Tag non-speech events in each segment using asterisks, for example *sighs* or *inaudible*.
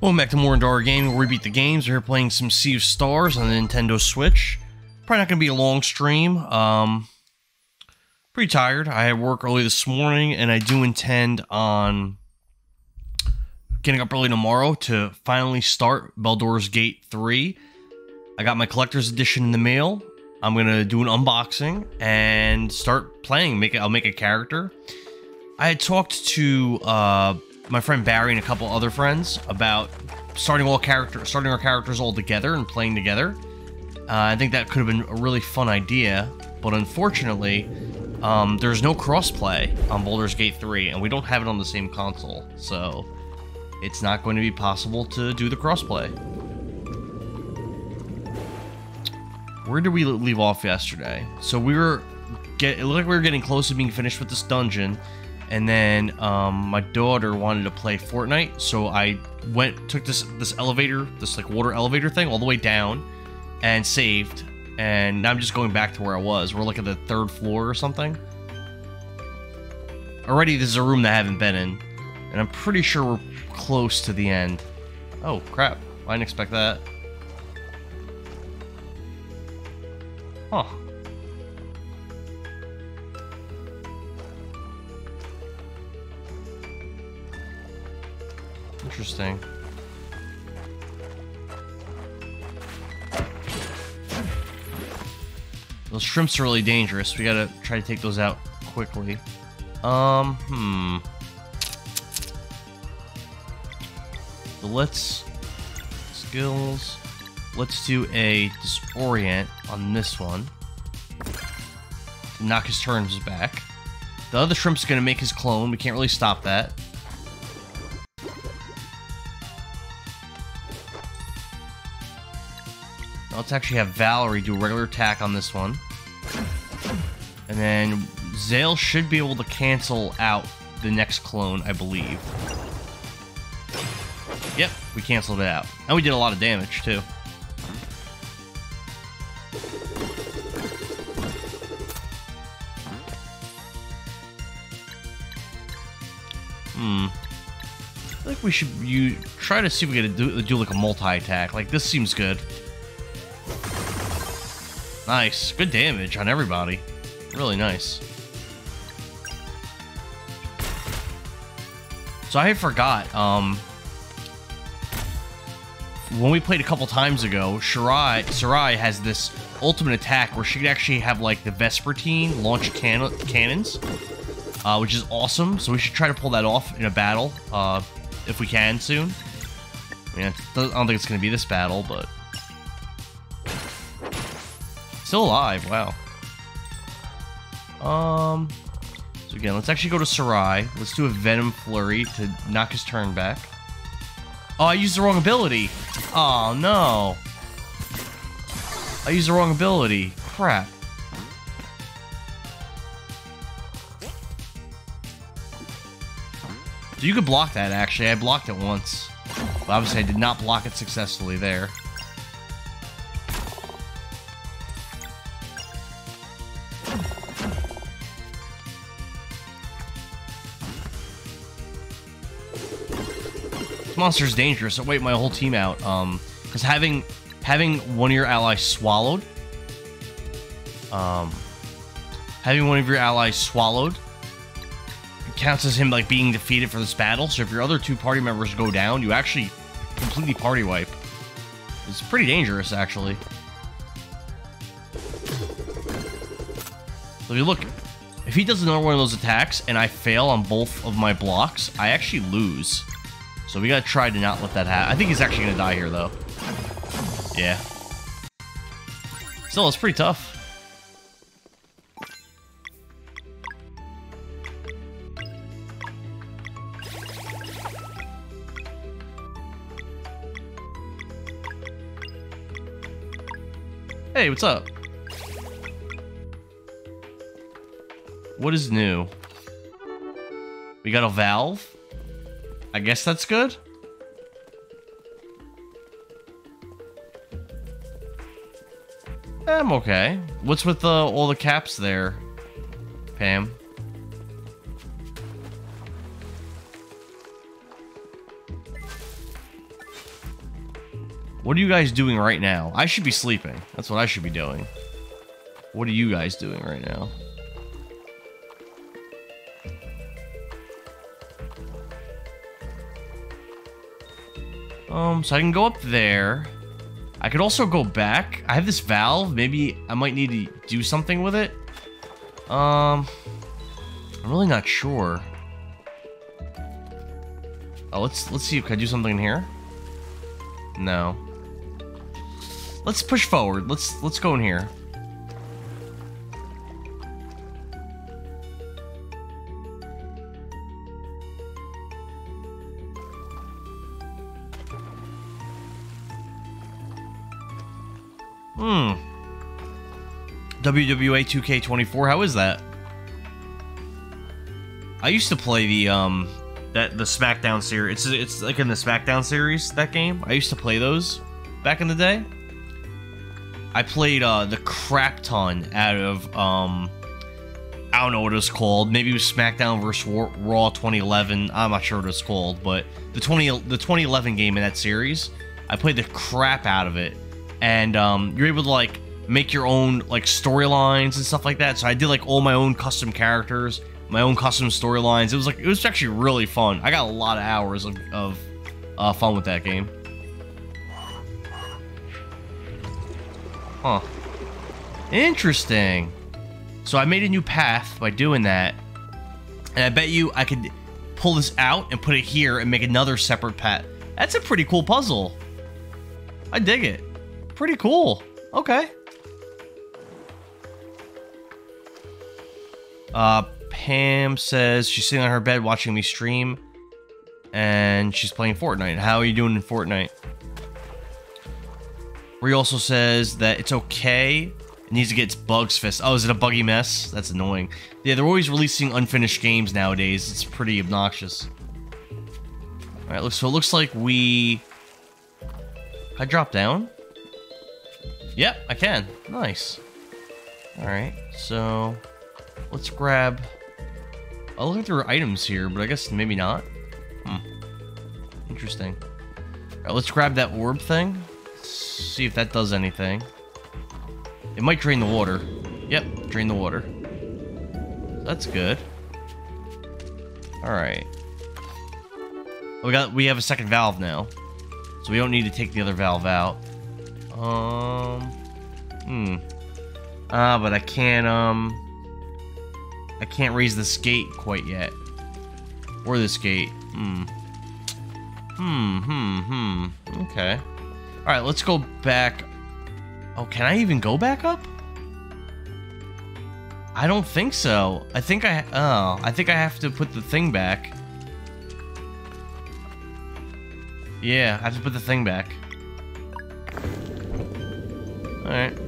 Welcome back to more Endara Gaming, where we beat the games. We're here playing some Sea of Stars on the Nintendo Switch. Probably not going to be a long stream. Um, pretty tired. I had work early this morning, and I do intend on getting up early tomorrow to finally start Baldur's Gate 3. I got my collector's edition in the mail. I'm going to do an unboxing and start playing. Make it, I'll make a character. I had talked to uh, my friend Barry and a couple other friends about starting all character, starting our characters all together and playing together. Uh, I think that could have been a really fun idea, but unfortunately, um, there's no crossplay on Baldur's Gate 3, and we don't have it on the same console, so it's not going to be possible to do the crossplay. Where did we leave off yesterday? So we were get it looked like we were getting close to being finished with this dungeon, and then um, my daughter wanted to play Fortnite, so I went took this this elevator, this like water elevator thing, all the way down, and saved. And now I'm just going back to where I was. We're like at the third floor or something. Already, this is a room that I haven't been in, and I'm pretty sure we're close to the end. Oh crap! I didn't expect that. Huh. Interesting. Those shrimps are really dangerous. We gotta try to take those out quickly. Um, hmm. Let's... Skills. Let's do a disorient on this one. Knock his turns back. The other shrimp's gonna make his clone. We can't really stop that. Let's actually have Valere do a regular attack on this one. And then Zale should be able to cancel out the next clone, I believe. Yep, we canceled it out. And we did a lot of damage, too. Hmm. I think we should you try to see if we can do, do like a multi-attack. Like, this seems good. Nice. Good damage on everybody. Really nice. So I forgot, um... When we played a couple times ago, Shirai, Serai has this ultimate attack where she could actually have, like, the Vespertine launch can cannons. Uh, which is awesome, so we should try to pull that off in a battle, uh, if we can soon. I don't think it's going to be this battle, but... Still alive, wow. Um, so again, let's actually go to Serai. Let's do a Venom Flurry to knock his turn back. Oh, I used the wrong ability. Oh, no. I used the wrong ability. Crap. So you could block that, actually. I blocked it once. But obviously, I did not block it successfully there. Monster's dangerous. It wiped my whole team out. Um, because having having one of your allies swallowed, um, having one of your allies swallowed counts as him like being defeated for this battle. So if your other two party members go down, you actually completely party wipe. It's pretty dangerous, actually. So if you look, if he does another one of those attacks and I fail on both of my blocks, I actually lose. So we gotta try to not let that happen. I think he's actually gonna die here, though. Yeah. Still, it's pretty tough. Hey, what's up? What is new? We got a valve? I guess that's good. I'm okay. What's with the, all the caps there, Pam? What are you guys doing right now? I should be sleeping. That's what I should be doing. What are you guys doing right now? Um, so I can go up there. I could also go back. I have this valve. Maybe I might need to do something with it. Um, I'm really not sure. Oh, let's let's see. Can I can do something in here? No. Let's push forward. Let's let's go in here. Hmm. WWE 2K24, how is that? I used to play the um that the SmackDown series. It's it's like in the SmackDown series that game. I used to play those back in the day. I played uh the crap ton out of um I don't know what it was called. Maybe it was SmackDown vs Raw 2011. I'm not sure what it's called, but the 20 the 2011 game in that series, I played the crap out of it and um, you're able to like make your own like storylines and stuff like that. So I did like all my own custom characters, my own custom storylines. It was like it was actually really fun. I got a lot of hours of, of uh, fun with that game. Huh. Interesting. So I made a new path by doing that. And I bet you I could pull this out and put it here and make another separate path. That's a pretty cool puzzle. I dig it pretty cool. Okay. Uh, Pam says she's sitting on her bed watching me stream, and she's playing Fortnite. How are you doing in Fortnite? Ree also says that it's okay. It needs to get its bugs fixed. Oh, is it a buggy mess? That's annoying. Yeah, they're always releasing unfinished games nowadays. It's pretty obnoxious. All right, so it looks like we... I drop down? Yep, I can. Nice. Alright, so let's grab... I'll look through items here, but I guess maybe not. Hmm. Interesting. Alright, let's grab that orb thing. See if that does anything. It might drain the water. Yep, drain the water. That's good. Alright. We got we have a second valve now. So we don't need to take the other valve out. Um. Hmm. Ah, uh, but I can't, um... I can't raise this gate quite yet. Or this gate. Hmm. Hmm, hmm, hmm. Okay. Alright, let's go back. Oh, can I even go back up? I don't think so. I think I... Oh, I think I have to put the thing back. Yeah, I have to put the thing back. Alright.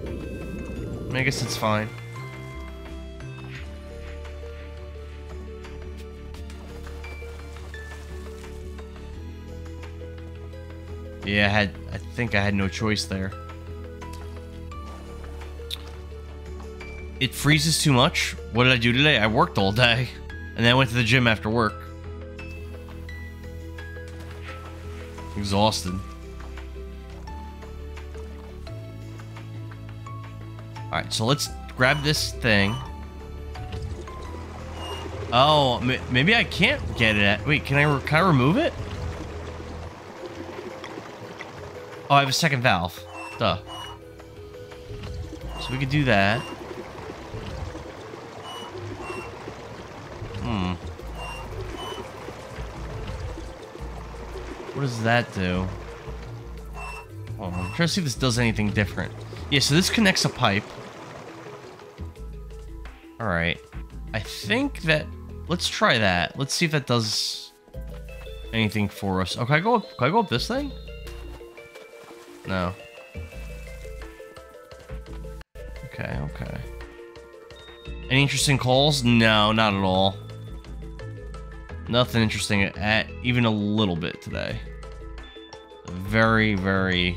I guess it's fine. Yeah, I had I think I had no choice there. It freezes too much. What did I do today? I worked all day. *laughs* And then I went to the gym after work. Exhausted. Alright, so let's grab this thing. Oh, maybe I can't get it at... Wait, can I, can I remove it? Oh, I have a second valve. Duh. So we could do that. Hmm. What does that do? Oh, I'm trying to see if this does anything different. Yeah, so this connects a pipe. Alright. I think that... Let's try that. Let's see if that does anything for us. Oh, can I go up, can I go up this thing? No. Okay, okay. Any interesting calls? No, not at all. Nothing interesting at even a little bit today. very, very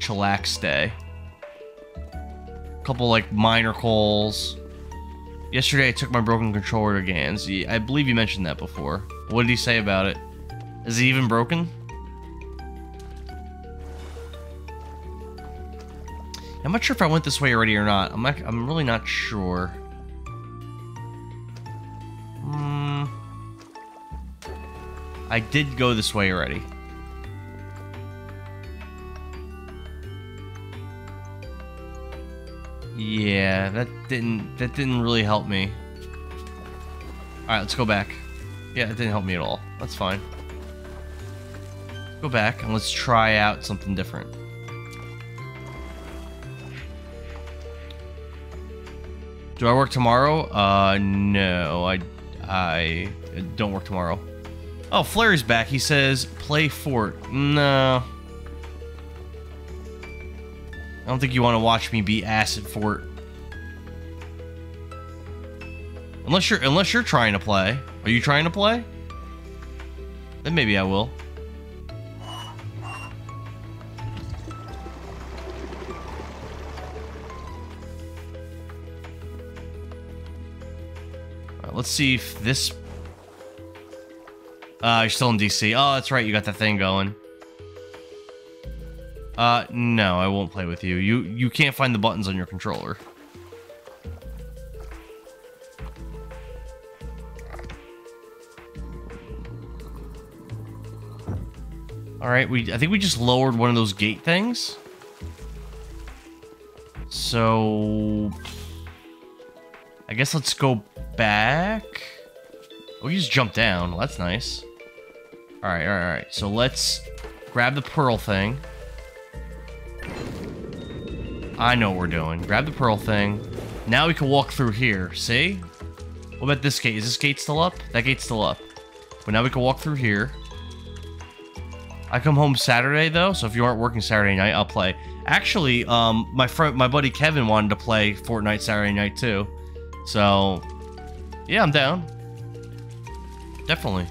chillax day. Couple like minor calls. Yesterday I took my broken controller to Gans. I believe you mentioned that before. What did he say about it? Is it even broken? I'm not sure if I went this way already or not. I'm not, I'm really not sure. Hmm. I did go this way already. Yeah, that didn't that didn't really help me. Alright, let's go back. Yeah, it didn't help me at all. That's fine. Go back and let's try out something different. Do I work tomorrow? Uh, no. I, I don't work tomorrow. Oh, Flurry's back. He says, play Fort. No. I don't think you want to watch me be acid for it. Unless you're unless you're trying to play. Are you trying to play? Then maybe I will. Let's see if this... Uh, you're still in DC. Oh, that's right. You got that thing going. Uh, no, I won't play with you. You you can't find the buttons on your controller. All right, we I think we just lowered one of those gate things. So I guess let's go back. Oh, you just jump down. Well, that's nice. All right, all right, all right. So let's grab the pearl thing. I know what we're doing. Grab the pearl thing. Now we can walk through here. See? What about this gate? Is this gate still up? That gate's still up. But now we can walk through here. I come home Saturday though, so if you aren't working Saturday night, I'll play. Actually, um, my friend, my buddy Kevin wanted to play Fortnite Saturday night too. So, yeah, I'm down. Definitely.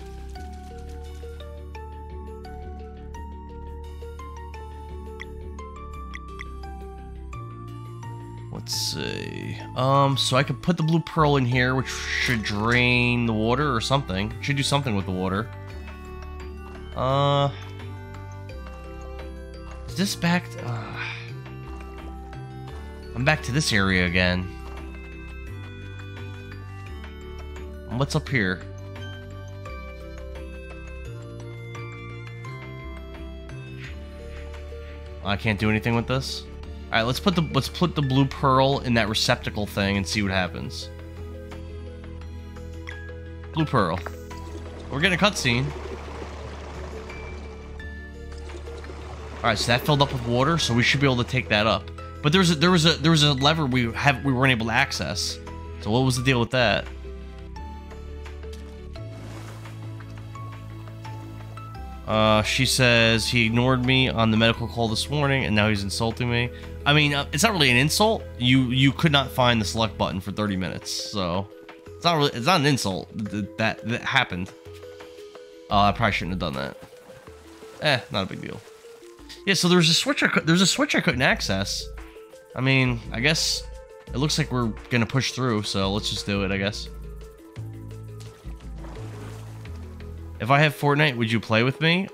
Let's see. Um, so I could put the blue pearl in here, which should drain the water or something. Should do something with the water. Uh, is this back? Uh, I'm back to this area again. What's up here? I can't do anything with this. All right, let's put the let's put the blue pearl in that receptacle thing and see what happens. Blue pearl. We're getting a cutscene. All right, so that filled up with water, so we should be able to take that up. But there was a, there was a there was a lever we have we weren't able to access. So what was the deal with that? Uh, she says he ignored me on the medical call this morning, and now he's insulting me. I mean, uh, it's not really an insult. You you could not find the select button for 30 minutes, so it's not really it's not an insult that that, that happened. Oh, I probably shouldn't have done that. Eh, not a big deal. Yeah, so there's a switch. I, there's a switch I couldn't access. I mean, I guess it looks like we're gonna push through, so let's just do it. I guess. If I have Fortnite, would you play with me?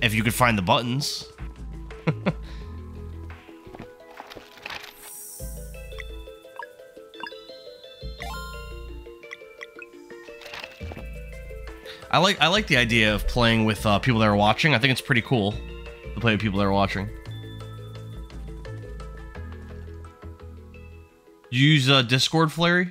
If you could find the buttons. *laughs* I like I like the idea of playing with uh, people that are watching. I think it's pretty cool to play with people that are watching. Use uh, Discord, Flurry.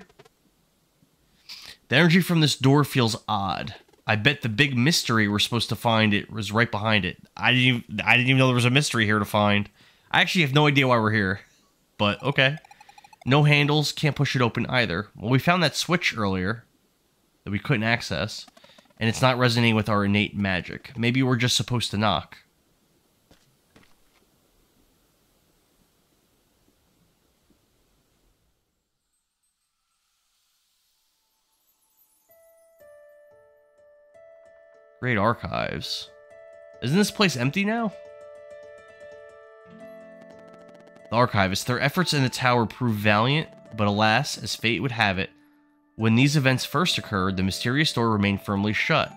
The energy from this door feels odd. I bet the big mystery we're supposed to find it was right behind it. I didn't even, I didn't even know there was a mystery here to find. I actually have no idea why we're here. But okay. No handles, can't push it open either. Well, we found that switch earlier that we couldn't access, and it's not resonating with our innate magic. Maybe we're just supposed to knock. Great archives. Isn't this place empty now? The archivist. Their efforts in the tower proved valiant, but alas, as fate would have it, when these events first occurred, the mysterious door remained firmly shut.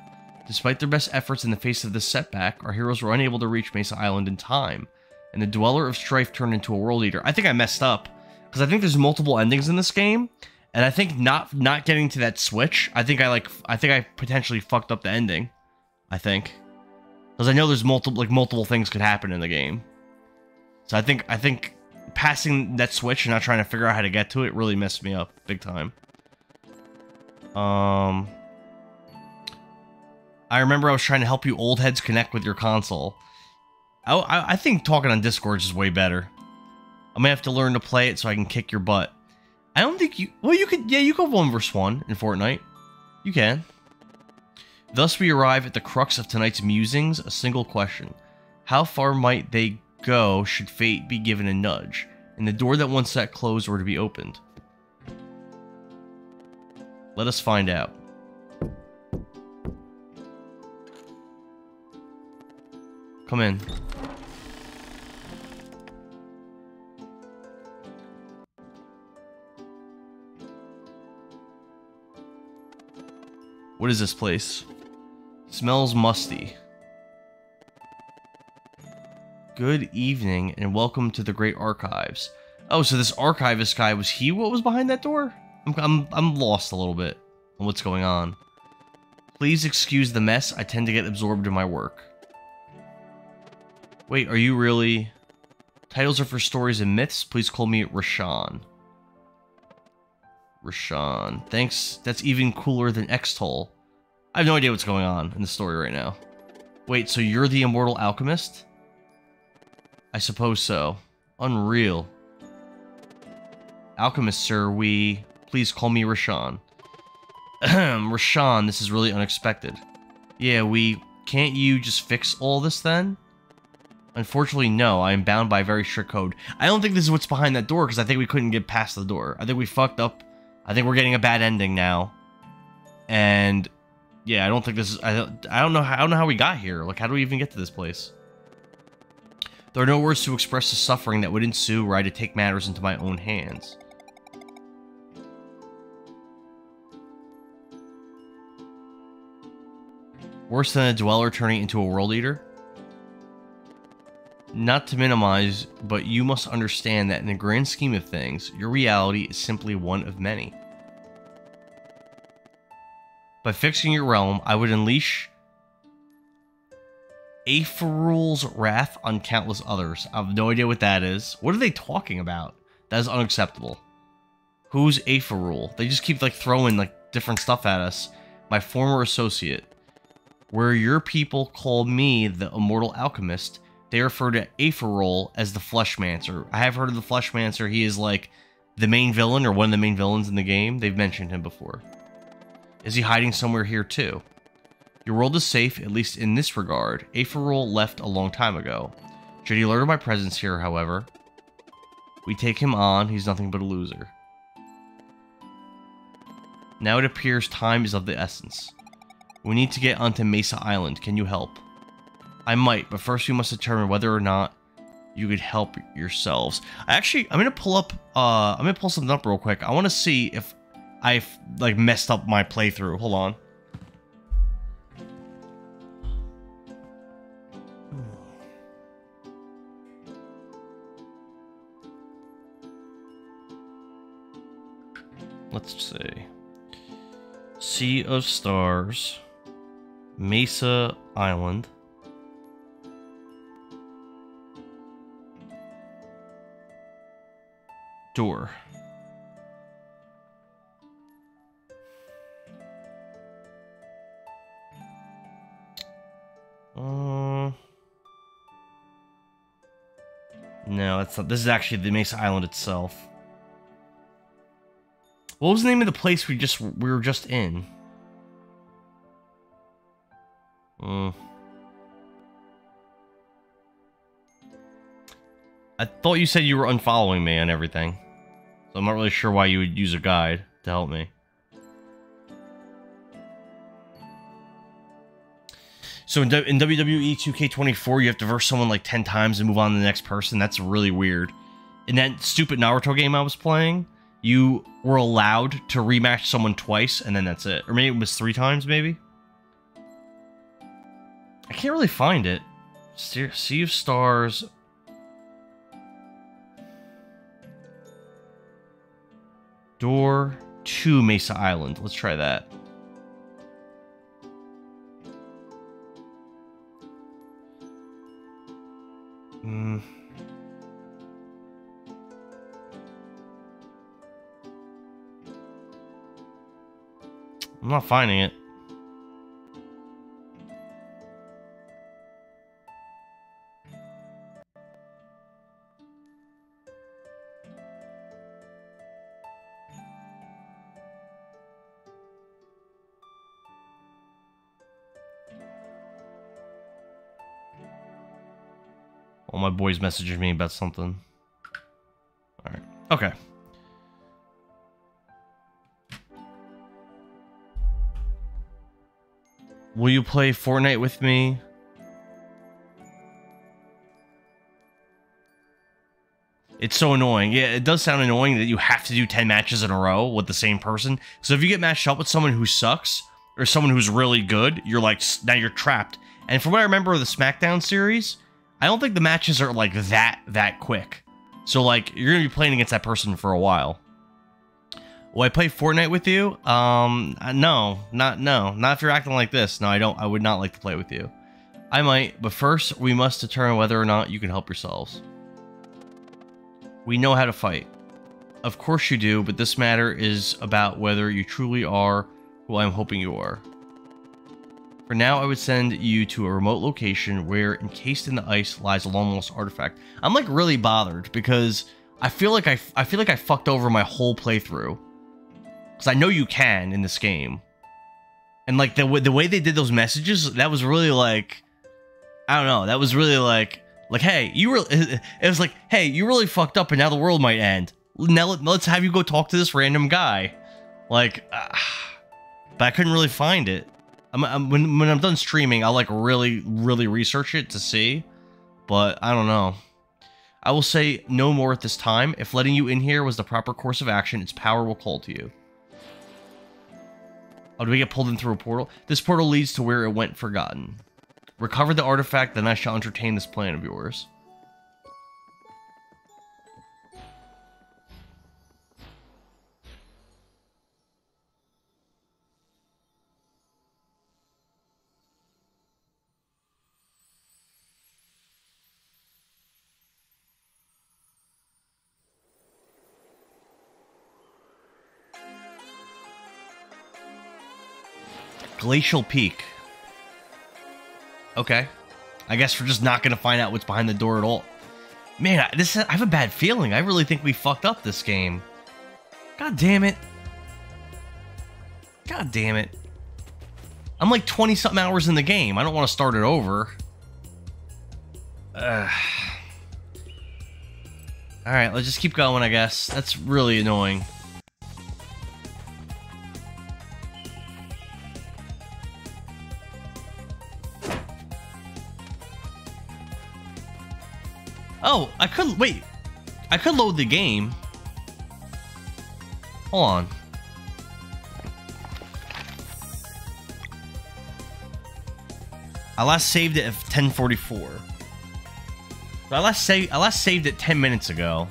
Despite their best efforts in the face of this setback, our heroes were unable to reach Mesa Island in time. and the Dweller of Strife turned into a World Eater. I think I messed up because I think there's multiple endings in this game, and I think not not getting to that switch. I think I like I think I potentially fucked up the ending. I think because I know there's multiple like multiple things could happen in the game. So I think I think passing that switch and not trying to figure out how to get to it really messed me up big time. Um, I remember I was trying to help you old heads connect with your console. I, I, think talking on Discord is way better. I may have to learn to play it so I can kick your butt. I don't think you... Well, you could... Yeah, you go one versus one in Fortnite. You can. Thus we arrive at the crux of tonight's musings, a single question. How far might they go should fate be given a nudge, and the door that once sat closed were to be opened? Let us find out. Come in. What is this place? Smells musty. Good evening and welcome to the Great Archives. Oh, so this archivist guy, was he what was behind that door? I'm, I'm, I'm lost a little bit on what's going on. Please excuse the mess, I tend to get absorbed in my work. Wait, are you really... Titles are for stories and myths, please call me Resh'an. Resh'an. Thanks, that's even cooler than Xtol. I have no idea what's going on in the story right now. Wait, so you're the Immortal Alchemist? I suppose so. Unreal. Alchemist, sir, we... Please call me Resh'an. *clears throat* Resh'an, this is really unexpected. Yeah, we... Can't you just fix all this then? Unfortunately, no. I am bound by a very strict code. I don't think this is what's behind that door, because I think we couldn't get past the door. I think we fucked up. I think we're getting a bad ending now. And yeah, I don't think this is. I don't. I don't know. How, I don't know how we got here. Like, how do we even get to this place? There are no words to express the suffering that would ensue were I to take matters into my own hands. Worse than a dweller turning into a world eater? Not to minimize, but you must understand that in the grand scheme of things, your reality is simply one of many. By fixing your realm, I would unleash Aephorul's wrath on countless others. I have no idea what that is. What are they talking about? That is unacceptable. Who's Aephorul? They just keep like throwing like different stuff at us. My former associate. Where your people call me the Immortal Alchemist, they refer to Aephorul as the Fleshmancer. I have heard of the Fleshmancer. He is like the main villain or one of the main villains in the game. They've mentioned him before. Is he hiding somewhere here too? Your world is safe, at least in this regard. Aephorul left a long time ago. Should he learn of my presence here, however, we take him on, he's nothing but a loser. Now it appears time is of the essence. We need to get onto Mesa Island. Can you help? I might, but first we must determine whether or not you could help yourselves. I actually, I'm gonna pull up, uh, I'm gonna pull something up real quick. I want to see if I've like messed up my playthrough. Hold on. Let's see. Sea of Stars. Mesa Island. Door. Uh, no, that's not. This is actually the Mesa Island itself. What was the name of the place we just we were just in? Uh, I thought you said you were unfollowing me and everything. So I'm not really sure why you would use a guide to help me. So in, in WWE 2K24, you have to verse someone like 10 times and move on to the next person. That's really weird. In that stupid Naruto game I was playing, you were allowed to rematch someone twice, and then that's it. Or maybe it was three times, maybe? I can't really find it. Sea of Stars. Door to Mesa Island. Let's try that. Mm. I'm not finding it. Well, my boy's messaging me about something. Alright. Okay. Will you play Fortnite with me? It's so annoying. Yeah, it does sound annoying that you have to do 10 matches in a row with the same person. So if you get matched up with someone who sucks or someone who's really good, you're like, now you're trapped. And from what I remember of the SmackDown series, I don't think the matches are like that, that quick. So like, you're to be playing against that person for a while. Will I play Fortnite with you? Um, uh, no, not no, not if you're acting like this. No, I don't. I would not like to play with you. I might, but first we must determine whether or not you can help yourselves. We know how to fight. Of course you do, but this matter is about whether you truly are who I'm hoping you are. For now, I would send you to a remote location where, encased in the ice, lies a long lost artifact. I'm like really bothered because I feel like I, I feel like I fucked over my whole playthrough. Because I know you can in this game. And like the, the way they did those messages, that was really like, I don't know, that was really like, like, hey, you were, *laughs* it was like, hey, you really fucked up and now the world might end. Now let's have you go talk to this random guy. Like, uh, but I couldn't really find it. I'm, I'm, when, when I'm done streaming, I'll like really, really research it to see. But I don't know. I will say no more at this time. If letting you in here was the proper course of action, its power will call to you. Oh, do we get pulled in through a portal? This portal leads to where it went forgotten. Recover the artifact, then I shall entertain this plan of yours. Glacial Peak. Okay. I guess we're just not going to find out what's behind the door at all. Man, this I have a bad feeling. I really think we fucked up this game. God damn it. God damn it. I'm like 20 something hours in the game. I don't want to start it over. Ugh. Alright, let's just keep going, I guess. That's really annoying. Oh, I could wait. I could load the game. Hold on. I last saved it at 1044. I last saved I last saved it 10 minutes ago.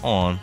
Hold on.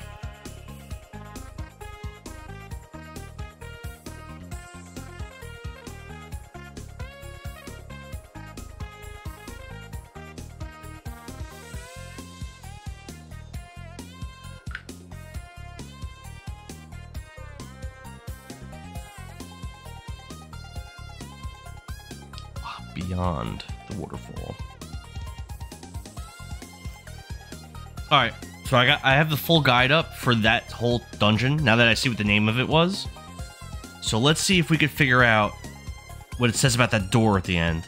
All right, so I got I have the full guide up for that whole dungeon now that I see what the name of it was. So let's see if we could figure out what it says about that door at the end.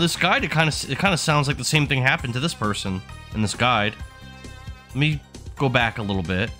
This guide, it kind of it kind of sounds like the same thing happened to this person in this guide. Let me go back a little bit.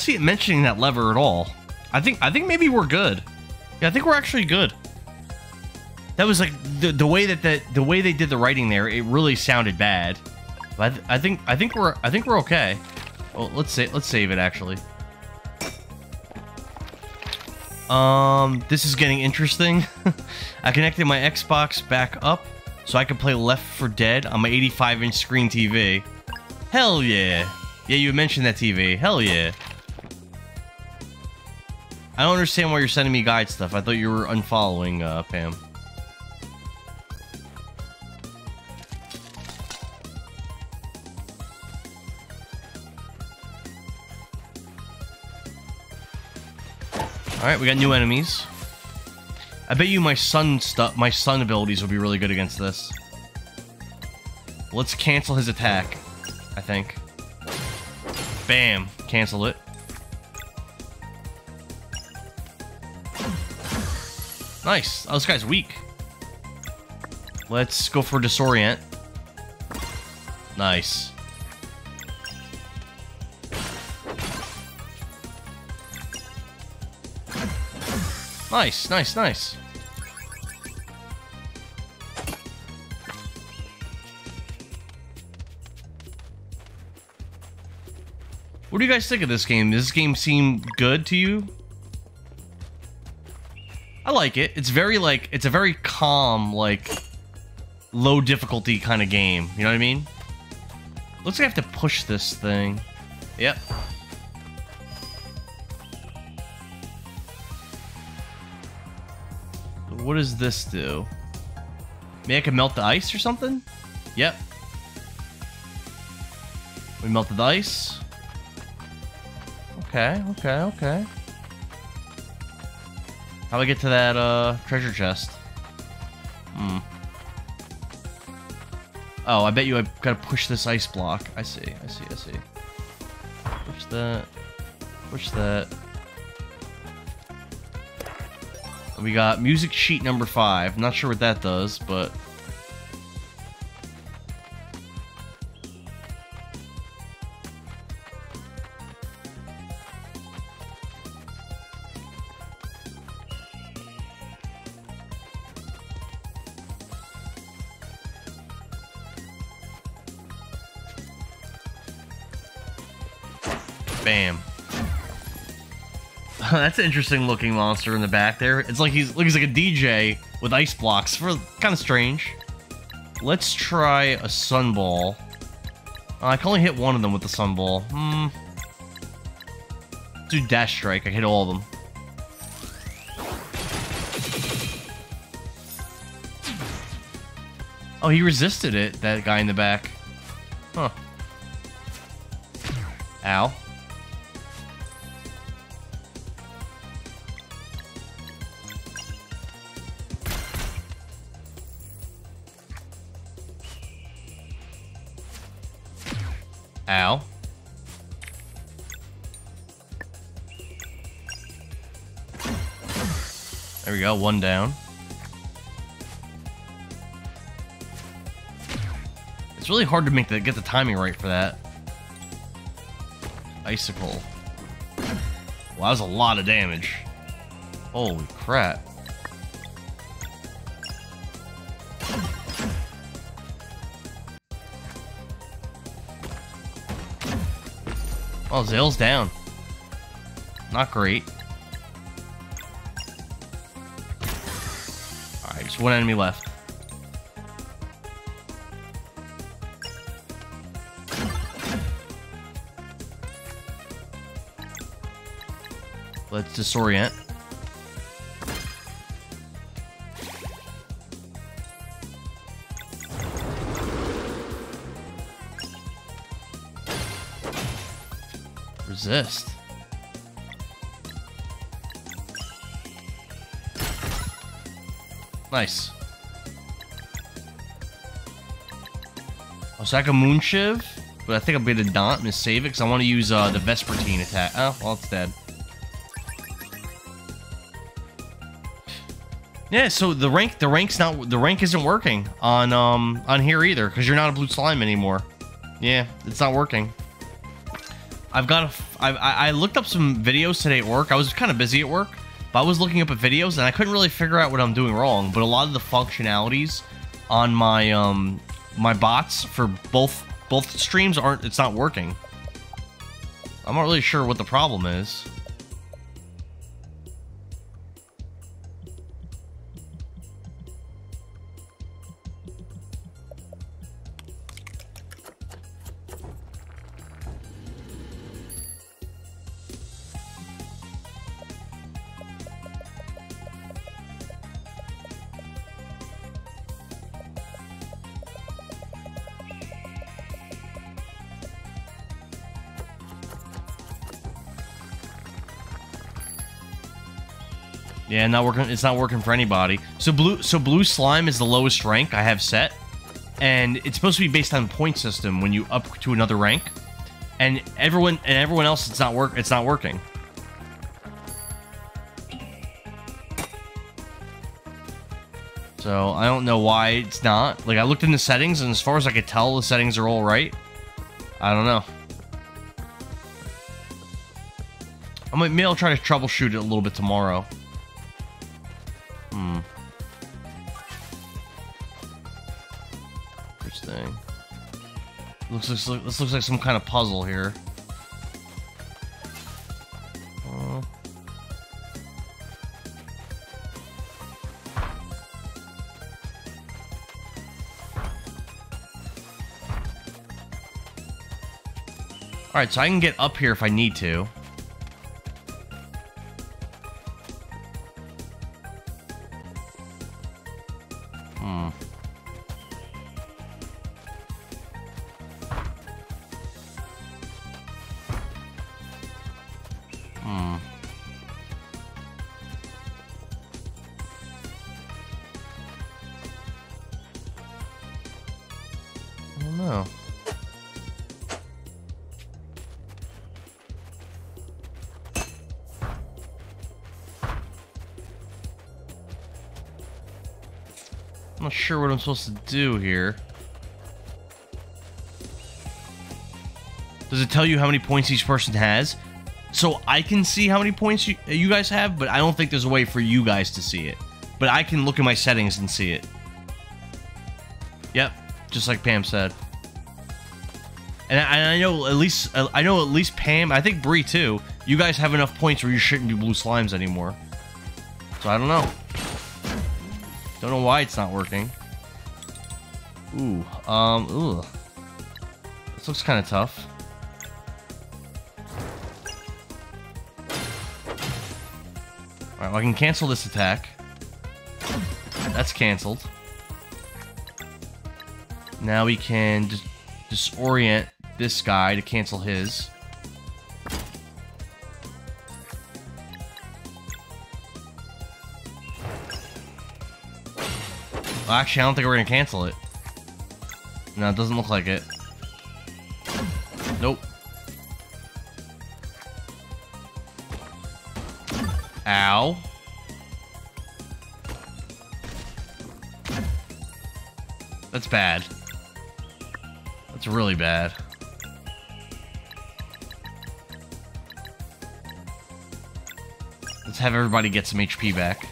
See it mentioning that lever at all. I think I think maybe we're good. Yeah, I think we're actually good. That was like the the way that the the way they did the writing there. It really sounded bad. But I, th I think I think we're I think we're okay. Well, let's say let's save it actually. Um, this is getting interesting. *laughs* I connected my Xbox back up so I can play Left 4 Dead on my 85 inch screen TV. Hell yeah! Yeah, you mentioned that TV. Hell yeah. I don't understand why you're sending me guide stuff. I thought you were unfollowing, uh, Pam. Alright, we got new enemies. I bet you my sun stuff, my sun abilities will be really good against this. Let's cancel his attack, I think. Bam, cancel it. Nice. Oh, this guy's weak. Let's go for disorient. Nice. Nice, nice, nice. What do you guys think of this game? Does this game seem good to you? I like it. It's very like it's a very calm, like low difficulty kind of game. You know what I mean? Looks like I have to push this thing. Yep. What does this do? Maybe I can melt the ice or something? Yep. We melted the ice. Okay, okay, okay. How do I get to that uh, treasure chest? Hmm. Oh, I bet you I gotta push this ice block. I see, I see, I see. Push that. Push that. We got music sheet number five. Not sure what that does, but That's an interesting looking monster in the back there. It's like he's looks like a DJ with ice blocks. For kind of strange. Let's try a sunball. Uh, I can only hit one of them with the sunball. Hmm. do dash strike. I hit all of them. Oh, he resisted it, that guy in the back. Huh. Ow. Ow. There we go, one down. It's really hard to make the get the timing right for that. Icicle. Wow, that was a lot of damage. Holy crap. Oh, Zill's down. Not great. Alright, just one enemy left. Let's disorient. Resist. Nice. Oh, so I can Moon Shiv, but I think I'm gonna Daunt and save it because I want to use uh, the Vespertine attack. Oh, well, it's dead. Yeah, so the rank the rank's not the rank isn't working on um on here either because you're not a blue slime anymore. Yeah, it's not working. I've got a, I, I looked up some videos today at work. I was kind of busy at work, but I was looking up at videos and I couldn't really figure out what I'm doing wrong. But a lot of the functionalities on my um my bots for both both streams aren't it's not working. I'm not really sure what the problem is. Yeah, not working. It's not working for anybody. So blue, so blue slime is the lowest rank I have set, and it's supposed to be based on point system when you up to another rank, and everyone and everyone else, it's not work. It's not working. So I don't know why it's not. Like I looked in the settings, and as far as I could tell, the settings are all right. I don't know. I might maybe I'll try to troubleshoot it a little bit tomorrow. Looks like this looks like some kind of puzzle here. Uh. Alright, so I can get up here if I need to. Supposed to do here. Does it tell you how many points each person has? So I can see how many points you, you guys have, but I don't think there's a way for you guys to see it. But I can look at my settings and see it. Yep, just like Pam said. And I, I, know at least uh, I know at least Pam, I think Bree too. You guys have enough points where you shouldn't be blue slimes anymore. So I don't know. Don't know why it's not working. Ooh, um, ooh. This looks kind of tough. Alright, well, I can cancel this attack. That's canceled. Now we can just disorient this guy to cancel his. Well, actually, I don't think we're gonna cancel it. No, it doesn't look like it. Nope. Ow. That's bad. That's really bad. Let's have everybody get some HP back.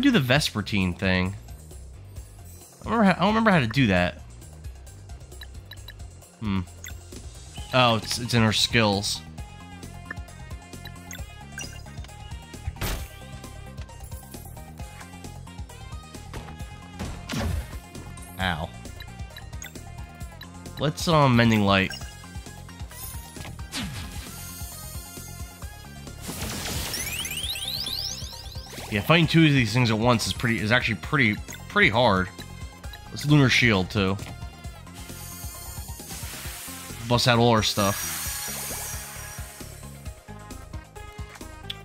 I do the Vespertine thing? I remember how, I don't remember how to do that. Hmm. Oh, it's, it's in her skills. Ow. Let's, um, Mending Light. Yeah, fighting two of these things at once is pretty is actually pretty pretty hard. Let's lunar shield too. Bust out all our stuff.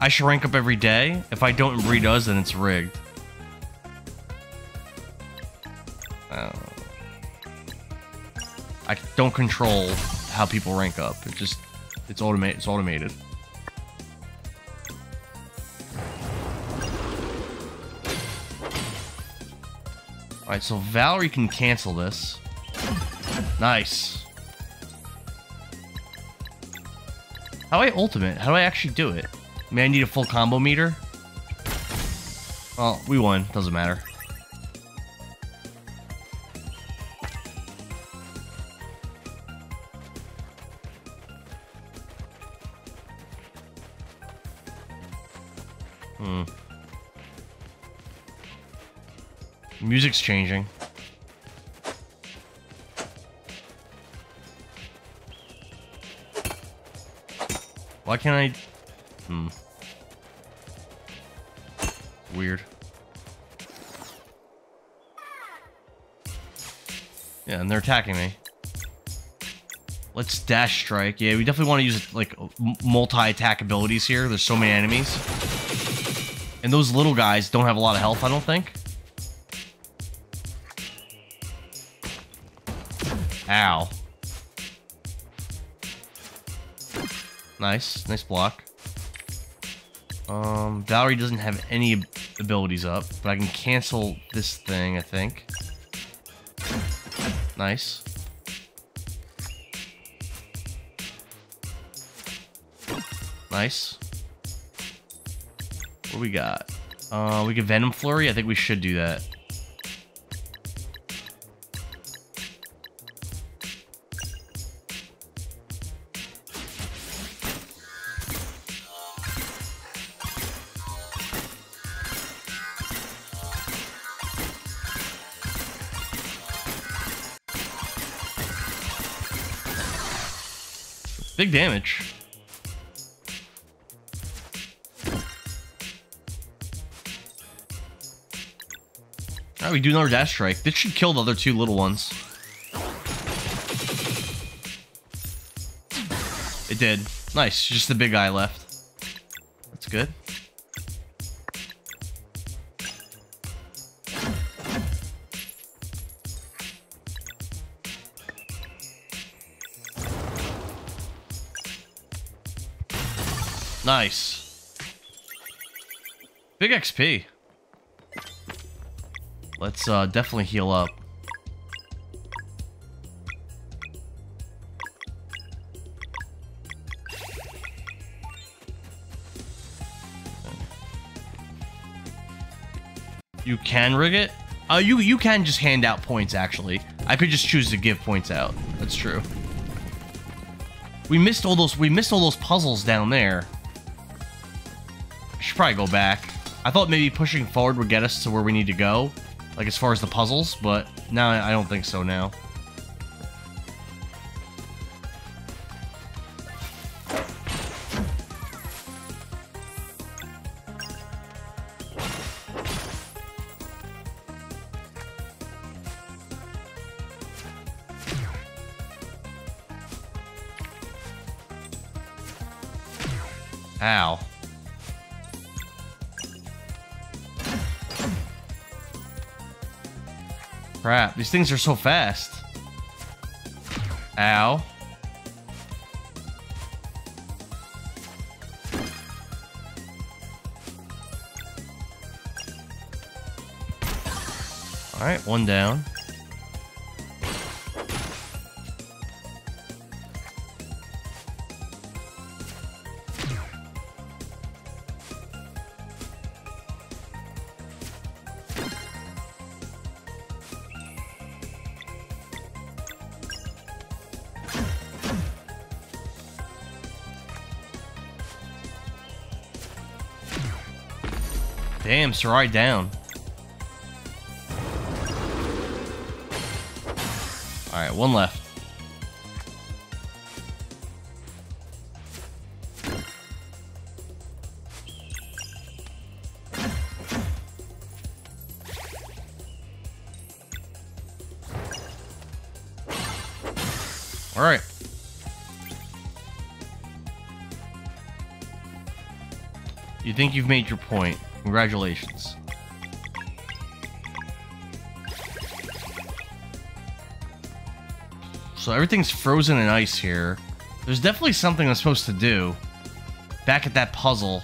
I should rank up every day. If I don't and Bree does, then it's rigged. Uh, I don't control how people rank up. It just it's automated. It's automated. Alright, so Valere can cancel this. Nice. How do I ultimate? How do I actually do it? May I need a full combo meter? Well, we won. Doesn't matter. Changing. Why can't I... Hmm. Weird. Yeah, and they're attacking me. Let's dash strike. Yeah, we definitely want to use like multi-attack abilities here. There's so many enemies. And those little guys don't have a lot of health, I don't think. Nice. Nice block. Um, Valere doesn't have any abilities up, but I can cancel this thing, I think. Nice. Nice. What we got? Uh, we get Venom Flurry? I think we should do that. Damage. Alright, we do another dash strike. This should kill the other two little ones. It did. Nice. Just the big guy left. That's good. XP. Let's uh, definitely heal up. You can rig it? Uh, you you can just hand out points, actually. I could just choose to give points out. That's true. We missed all those we missed all those puzzles down there should probably go back. I thought maybe pushing forward would get us to where we need to go, like as far as the puzzles, but now I don't think so now. These things are so fast. Ow. Alright, one down. Serai down. Alright, one left. Alright. You think you've made your point. Congratulations. So everything's frozen in ice here. There's definitely something I'm supposed to do. Back at that puzzle.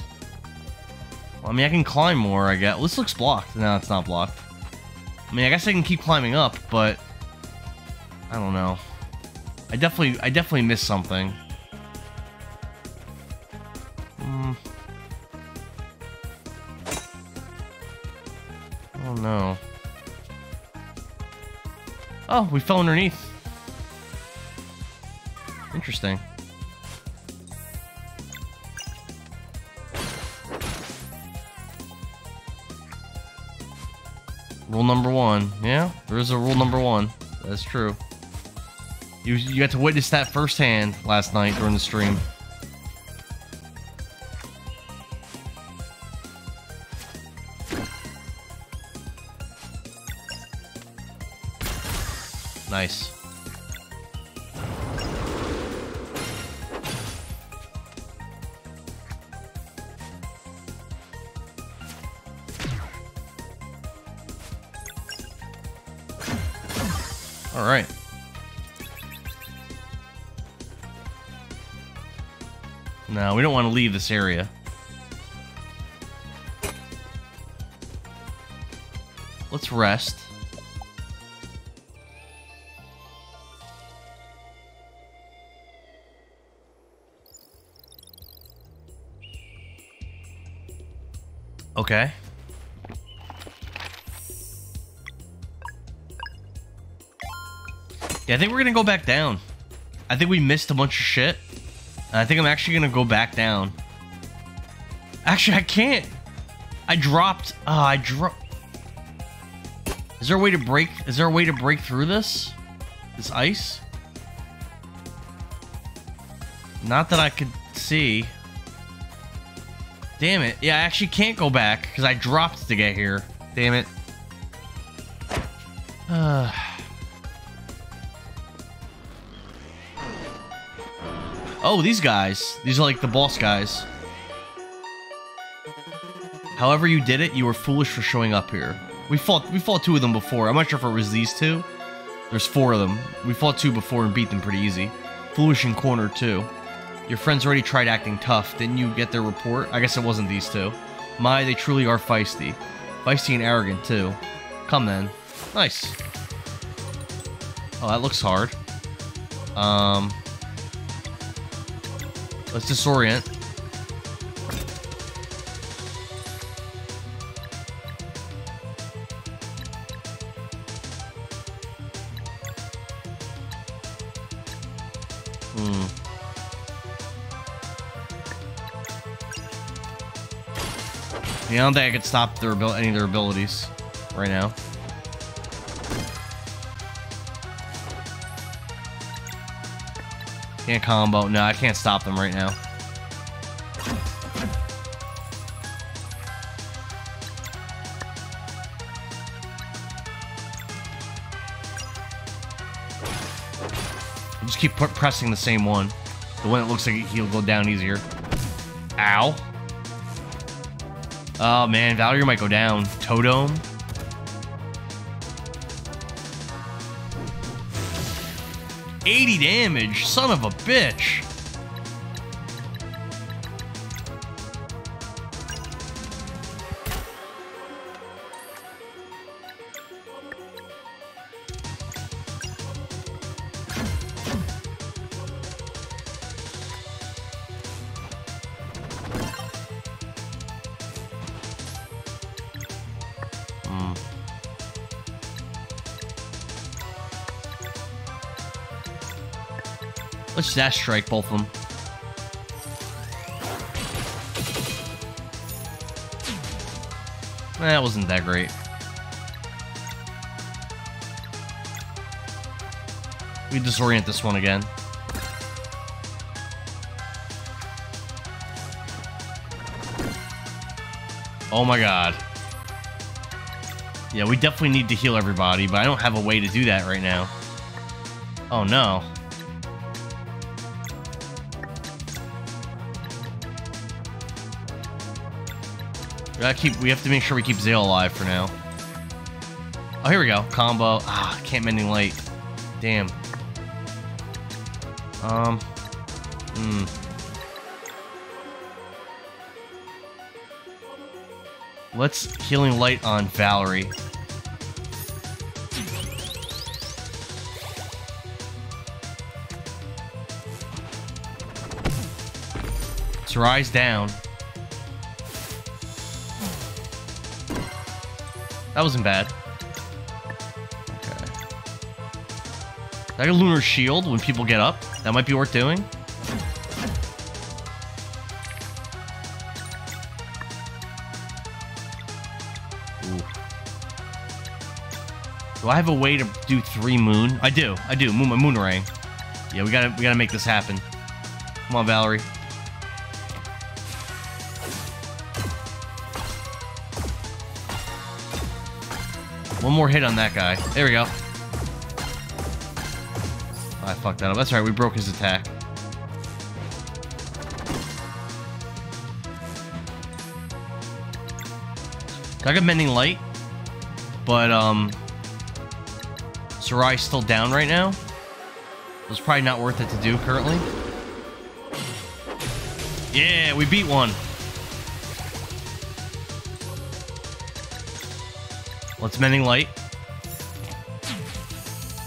Well, I mean, I can climb more, I guess. This looks blocked. No, it's not blocked. I mean, I guess I can keep climbing up, but... I don't know. I definitely, I definitely missed something. Oh, we fell underneath. Interesting. Rule number one. Yeah, there is a rule number one. That's true. You, you got to witness that firsthand last night during the stream. Nice. All right. No, we don't want to leave this area. Let's rest. Okay. Yeah, I think we're gonna go back down. I think we missed a bunch of shit. I think I'm actually gonna go back down. Actually, I can't. I dropped. Oh, I dropped. Is there a way to break? Is there a way to break through this? This ice? Not that I could see. Damn it. Yeah, I actually can't go back because I dropped to get here. Damn it. Uh. *sighs* Oh, these guys. These are like the boss guys. However you did it, you were foolish for showing up here. We fought we fought two of them before. I'm not sure if it was these two. There's four of them. We fought two before and beat them pretty easy. Foolish and Corner too. Your friends already tried acting tough. Didn't you get their report? I guess it wasn't these two. My, they truly are feisty. Feisty and arrogant too. Come then. Nice. Oh, that looks hard. Um, Let's disorient. I don't think I could stop their any of their abilities right now. Can't combo. No, I can't stop them right now. I just keep pressing the same one. The one that looks like he'll go down easier. Ow. Oh man, Valor might go down. Totem. 80 damage, son of a bitch. Dash strike both of them. Eh, that wasn't that great. We disorient this one again. Oh my god. Yeah, we definitely need to heal everybody, but I don't have a way to do that right now. Oh no. Keep. We have to make sure we keep Zale alive for now. Oh, here we go. Combo. Ah, can't mending light. Damn. Um. Hmm. Let's healing light on Valere. Rise down. That wasn't bad. Okay. Like a lunar shield when people get up. That might be worth doing. Do I have a way to do three moon? I do. I do. Moon my moonerang. Yeah, we gotta we gotta make this happen. Come on, Valere. One more hit on that guy. There we go. I fucked that up. That's right, we broke his attack. I got Mending Light, but, um... Serai's still down right now. It's probably not worth it to do currently. Yeah, we beat one. Let's Mending Light.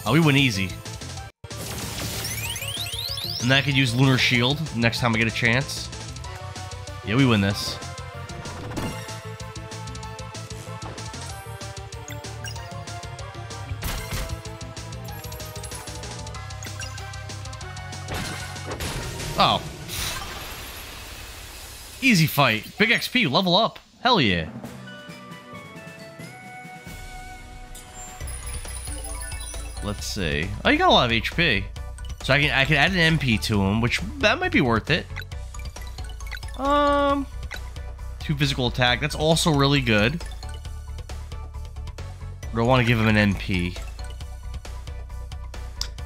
Oh, we went easy. And then I could use Lunar Shield next time I get a chance. Yeah, we win this. Oh. Easy fight. Big XP, level up. Hell yeah. See. Oh, you got a lot of HP. So I can I can add an MP to him, which that might be worth it. Um, two physical attack. That's also really good. But I want to give him an MP.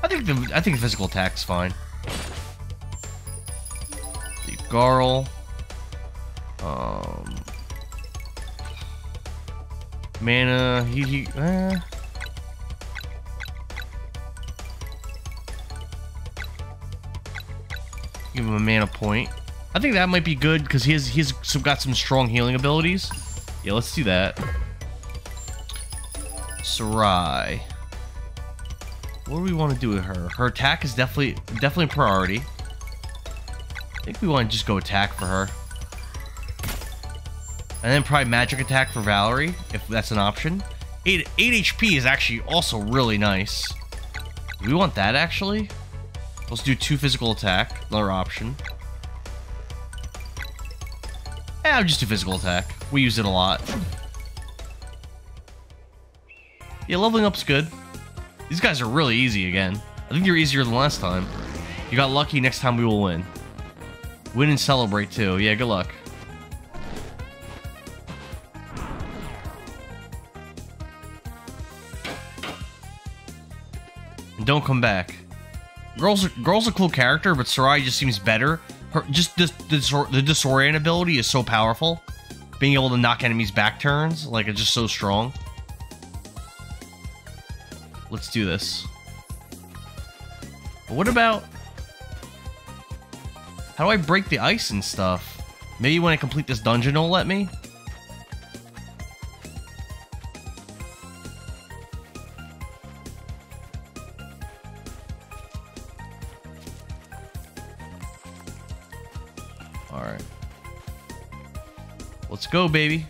I think the I think physical attack's fine. The Garl. Um, mana. He, he eh. Mana point. I think that might be good because he has he's got some strong healing abilities. Yeah, let's do that. Serai. What do we want to do with her? Her attack is definitely definitely a priority. I think we want to just go attack for her. And then probably magic attack for Valere, if that's an option. 8, 8 HP is actually also really nice. Do we want that, actually? Let's do 2 physical attack, another option. I'll just do physical attack. We use it a lot. Yeah, leveling up's good. These guys are really easy again. I think you're easier than last time. You got lucky, next time we will win. Win and celebrate, too. Yeah, good luck. And don't come back. Garl's, Garl's a cool character, but Serai just seems better. Her, just the, the, the disorient ability is so powerful. Being able to knock enemies back turns, like, it's just so strong. Let's do this. But what about... How do I break the ice and stuff? Maybe when I complete this dungeon it'll let me? Go, baby.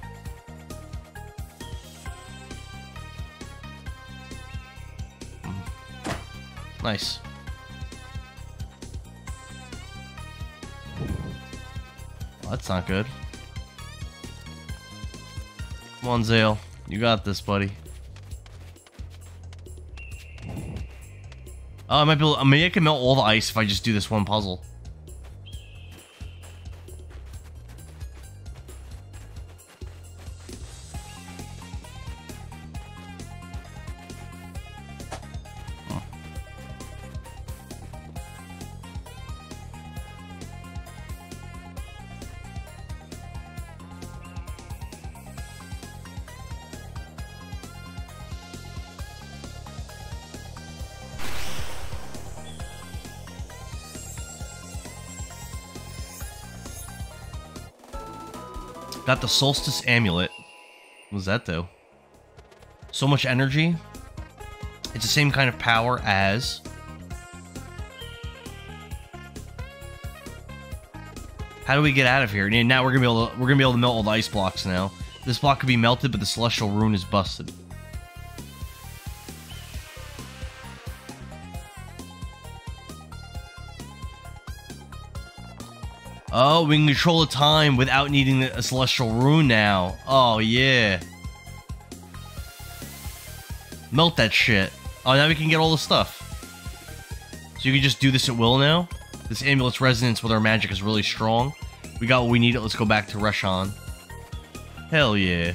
Mm. Nice. Well, that's not good. Come on, Zale. You got this, buddy. Oh, I might be able, maybe I can melt all the ice if I just do this one puzzle. Got the Solstice Amulet. What was that though? So much energy. It's the same kind of power as... How do we get out of here? And now we're gonna be able to we're gonna be able to melt all the ice blocks now. This block could be melted, but the celestial rune is busted. Oh, we can control the time without needing a celestial rune now. Oh, yeah. Melt that shit. Oh, now we can get all the stuff. So you can just do this at will now? This amulet's resonance with our magic is really strong. We got what we need. Let's go back to Resh'an. Hell yeah.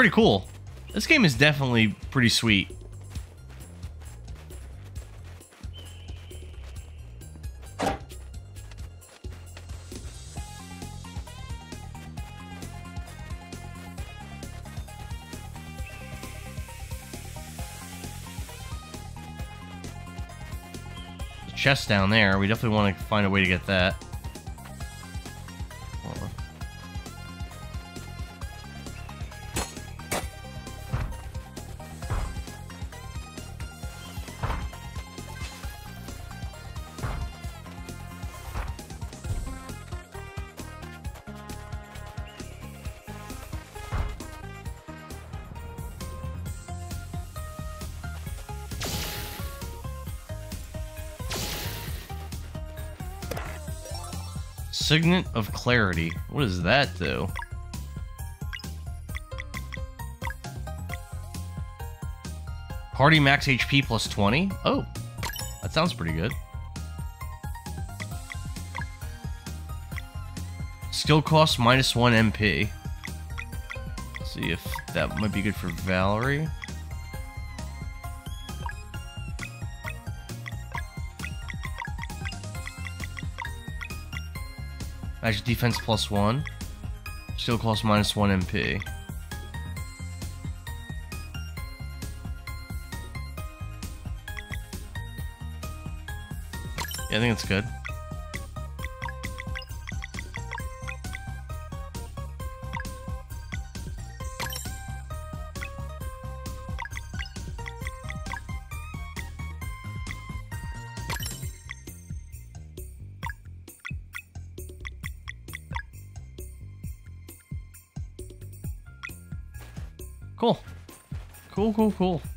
Pretty cool. This game is definitely pretty sweet. chest down there. We definitely want to find a way to get that. Of Clarity. What does that do? Party max HP plus 20? Oh, that sounds pretty good. Skill cost minus 1 MP. Let's see if that might be good for Valere. Defense plus one. Still cost minus one MP. Yeah, I think it's good. Cool, cool, cool.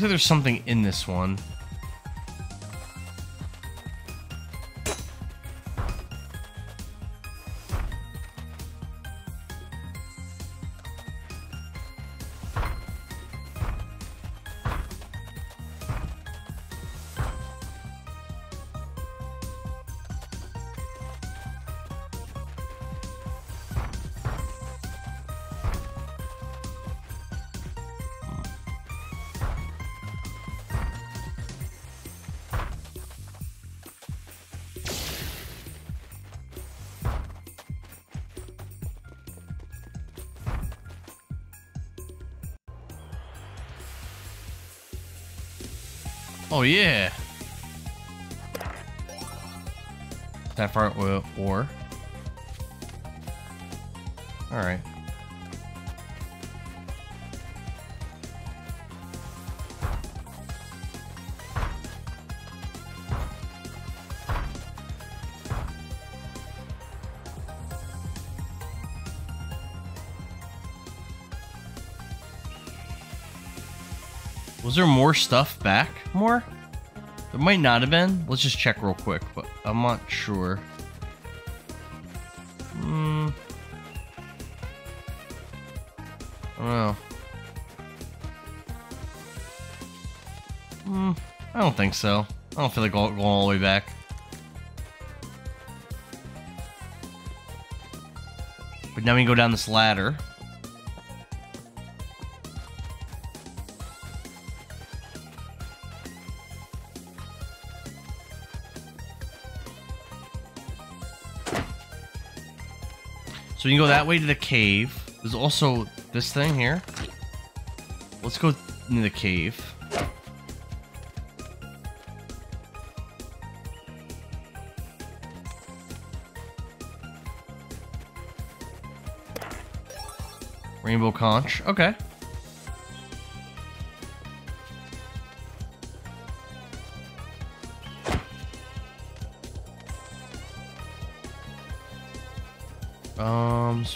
There's something in this one. Oh, yeah. Sapphire ore. Alright. Was there more stuff back? More? There might not have been. Let's just check real quick, but I'm not sure. Hmm. I don't know. Hmm. I don't think so. I don't feel like going all the way back. But now we can go down this ladder. You can go that way to the cave. There's also this thing here. Let's go in the cave. Rainbow conch. Okay.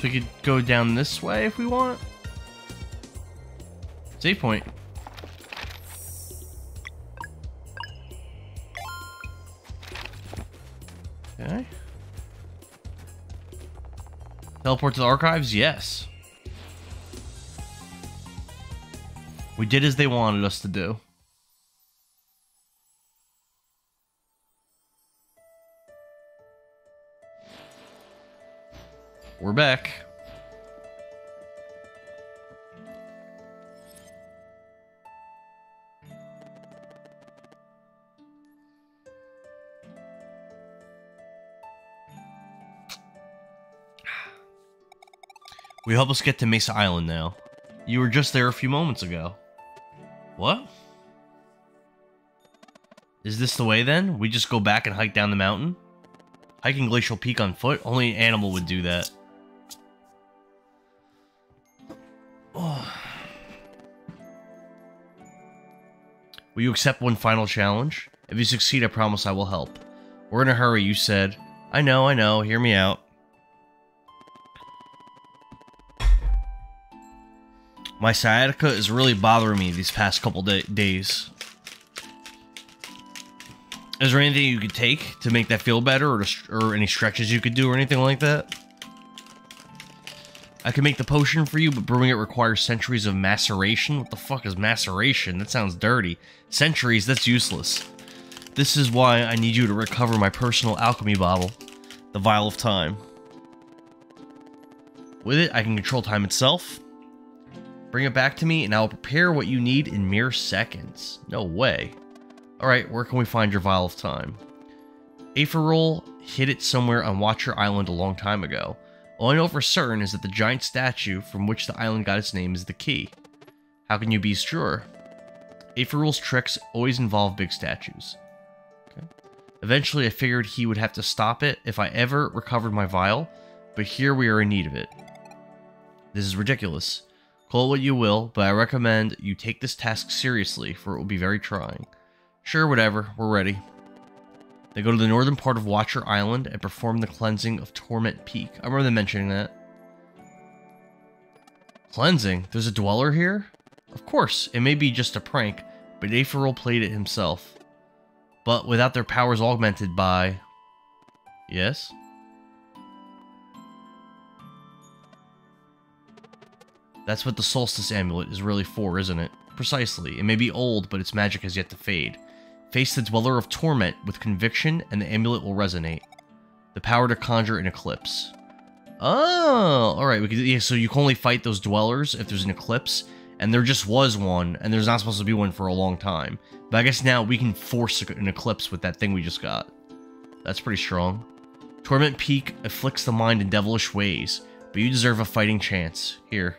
We could go down this way if we want. Save point. Okay. Teleport to the archives? Yes. We did as they wanted us to do. We help us get to Mesa Island now. You were just there a few moments ago. What? Is this the way then? We just go back and hike down the mountain? Hiking Glacial Peak on foot? Only an animal would do that. Oh. Will you accept one final challenge? If you succeed, I promise I will help. We're in a hurry, you said. I know, I know, hear me out. My sciatica is really bothering me these past couple days. Is there anything you could take to make that feel better, or, or any stretches you could do, or anything like that? I can make the potion for you, but brewing it requires centuries of maceration. What the fuck is maceration? That sounds dirty. Centuries, that's useless. This is why I need you to recover my personal alchemy bottle, the Vial of Time. With it, I can control time itself. Bring it back to me, and I will prepare what you need in mere seconds. No way. Alright, where can we find your Vial of Time? Aephorol hid it somewhere on Watcher Island a long time ago. All I know for certain is that the giant statue from which the island got its name is the key. How can you be sure? Aephorol's tricks always involve big statues. Okay. Eventually I figured he would have to stop it if I ever recovered my vial, but here we are in need of it. This is ridiculous. Call it what you will, but I recommend you take this task seriously, for it will be very trying. Sure, whatever. We're ready. They go to the northern part of Watcher Island and perform the cleansing of Torment Peak. I remember them mentioning that. Cleansing? There's a dweller here? Of course, it may be just a prank, but Aephorol played it himself. But without their powers augmented by... Yes? That's what the Solstice Amulet is really for, isn't it? Precisely. It may be old, but its magic has yet to fade. Face the Dweller of Torment with conviction, and the amulet will resonate. The power to conjure an eclipse. Oh, all right. Yeah, so you can only fight those dwellers if there's an eclipse, and there just was one, and there's not supposed to be one for a long time. But I guess now we can force an eclipse with that thing we just got. That's pretty strong. Torment Peak afflicts the mind in devilish ways, but you deserve a fighting chance. Here.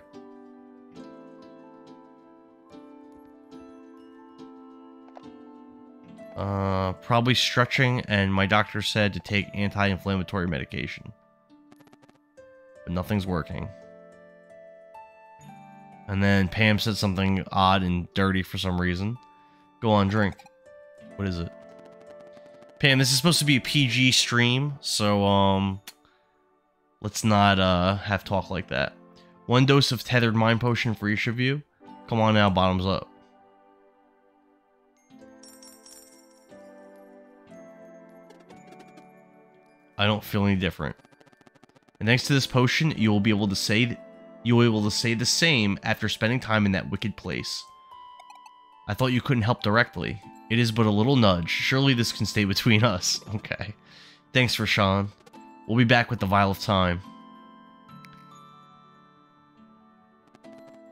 Uh, probably stretching, and my doctor said to take anti-inflammatory medication. But nothing's working. And then Pam said something odd and dirty for some reason. Go on, drink. What is it? Pam, this is supposed to be a PG stream, so, um... Let's not, uh, have talk like that. One dose of tethered mind potion for each of you. Come on now, bottoms up. I don't feel any different. And thanks to this potion, you will be able to say you will be able to say the same after spending time in that wicked place. I thought you couldn't help directly. It is but a little nudge. Surely this can stay between *laughs* us. Okay. Thanks Resh'an. We'll be back with the Vial of Time.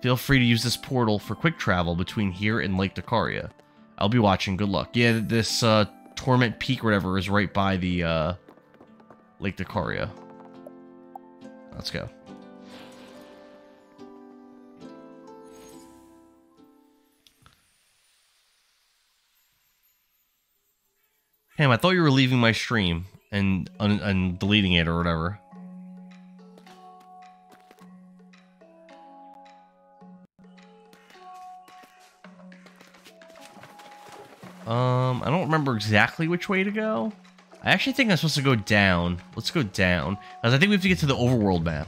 Feel free to use this portal for quick travel between here and Lake Docarria. I'll be watching. Good luck. Yeah, this uh, Torment Peak whatever is right by the uh, Lake Docarria. Let's go. Ham, I thought you were leaving my stream and, and deleting it or whatever. Um, I don't remember exactly which way to go. I actually think I'm supposed to go down. Let's go down. Because I think we have to get to the overworld map.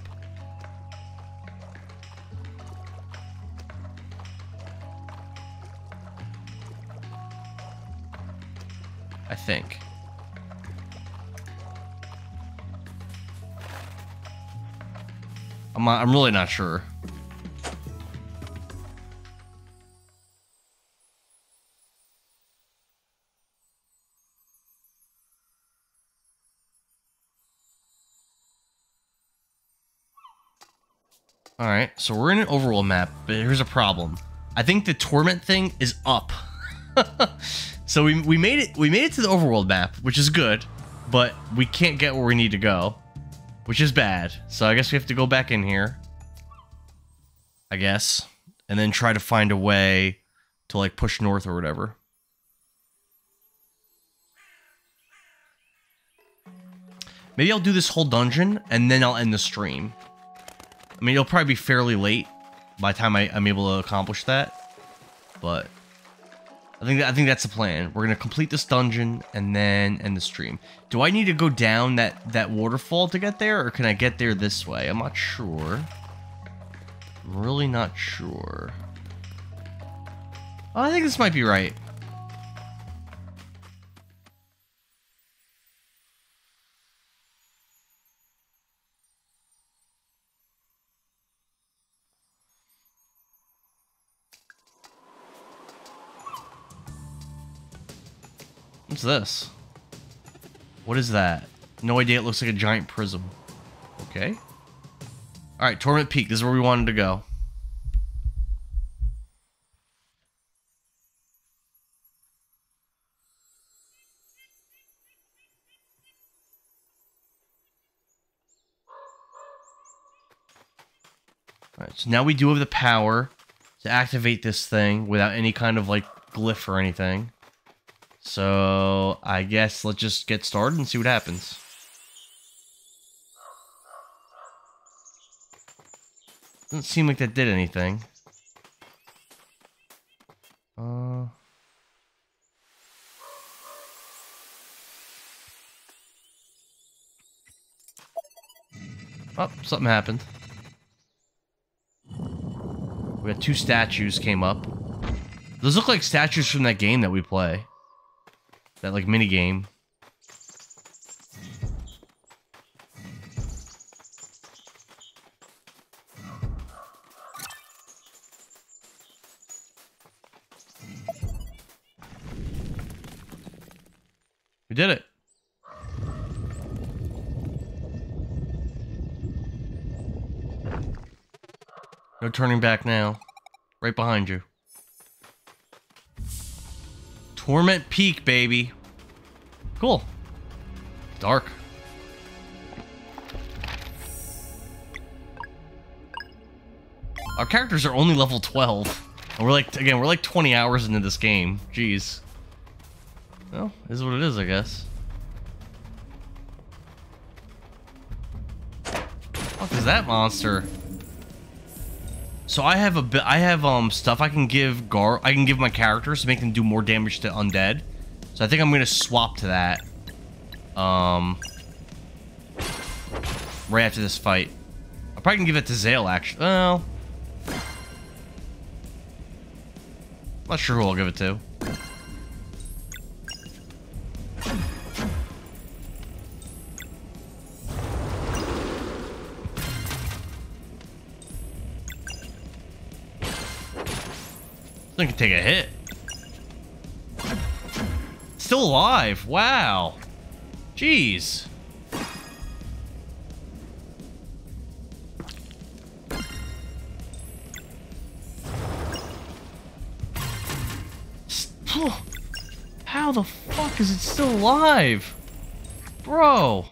I think. I'm, not, I'm really not sure. Alright, so we're in an overworld map, but here's a problem. I think the torment thing is up. *laughs* so we, we made it we made it to the overworld map, which is good, but we can't get where we need to go. Which is bad. So I guess we have to go back in here. I guess. And then try to find a way to like push north or whatever. Maybe I'll do this whole dungeon and then I'll end the stream. I mean, it'll probably be fairly late by the time I, am able to accomplish that. But I think I think that's the plan. We're gonna complete this dungeon and then end the stream. Do I need to go down that that waterfall to get there, or can I get there this way? I'm not sure. I'm really not sure. Oh, I think this might be right. What's this? What is that? No idea. It looks like a giant prism. Okay. Alright, Torment Peak. This is where we wanted to go. Alright, so now we do have the power to activate this thing without any kind of, like, glyph or anything. So I guess let's just get started and see what happens. Doesn't seem like that did anything. Uh... Oh, something happened. We got two statues came up. Those look like statues from that game that we play. That like mini game. We did it. No turning back now. Right behind you. Torment Peak, baby. Cool. Dark. Our characters are only level 12. And we're like, again, we're like 20 hours into this game. Jeez. Well, is what it is, I guess. What is that monster? So I have a. I have um stuff I can give Gar. I can give my characters to make them do more damage to undead. So I think I'm gonna swap to that. Um, right after this fight, I probably can give it to Zale. Actually, well, not sure who I'll give it to. Take a hit. Still alive. Wow. Jeez. How the fuck is it still alive? Bro.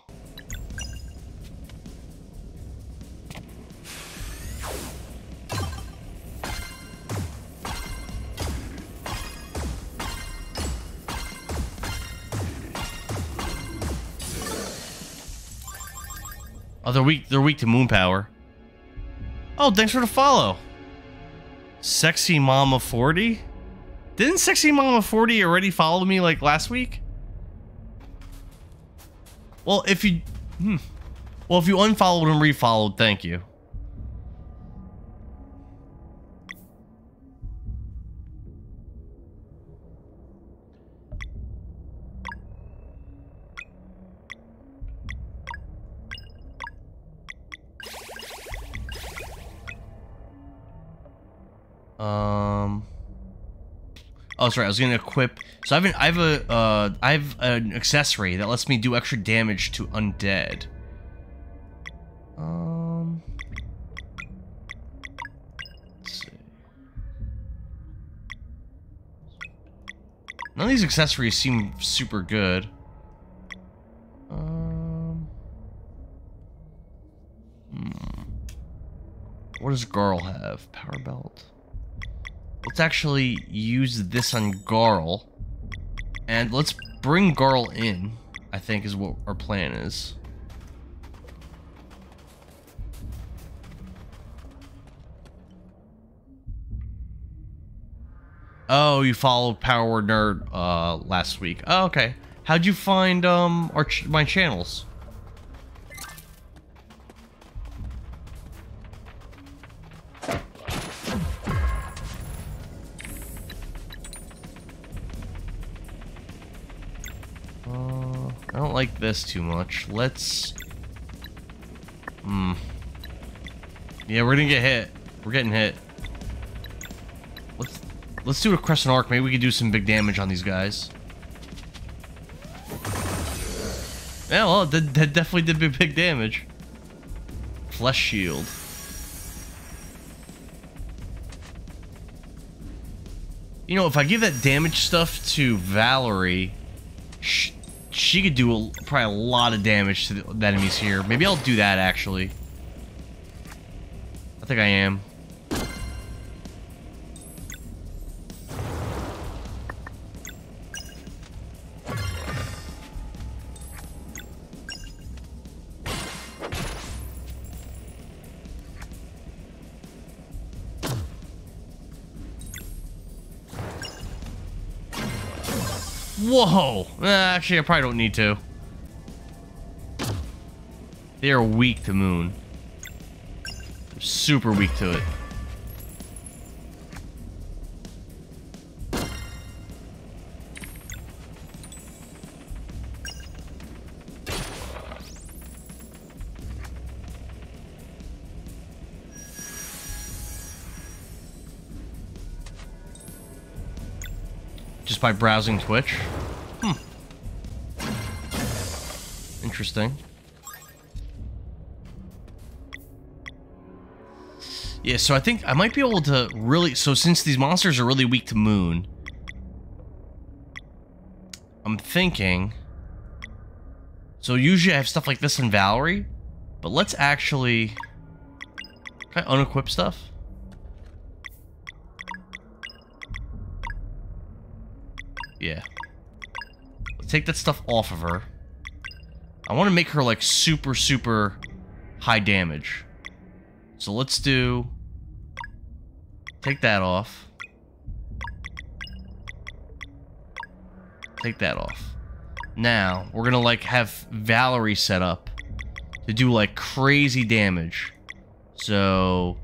Oh, they're weak. They're weak to moon power. Oh, thanks for the follow. Sexy Mama 40? Didn't Sexy Mama 40 already follow me like last week? Well, if you... Hmm. Well, if you unfollowed and refollowed, thank you. Um. Oh, sorry. I was gonna equip. So I have an, I have a uh, I have an accessory that lets me do extra damage to undead. Um. None of these accessories seem super good. Um. Hmm. What does Garl have? Power belt. Let's actually use this on Garl. And let's bring Garl in, I think is what our plan is. Oh, you followed Power Nerd uh, last week. Oh, okay. How'd you find um our ch my channels? Like this too much. Let's... Hmm. Yeah, we're gonna get hit. We're getting hit. Let's let's do a crescent arc. Maybe we can do some big damage on these guys. Yeah, well, that, that definitely did big, big damage. Flesh shield. You know, if I give that damage stuff to Valere, she could do a, probably a lot of damage to the, enemies here. Maybe I'll do that, actually. I think I am. Whoa! Actually, I probably don't need to. They are weak to moon. They're super weak to it. Just by browsing Twitch. Interesting. Yeah, so I think I might be able to really... So since these monsters are really weak to moon... I'm thinking... So usually I have stuff like this in Valere. But let's actually... Can I unequip stuff? Yeah. take that stuff off of her. I want to make her like super, super high damage. So let's do... Take that off. Take that off. Now, we're gonna like have Valere set up to do like crazy damage. So,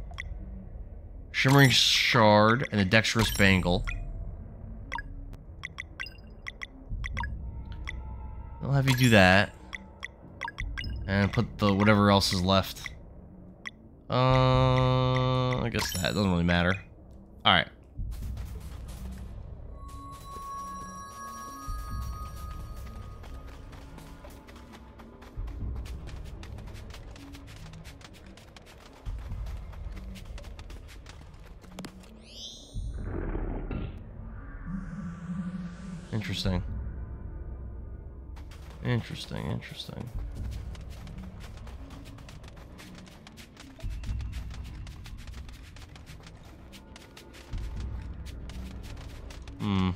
Shimmering Shard and a Dexterous Bangle. I'll have you do that. And put the whatever else is left. Uh, I guess that doesn't really matter. Alright. Interesting. Interesting, interesting. Hmm.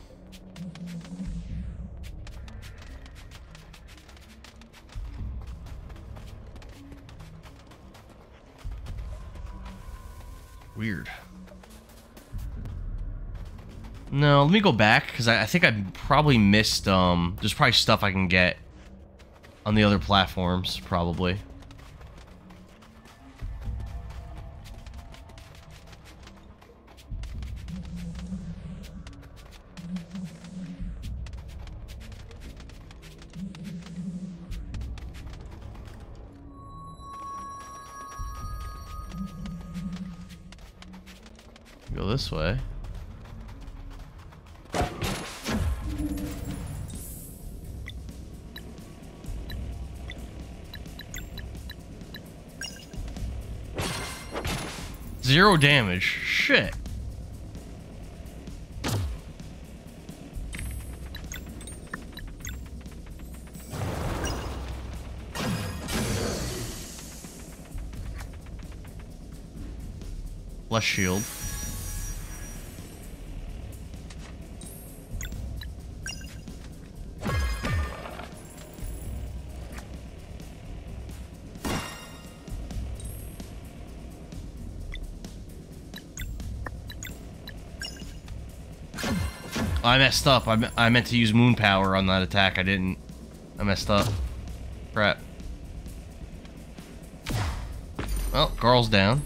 Weird. No, let me go back, because I, I, think I probably missed, um, there's probably stuff I can get on the other platforms, probably. This way. Zero damage. Shit. Less shield. I messed up. I, I meant to use moon power on that attack. I didn't. I messed up. Crap. Well, Garl's down.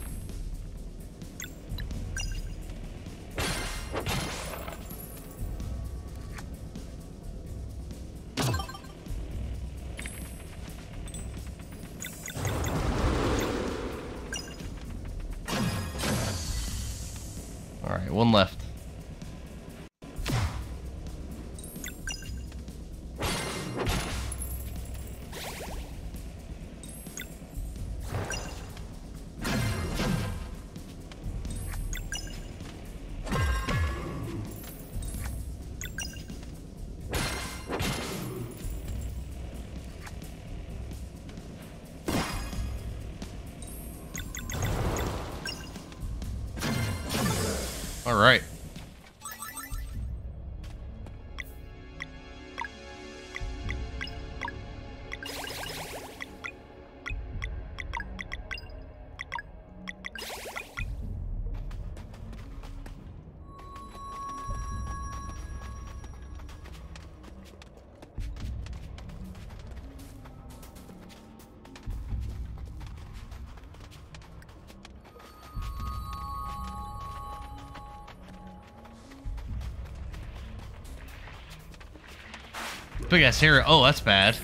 Big ass hair. Oh, that's bad.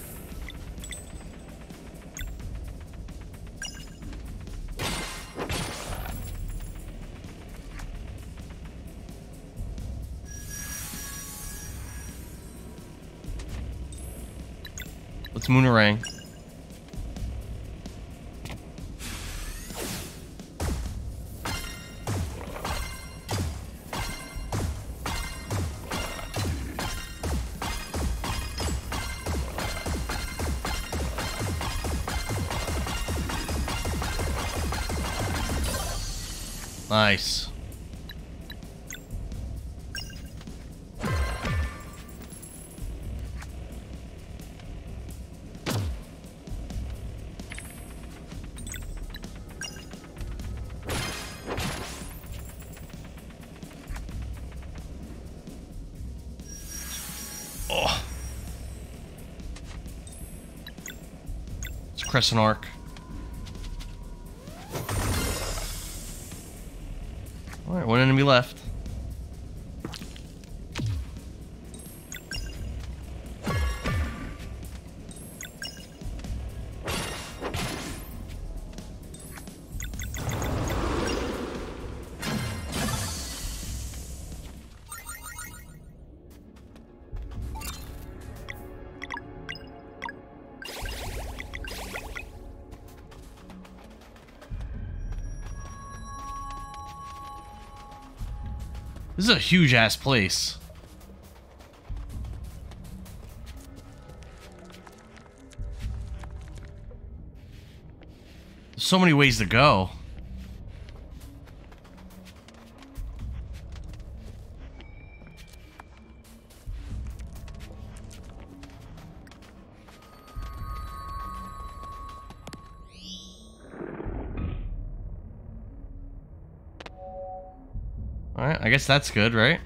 Crescent Arc. This is a huge ass place. There's so many ways to go. Guess that's good, right?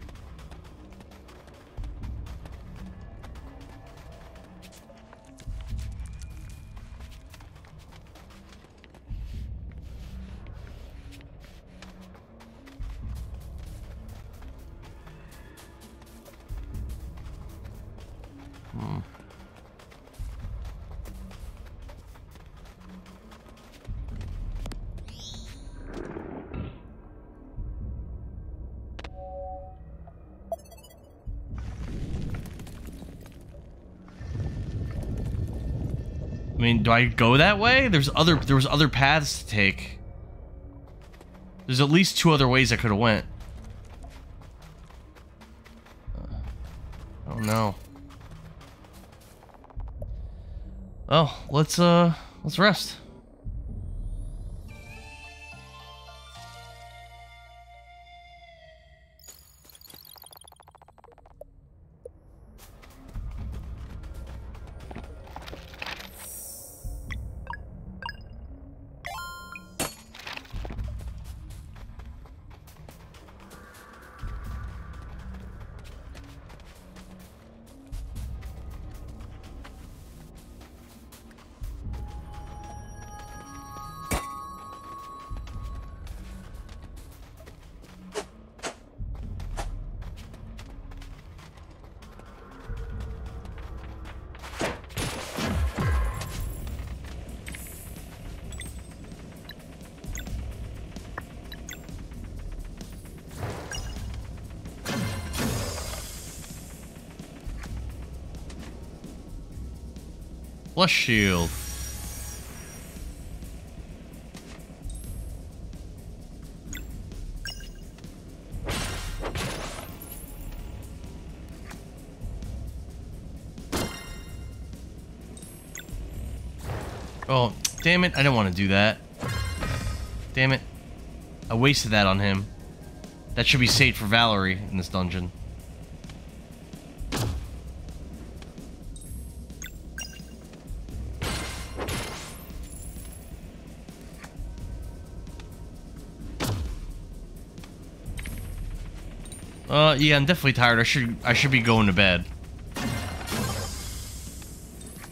Do I go that way? There's other there was other paths to take. There's at least two other ways I could have went. Uh, oh no. Oh, let's uh let's rest. Flesh shield. Oh, damn it. I didn't want to do that. Damn it. I wasted that on him. That should be saved for Valere in this dungeon. Yeah, I'm definitely tired. I should I should be going to bed.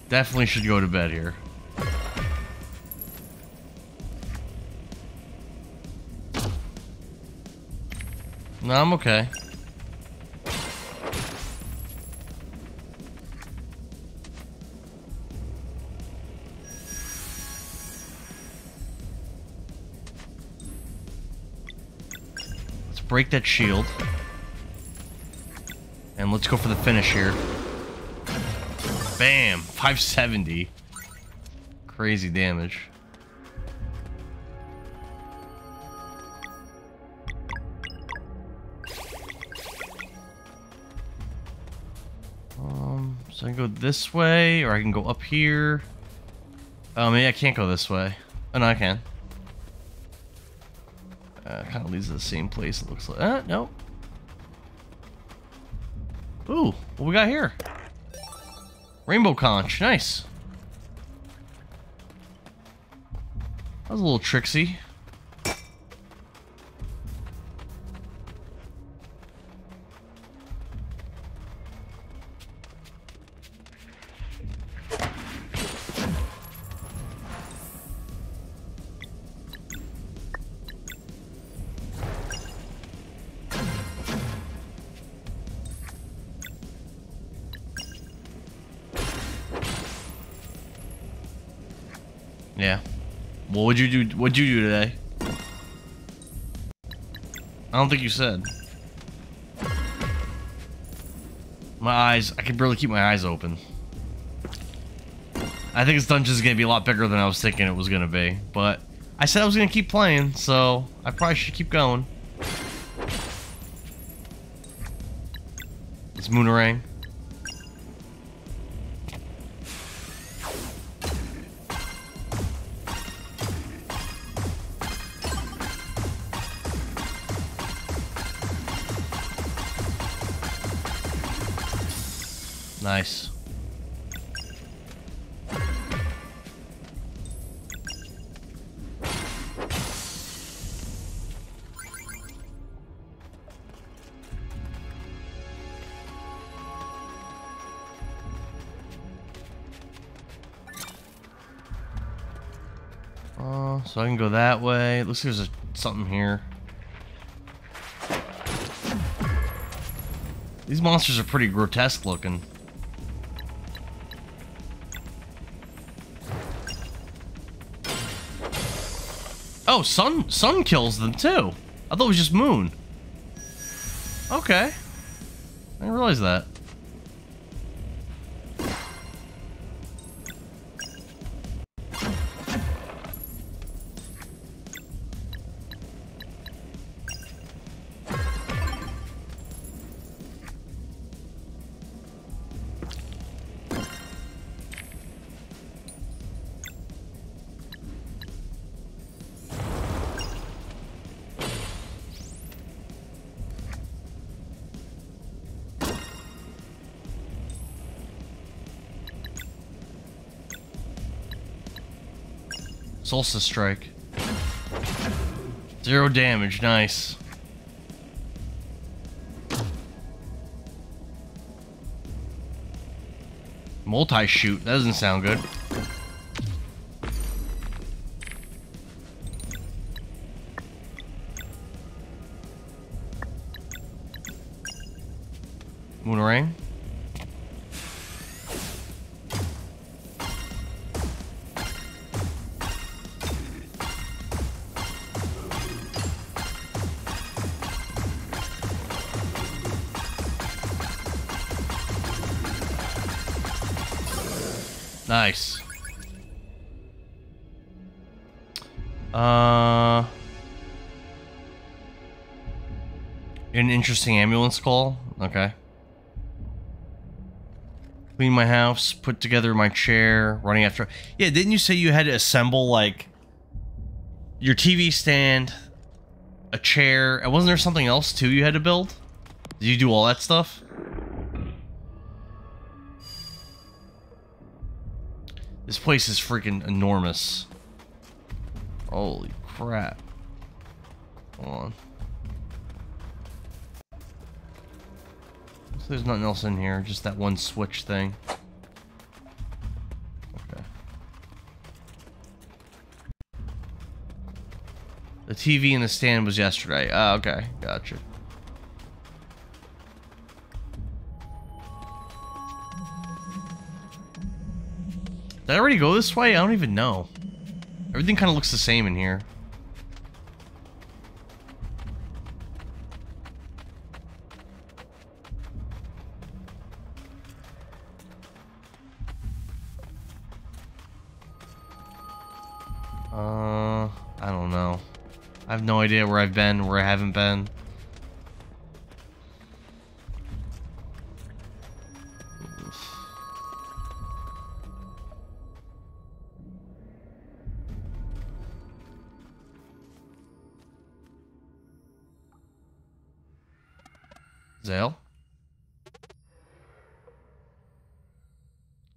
Definitely should go to bed here. No, I'm okay. Let's break that shield. Let's go for the finish here. Bam! 570. Crazy damage. Um, so I can go this way, or I can go up here. Oh, maybe I can't go this way. Oh, no, I can. Uh, kind of leads to the same place, it looks like. Uh, no. What we got here? Rainbow conch, nice. That was a little tricksy. What'd you do? What'd you do today? I don't think you said. My eyes, I can barely keep my eyes open. I think this dungeon's to be a lot bigger than I was thinking it was to be. But I said I was to keep playing, so I probably should keep going. It's Moonerang. It there's a, something here. These monsters are pretty grotesque looking. Oh, sun sun kills them too. I thought it was just moon. Okay. I didn't realize that. Solstice Strike. Zero damage, nice. Multi-shoot, that doesn't sound good. Interesting ambulance call. Okay. Clean my house, put together my chair, running after. Yeah, didn't you say you had to assemble like your TV stand, a chair, and wasn't there something else too you had to build? Did you do all that stuff? This place is freaking enormous. Holy crap. So there's nothing else in here, just that one switch thing. Okay. The TV in the stand was yesterday. Oh, okay. Gotcha. Did I already go this way? I don't even know. Everything kind of looks the same in here. Idea where I've been, where I haven't been. Zale?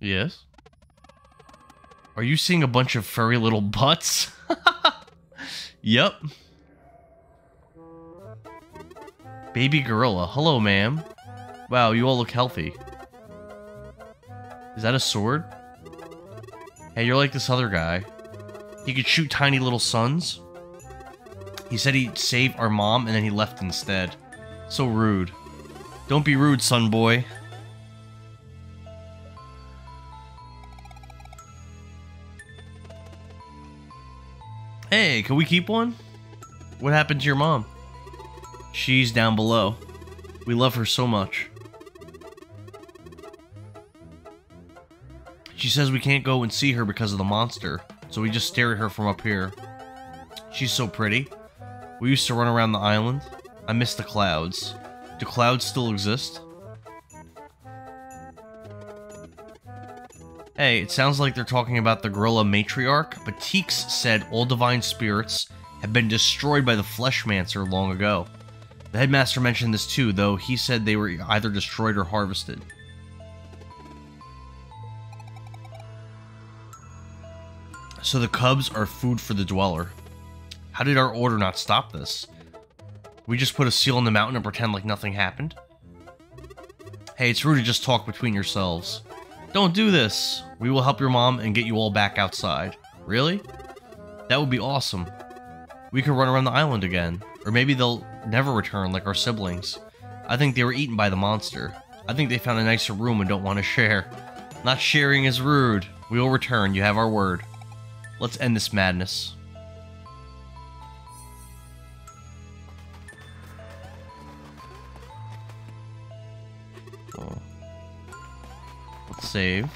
Yes? Are you seeing a bunch of furry little butts? *laughs* yep. Baby gorilla. Hello, ma'am. Wow, you all look healthy. Is that a sword? Hey, you're like this other guy. He could shoot tiny little suns. He said he'd save our mom, and then he left instead. So rude. Don't be rude, son boy. Hey, can we keep one? What happened to your mom? She's down below. We love her so much. She says we can't go and see her because of the monster, so we just stare at her from up here. She's so pretty. We used to run around the island. I miss the clouds. Do clouds still exist? Hey, it sounds like they're talking about the gorilla matriarch, but Teaks said all divine spirits have been destroyed by the Fleshmancer long ago. The headmaster mentioned this too, though he said they were either destroyed or harvested. So the cubs are food for the dweller. How did our order not stop this? We just put a seal on the mountain and pretend like nothing happened? Hey, it's rude to just talk between yourselves. Don't do this! We will help your mom and get you all back outside. Really? That would be awesome. We could run around the island again. Or maybe they'll never return like our siblings. I think they were eaten by the monster. I think they found a nicer room and don't want to share. Not sharing is rude. We will return, you have our word. Let's end this madness. Oh. Let's save.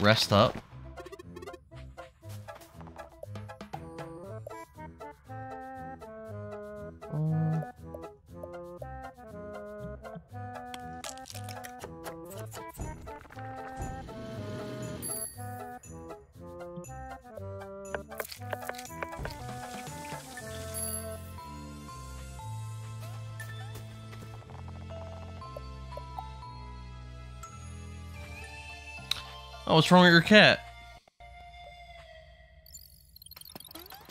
Rest up. What's wrong with your cat?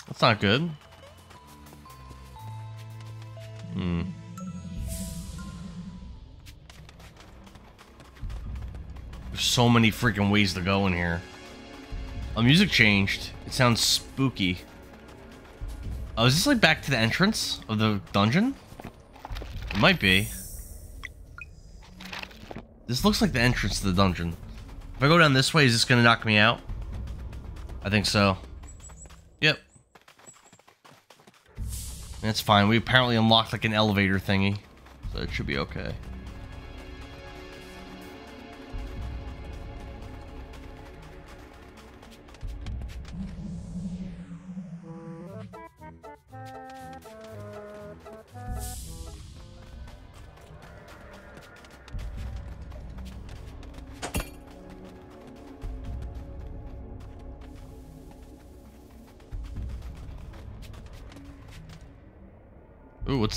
That's not good. Hmm. There's so many freaking ways to go in here. The music changed. It sounds spooky. Oh, is this like back to the entrance of the dungeon? It might be. This looks like the entrance to the dungeon. If I go down this way, is this going to knock me out? I think so. Yep. That's fine. We apparently unlocked like an elevator thingy. So it should be okay.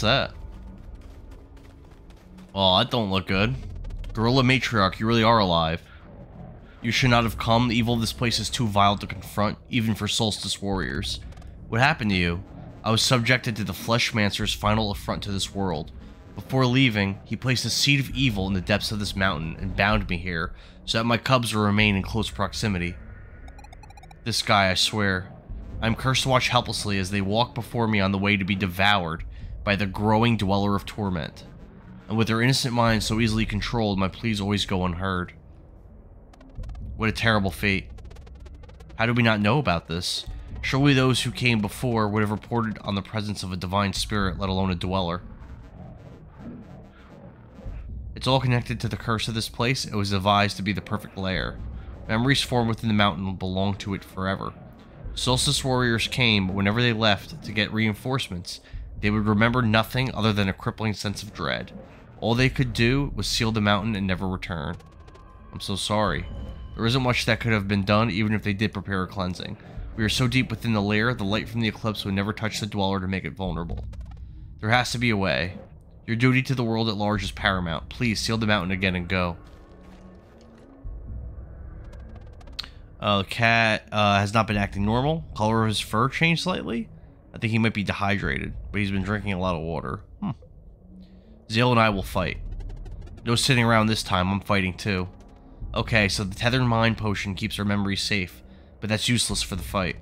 That? Oh, that don't look good. Gorilla Matriarch, you really are alive. You should not have come. The evil of this place is too vile to confront, even for Solstice warriors. What happened to you? I was subjected to the Fleshmancer's final affront to this world. Before leaving, he placed a seed of evil in the depths of this mountain and bound me here, so that my cubs will remain in close proximity. This guy, I swear. I am cursed to watch helplessly as they walk before me on the way to be devoured by the growing dweller of torment. And with their innocent minds so easily controlled, my pleas always go unheard. What a terrible fate. How did we not know about this? Surely those who came before would have reported on the presence of a divine spirit, let alone a dweller. It's all connected to the curse of this place. It was devised to be the perfect lair. Memories formed within the mountain will belong to it forever. Solstice warriors came, but whenever they left to get reinforcements, they would remember nothing other than a crippling sense of dread. All they could do was seal the mountain and never return. I'm so sorry. There isn't much that could have been done even if they did prepare a cleansing. We are so deep within the lair, the light from the eclipse would never touch the dweller to make it vulnerable. There has to be a way. Your duty to the world at large is paramount. Please seal the mountain again and go. Uh, the cat uh, has not been acting normal. Color of his fur changed slightly. I think he might be dehydrated, but he's been drinking a lot of water. Hmm. And I will fight. No sitting around this time, I'm fighting too. Okay, so the Tethered Mind potion keeps our memories safe, but that's useless for the fight.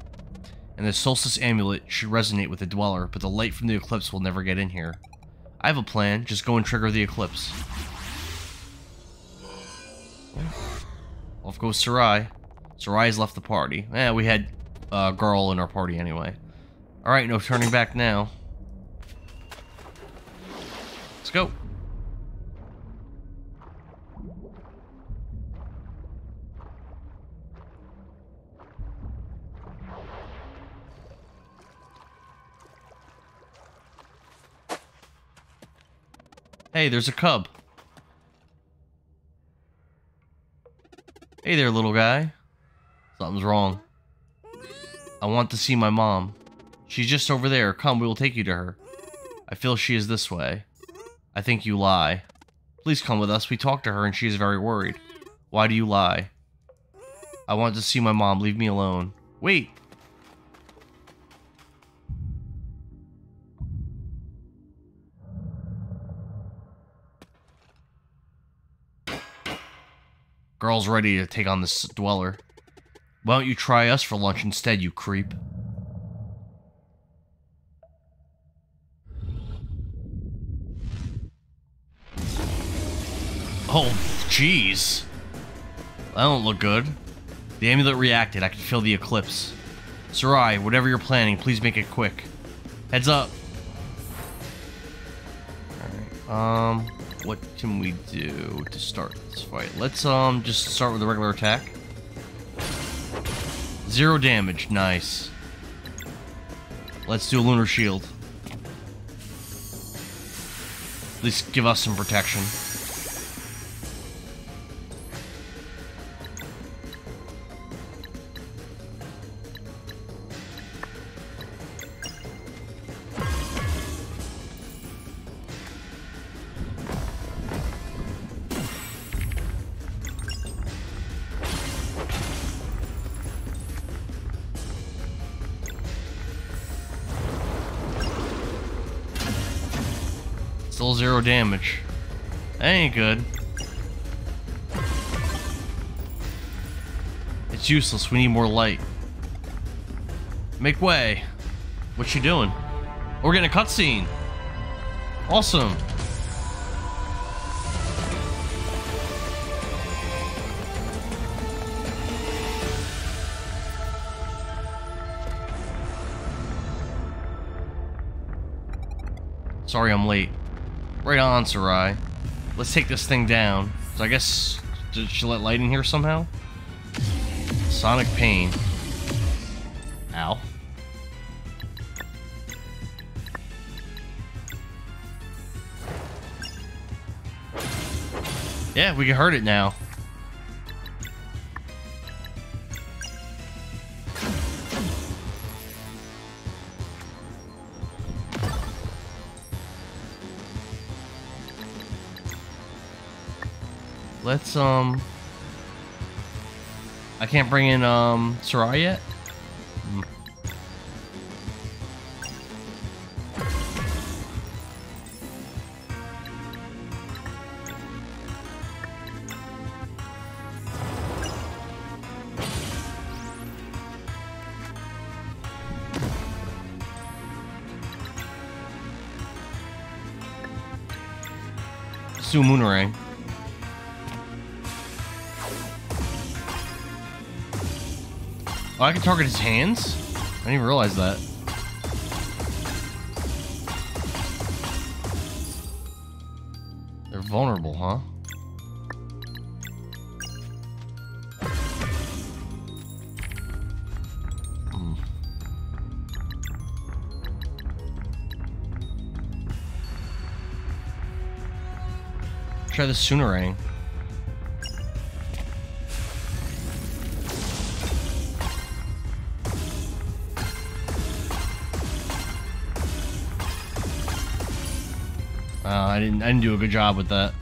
And the Solstice Amulet should resonate with the Dweller, but the light from the Eclipse will never get in here. I have a plan, just go and trigger the Eclipse. Off goes Serai. Serai's left the party. Eh, we had a uh, girl in our party anyway. Alright, no turning back now. Let's go. Hey, there's a cub. Hey there, little guy. Something's wrong. I want to see my mom. She's just over there. Come, we will take you to her. I feel she is this way. I think you lie. Please come with us. We talked to her and she is very worried. Why do you lie? I want to see my mom. Leave me alone. Wait. Girl's ready to take on this dweller. Why don't you try us for lunch instead, you creep? Oh, jeez. That don't look good. The amulet reacted. I can feel the eclipse. Serai, whatever you're planning, please make it quick. Heads up. Um what can we do to start this fight? Let's um just start with a regular attack. Zero damage, nice. Let's do a lunar shield. At least give us some protection. Zero damage. That ain't good. It's useless. We need more light. Make way. What you doing? Oh, we're getting a cutscene. Awesome. Sorry I'm late. Right on, Serai. Let's take this thing down. So I guess, did she let light in here somehow? Sonic pain. Ow. Yeah, we can hurt it now. Um... I can't bring in, um, Serai yet? I can target his hands? I didn't even realize that. They're vulnerable, huh? Hmm. Try the Soonerang. I didn't I didn't do a good job with that.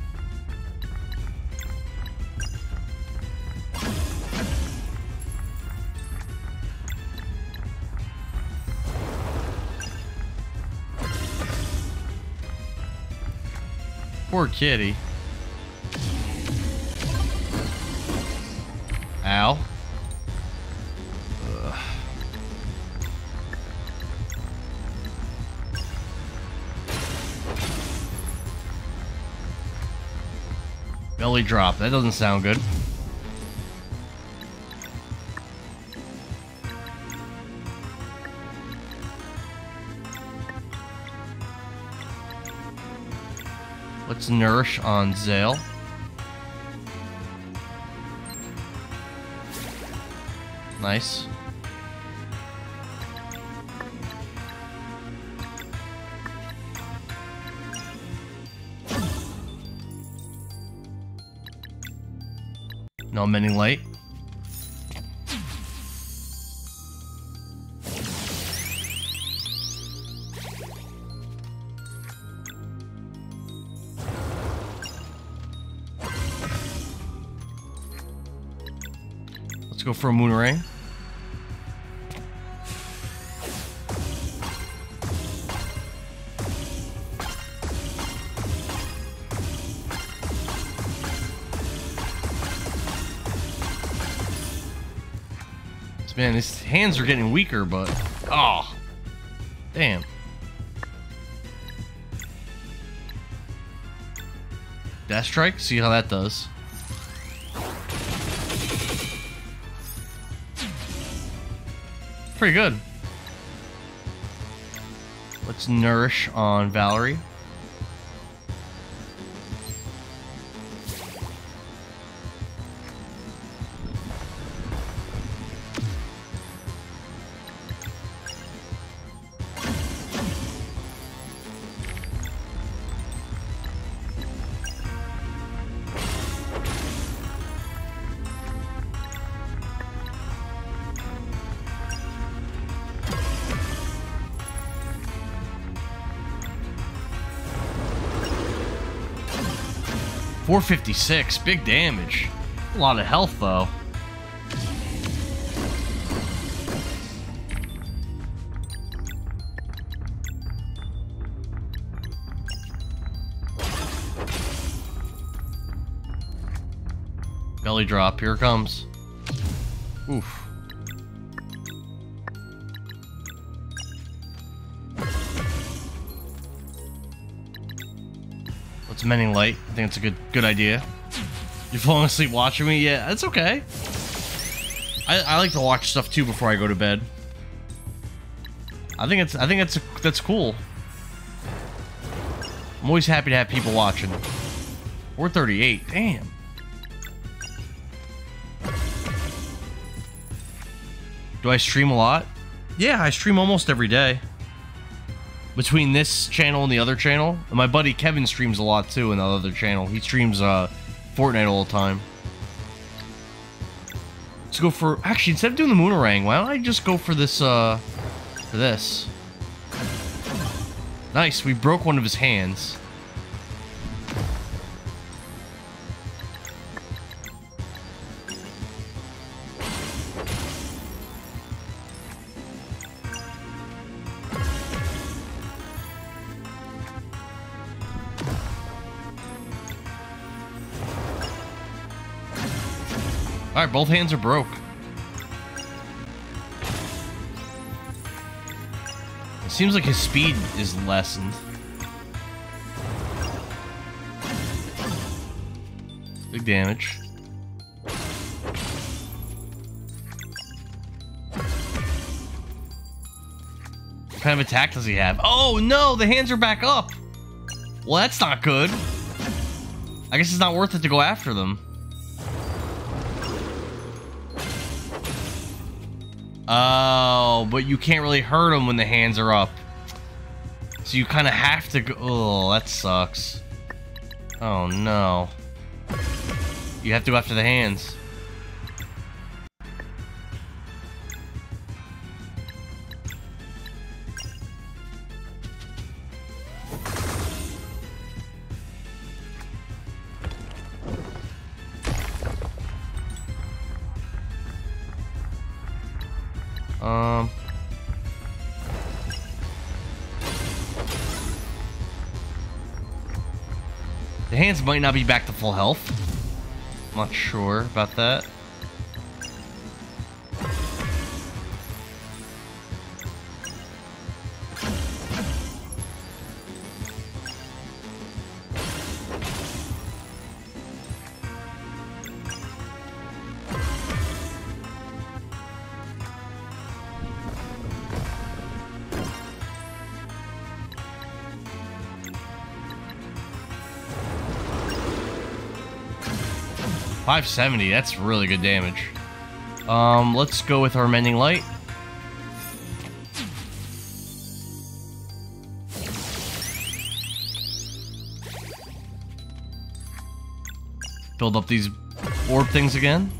Poor kitty. barely. That doesn't sound good. Let's nourish on Zale. Nice. No mending light. Let's go for a moon Man, hands are getting weaker, but... Oh. Damn. Death Strike? See how that does. Pretty good. Let's Nourish on Valere. 456, big damage. A lot of health, though. Belly drop, here comes. It's mending light. I think it's a good good idea. You're falling asleep watching me? Yeah, that's okay. I, I like to watch stuff too before I go to bed. I think it's I think that's that's cool. I'm always happy to have people watching. 438, damn. Do I stream a lot? Yeah, I stream almost every day between this channel and the other channel. And my buddy Kevin streams a lot too in the other channel. He streams uh, Fortnite all the time. Let's go for... Actually, instead of doing the Moonerang, why don't I just go for this, uh... For this. Nice, we broke one of his hands. Both hands are broke. It seems like his speed is lessened. Big damage. What kind of attack does he have? Oh no, the hands are back up! Well, that's not good. I guess it's not worth it to go after them. Oh, but you can't really hurt them when the hands are up. So you kind of have to go... Oh, that sucks. Oh, no. You have to go after the hands. Might not be back to full health. I'm not sure about that. 570, that's really good damage. Um, let's go with our Mending Light. Build up these orb things again.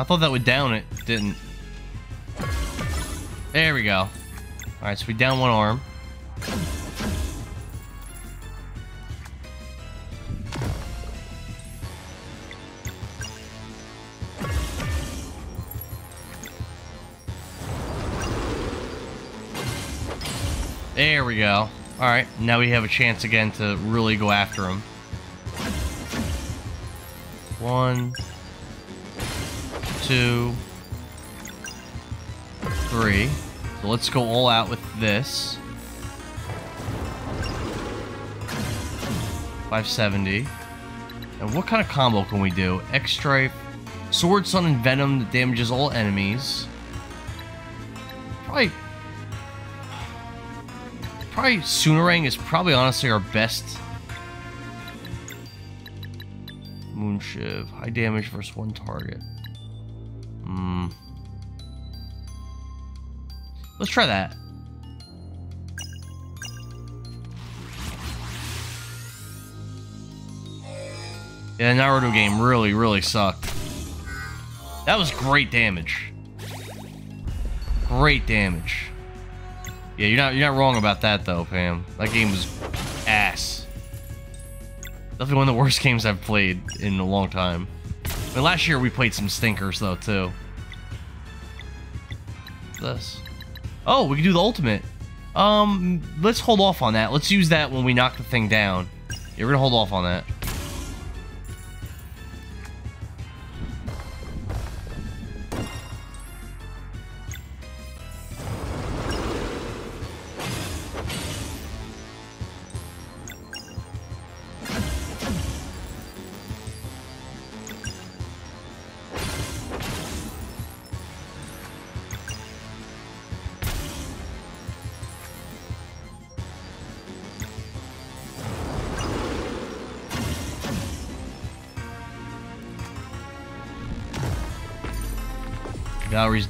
I thought that would down it. Didn't. There we go. Alright, so we down one arm. There we go. Alright, now we have a chance again to really go after him. One, two, three. So let's go all out with this. 570. And what kind of combo can we do? X-Strike, Sword, Sun, and Venom that damages all enemies. Probably... Probably Soonerang is probably honestly our best Moonshiv. High damage versus one target. Let's try that. Yeah, Naruto game really, really sucked. That was great damage. Great damage. Yeah, you're not you're not wrong about that though, Pam. That game was ass. Definitely one of the worst *laughs* games I've played in a long time. Mean, last year we played some stinkers though too. This. Oh, we can do the ultimate. Um, let's hold off on that. Let's use that when we knock the thing down. Yeah, we're gonna hold off on that.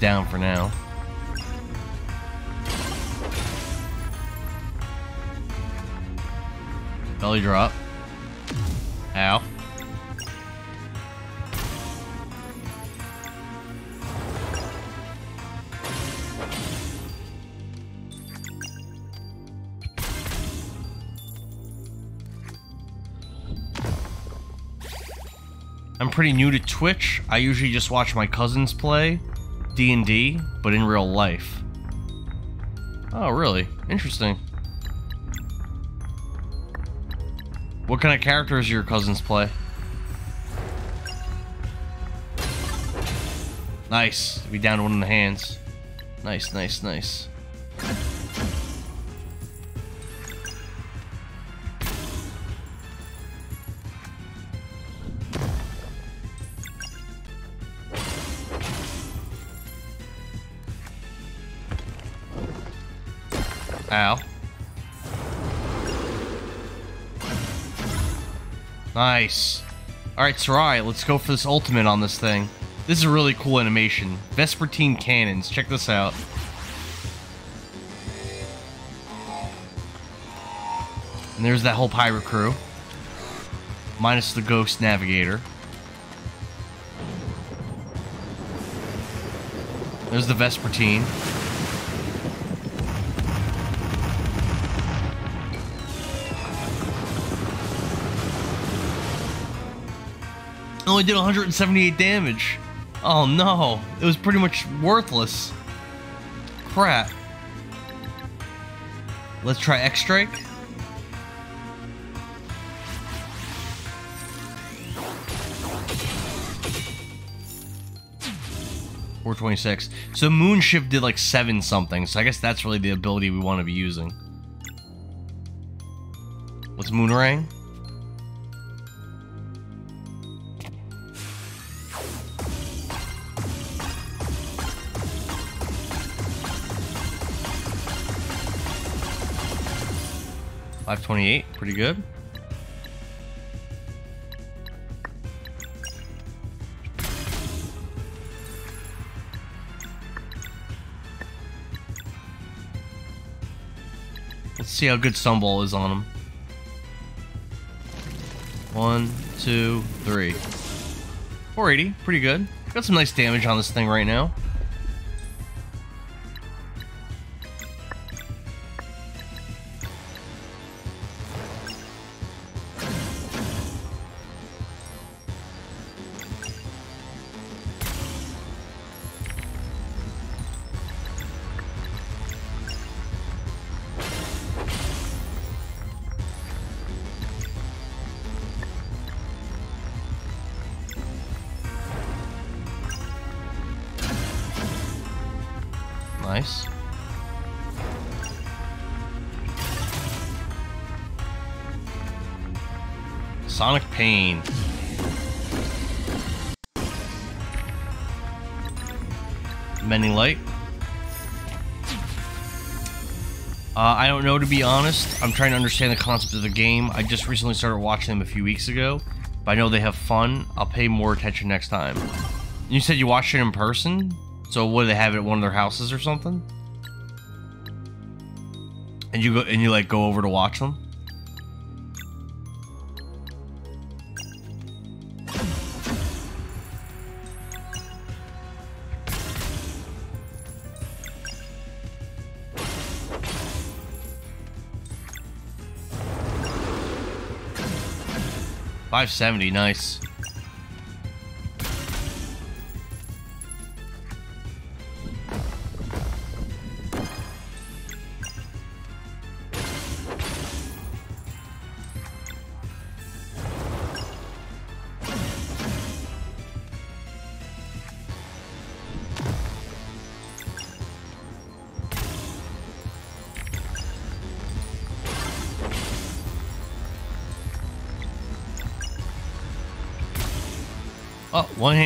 Down for now. Belly drop. Ow. I'm pretty new to Twitch. I usually just watch my cousins play. D&D, but in real life. Oh, really? Interesting. What kind of characters your cousins play? Nice. Be down to one in the hands. Nice, nice, nice. Nice. Alright, Serai, let's go for this ultimate on this thing. This is a really cool animation. Vespertine cannons. Check this out. And there's that whole pirate crew. Minus the ghost navigator. There's the Vespertine. only did 178 damage. Oh no, it was pretty much worthless. Crap. Let's try X-Strike. Four twenty-six. So Moonshift did like seven something. So I guess that's really the ability we want to be using. What's Moonrang? 528, pretty good. Let's see how good Stumble is on him. One, two, three. 480, pretty good. Got some nice damage on this thing right now. To be honest. I'm trying to understand the concept of the game. I just recently started watching them a few weeks ago, but I know they have fun. I'll pay more attention next time. You said you watched it in person? So what they have it at one of their houses or something? And you go and you like go over to watch them? Five seventy, nice.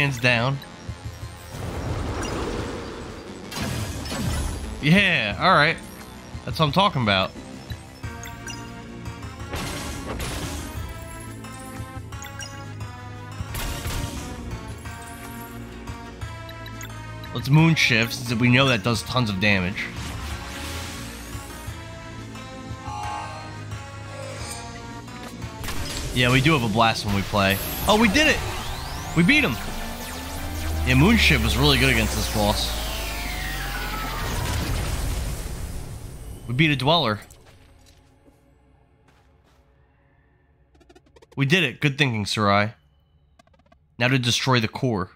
Hand's down. Yeah, alright. That's what I'm talking about. Let's moon shift since we know that does tons of damage. Yeah, we do have a blast when we play. Oh, we did it! We beat him! Yeah, Moonship was really good against this boss. We beat a Dweller. We did it. Good thinking, Serai. Now to destroy the core.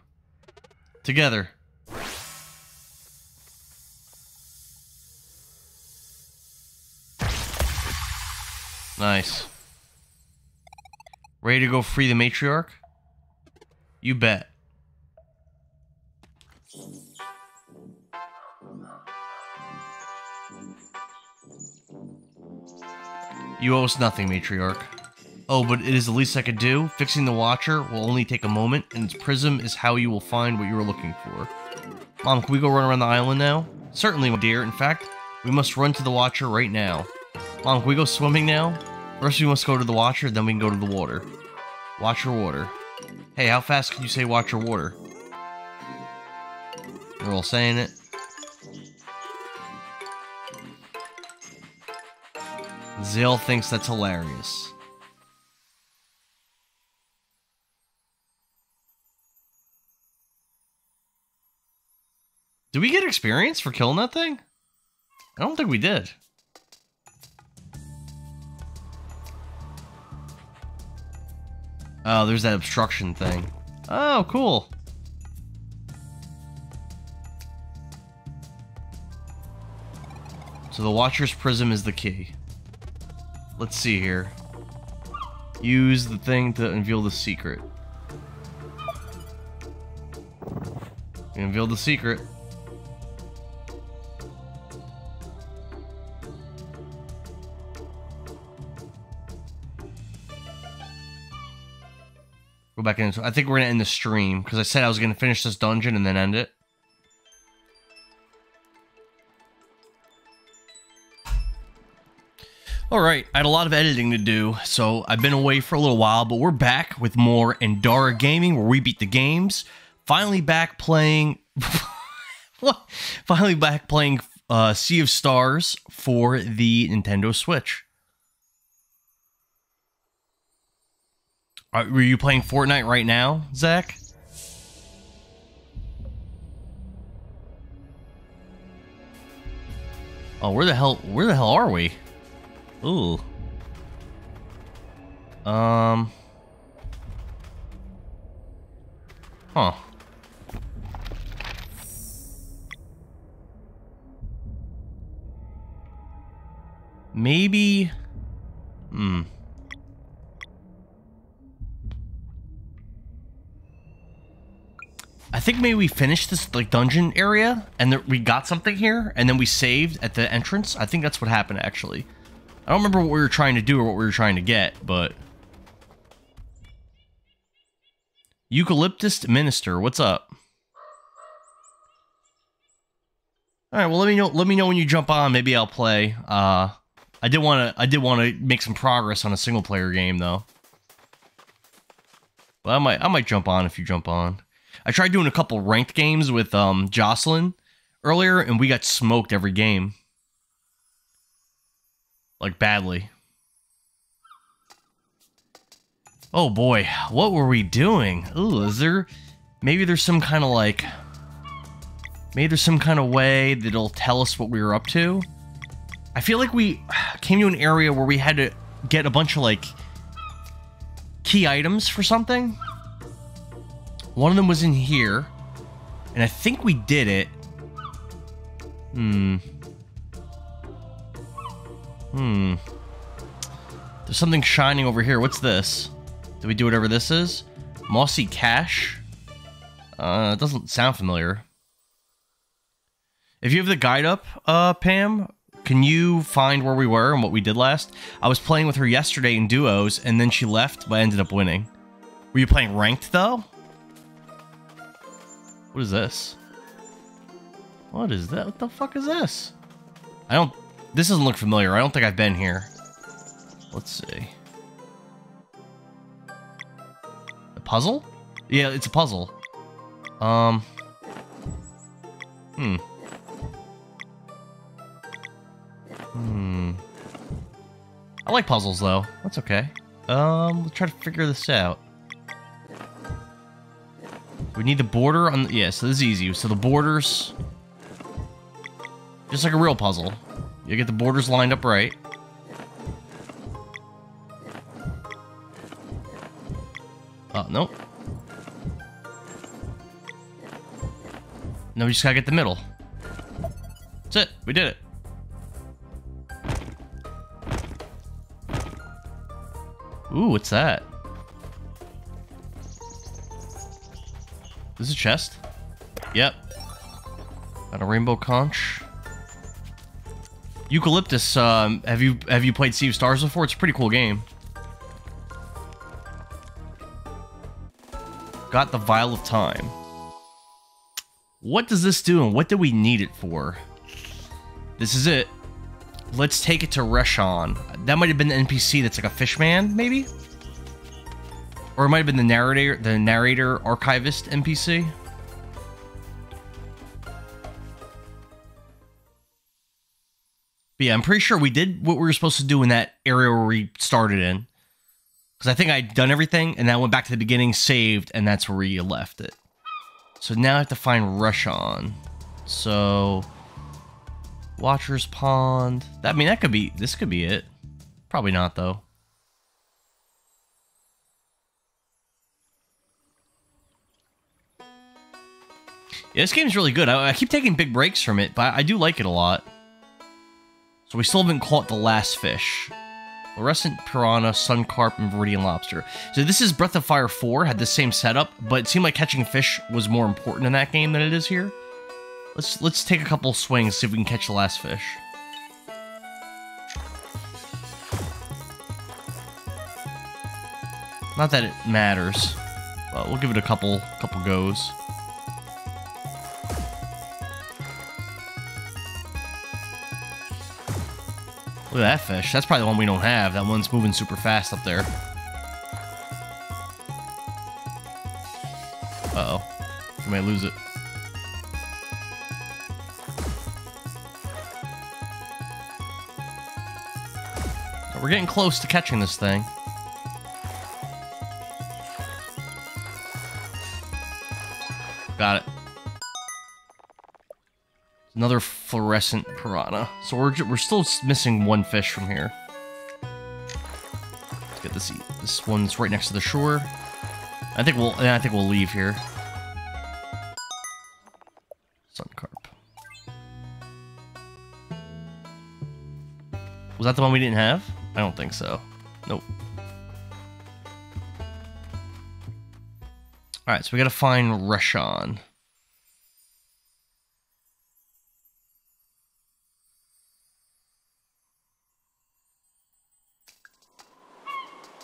Together. Nice. Ready to go free the matriarch? You bet. You owe us nothing, matriarch. Oh, but it is the least I could do. Fixing the Watcher will only take a moment, and its prism is how you will find what you are looking for. Mom, can we go run around the island now? Certainly, my dear. In fact, we must run to the Watcher right now. Mom, can we go swimming now? First, we must go to the Watcher, then we can go to the water. Watcher water. Hey, how fast can you say Watcher water? We're all saying it. Zale thinks that's hilarious. Did we get experience for killing that thing? I don't think we did. Oh, there's that obstruction thing. Oh, cool. So the Watcher's Prism is the key. Let's see here. Use the thing to unveil the secret. Unveil the secret. Go back in. I think we're gonna end the stream because I said I was gonna finish this dungeon and then end it. All right, I had a lot of editing to do, so I've been away for a little while, but we're back with more Endara Gaming, where we beat the games. Finally back playing, *laughs* what? Finally back playing uh, Sea of Stars for the Nintendo Switch. Are, were you playing Fortnite right now, Zach? Oh, where the hell? Where the hell are we? Ooh. Um. Huh. Maybe. Hmm. I think maybe we finished this like dungeon area and we got something here and then we saved at the entrance. I think that's what happened actually. I don't remember what we were trying to do or what we were trying to get, but Eucalyptus Minister, what's up? All right, well let me know let me know when you jump on, maybe I'll play. Uh I did want to I did want to make some progress on a single player game though. But I might I might jump on if you jump on. I tried doing a couple ranked games with um, Jocelyn earlier, and we got smoked every game. Like, badly. Oh boy, what were we doing? Ooh, is there... Maybe there's some kind of like... Maybe there's some kind of way that'll tell us what we were up to. I feel like we came to an area where we had to get a bunch of like key items for something. One of them was in here. And I think we did it. Hmm. Hmm. There's something shining over here. What's this? Did we do whatever this is? Mossy Cash? Uh, it doesn't sound familiar. If you have the guide up, uh, Pam, can you find where we were and what we did last? I was playing with her yesterday in duos, and then she left, but I ended up winning. Were you playing ranked, though? What is this? What is that? What the fuck is this? I don't... This doesn't look familiar. I don't think I've been here. Let's see. A puzzle? Yeah, it's a puzzle. Um... Hmm. Hmm. I like puzzles, though. That's okay. Um, let's try to figure this out. We need the border on the, yeah, so this is easy. So the borders, just like a real puzzle. You get the borders lined up right. Oh, nope. No, we just gotta get the middle. That's it. We did it. Ooh, what's that? This is a chest. Yep. Got a rainbow conch. Eucalyptus, um, have you have you played Sea of Stars before? It's a pretty cool game. Got the Vial of Time. What does this do and what do we need it for? This is it. Let's take it to Resh'an. That might have been the NPC that's like a fishman, maybe? Or it might have been the narrator, the narrator archivist NPC. But yeah, I'm pretty sure we did what we were supposed to do in that area where we started in. Because I think I'd done everything, and then I went back to the beginning, saved, and that's where we left it. So now I have to find Resh'an. So... Watcher's Pond. I mean, that could be... This could be it. Probably not, though. Yeah, this game's really good. I, I, keep taking big breaks from it, but I do like it a lot. So we still haven't caught the last fish. Fluorescent Piranha, Sun Carp, and Viridian Lobster. So this is Breath of Fire 4, had the same setup, but it seemed like catching fish was more important in that game than it is here. Let's let's take a couple swings, see if we can catch the last fish. Not that it matters, but we'll give it a couple couple goes. Look at that fish. That's probably the one we don't have. That one's moving super fast up there. Uh-oh. We might lose it. We're getting close to catching this thing. Got it. Another fluorescent piranha. So we're, we're still missing one fish from here. Let's get this. This one's right next to the shore. I think we'll. I think we'll leave here. Sun carp. Was that the one we didn't have? I don't think so. Nope. Alright, so we gotta find Resh'an.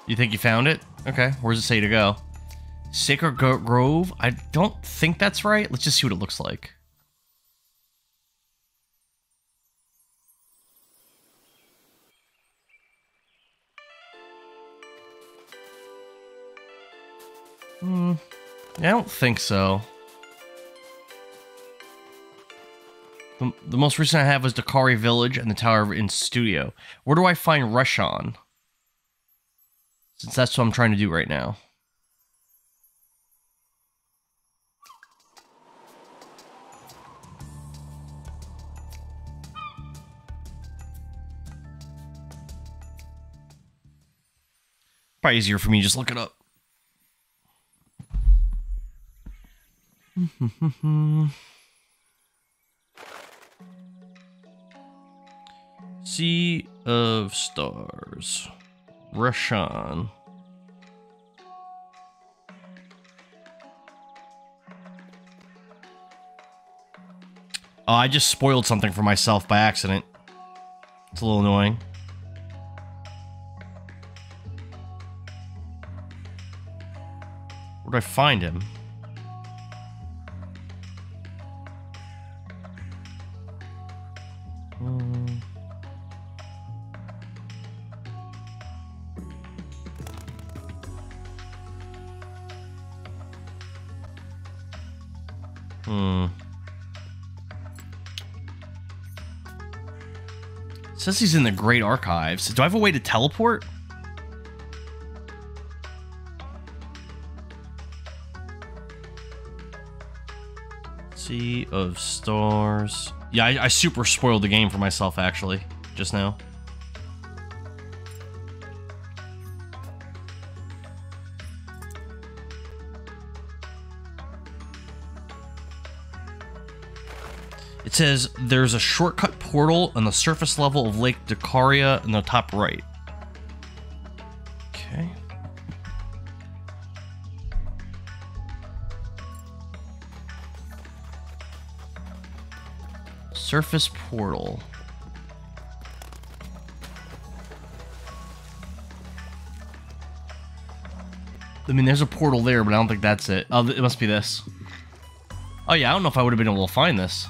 You think you found it? Okay, where does it say to go? Sacred Grove? I don't think that's right. Let's just see what it looks like. Hmm. I don't think so. The, the most recent I have was Dakari Village and the Tower Antsudlo. Where do I find Resh'an? Since that's what I'm trying to do right now. Probably easier for me just look it up. *laughs* sea of Stars. Resh'an. Oh, I just spoiled something for myself by accident. It's a little annoying. Where do I find him? Says he's in the Great Archives. Do I have a way to teleport? Sea of Stars. Yeah, I, I super spoiled the game for myself, actually, just now. Says there's a shortcut portal on the surface level of Lake Docarria in the top right. Okay. Surface portal. I mean, there's a portal there, but I don't think that's it. Oh, it must be this. Oh yeah, I don't know if I would have been able to find this.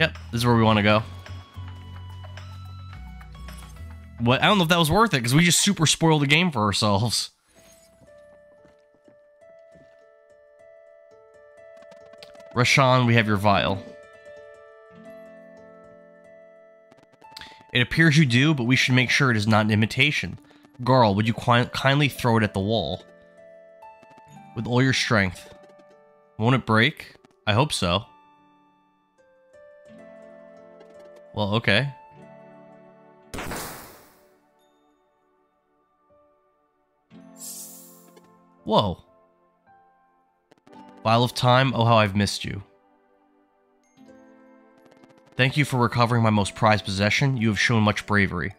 Yep, this is where we want to go. What? I don't know if that was worth it, because we just super spoiled the game for ourselves. Resh'an, we have your vial. It appears you do, but we should make sure it is not an imitation. Garl, would you kindly throw it at the wall? With all your strength. Won't it break? I hope so. Well, okay. Whoa. Vial of Time, oh how I've missed you. Thank you for recovering my most prized possession. You have shown much bravery.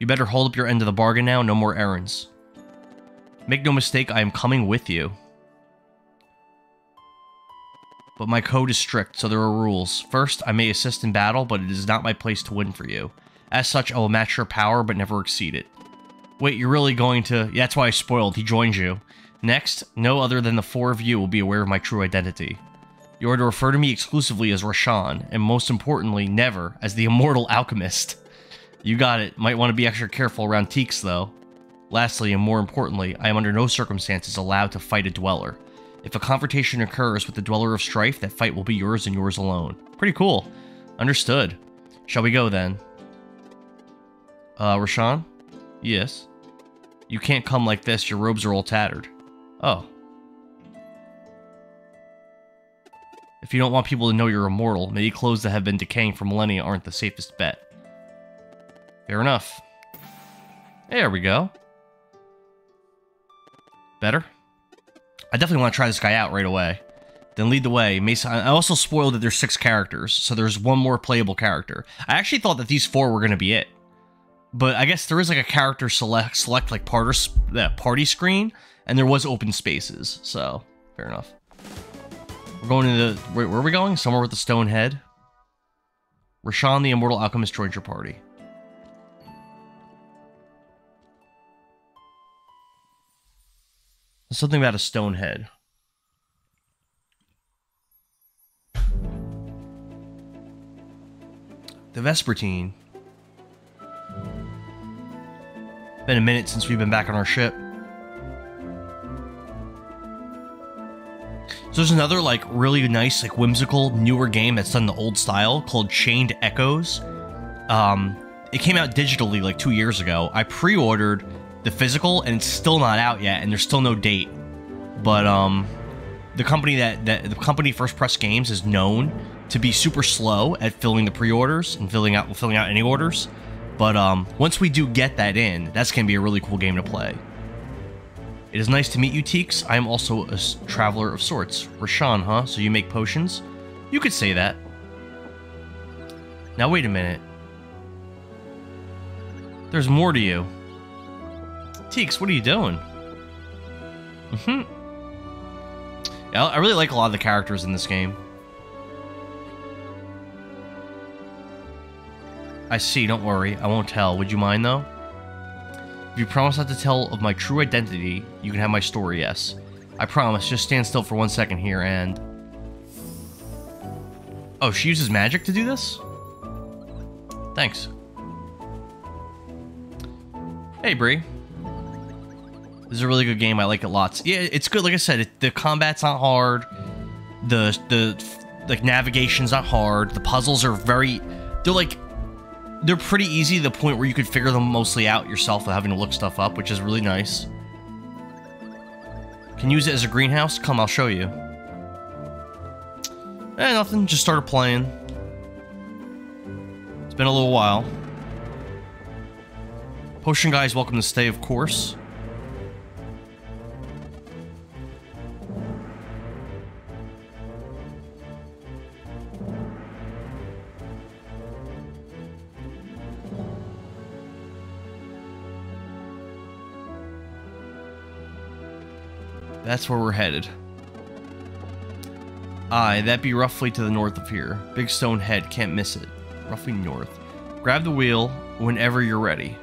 You better hold up your end of the bargain now, no more errands. Make no mistake, I am coming with you. But my code is strict, so there are rules. First, I may assist in battle, but it is not my place to win for you. As such, I will match your power, but never exceed it. Wait, you're really going to... Yeah, that's why I spoiled. He joins you. Next, no other than the four of you will be aware of my true identity. You are to refer to me exclusively as Resh'an, and most importantly, never as the Immortal Alchemist. You got it. Might want to be extra careful around Teaks, though. Lastly, and more importantly, I am under no circumstances allowed to fight a Dweller. If a confrontation occurs with the Dweller of Strife, that fight will be yours and yours alone. Pretty cool. Understood. Shall we go, then? Uh, Resh'an? Yes? You can't come like this, your robes are all tattered. Oh. If you don't want people to know you're immortal, maybe clothes that have been decaying for millennia aren't the safest bet. Fair enough. There we go. Better? I definitely want to try this guy out right away. Then lead the way. Mason, I also spoiled that there's six characters, so there's one more playable character. I actually thought that these four were going to be it. But I guess there is like a character select, select like party, that party screen, and there was open spaces, so fair enough. We're going to the, wait, where are we going? Somewhere with the stone head? Resh'an the Immortal Alchemist joined your party. Something about a stone head. The Vespertine. Been a minute since we've been back on our ship. So there's another like really nice, like whimsical, newer game that's done the old style called Chained Echoes. Um, it came out digitally like two years ago. I pre-ordered the physical and it's still not out yet, and there's still no date. But um, the company that, that the company First Press Games is known to be super slow at filling the pre-orders and filling out filling out any orders. But um, once we do get that in, that's gonna be a really cool game to play. It is nice to meet you, Teaks. I am also a traveler of sorts. Resh'an, huh? So you make potions? You could say that. Now wait a minute. There's more to you. Teaks, what are you doing? Mm hmm yeah, I really like a lot of the characters in this game. I see, don't worry. I won't tell. Would you mind, though? If you promise not to tell of my true identity, you can have my story, yes. I promise. Just stand still for one second here and... Oh, she uses magic to do this? Thanks. Hey, Bree. This is a really good game. I like it lots. Yeah, it's good. Like I said, it, the combat's not hard. The the like navigation's not hard. The puzzles are very. They're like they're pretty easy to the point where you could figure them mostly out yourself without having to look stuff up, which is really nice. Can you use it as a greenhouse? Come, I'll show you. Eh, nothing. Just started playing. It's been a little while. Potion guys, welcome to stay, of course. That's where we're headed. Aye, that be roughly to the north of here. Big stone head, can't miss it. Roughly north. Grab the wheel whenever you're ready.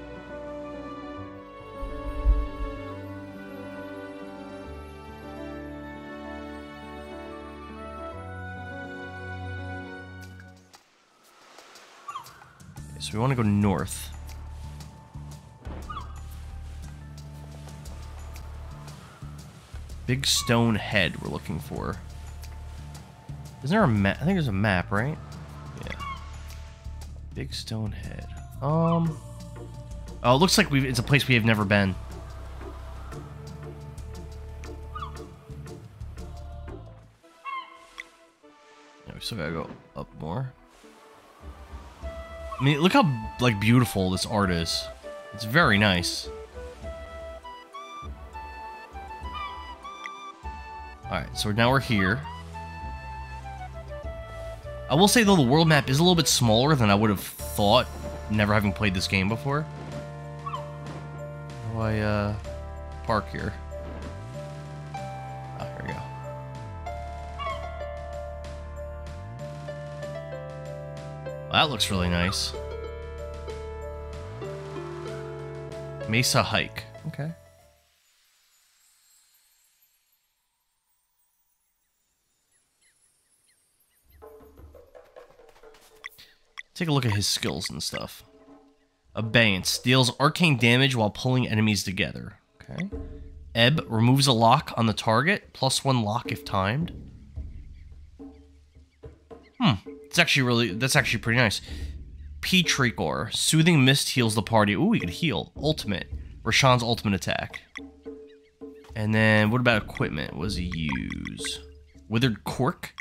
so we want to go north. Big stone head we're looking for. Is there a map? I think there's a map, right? Yeah. Big stone head. Um. Oh, it looks like we it's a place we have never been. Yeah, we still gotta go up more. I mean, look how like beautiful this art is. It's very nice. Alright, so now we're here. I will say, though, the world map is a little bit smaller than I would have thought, never having played this game before. do I uh, park here? Oh, here we go. Well, that looks really nice. Mesa Hike. Okay. Take a look at his skills and stuff. Abeyance deals arcane damage while pulling enemies together. Okay. Ebb removes a lock on the target, plus one lock if timed. Hmm. It's actually really that's actually pretty nice. Petrichor. Soothing Mist heals the party. Ooh, we could heal. Ultimate. Resh'an's ultimate attack. And then what about equipment? He use? Withered Cork.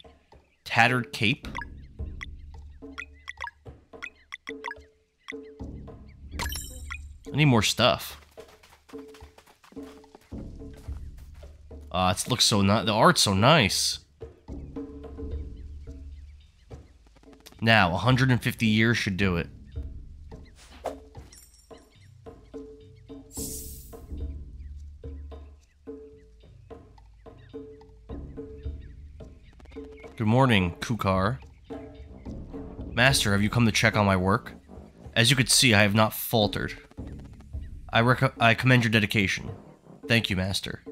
Tattered Cape. I need more stuff. Uh, it looks so nice. The art's so nice. Now, 150 years should do it. Good morning, Kukar. Master, have you come to check on my work? As you could see, I have not faltered. I, I commend your dedication. Thank you, Master.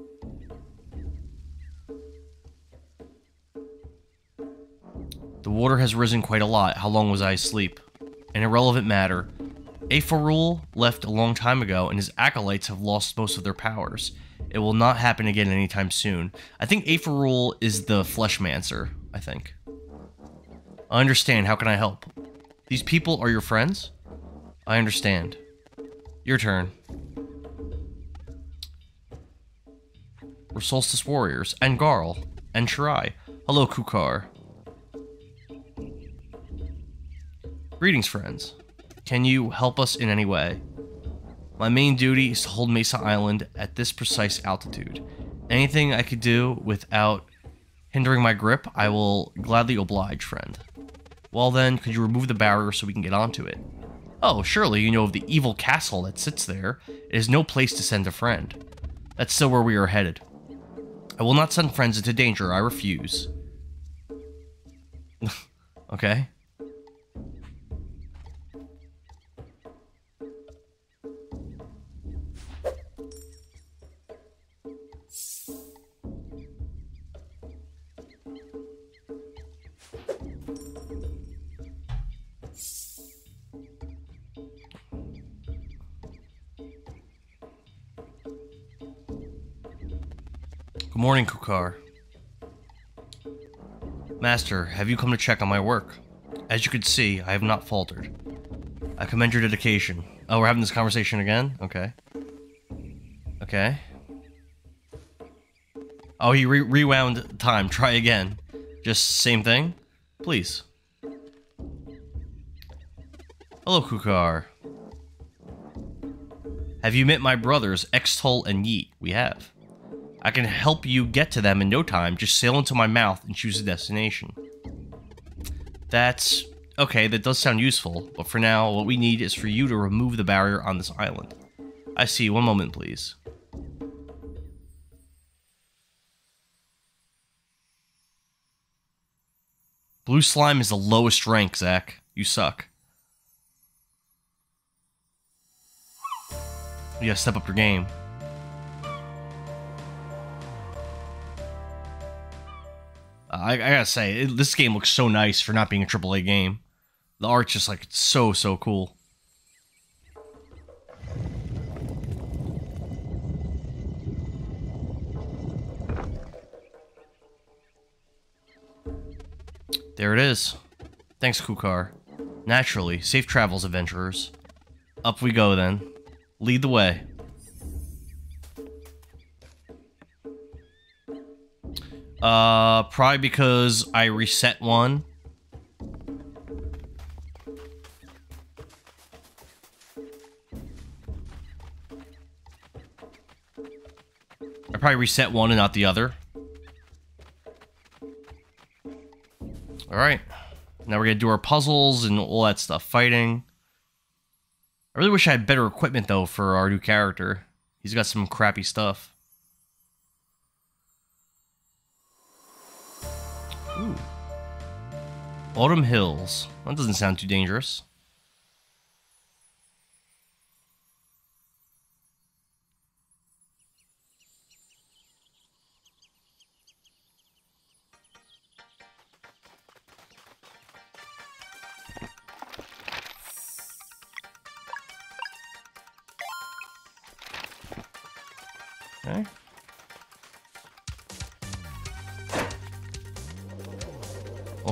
The water has risen quite a lot. How long was I asleep? An irrelevant matter. Aephorol left a long time ago, and his acolytes have lost most of their powers. It will not happen again anytime soon. I think Aephorol is the Fleshmancer, I think. I understand. How can I help? These people are your friends? I understand. Your turn. We're Solstice Warriors, and Garl, and Serai. Hello, Kukar. Greetings, friends. Can you help us in any way? My main duty is to hold Mesa Island at this precise altitude. Anything I could do without hindering my grip, I will gladly oblige, friend. Well then, could you remove the barrier so we can get onto it? Oh, surely you know of the evil castle that sits there. It is no place to send a friend. That's still where we are headed. I will not send friends into danger, I refuse. *laughs* okay. Good morning, Kukar. Master, have you come to check on my work? As you can see, I have not faltered. I commend your dedication. Oh, we're having this conversation again? Okay. Okay. Oh, he re rewound time. Try again. Just same thing? Please. Hello, Kukar. Have you met my brothers, Extol and Yeet? We have. I can help you get to them in no time. Just sail into my mouth and choose a destination. That's... Okay, that does sound useful, but for now, what we need is for you to remove the barrier on this island. I see. One moment, please. Blue Slime is the lowest rank, Zach. You suck. You gotta step up your game. I, I, gotta say, it, this game looks so nice for not being a AAA game. The art's just like so so cool. There it is. Thanks, Kukar. Naturally, safe travels, adventurers. Up we go, then. Lead the way. Uh, probably because I reset one. I probably reset one and not the other. Alright. Now we're gonna do our puzzles and all that stuff. Fighting. I really wish I had better equipment, though, for our new character. He's got some crappy stuff. Ooh. Autumn Hills. That doesn't sound too dangerous. Okay.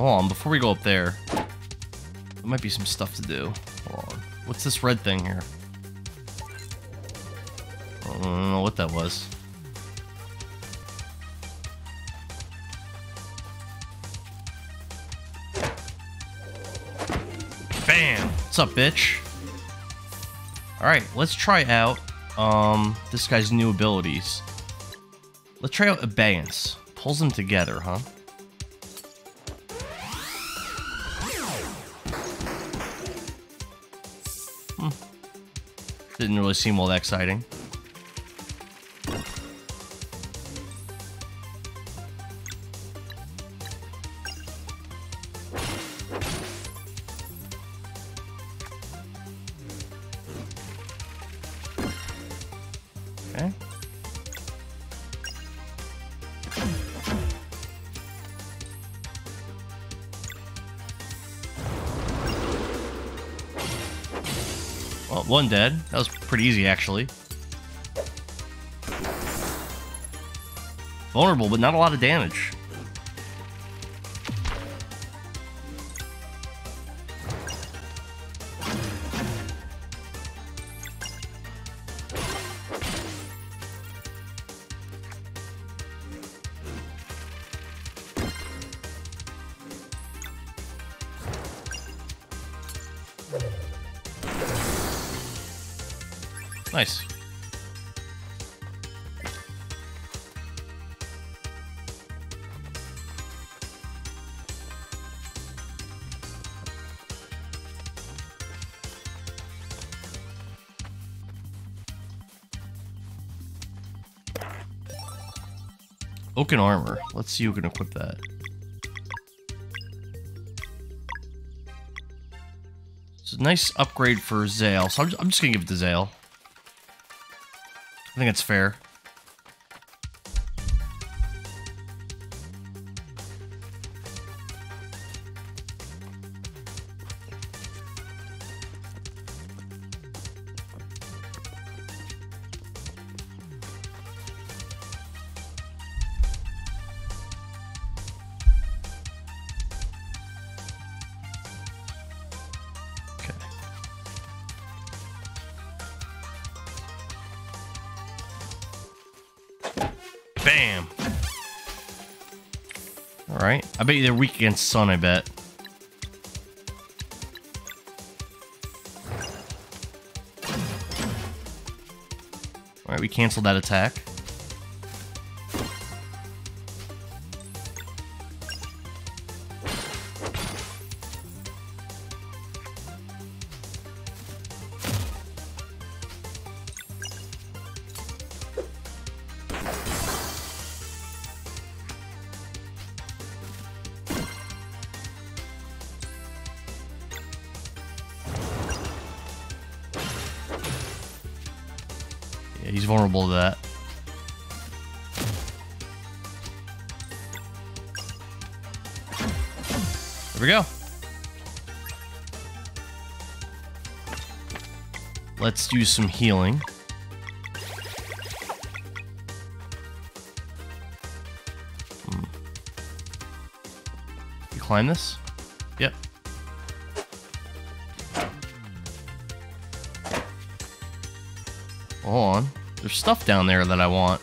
Hold on, before we go up there, there might be some stuff to do. Hold on. What's this red thing here? I don't know what that was. Bam! What's up, bitch? Alright, let's try out um this guy's new abilities. Let's try out Abeyance. Pulls them together, huh? Didn't really seem all that exciting. One dead. That was pretty easy, actually. Vulnerable, but not a lot of damage. Oaken armor. Let's see who can equip that. It's a nice upgrade for Zale, so I'm just, I'm just gonna give it to Zale. I think it's fair. I bet you they're weak against Sun, I bet. All right, we canceled that attack. Let's do some healing. Hmm. You climb this? Yep. Hold on. There's stuff down there that I want.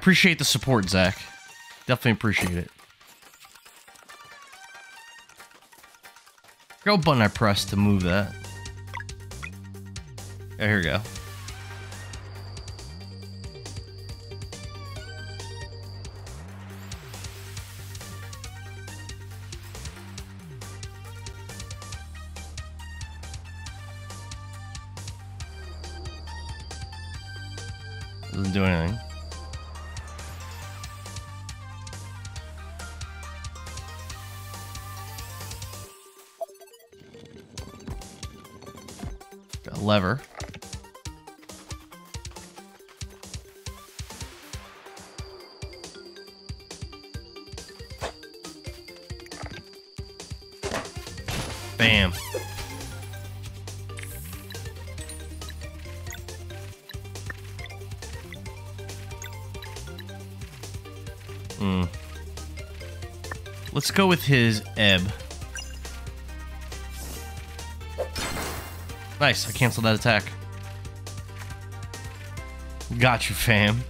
Appreciate the support, Zach. Definitely appreciate it. Go button I pressed to move that. Yeah, here we go. Go with his ebb. Nice, I canceled that attack. Got you, fam.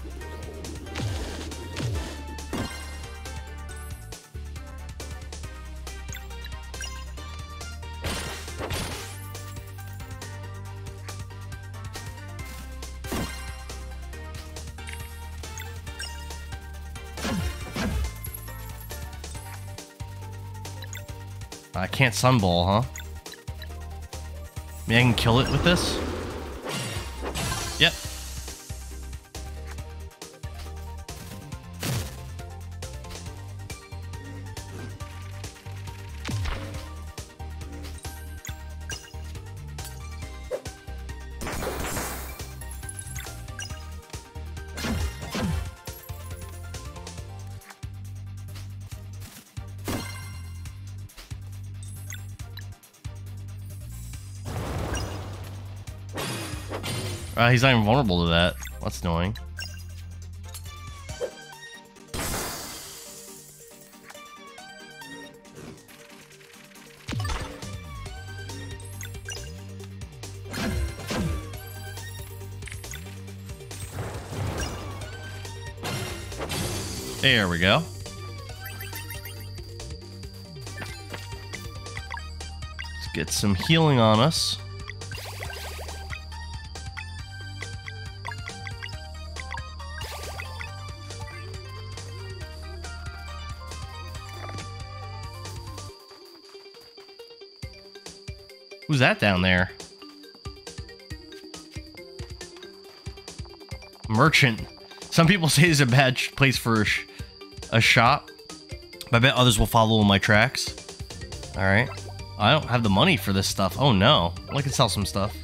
Can't sunball, huh? Maybe I can kill it with this? Uh, he's not even vulnerable to that. That's annoying. There we go. Let's get some healing on us. That down there? Merchant. Some people say it's a bad place for a, sh- a shop. But I bet others will follow in my tracks. Alright. I don't have the money for this stuff. Oh no. I can sell some stuff.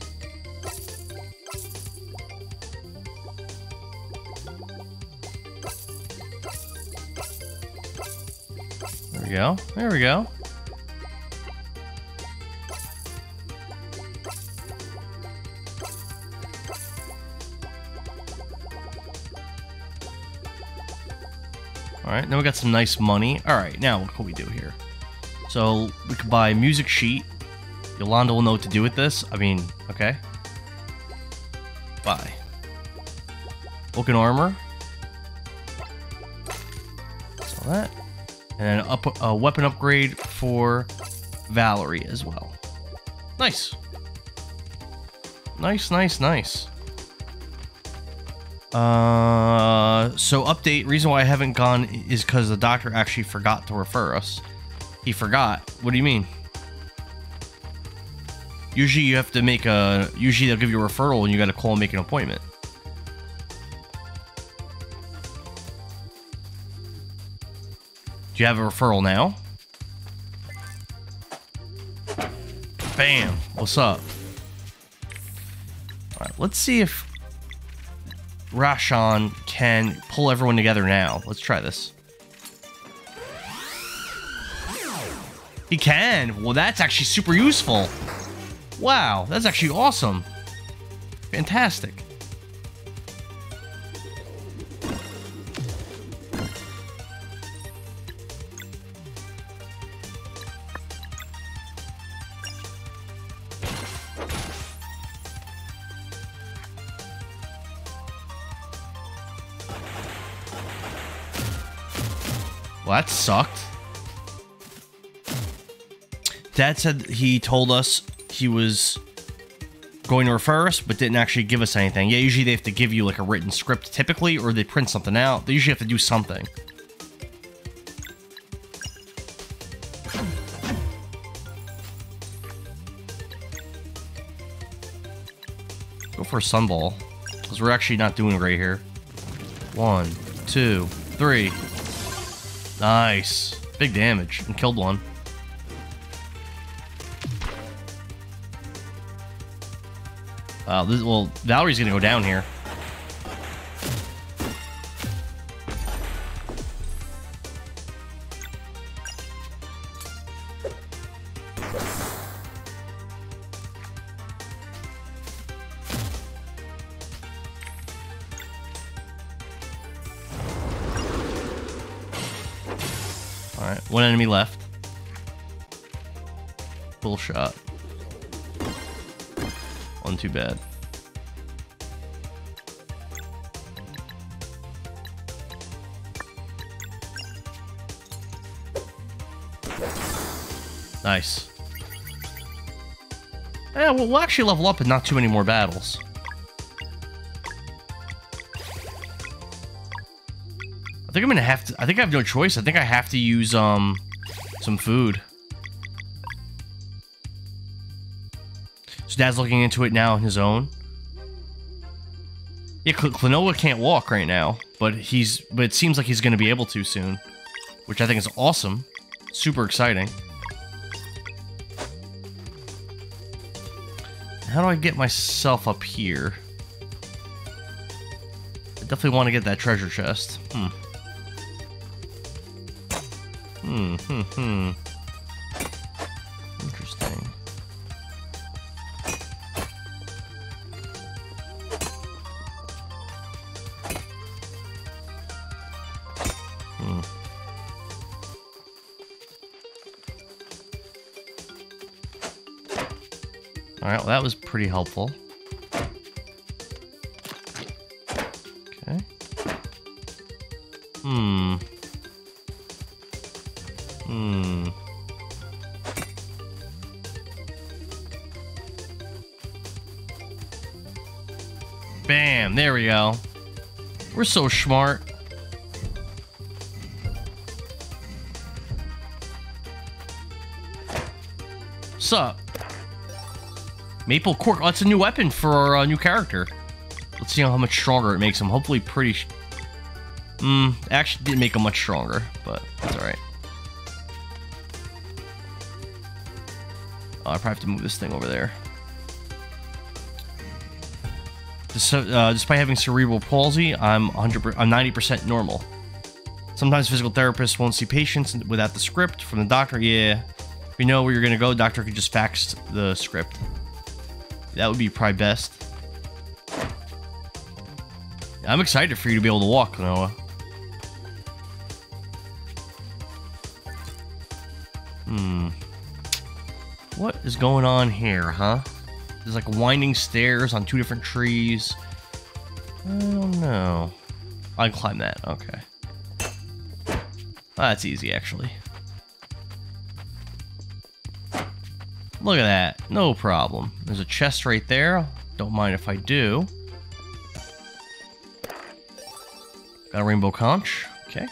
There we go. There we go. Alright, now we got some nice money. Alright, now what can we do here? So, we could buy a music sheet. Yolande will know what to do with this. I mean, okay. Buy. Oaken armor. Sell that. And then up a weapon upgrade for Valere as well. Nice. Nice, nice, nice. Uh, Uh, so update. Reason why I haven't gone is because the doctor actually forgot to refer us. He forgot. What do you mean? Usually you have to make a. Usually they'll give you a referral and you got to call and make an appointment. Do you have a referral now? Bam. What's up? All right. Let's see if Resh'an can pull everyone together now. Let's try this. He can. Well, that's actually super useful. Wow, that's actually awesome. Fantastic. That sucked. Dad said he told us he was going to refer us, but didn't actually give us anything. Yeah, usually they have to give you like a written script typically, or they print something out. They usually have to do something. Go for a sunball. Because we're actually not doing great here. One, two, three. Nice. Big damage. And killed one. Uh, this, well, Valere's gonna go down here. Too bad. Nice. Yeah, well, we'll actually level up in not too many more battles. I think I'm gonna have to. I think I have no choice. I think I have to use um some food. Dad's looking into it now on his own. Yeah, Cl Klonoa can't walk right now, but he's. But it seems like he's gonna be able to soon, which I think is awesome. Super exciting. How do I get myself up here? I definitely want to get that treasure chest. Hmm. Hmm, hmm, hmm. Pretty helpful. Okay. Hmm. Hmm. Bam, there we go. We're so smart. Sup? Maple Cork. Oh, it's a new weapon for our uh, new character. Let's see how much stronger it makes him. Hopefully pretty... Hmm, actually didn't make him much stronger, but that's alright. Oh, I probably have to move this thing over there. Uh, despite having cerebral palsy, I'm 100 I'm 90% normal. Sometimes physical therapists won't see patients without the script from the doctor. Yeah, if you know where you're gonna go, doctor could just fax the script. That would be probably best. I'm excited for you to be able to walk, Noah. Hmm. What is going on here, huh? There's like winding stairs on two different trees. I don't know. I can climb that. Okay. That's easy, actually. Look at that. No problem. There's a chest right there. Don't mind if I do. Got a rainbow conch. Okay.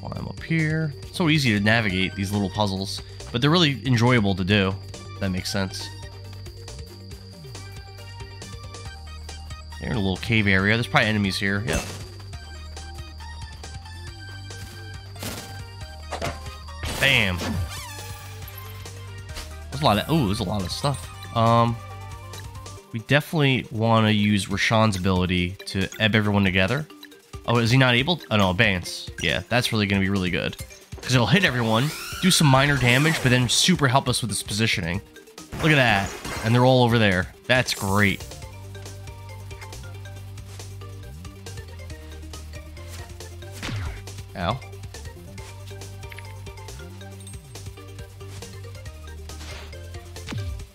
Climb up here. So easy to navigate these little puzzles, but they're really enjoyable to do. That makes sense. They're in a little cave area. There's probably enemies here. Yep. Bam. There's a lot of oh, there's a lot of stuff. Um, we definitely want to use Resh'an's ability to ebb everyone together. Oh, is he not able? To? Oh no, Bance. Yeah, that's really gonna be really good because it'll hit everyone, do some minor damage, but then super help us with this positioning. Look at that, and they're all over there. That's great.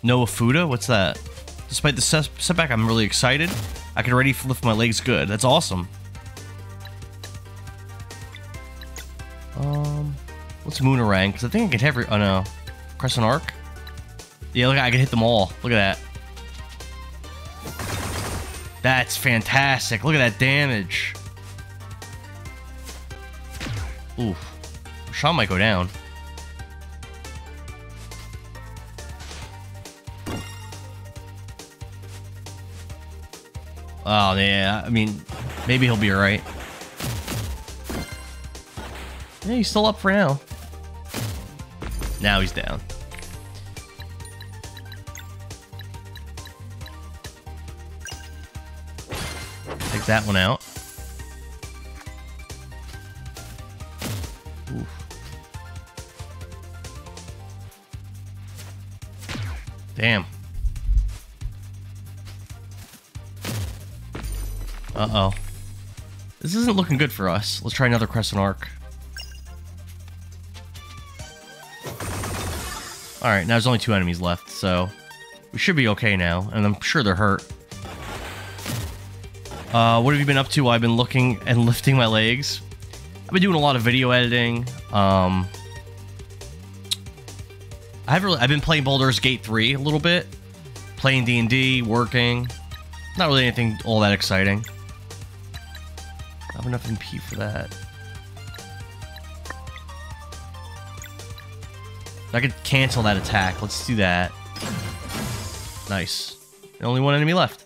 Noah Fuda? What's that? Despite the setback, I'm really excited. I can already lift my legs good. That's awesome. Um, let's Moonerang, because I think I can hit every... Oh, no. Crescent Arc? Yeah, look, I can hit them all. Look at that. That's fantastic. Look at that damage. Oof. Sean might go down. Oh, yeah. I mean, maybe he'll be alright. Yeah, he's still up for now. Now he's down. Take that one out. Damn. Uh-oh. This isn't looking good for us. Let's try another Crescent Arc. Alright, now there's only two enemies left, so we should be okay now, and I'm sure they're hurt. Uh, what have you been up to I've been looking and *laughs* lifting my legs? I've been doing a lot of video editing. Um, I've really, I've been playing Baldur's Gate 3 a little bit, playing D&D, working. Not really anything all that exciting. Have enough MP for that. I could cancel that attack. Let's do that. Nice. Only one enemy left.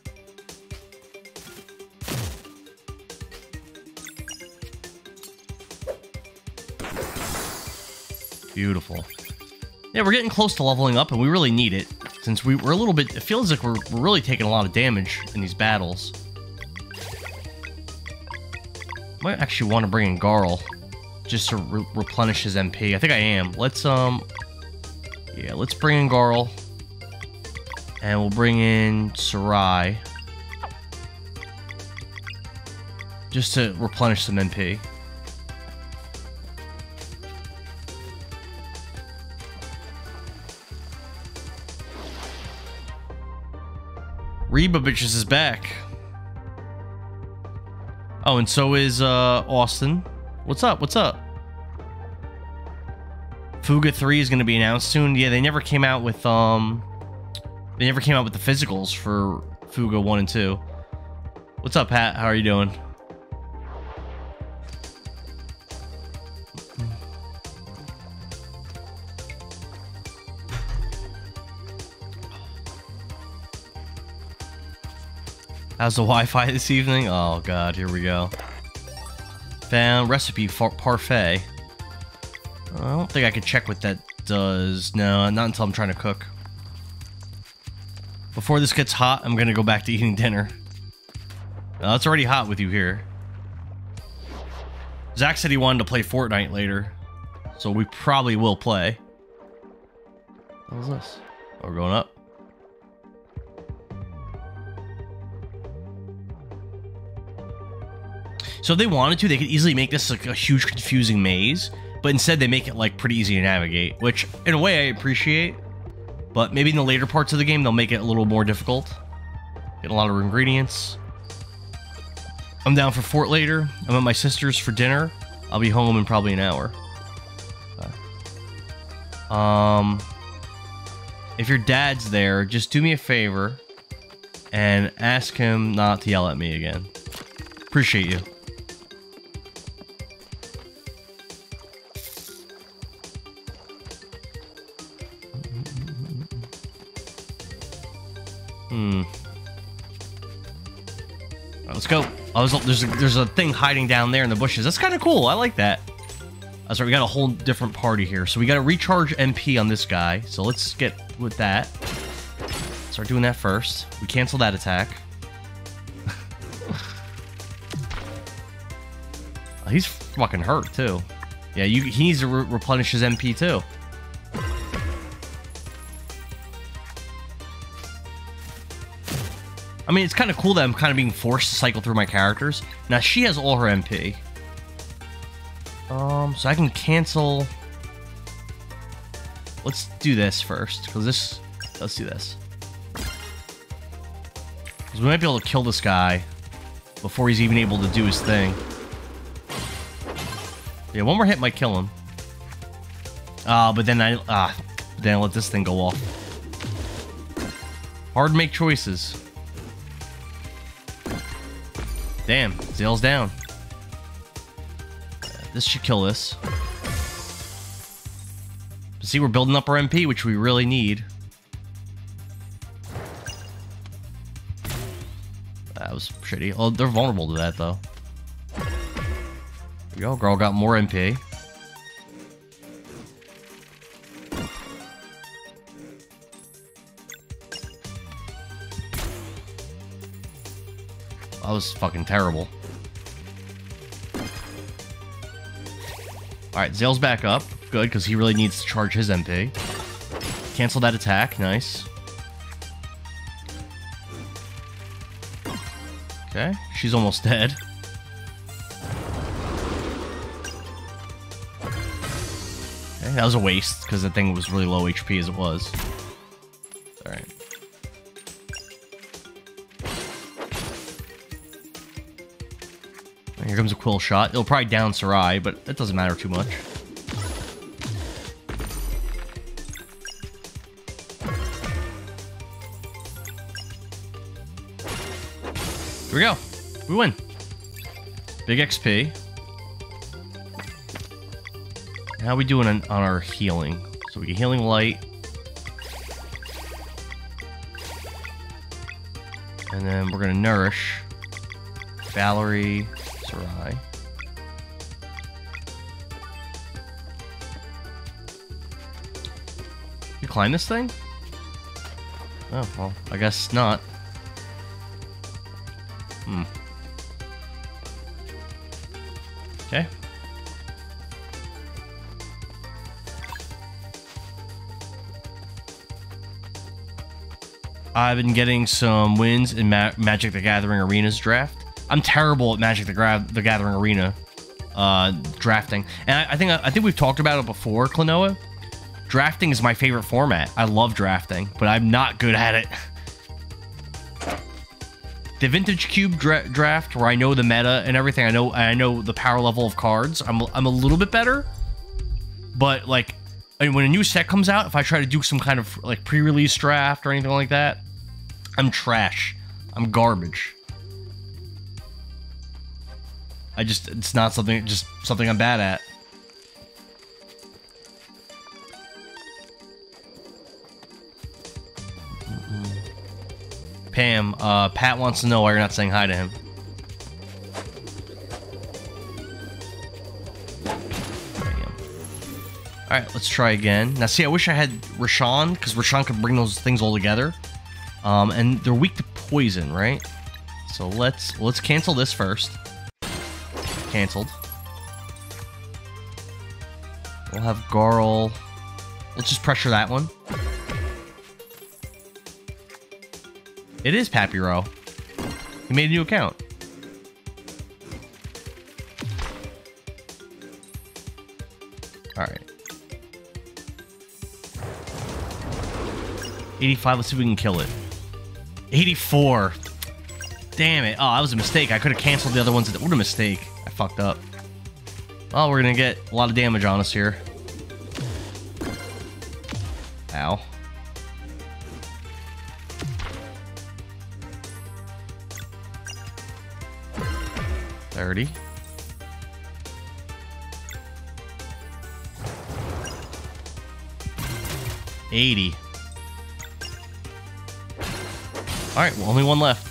Beautiful. Yeah, we're getting close to leveling up, and we really need it. Since we, are a little bit... It feels like we're, we're really taking a lot of damage in these battles. Might actually want to bring in Garl. Just to re replenish his MP. I think I am. Let's, um... Yeah, let's bring in Garl. And we'll bring in Serai. Just to replenish some MP. Reba bitches is back. Oh, and so is uh, Austin. What's up? What's up? Fuga 3 is going to be announced soon. Yeah, they never came out with um they never came out with the physicals for Fuga 1 and 2. What's up, Pat? How are you doing? How's the Wi-Fi this evening? Oh god, here we go. Found recipe for parfait. I don't think I can check what that does. No, not until I'm trying to cook. Before this gets hot, I'm gonna go back to eating dinner. Uh, it's already hot with you here. Zach said he wanted to play Fortnite later, so we probably will play. What was this? Oh, we're going up. So if they wanted to, they could easily make this like a huge confusing maze, but instead they make it like pretty easy to navigate, which in a way I appreciate. But maybe in the later parts of the game, they'll make it a little more difficult. Get a lot of ingredients. I'm down for Fort later. I'm at my sister's for dinner. I'll be home in probably an hour. Um, if your dad's there, just do me a favor and ask him not to yell at me again. Appreciate you. Hmm. Right, let's go. Oh, there's a, there's, a, there's a thing hiding down there in the bushes. That's kind of cool. I like that. That's right. We got a whole different party here. So we got to recharge MP on this guy. So let's get with that. Start doing that first. We cancel that attack. *laughs* he's fucking hurt too. Yeah, you, he needs to re replenish his MP too. I mean, it's kind of cool that I'm kind of being forced to cycle through my characters. Now, she has all her MP. Um, so I can cancel... Let's do this first, because this... Let's do this. Because we might be able to kill this guy before he's even able to do his thing. Yeah, one more hit might kill him. Uh, but then I, ah, then I let this thing go off. Hard to make choices. Damn, Zale's down. Uh, this should kill this. See, we're building up our MP, which we really need. That was shitty. Oh, they're vulnerable to that, though. There we go. Girl got more MP. That was fucking terrible. Alright, Zale's back up. Good, because he really needs to charge his MP. Cancel that attack. Nice. Okay, she's almost dead. Okay, that was a waste, because the thing was really low HP as it was. Alright. Here comes a quill shot. It'll probably down Serai, but it doesn't matter too much. Here we go. We win. Big XP. How we doing on, on our healing? So we get healing light. And then we're gonna nourish Valere, Serai. You climb this thing? Oh, well, I guess not. Hmm. Okay. I've been getting some wins in Ma Magic the Gathering Arenas draft. I'm terrible at Magic the, Gra the Gathering Arena uh, drafting, and I, I think I think we've talked about it before, Klonoa. Drafting is my favorite format. I love drafting, but I'm not good at it. The Vintage Cube dra draft, where I know the meta and everything, I know I know the power level of cards. I'm I'm a little bit better, but like I mean, when a new set comes out, if I try to do some kind of like pre-release draft or anything like that, I'm trash. I'm garbage. I just it's not something just something I'm bad at. Pam, uh, Pat wants to know why you're not saying hi to him. Alright, let's try again. Now, see, I wish I had Resh'an, because Resh'an could bring those things all together. Um, and they're weak to poison, right? So let's let's cancel this first. Cancelled. We'll have Garl. Let's just pressure that one. It is Papyro. He made a new account. Alright. 85, let's see if we can kill it. 84. Damn it. Oh, that was a mistake. I could have canceled the other ones. What a mistake. I fucked up. Oh, we're gonna get a lot of damage on us here. Ow. Thirty. Eighty. Alright, well, only one left.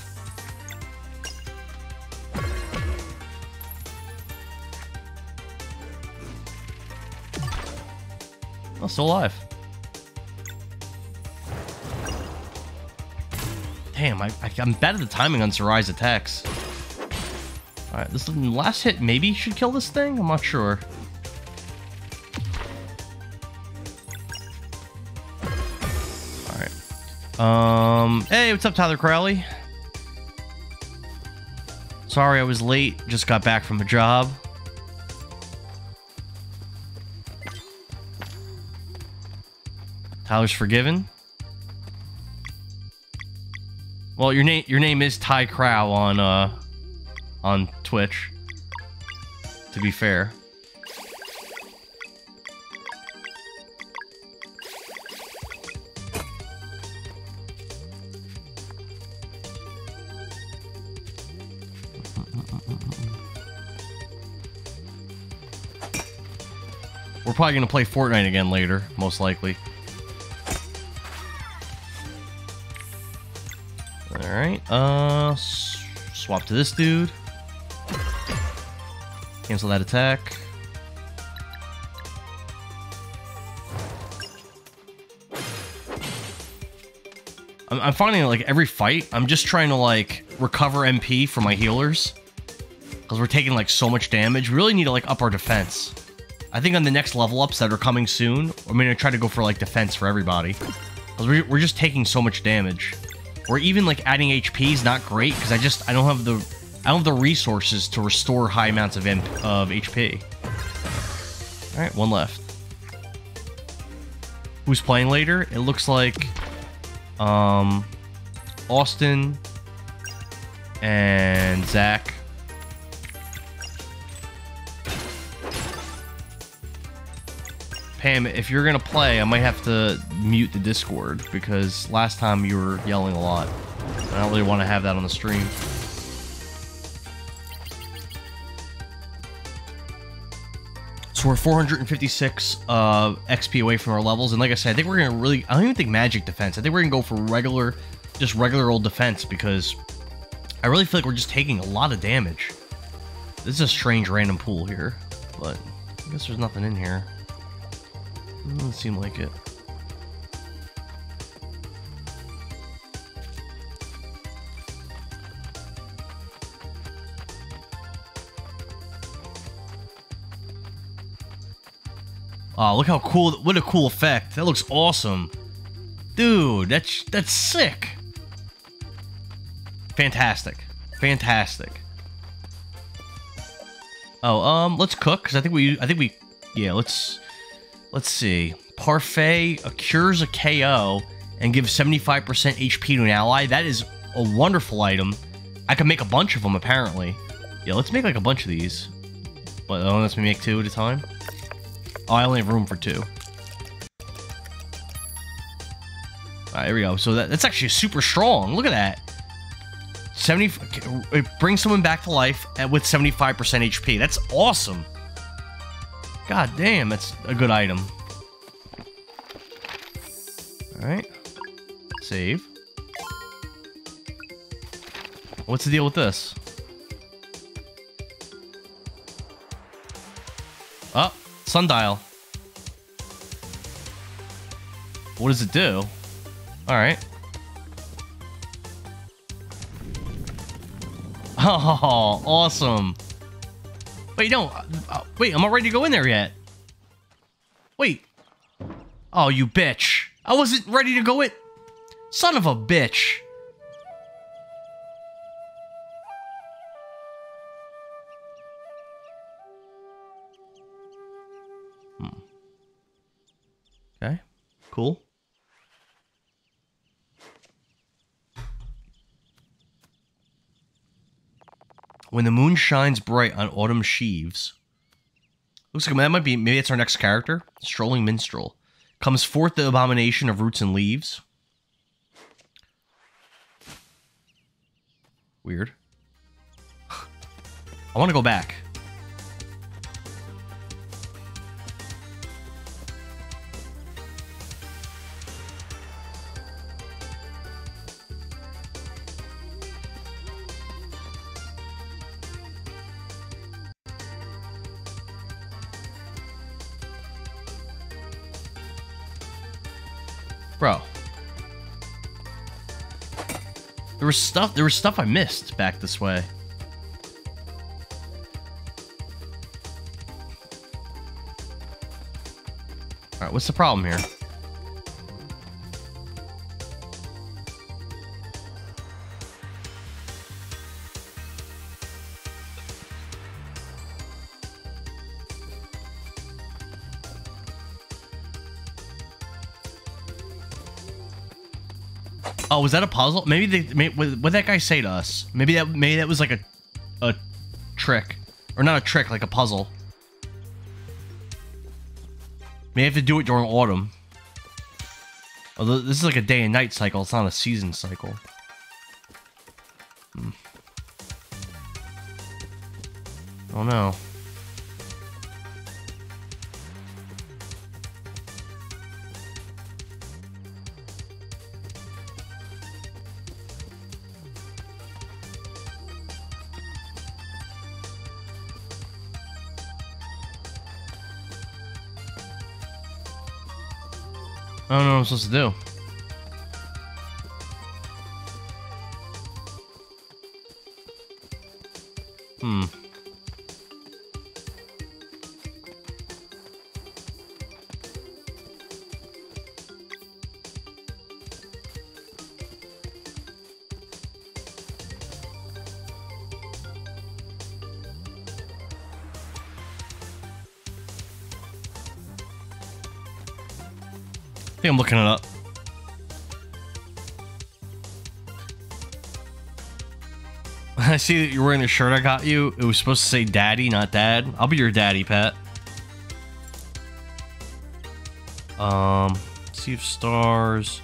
Still alive. Damn, I, I, am bad at the timing on Serai's attacks. Alright, this last hit maybe should kill this thing? I'm not sure. Alright. Um, hey, what's up, Tyler Crowley? Sorry I was late. Just got back from a job. Tyler's forgiven. Well, your name your name is Ty Crow on uh on Twitch. To be fair. We're probably going to play Fortnite again later, most likely. Uh, swap to this dude. Cancel that attack. I'm, finding like every fight, I'm just trying to like recover MP for my healers. Because we're taking like so much damage. We really need to like up our defense. I think on the next level ups that are coming soon, I'm going to try to go for like defense for everybody. Because we're just taking so much damage. Or even like adding HP is not great because I just, I don't have the, I don't have the resources to restore high amounts of, imp, of HP. Alright, one left. Who's playing later? It looks like um, Austin and Zach. Pam, if you're gonna play, I might have to mute the Discord because last time you were yelling a lot. I don't really want to have that on the stream. So we're 456 uh, XP away from our levels, and like I said, I think we're gonna really. I don't even think magic defense. I think we're gonna go for regular, just regular old defense because I really feel like we're just taking a lot of damage. This is a strange random pool here, but I guess there's nothing in here. Doesn't seem like it. Oh, look how cool, what a cool effect. That looks awesome. Dude, that's, that's sick. Fantastic. Fantastic. Oh, um, let's cook, because I think we, I think we, yeah, let's, let's see. Parfait cures a KO and gives 75% HP to an ally. That is a wonderful item. I can make a bunch of them, apparently. Yeah, let's make like a bunch of these. But oh, let's make two at a time. Oh, I only have room for two. Alright, here we go. So that, that's actually super strong. Look at that. 70 it brings someone back to life with 75% HP. That's awesome. God damn, that's a good item. Alright. Save. What's the deal with this? Oh, sundial. What does it do? Alright. *laughs* Oh, awesome. Wait, no. Uh, wait, I'm not ready to go in there yet. Wait. Oh, you bitch. I wasn't ready to go in. Son of a bitch. Hmm. Okay. Cool. When the moon shines bright on autumn sheaves. Looks like that might be, maybe it's our next character. Strolling Minstrel. Comes forth the abomination of roots and leaves. Weird. *laughs* I want to go back. There was stuff there was stuff I missed back this way. Alright, what's the problem here? Oh, was that a puzzle? Maybe they. What that guy say to us? Maybe that. Maybe that was like a, a trick, or not a trick, like a puzzle. May have to do it during autumn. Although this is like a day and night cycle. It's not a season cycle. Hmm. Oh no. What I'm supposed to do. I see that you're wearing the shirt I got you. It was supposed to say daddy, not dad. I'll be your daddy, pet. Um, Sea of Stars,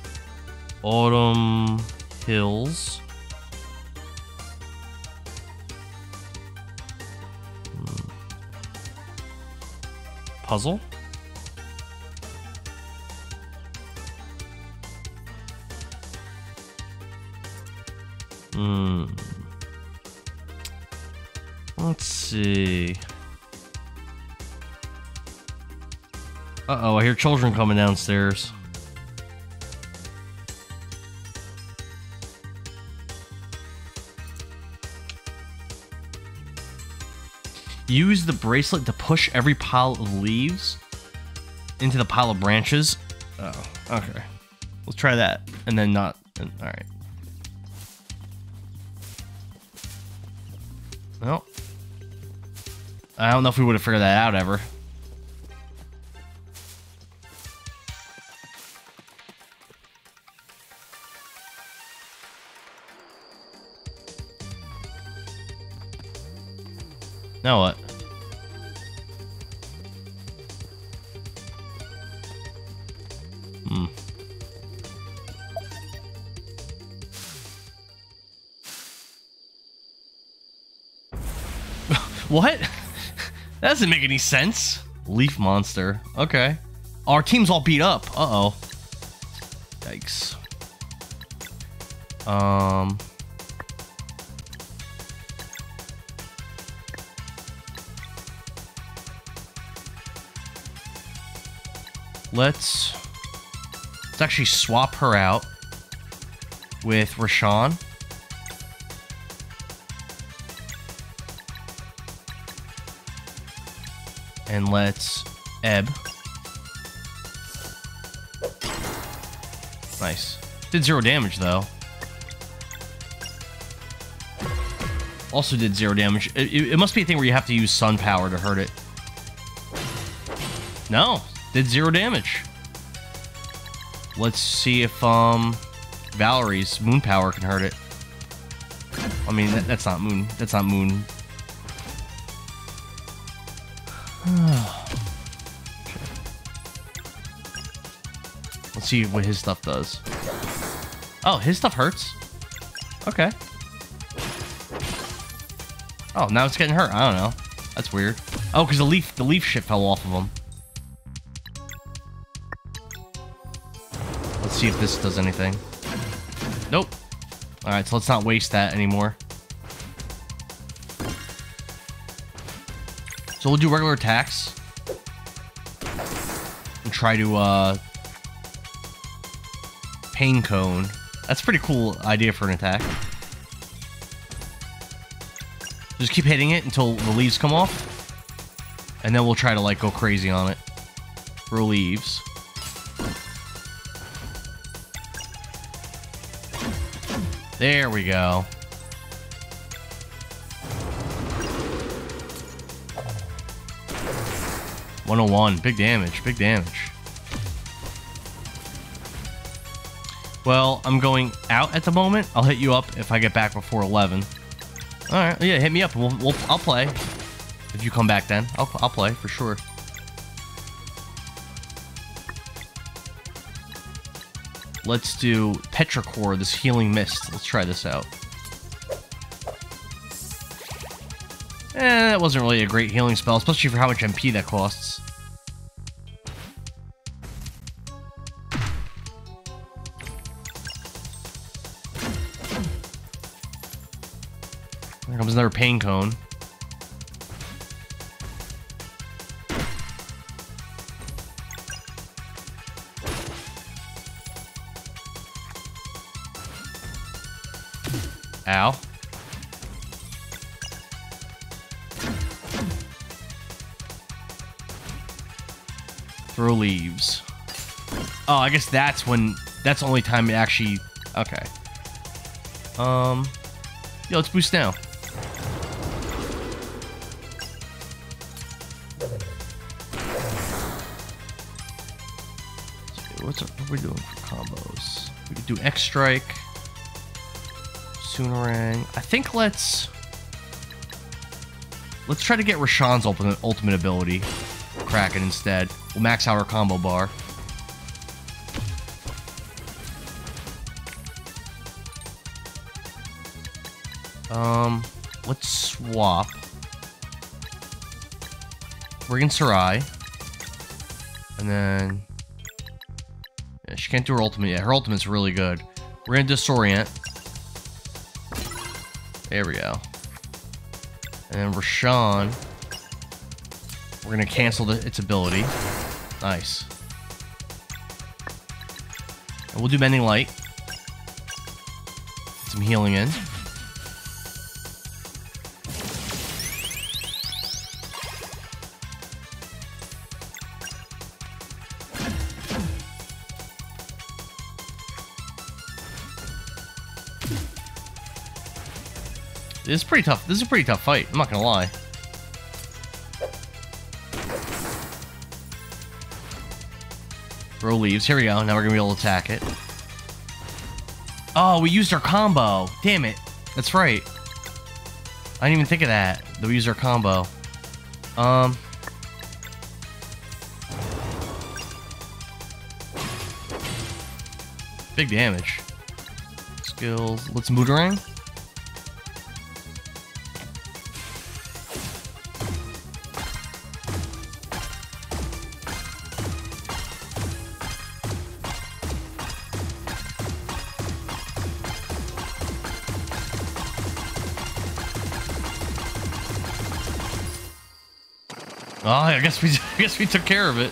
Autumn Hills. Hmm. Puzzle? I hear children coming downstairs. Use the bracelet to push every pile of leaves into the pile of branches. Oh, okay. Let's try that. And then not... And, all right. Well, I don't know if we would have figured that out ever. Doesn't make any sense. Leaf monster. Okay. Our team's all beat up. Uh-oh. Yikes. Um... Let's... Let's actually swap her out with Resh'an. And let's ebb. Nice. Did zero damage, though. Also did zero damage. It, it, it must be a thing where you have to use sun power to hurt it. No, did zero damage. Let's see if um Valere's moon power can hurt it. I mean, that, that's not moon. That's not moon. See what his stuff does. Oh, his stuff hurts. Okay. Oh, now it's getting hurt. I don't know. That's weird. Oh, because the leaf, the leaf shit fell off of him. Let's see if this does anything. Nope. Alright, so let's not waste that anymore. So we'll do regular attacks. And try to, uh... Pain Cone. That's a pretty cool idea for an attack. Just keep hitting it until the leaves come off. And then we'll try to, like, go crazy on it. For leaves. There we go. One hundred one, big damage, big damage. Well, I'm going out at the moment. I'll hit you up if I get back before eleven. All right, yeah, hit me up. We'll, we'll I'll play. If you come back, then I'll I'll play for sure. Let's do Petrichor, this healing mist. Let's try this out. Eh, that wasn't really a great healing spell, especially for how much MP that costs. pain cone. Ow. Throw leaves. Oh, I guess that's when... That's the only time it actually... Okay. Um... Yo, let's boost now. We doing for combos? We could do X Strike, Sunerang. I think let's let's try to get Resh'an's ultimate ultimate ability, Kraken instead. We'll max out our combo bar. Um, let's swap. Bring in Serai. And then... Can't do her ultimate yet. Her ultimate's really good. We're gonna disorient. There we go. And then Resh'an. We're gonna cancel the, its ability. Nice. And we'll do Bending Light. Get some healing in. This is pretty tough. This is a pretty tough fight. I'm not gonna lie. Throw leaves. Here we go. Now we're gonna be able to attack it. Oh, we used our combo. Damn it. That's right. I didn't even think of that. That we used our combo. Um. Big damage. Skills. Let's Moonerang. Guess we *laughs* I guess we took care of it.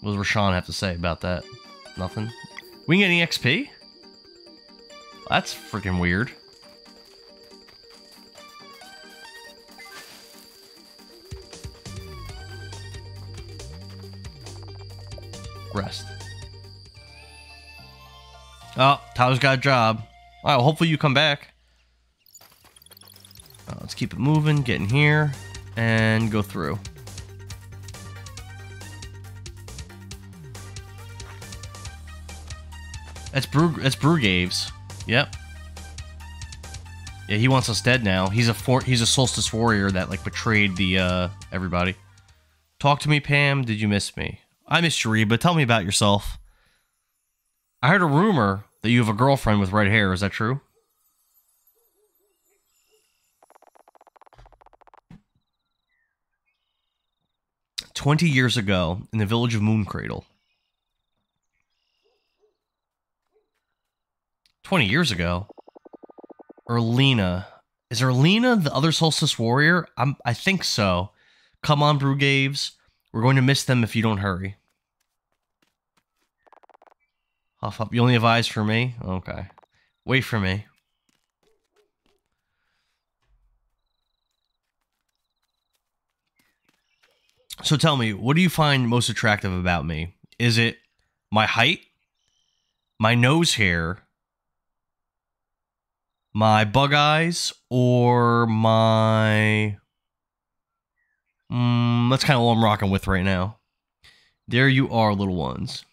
What does Resh'an have to say about that? Nothing. We can get EXP? That's freaking weird. Tyler's got a job. Wow, hopefully you come back. Uh, let's keep it moving, get in here, and go through. That's Brew. That's Brugaves. Yep. Yeah, he wants us dead now. He's a for, he's a solstice warrior that like betrayed the uh everybody. Talk to me, Pam. Did you miss me? I missed you, Reba. Tell me about yourself. I heard a rumor that you have a girlfriend with red hair. Is that true? Twenty years ago, in the village of Mooncradle. 20 years ago. Erlina. Is Erlina the other Solstice Warrior? I'm, I think so. Come on, Brugaves. We're going to miss them if you don't hurry. Huff up. You only have eyes for me? Okay. Wait for me. So tell me, what do you find most attractive about me? Is it my height? My nose hair? my bug eyes or my mm, that's kind of all i'm rocking with right now there you are little ones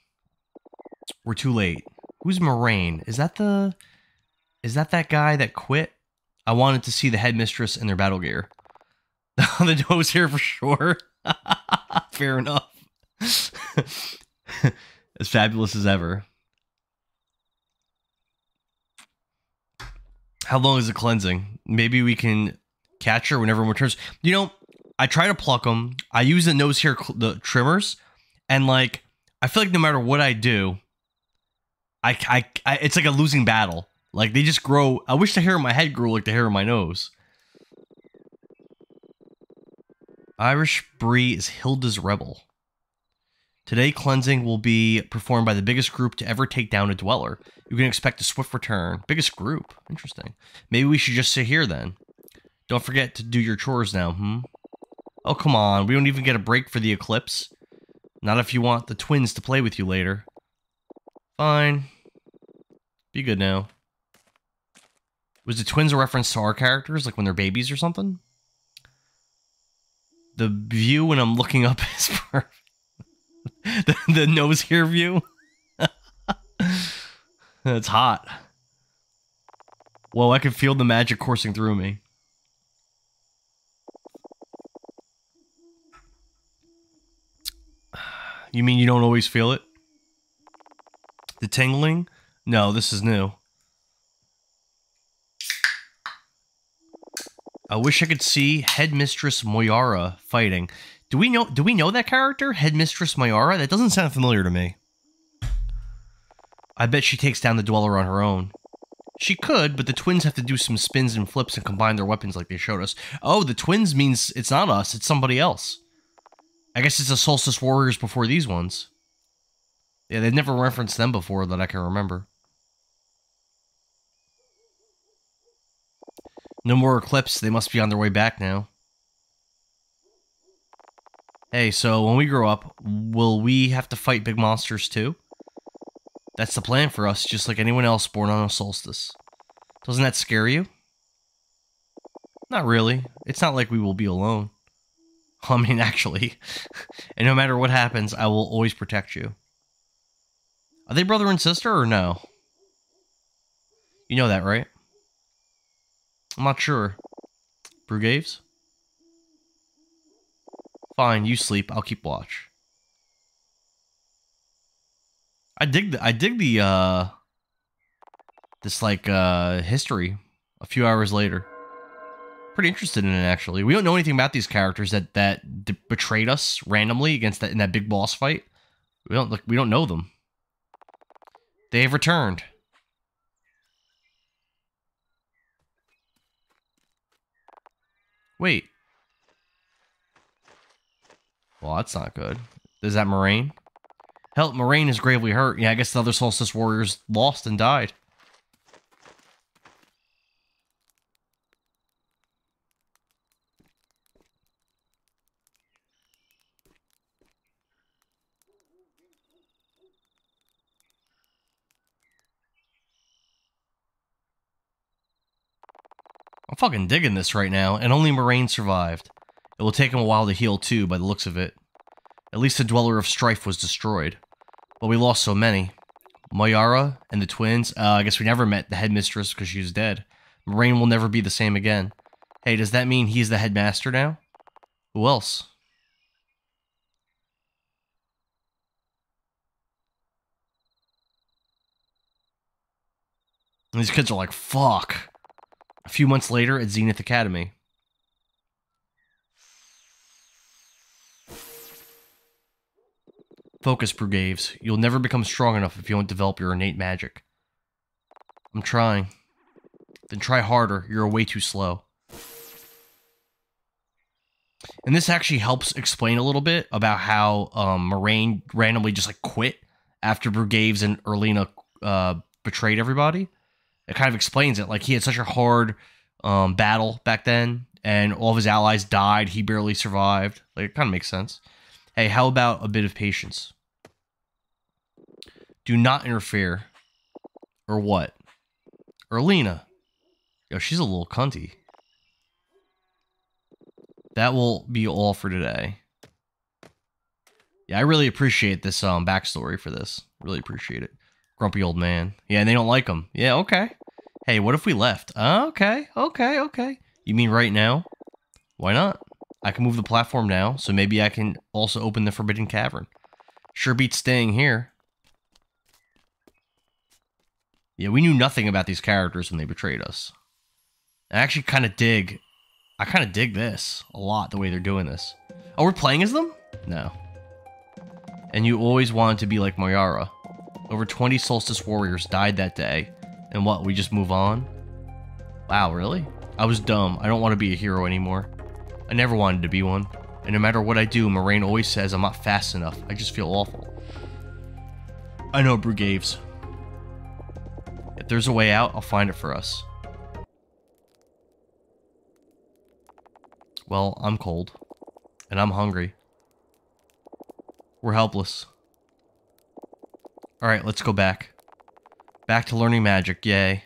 we're too late. Who's moraine? Is that the is that that guy that quit? I wanted to see the headmistress in their battle gear. *laughs* The nose here for sure. *laughs* Fair enough. *laughs* As fabulous as ever. How long is the cleansing? Maybe we can catch her whenever one returns. You know, I try to pluck them. I use the nose here, the trimmers, and like I feel like no matter what I do, I, I, I it's like a losing battle. Like they just grow. I wish the hair on my head grew like the hair on my nose. Irish Brie is Hilda's rebel. Today, cleansing will be performed by the biggest group to ever take down a dweller. You can expect a swift return. Biggest group. Interesting. Maybe we should just sit here then. Don't forget to do your chores now, hmm? Oh, come on. We don't even get a break for the eclipse. Not if you want the twins to play with you later. Fine. Be good now. Was the twins a reference to our characters, like when they're babies or something? The view when I'm looking up is *laughs* perfect. the, the nose here view. *laughs* it's hot. Well, I can feel the magic coursing through me. You mean you don't always feel it? The tingling? No, this is new. I wish I could see Headmistress Moyara fighting. Do we know do we know that character? Headmistress Moyara? That doesn't sound familiar to me. I bet she takes down the Dweller on her own. She could, but the twins have to do some spins and flips and combine their weapons like they showed us. Oh, the twins means it's not us, it's somebody else. I guess it's the Solstice Warriors before these ones. Yeah, they've never referenced them before that I can remember. No more Eclipse, they must be on their way back now. Hey, so when we grow up, will we have to fight big monsters too? That's the plan for us, just like anyone else born on a solstice. Doesn't that scare you? Not really. It's not like we will be alone. *laughs* I mean, actually. *laughs* and no matter what happens, I will always protect you. Are they brother and sister or no? You know that, right? I'm not sure. Brugaves? Fine, you sleep. I'll keep watch. I dig the I dig the uh this like uh history a few hours later. Pretty interested in it actually. We don't know anything about these characters that that betrayed us randomly against that in that big boss fight. We don't like we don't know them. They have returned. Wait, well, that's not good. Is that Moraine? Hell, Moraine is gravely hurt. Yeah, I guess the other Solstice warriors lost and died. Fucking digging this right now, and only Moraine survived. It will take him a while to heal too, by the looks of it. At least the Dweller of Strife was destroyed. But we lost so many. Moyara and the twins, uh, I guess we never met the headmistress because she's dead. Moraine will never be the same again. Hey, does that mean he's the headmaster now? Who else? These kids are like, fuck. A few months later at Zenith Academy. Focus, Brugaves. You'll never become strong enough if you don't develop your innate magic. I'm trying. Then try harder. You're way too slow. And this actually helps explain a little bit about how um, Moraine randomly just like quit after Brugaves and Erlina uh, betrayed everybody. It kind of explains it. Like he had such a hard um, battle back then, and all of his allies died. He barely survived. Like it kind of makes sense. Hey, how about a bit of patience? Do not interfere. Or what? Erlina. Yo, she's a little cunty. That will be all for today. Yeah, I really appreciate this um backstory for this. Really appreciate it. Grumpy old man. Yeah, and they don't like him. Yeah, okay. Hey, what if we left? Uh, okay, okay, okay. You mean right now? Why not? I can move the platform now, so maybe I can also open the Forbidden Cavern. Sure beats staying here. Yeah, we knew nothing about these characters when they betrayed us. I actually kind of dig... I kind of dig this a lot, the way they're doing this. Oh, we're playing as them? No. And you always wanted to be like Moyara. Over 20 Solstice Warriors died that day. And what, we just move on? Wow, really? I was dumb. I don't want to be a hero anymore. I never wanted to be one. And no matter what I do, Moraine always says I'm not fast enough. I just feel awful. I know, Brugaves. If there's a way out, I'll find it for us. Well, I'm cold. And I'm hungry. We're helpless. Alright, let's go back. Back to learning magic, yay.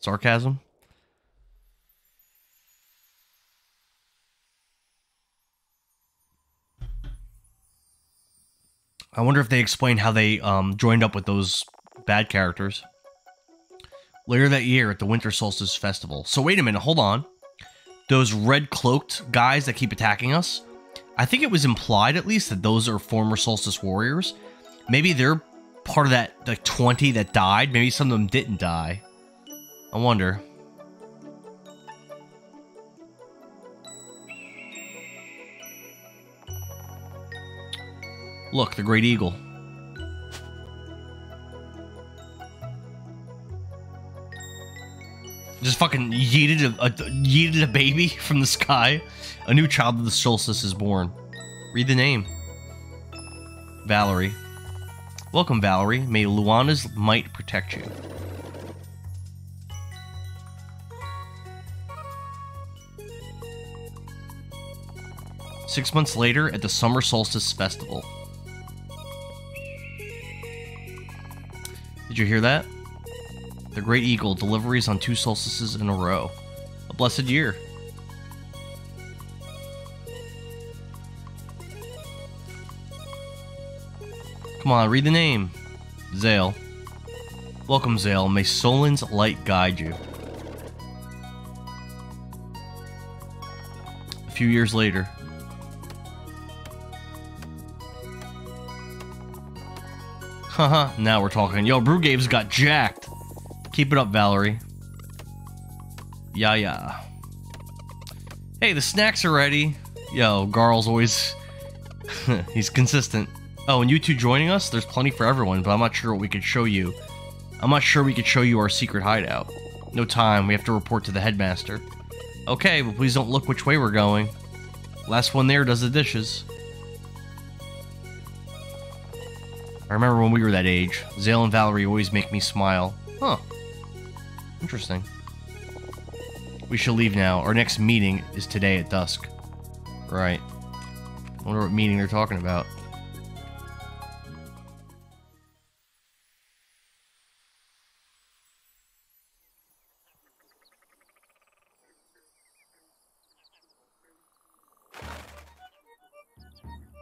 Sarcasm? I wonder if they explain how they um, joined up with those bad characters. Later that year at the Winter Solstice Festival. So wait a minute, hold on. Those red cloaked guys that keep attacking us, I think it was implied at least that those are former Solstice warriors. Maybe they're part of that like 20 that died. Maybe some of them didn't die. I wonder. Look, the Great Eagle. Just fucking yeeted a, a, yeeted a baby *laughs* from the sky. A new child of the solstice is born. Read the name. Valere. Welcome, Valere. May Luana's might protect you. Six months later, at the Summer Solstice Festival. Did you hear that? The Great Eagle deliveries on two solstices in a row. A blessed year. Come on, read the name. Zale. Welcome, Zale. May Solin's light guide you. A few years later. Haha, now we're talking. Yo, Brugaves got jacked. Keep it up, Valere. Yeah, yeah. Hey, the snacks are ready. Yo, Garl's always... *laughs* he's consistent. Oh, and you two joining us? There's plenty for everyone, but I'm not sure what we could show you. I'm not sure we could show you our secret hideout. No time, we have to report to the headmaster. Okay, but please don't look which way we're going. Last one there does the dishes. I remember when we were that age. Zale and Valere always make me smile. Huh. Interesting. We shall leave now. Our next meeting is today at dusk. Right. I wonder what meeting they're talking about.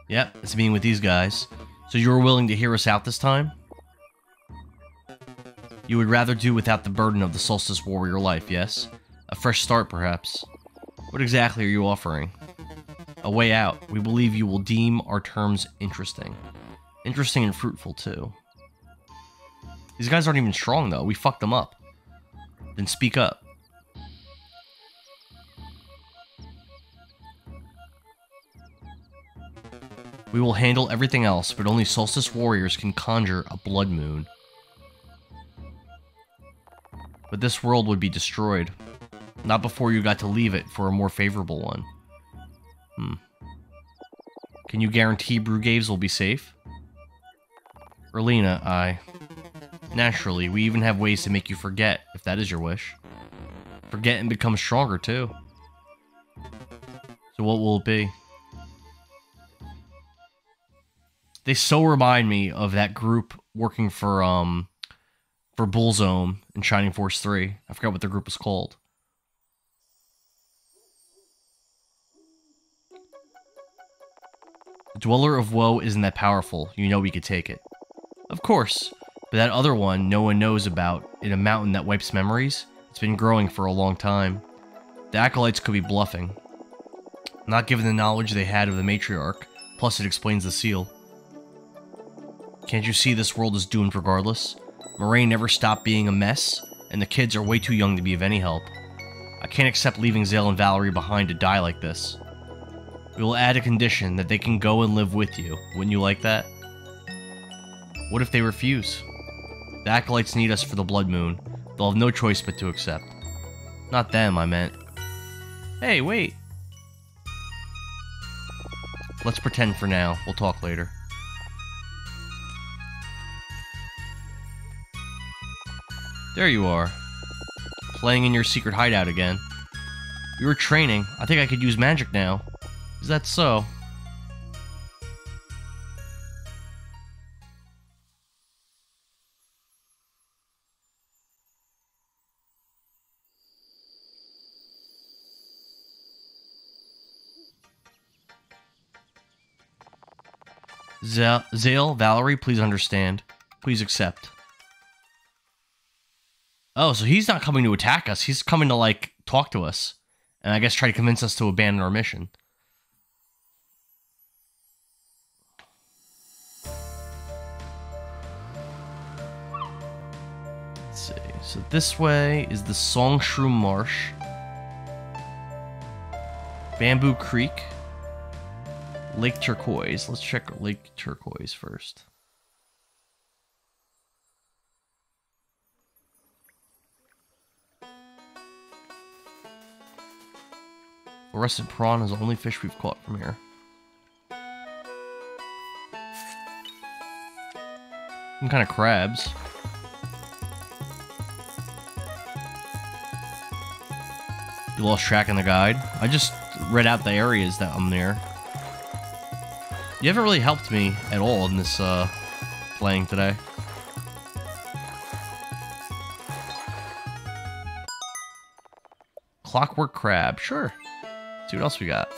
Yep, it's meeting with these guys. So you were willing to hear us out this time? You would rather do without the burden of the Solstice Warrior life, yes? A fresh start, perhaps? What exactly are you offering? A way out. We believe you will deem our terms interesting. Interesting and fruitful, too. These guys aren't even strong, though. We fucked them up. Then speak up. We will handle everything else, but only Solstice Warriors can conjure a blood moon. But this world would be destroyed. Not before you got to leave it for a more favorable one. Hmm. Can you guarantee Brugaves will be safe? Erlynn, I... Naturally, we even have ways to make you forget, if that is your wish. Forget and become stronger, too. So what will it be? They so remind me of that group working for um for Bulzome in Shining Force 3. I forgot what the group was called. The Dweller of Woe isn't that powerful. You know we could take it. Of course, but that other one no one knows about in a mountain that wipes memories, it's been growing for a long time. The Acolytes could be bluffing. Not given the knowledge they had of the Matriarch, plus it explains the seal. Can't you see this world is doomed regardless? Moraine never stopped being a mess, and the kids are way too young to be of any help. I can't accept leaving Zale and Valere behind to die like this. We will add a condition that they can go and live with you. Wouldn't you like that? What if they refuse? The Acolytes need us for the Blood Moon. They'll have no choice but to accept. Not them, I meant. Hey, wait. Let's pretend for now. We'll talk later. There you are. Playing in your secret hideout again. You were training. I think I could use magic now. Is that so? Zale, Valere, please understand. Please accept. Oh, so he's not coming to attack us. He's coming to, like, talk to us. And I guess try to convince us to abandon our mission. Let's see. So this way is the Songshroom Marsh. Bamboo Creek. Lake Turquoise. Let's check Lake Turquoise first. Rusted prawn is the only fish we've caught from here. Some kind of crabs. You lost track in the guide? I just read out the areas that I'm near. You haven't really helped me at all in this uh, playing today. Clockwork crab, sure. See what else we got.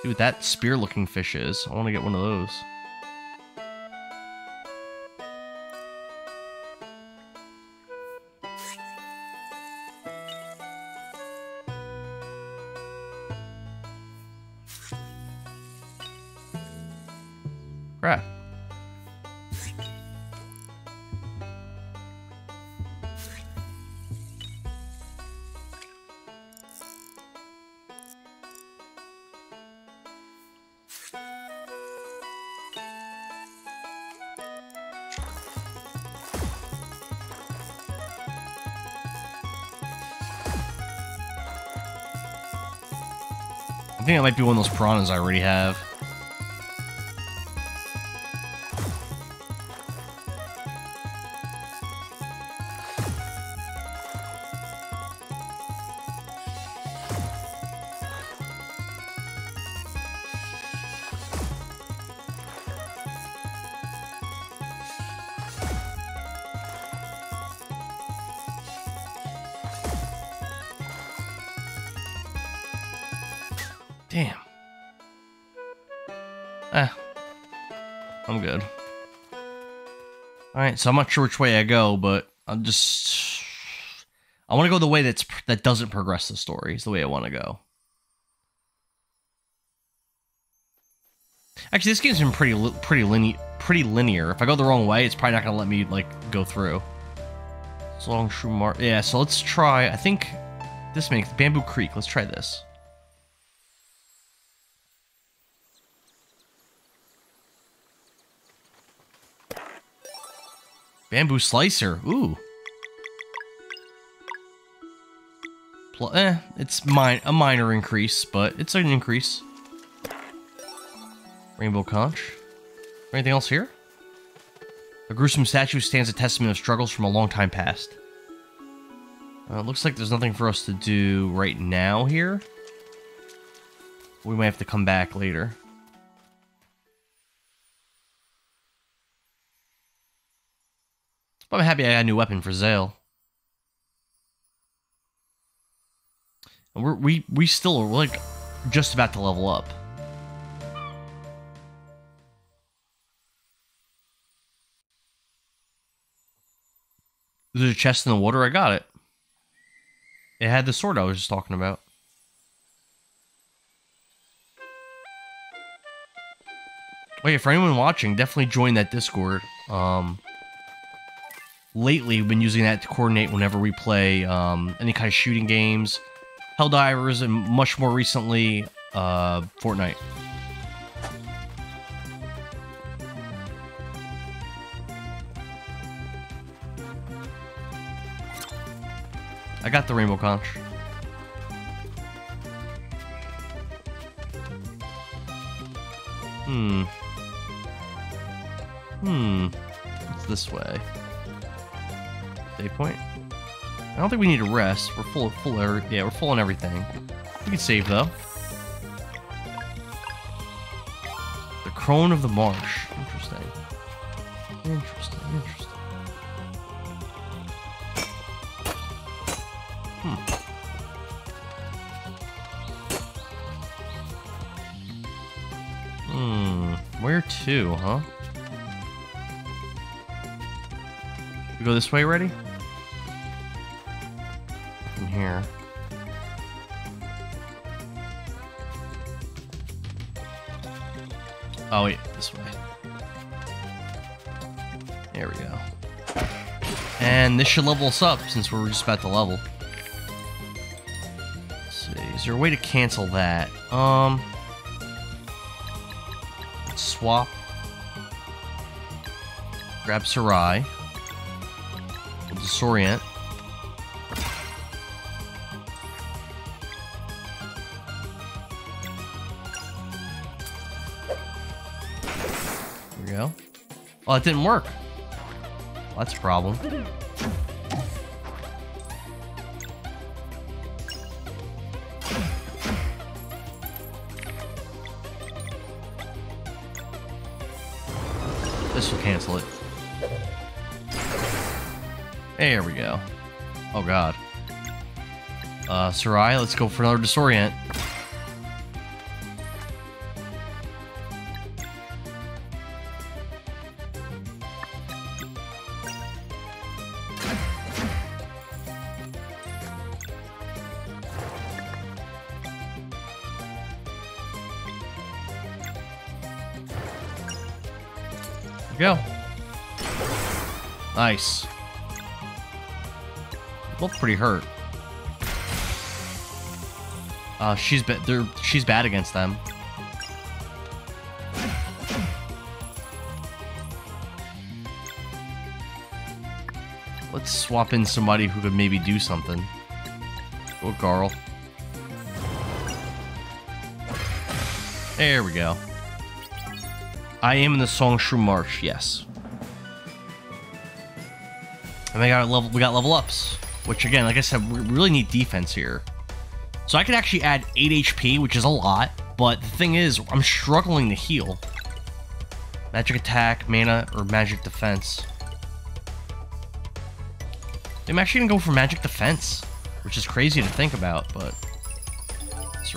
See what that spear-looking fish is. I want to get one of those. It might be one of those piranhas I already have. So I'm not sure which way I go, but I'm just... I want to go the way that's that doesn't progress the story. Is the way I want to go. Actually, this game's been pretty pretty linear. Pretty linear. If I go the wrong way, it's probably not gonna let me like go through. So long, Shrumar. Yeah. So let's try. I think this makes Bamboo Creek. Let's try this. Bamboo slicer. Ooh. Pl eh, it's a minor increase, but it's an increase. Rainbow conch. Anything else here? A gruesome statue stands a testament of struggles from a long time past. Uh, looks like there's nothing for us to do right now here. We might have to come back later. I'm happy I got a new weapon for Zale. We're, we we still are like just about to level up. There's a chest in the water. I got it. It had the sword I was just talking about. Yeah, for anyone watching, definitely join that Discord. Um, lately we've been using that to coordinate whenever we play um, any kind of shooting games, Helldivers, and much more recently, uh, Fortnite. I got the Rainbow Conch. Hmm. Hmm. It's this way. Point. I don't think we need to rest. We're full of full. Yeah, we're full on everything. We can save though. The Crone of the Marsh. Interesting. Interesting. Interesting. Hmm. Hmm. Where to, huh? We go this way already? And this should level us up since we're just about to level. Let's see, is there a way to cancel that? Um, swap. Grab Serai. We'll disorient. There we go. Oh, it didn't work. Well, that's a problem. Serai, let's go for another disorient. go. Nice. Both pretty hurt. Uh, she's. They're she's bad against them. Let's swap in somebody who could maybe do something. Go Garl. There we go. I am in the Songshroom Marsh, yes. And we got level we got level ups. Which again, like I said, we really need defense here. So I could actually add 8 HP, which is a lot, but the thing is, I'm struggling to heal. Magic attack, mana, or magic defense. I'm actually gonna go for magic defense, which is crazy to think about, but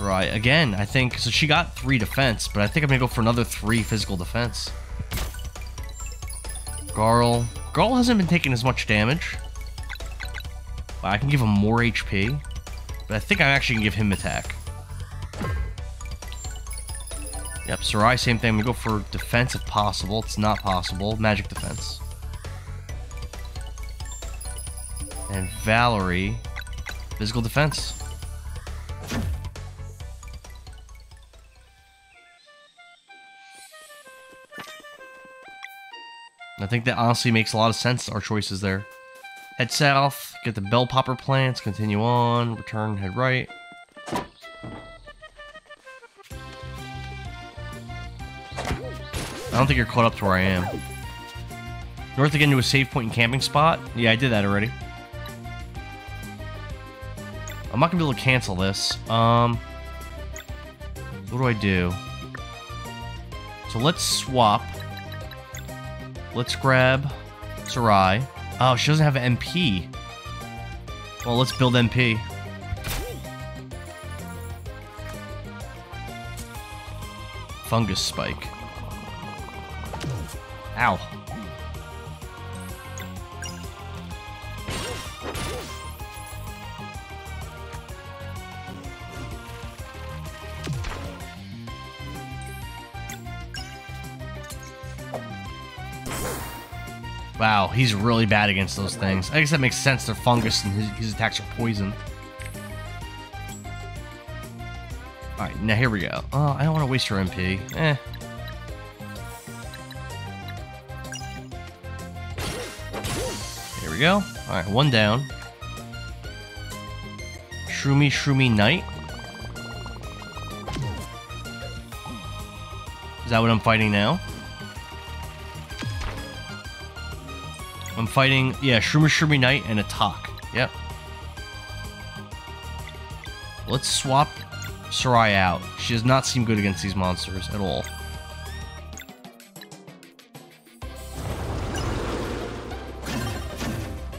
right. Again, I think so. She got three defense, but I think I'm gonna go for another three physical defense. Garl. Garl hasn't been taking as much damage. But I can give him more HP. But I think I actually can give him attack. Yep, Serai, same thing. We go for defense if possible. It's not possible. Magic defense. And Valere, physical defense. I think that honestly makes a lot of sense, our choices there. Head south, get the bell popper plants, continue on, return, head right. I don't think you're caught up to where I am. North again to a save point and camping spot? Yeah, I did that already. I'm not gonna be able to cancel this. Um, what do I do? So let's swap. Let's grab Serai. Oh, she doesn't have an MP. Well, let's build MP. Fungus spike. He's really bad against those things. I guess that makes sense. They're fungus and his, his attacks are poison. Alright, now here we go. Oh, I don't want to waste your MP. Eh. Here we go. Alright, one down. Shroomy Shroomy Knight. Is that what I'm fighting now? Fighting, yeah, Shroomy Shroomy Knight and a Talk. Yep. Let's swap Serai out. She does not seem good against these monsters at all.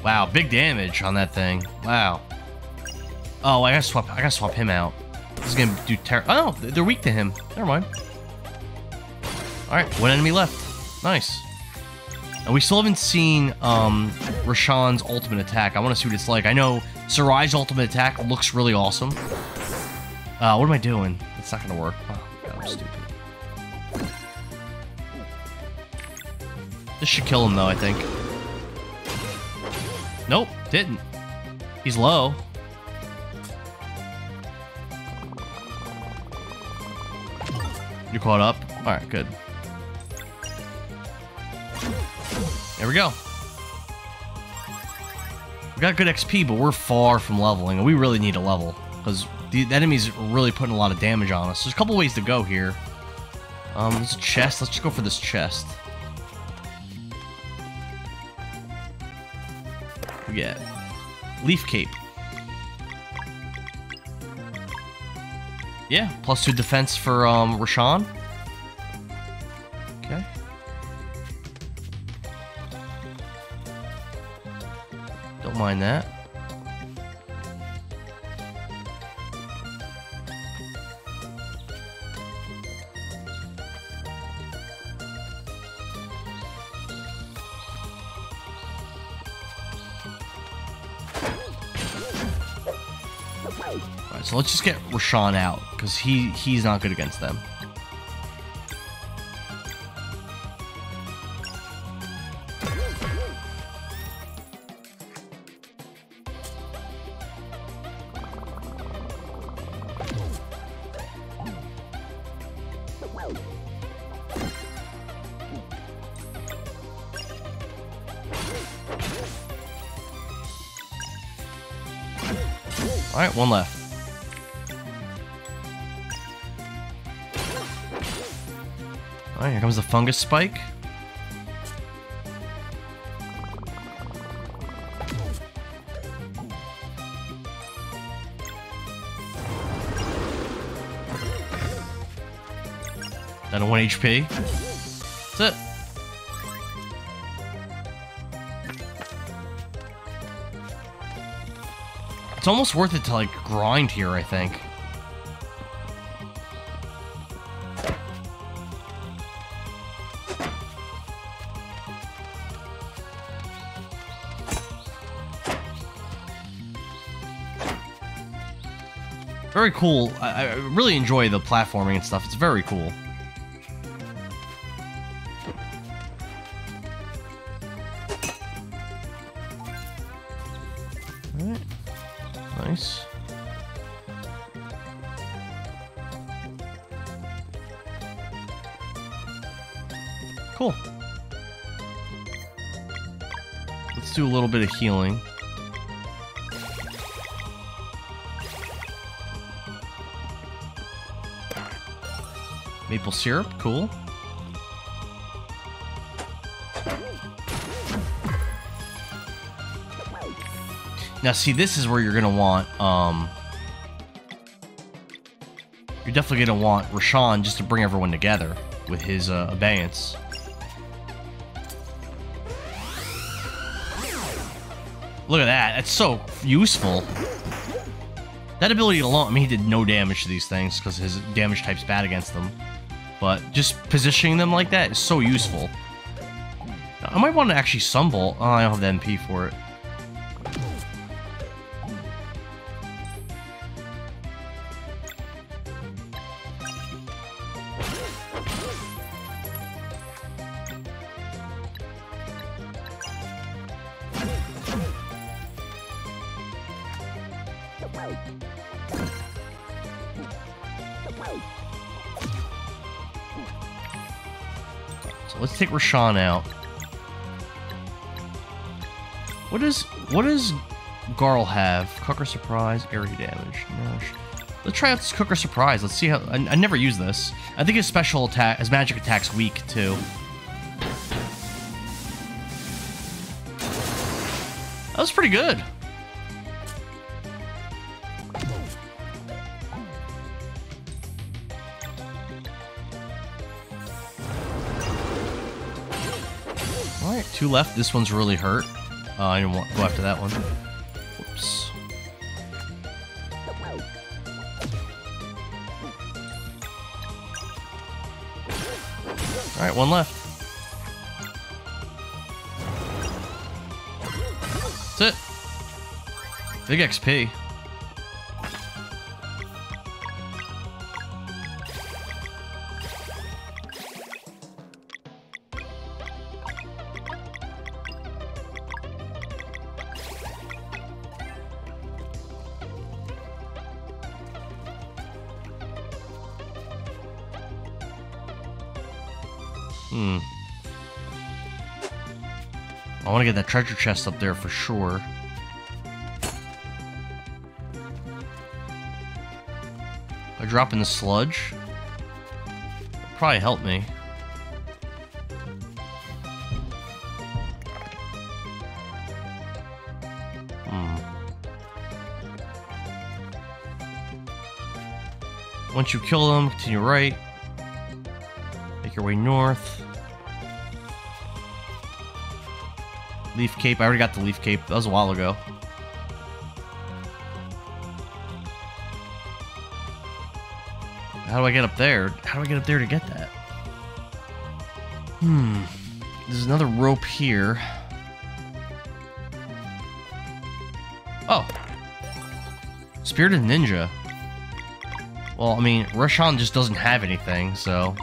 Wow, big damage on that thing. Wow. Oh, I gotta swap. I gotta swap him out. This is gonna do ter- Oh, they're weak to him. Never mind. All right, one enemy left. Nice. And we still haven't seen um, ultimate attack. I want to see what it's like. I know Serai's ultimate attack looks really awesome. Uh, what am I doing? It's not gonna work. Oh, God, I'm stupid. This should kill him, though, I think. Nope, didn't. He's low. You caught up? Alright, good. Go. We got good XP, but we're far from leveling, and we really need a level. Because the, the enemy's really putting a lot of damage on us. There's a couple ways to go here. Um, there's a chest. Let's just go for this chest. We get Leaf Cape. Yeah, plus two defense for um, Resh'an. Let's just get Resh'an out, because he, he's not good against them. Fungus spike. Down to 1 HP. That's it. It's almost worth it to like grind here, I think. Very cool. I, I really enjoy the platforming and stuff. It's very cool. Nice. Cool. Let's do a little bit of healing. Maple syrup, cool. Now, see, this is where you're gonna want, um... You're definitely gonna want Resh'an just to bring everyone together with his, uh, abeyance. Look at that, that's so useful. That ability alone, I mean, he did no damage to these things because his damage type's bad against them. But just positioning them like that is so useful. I might want to actually Sunbolt. Oh, I don't have the MP for it. Resh'an out. What does what does Garl have? Cooker surprise, area damage, nourish. Let's try out this Cooker Surprise. Let's see how... I, I never use this. I think his special attack... His magic attack's weak, too. That was pretty good. Two left. This one's really hurt. Uh, I didn't want to go after that one. Whoops. Alright, one left. That's it. Big XP. To get that treasure chest up there for sure. I drop in the sludge. Probably help me. Hmm. Once you kill them, continue right. Make your way north. Leaf Cape. I already got the Leaf Cape. That was a while ago. How do I get up there? How do I get up there to get that? Hmm. There's another rope here. Oh. Spirited Ninja. Well, I mean, Resh'an just doesn't have anything, so...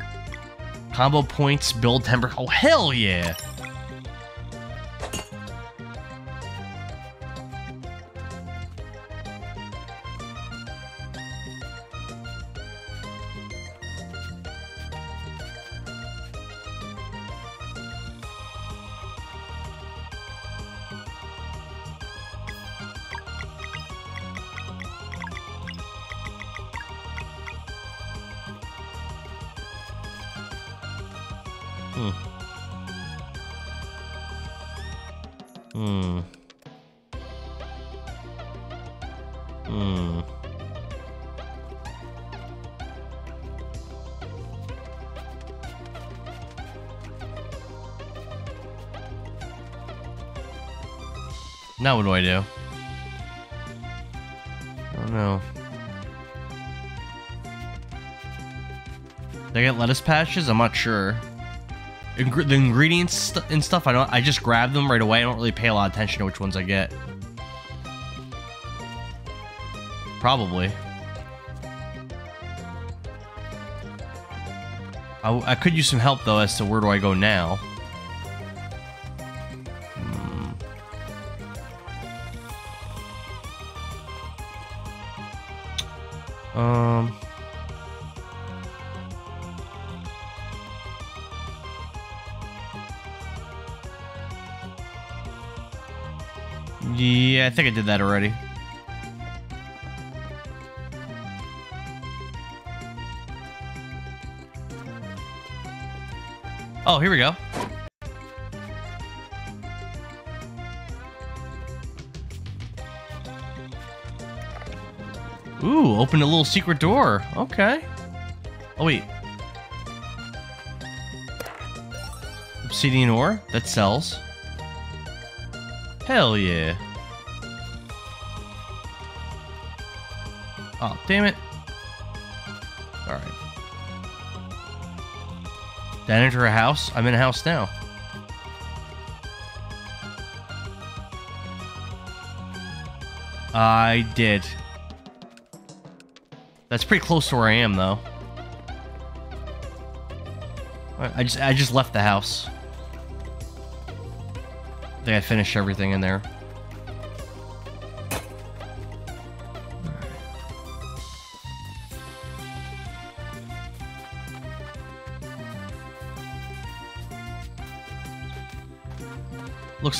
Combo points, build temper... Oh, hell yeah! Now what do I do? Oh no. Did I get lettuce patches? I'm not sure. Ingr the ingredients st and stuff, I don't. I just grab them right away. I don't really pay a lot of attention to which ones I get. Probably. I, I could use some help though as to where do I go now. Think I did that already. Oh, here we go. Ooh, open a little secret door. Okay. Oh, wait. Obsidian ore? That sells. Hell yeah. Oh, damn it. Alright. Did I enter a house? I'm in a house now. I did. That's pretty close to where I am, though. I just I just left the house. I think I finished everything in there.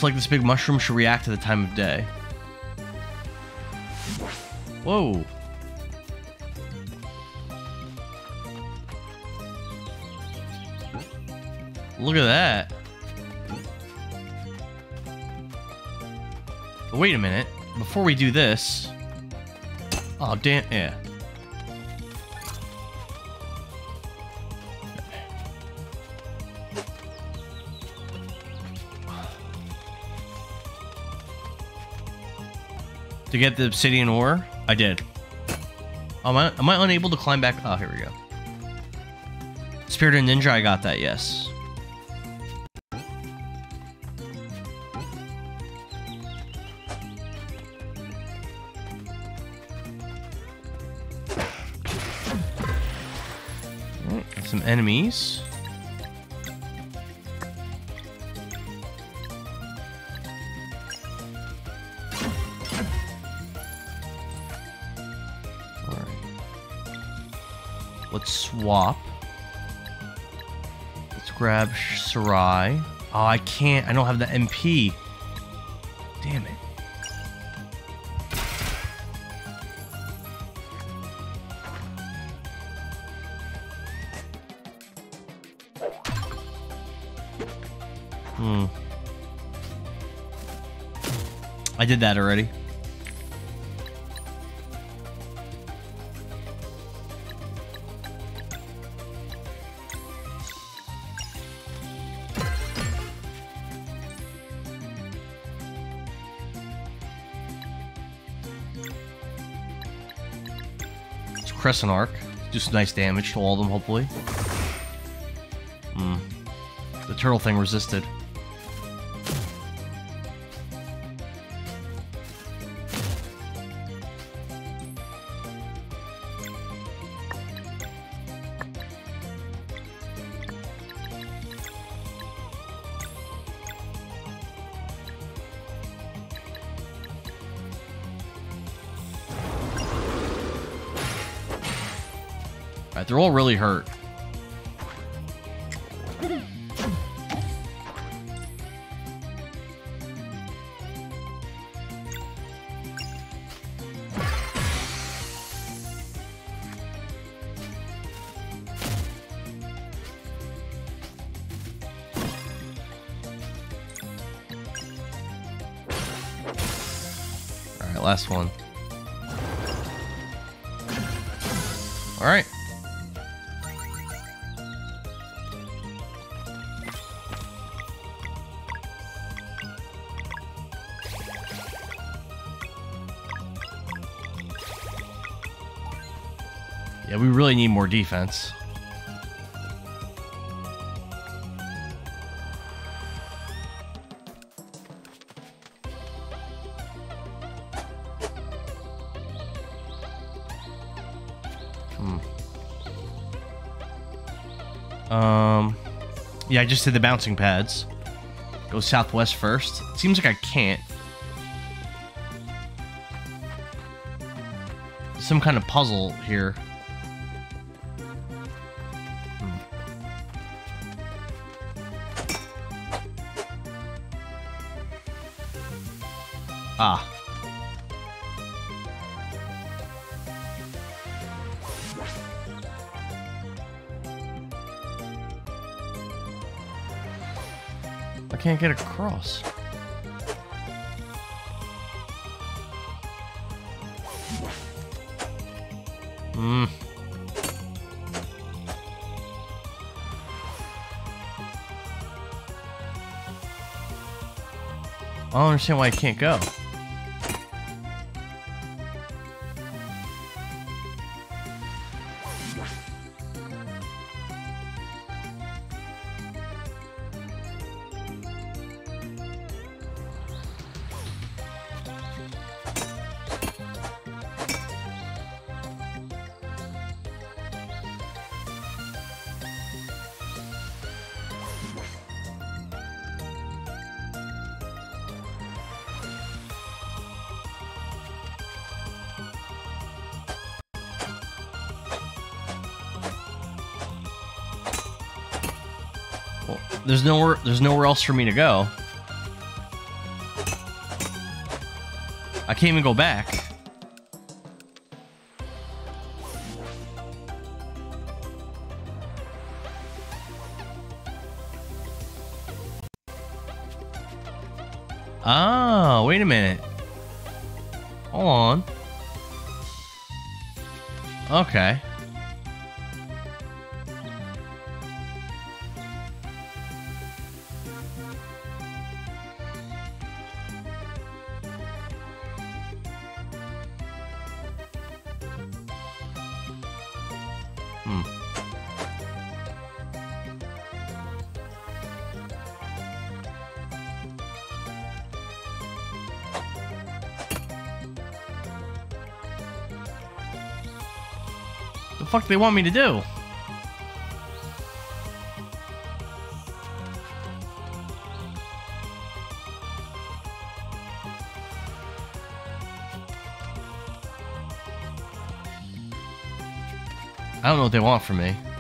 like this big mushroom should react to the time of day. Whoa. Look at that. Wait a minute. Before we do this... Oh, damn. Yeah. To get the obsidian ore? I did. Am I, am I unable to climb back? Oh, here we go. Spirit of Ninja, I got that, yes. some enemies. Swap. Let's grab Serai. Oh, I can't. I don't have the MP. Damn it. Hmm. I did that already. Crescent Arc. Do some nice damage to all of them, hopefully. Hmm. The turtle thing resisted. More defense. Hmm. Um, yeah, I just did the bouncing pads. Go southwest first. Seems like I can't. Some kind of puzzle here. Get across. Hmm. I don't understand why I can't go. There's nowhere else for me to go. I can't even go back. Hmm. The fuck do they want me to do? Know what they want from me.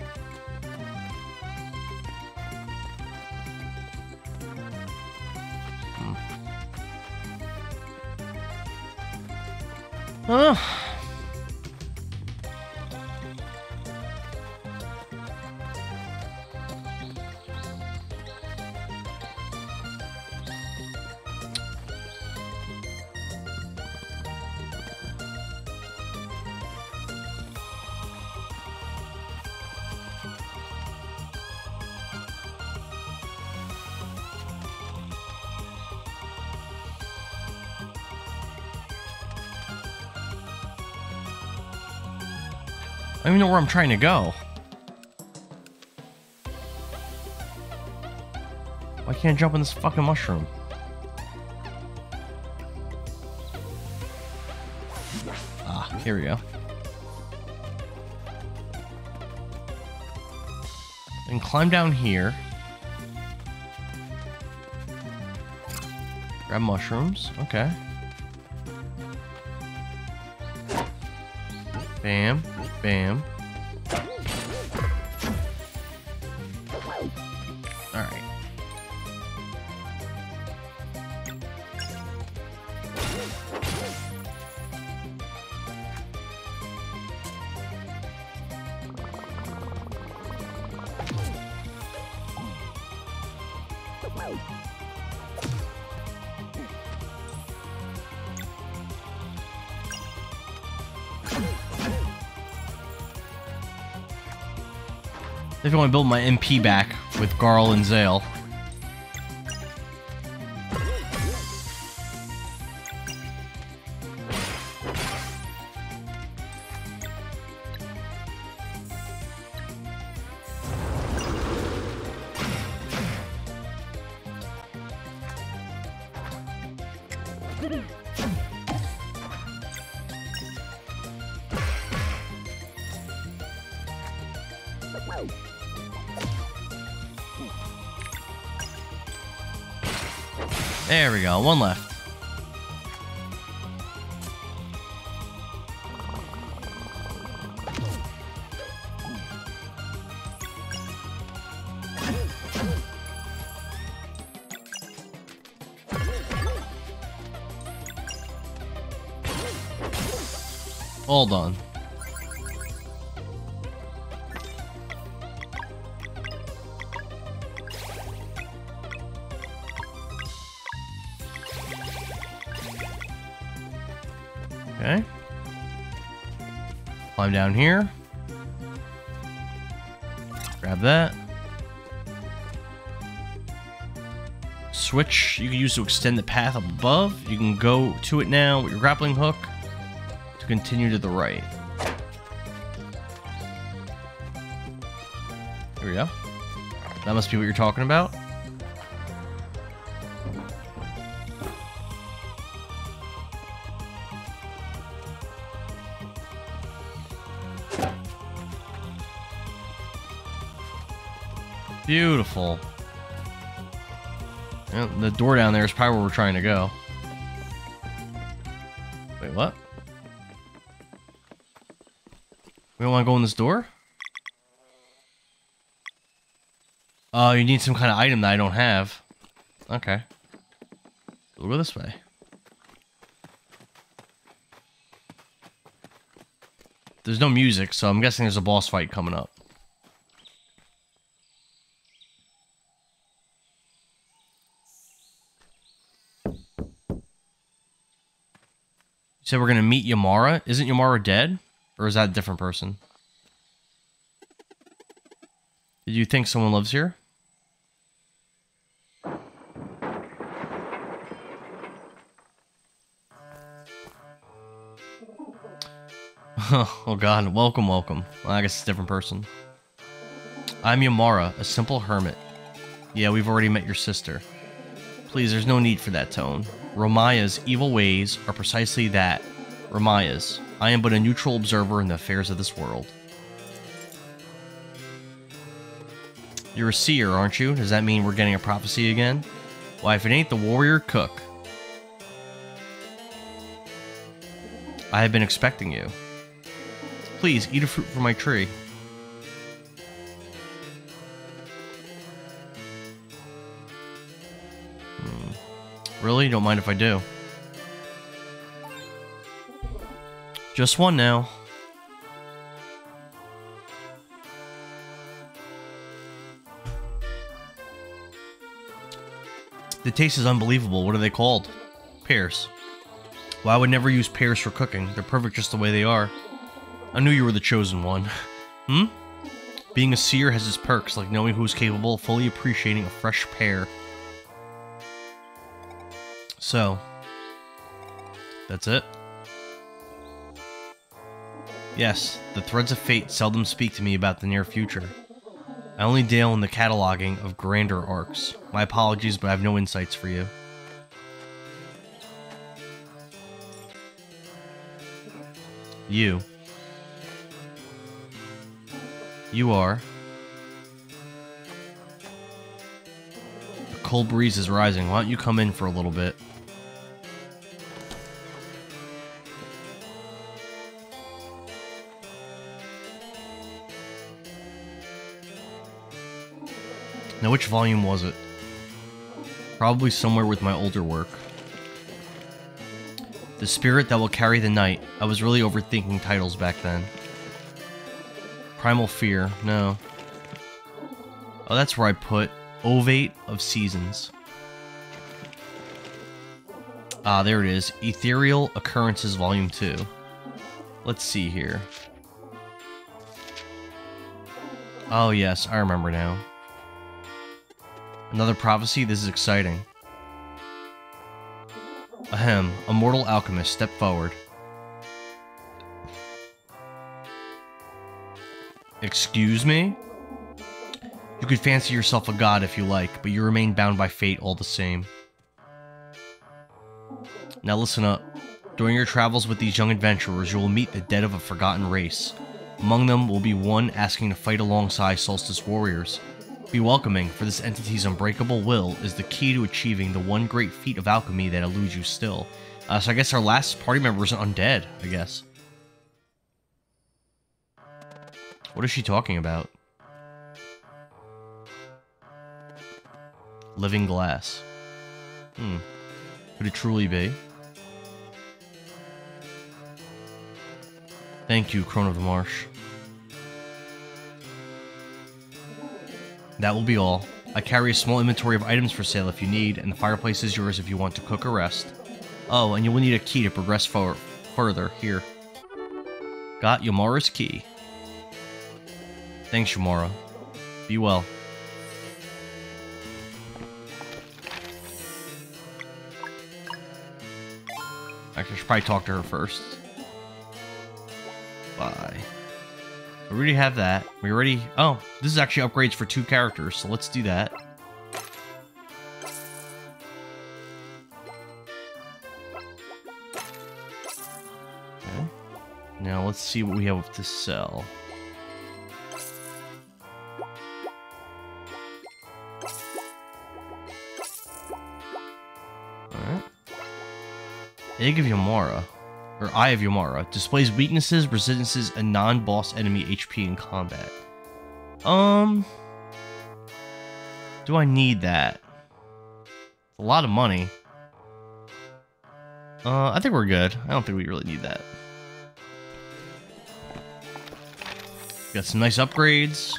Know where I'm trying to go. Why can't I jump in this fucking mushroom? Ah, here we go. And climb down here. Grab mushrooms. Okay. Bam. Bam. If I want to build my MP back with Garl and Zale. One left. Down here. Grab that. Switch you can use to extend the path up above. You can go to it now with your grappling hook to continue to the right. Here we go. That must be what you're talking about. Door down there is probably where we're trying to go. Wait, what? We don't want to go in this door? Oh, you need some kind of item that I don't have. Okay. We'll go this way. There's no music, so I'm guessing there's a boss fight coming up. So we're gonna meet Yomara. Isn't Yomara dead? Or is that a different person? Did you think someone lives here? *laughs* oh god, welcome, welcome. Well, I guess it's a different person. I'm Yomara, a simple hermit. Yeah, we've already met your sister. Please, there's no need for that tone. Romaya's evil ways are precisely that. Romaya's. I am but a neutral observer in the affairs of this world. You're a seer, aren't you? Does that mean we're getting a prophecy again? Why, if it ain't the warrior cook. I have been expecting you. Please, eat a fruit from my tree. Really? Don't mind if I do. Just one now. The taste is unbelievable. What are they called? Pears. Well, I would never use pears for cooking. They're perfect just the way they are. I knew you were the chosen one. *laughs* hmm? Being a seer has its perks, like knowing who's capable of fully appreciating a fresh pear. So, that's it. Yes, the threads of fate seldom speak to me about the near future. I only deal in the cataloging of grander arcs. My apologies, but I have no insights for you. You. You are. A cold breeze is rising. Why don't you come in for a little bit? Which volume was it? Probably somewhere with my older work. The Spirit That Will Carry the Night. I was really overthinking titles back then. Primal Fear. No. Oh, that's where I put Ovate of Seasons. Ah, there it is. Ethereal Occurrences Volume 2. Let's see here. Oh, yes, I remember now. Another prophecy? This is exciting. Ahem, a mortal alchemist, step forward. Excuse me? You could fancy yourself a god if you like, but you remain bound by fate all the same. Now listen up. During your travels with these young adventurers, you will meet the dead of a forgotten race. Among them will be one asking to fight alongside Solstice warriors, be welcoming, for this entity's unbreakable will is the key to achieving the one great feat of alchemy that eludes you still. Uh, so I guess our last party member is undead, I guess. What is she talking about? Living glass. Hmm. Could it truly be? Thank you, Crone of the Marsh. That will be all. I carry a small inventory of items for sale if you need, and the fireplace is yours if you want to cook or rest. Oh, and you will need a key to progress further. Here. Got Yomara's key. Thanks, Yomara. Be well. Actually, I should probably talk to her first. Bye. We already have that. We already... Oh, this is actually upgrades for two characters, so let's do that. Okay. Now let's see what we have to sell. Alright. give you Yomara or Eye of Yomara, displays weaknesses, resistances, and non-boss enemy HP in combat. Um, do I need that? A lot of money. Uh, I think we're good. I don't think we really need that. Got some nice upgrades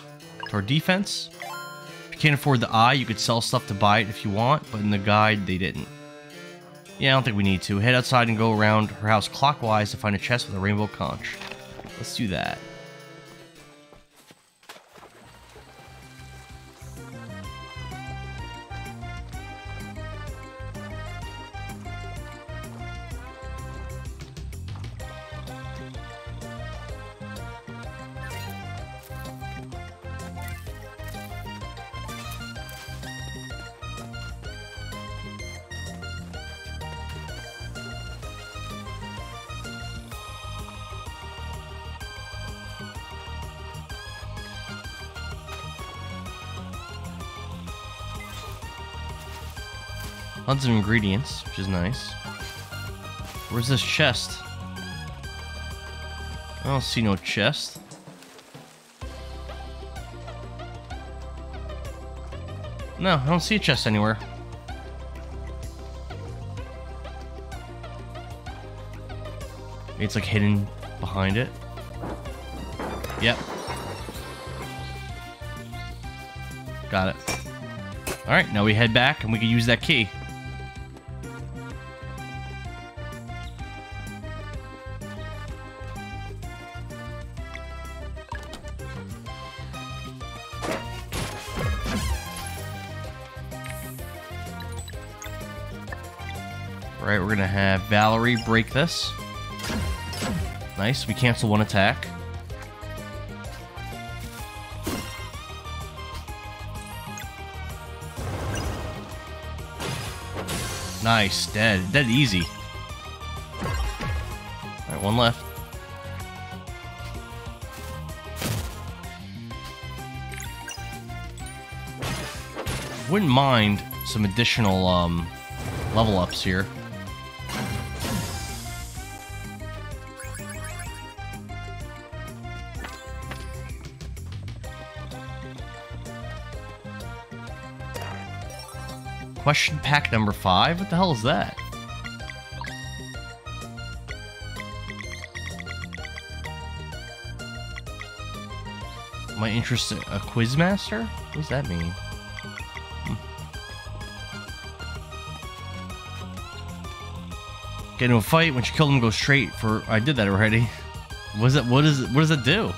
to our defense. If you can't afford the eye, you could sell stuff to buy it if you want, but in the guide, they didn't. Yeah, I don't think we need to. Head outside and go around her house clockwise to find a chest with a rainbow conch. Let's do that. Tons of ingredients, which is nice. Where's this chest? I don't see no chest. No, I don't see a chest anywhere. Maybe it's like hidden behind it. Yep. Got it. Alright, now we head back and we can use that key. Valere break this. Nice, we cancel one attack. Nice, dead. Dead easy. Alright, one left. Wouldn't mind some additional um, level ups here. Question pack number five? What the hell is that? My interest interested? A quizmaster? What does that mean? Hmm. Get into a fight. Once you kill them, go straight for. I did that already. *laughs* What is it? What is? What does it do?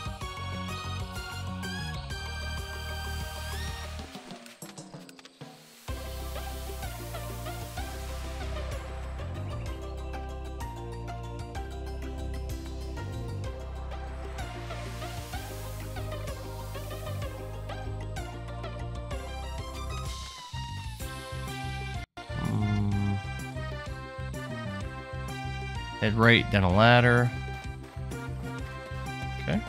Down a ladder. Okay.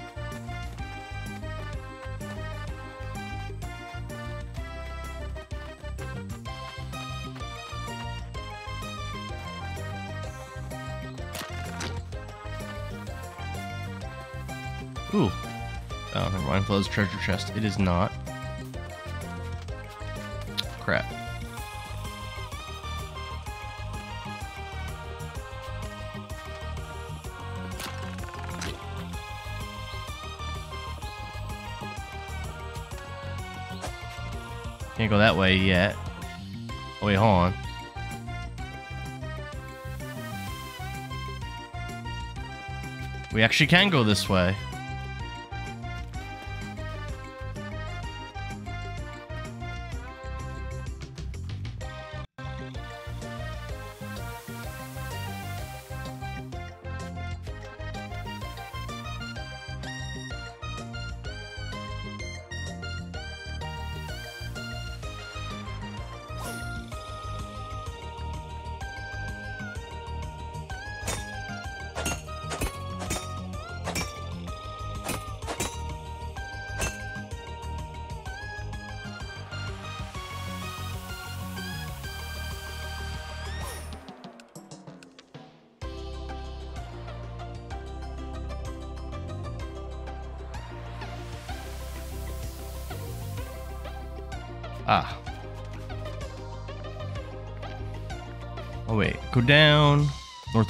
Ooh. Oh, never mind. Flo's treasure chest. It is not. Way yet. Wait, hold on. We actually can go this way.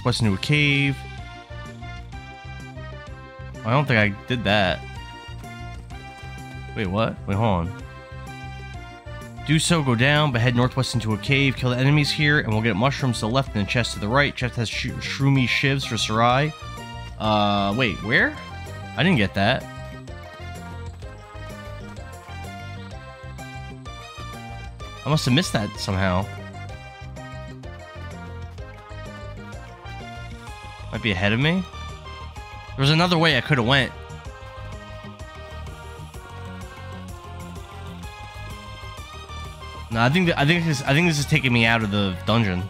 Northwest into a cave. I don't think I did that. Wait, what? Wait, hold on. Do so, go down, but head northwest into a cave, kill the enemies here, and we'll get mushrooms to the left and a chest to the right. Chest has sh shroomy shivs for Serai. Uh, wait, where? I didn't get that. I must have missed that somehow. Be ahead of me. There was another way I could have went. No, I think I think this I think this is taking me out of the dungeon.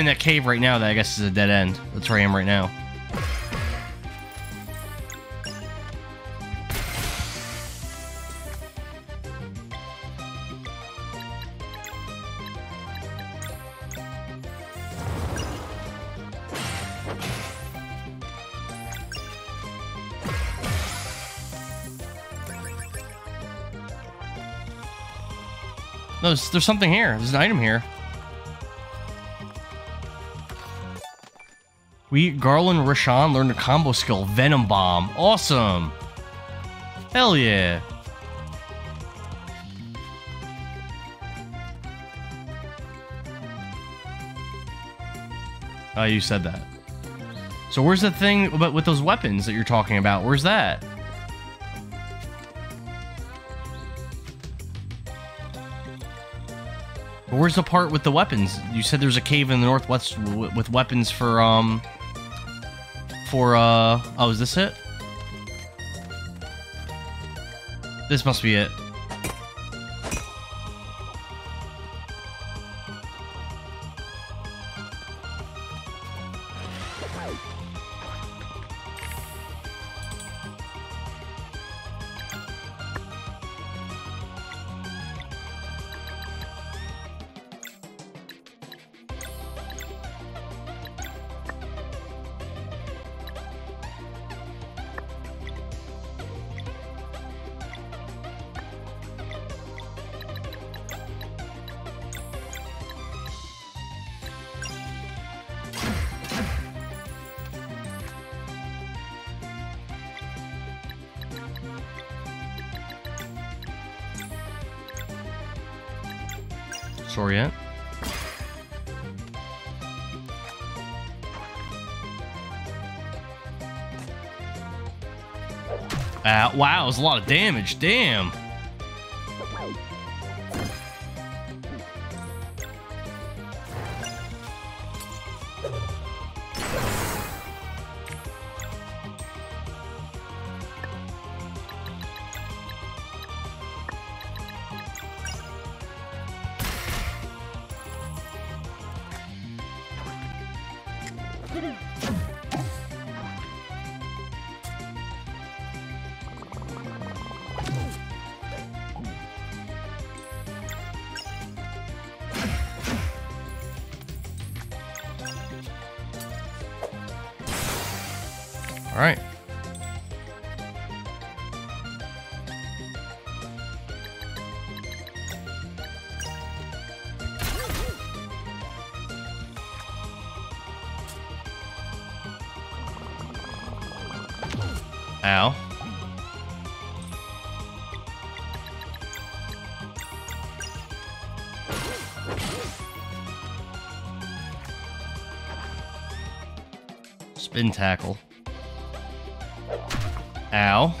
In that cave right now that I guess is a dead end. That's where I am right now. No, there's, there's something here. There's an item here. We Garl and Resh'an learned a combo skill, Venom Bomb. Awesome. Hell yeah. Oh, you said that. So where's the thing about with those weapons that you're talking about? Where's that? Where's the part with the weapons? You said there's a cave in the northwest with weapons for um for uh oh is this it? This must be it. A lot of damage. Damn. Spin tackle. Ow.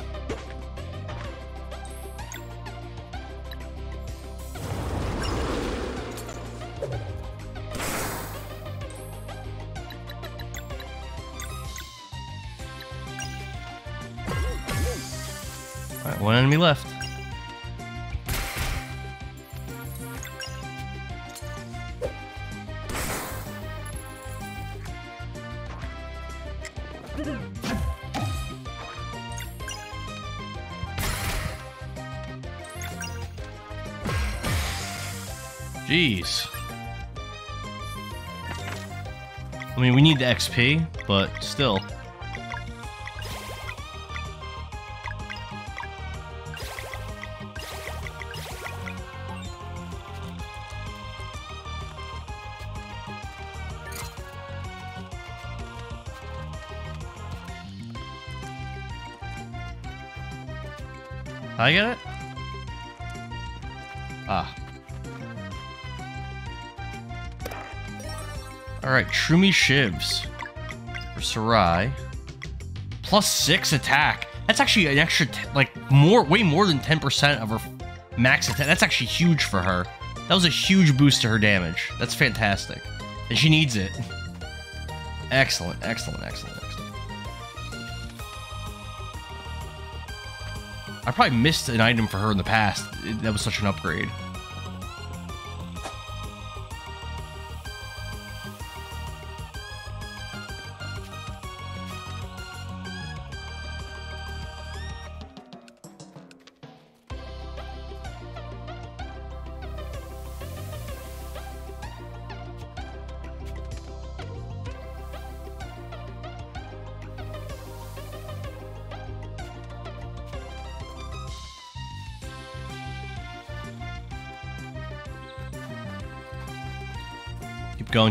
XP, but still. I get it? Ah. Alright, Shroomy Shivs. For Serai. Plus 6 attack. That's actually an extra, like, more, way more than 10% of her max attack. That's actually huge for her. That was a huge boost to her damage. That's fantastic. And she needs it. Excellent, excellent, excellent, excellent. I probably missed an item for her in the past. It- that was such an upgrade.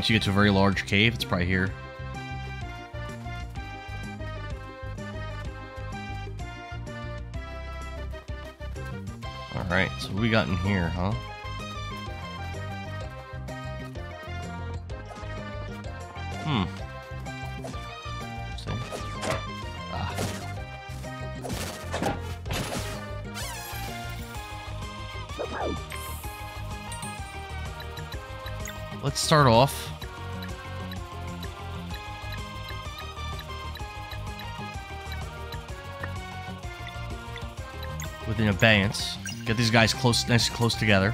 Till you get to a very large cave. It's probably here. Alright, so we got in here, huh? Hmm. Ah. Let's start off. Get these guys close, nice and close together.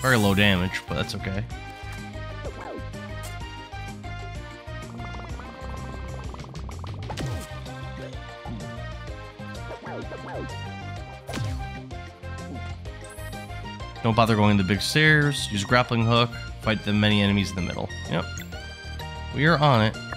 Very low damage, but that's okay. Don't bother going the big stairs. Use grappling hook. Fight the many enemies in the middle. Yep. We are on it.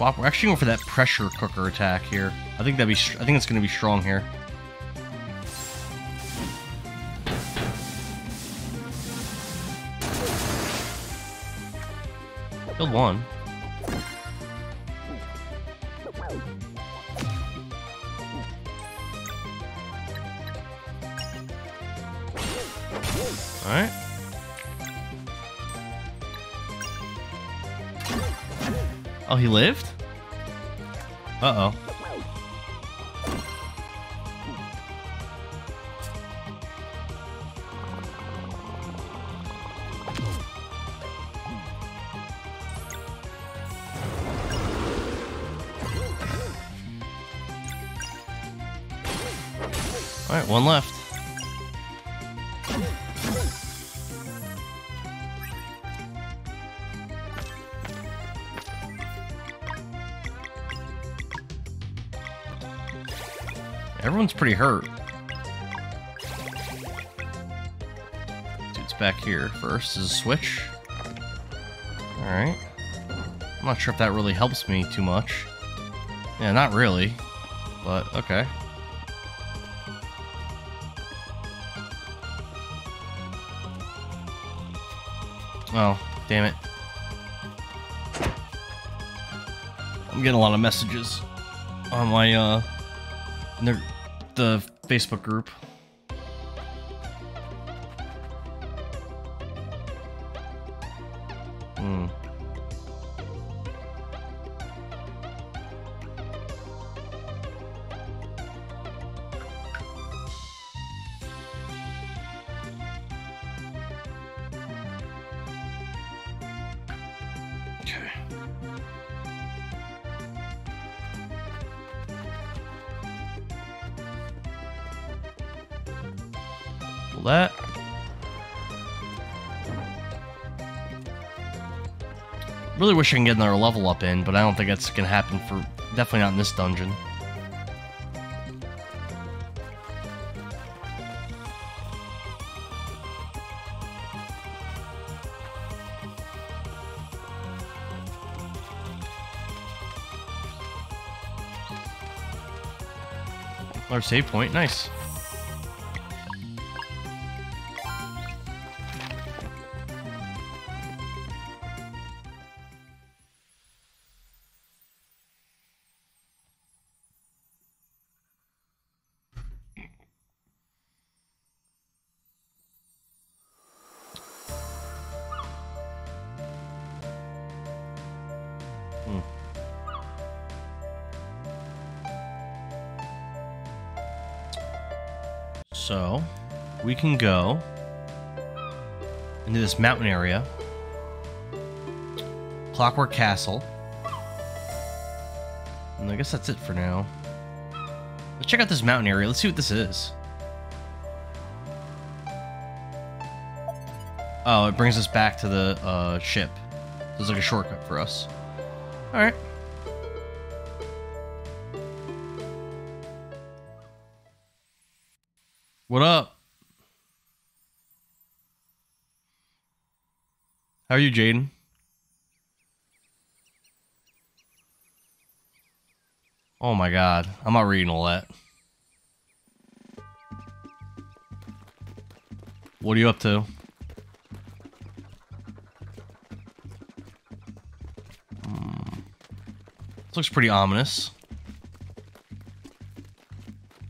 Swap. We're actually going for that pressure cooker attack here. I think that'd be. I think it's going to be strong here. Pretty hurt. Dude's back here first? Is a switch. Alright. I'm not sure if that really helps me too much. Yeah, not really. But, okay. Oh, damn it. I'm getting a lot of messages on my, uh, the Facebook group. Wish I can get another level up in, but I don't think that's gonna happen for definitely not in this dungeon. Our save point, nice. Can go into this mountain area. Clockwork Castle. And I guess that's it for now. Let's check out this mountain area. Let's see what this is. Oh, it brings us back to the uh, ship. So it's like a shortcut for us. Alright. How are you, Jaden? Oh my god. I'm not reading all that. What are you up to? Hmm. This looks pretty ominous.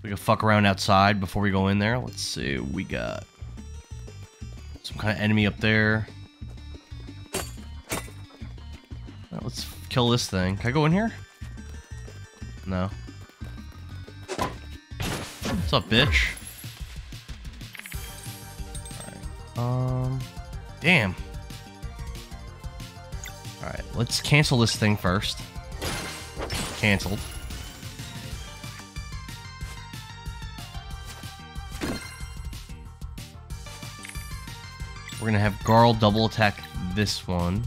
We can fuck around outside before we go in there. Let's see. We got some kind of enemy up there. Kill this thing. Can I go in here? No. What's up, bitch? Alright. Um. Damn. Alright, let's cancel this thing first. Cancelled. We're gonna have Garl double attack this one.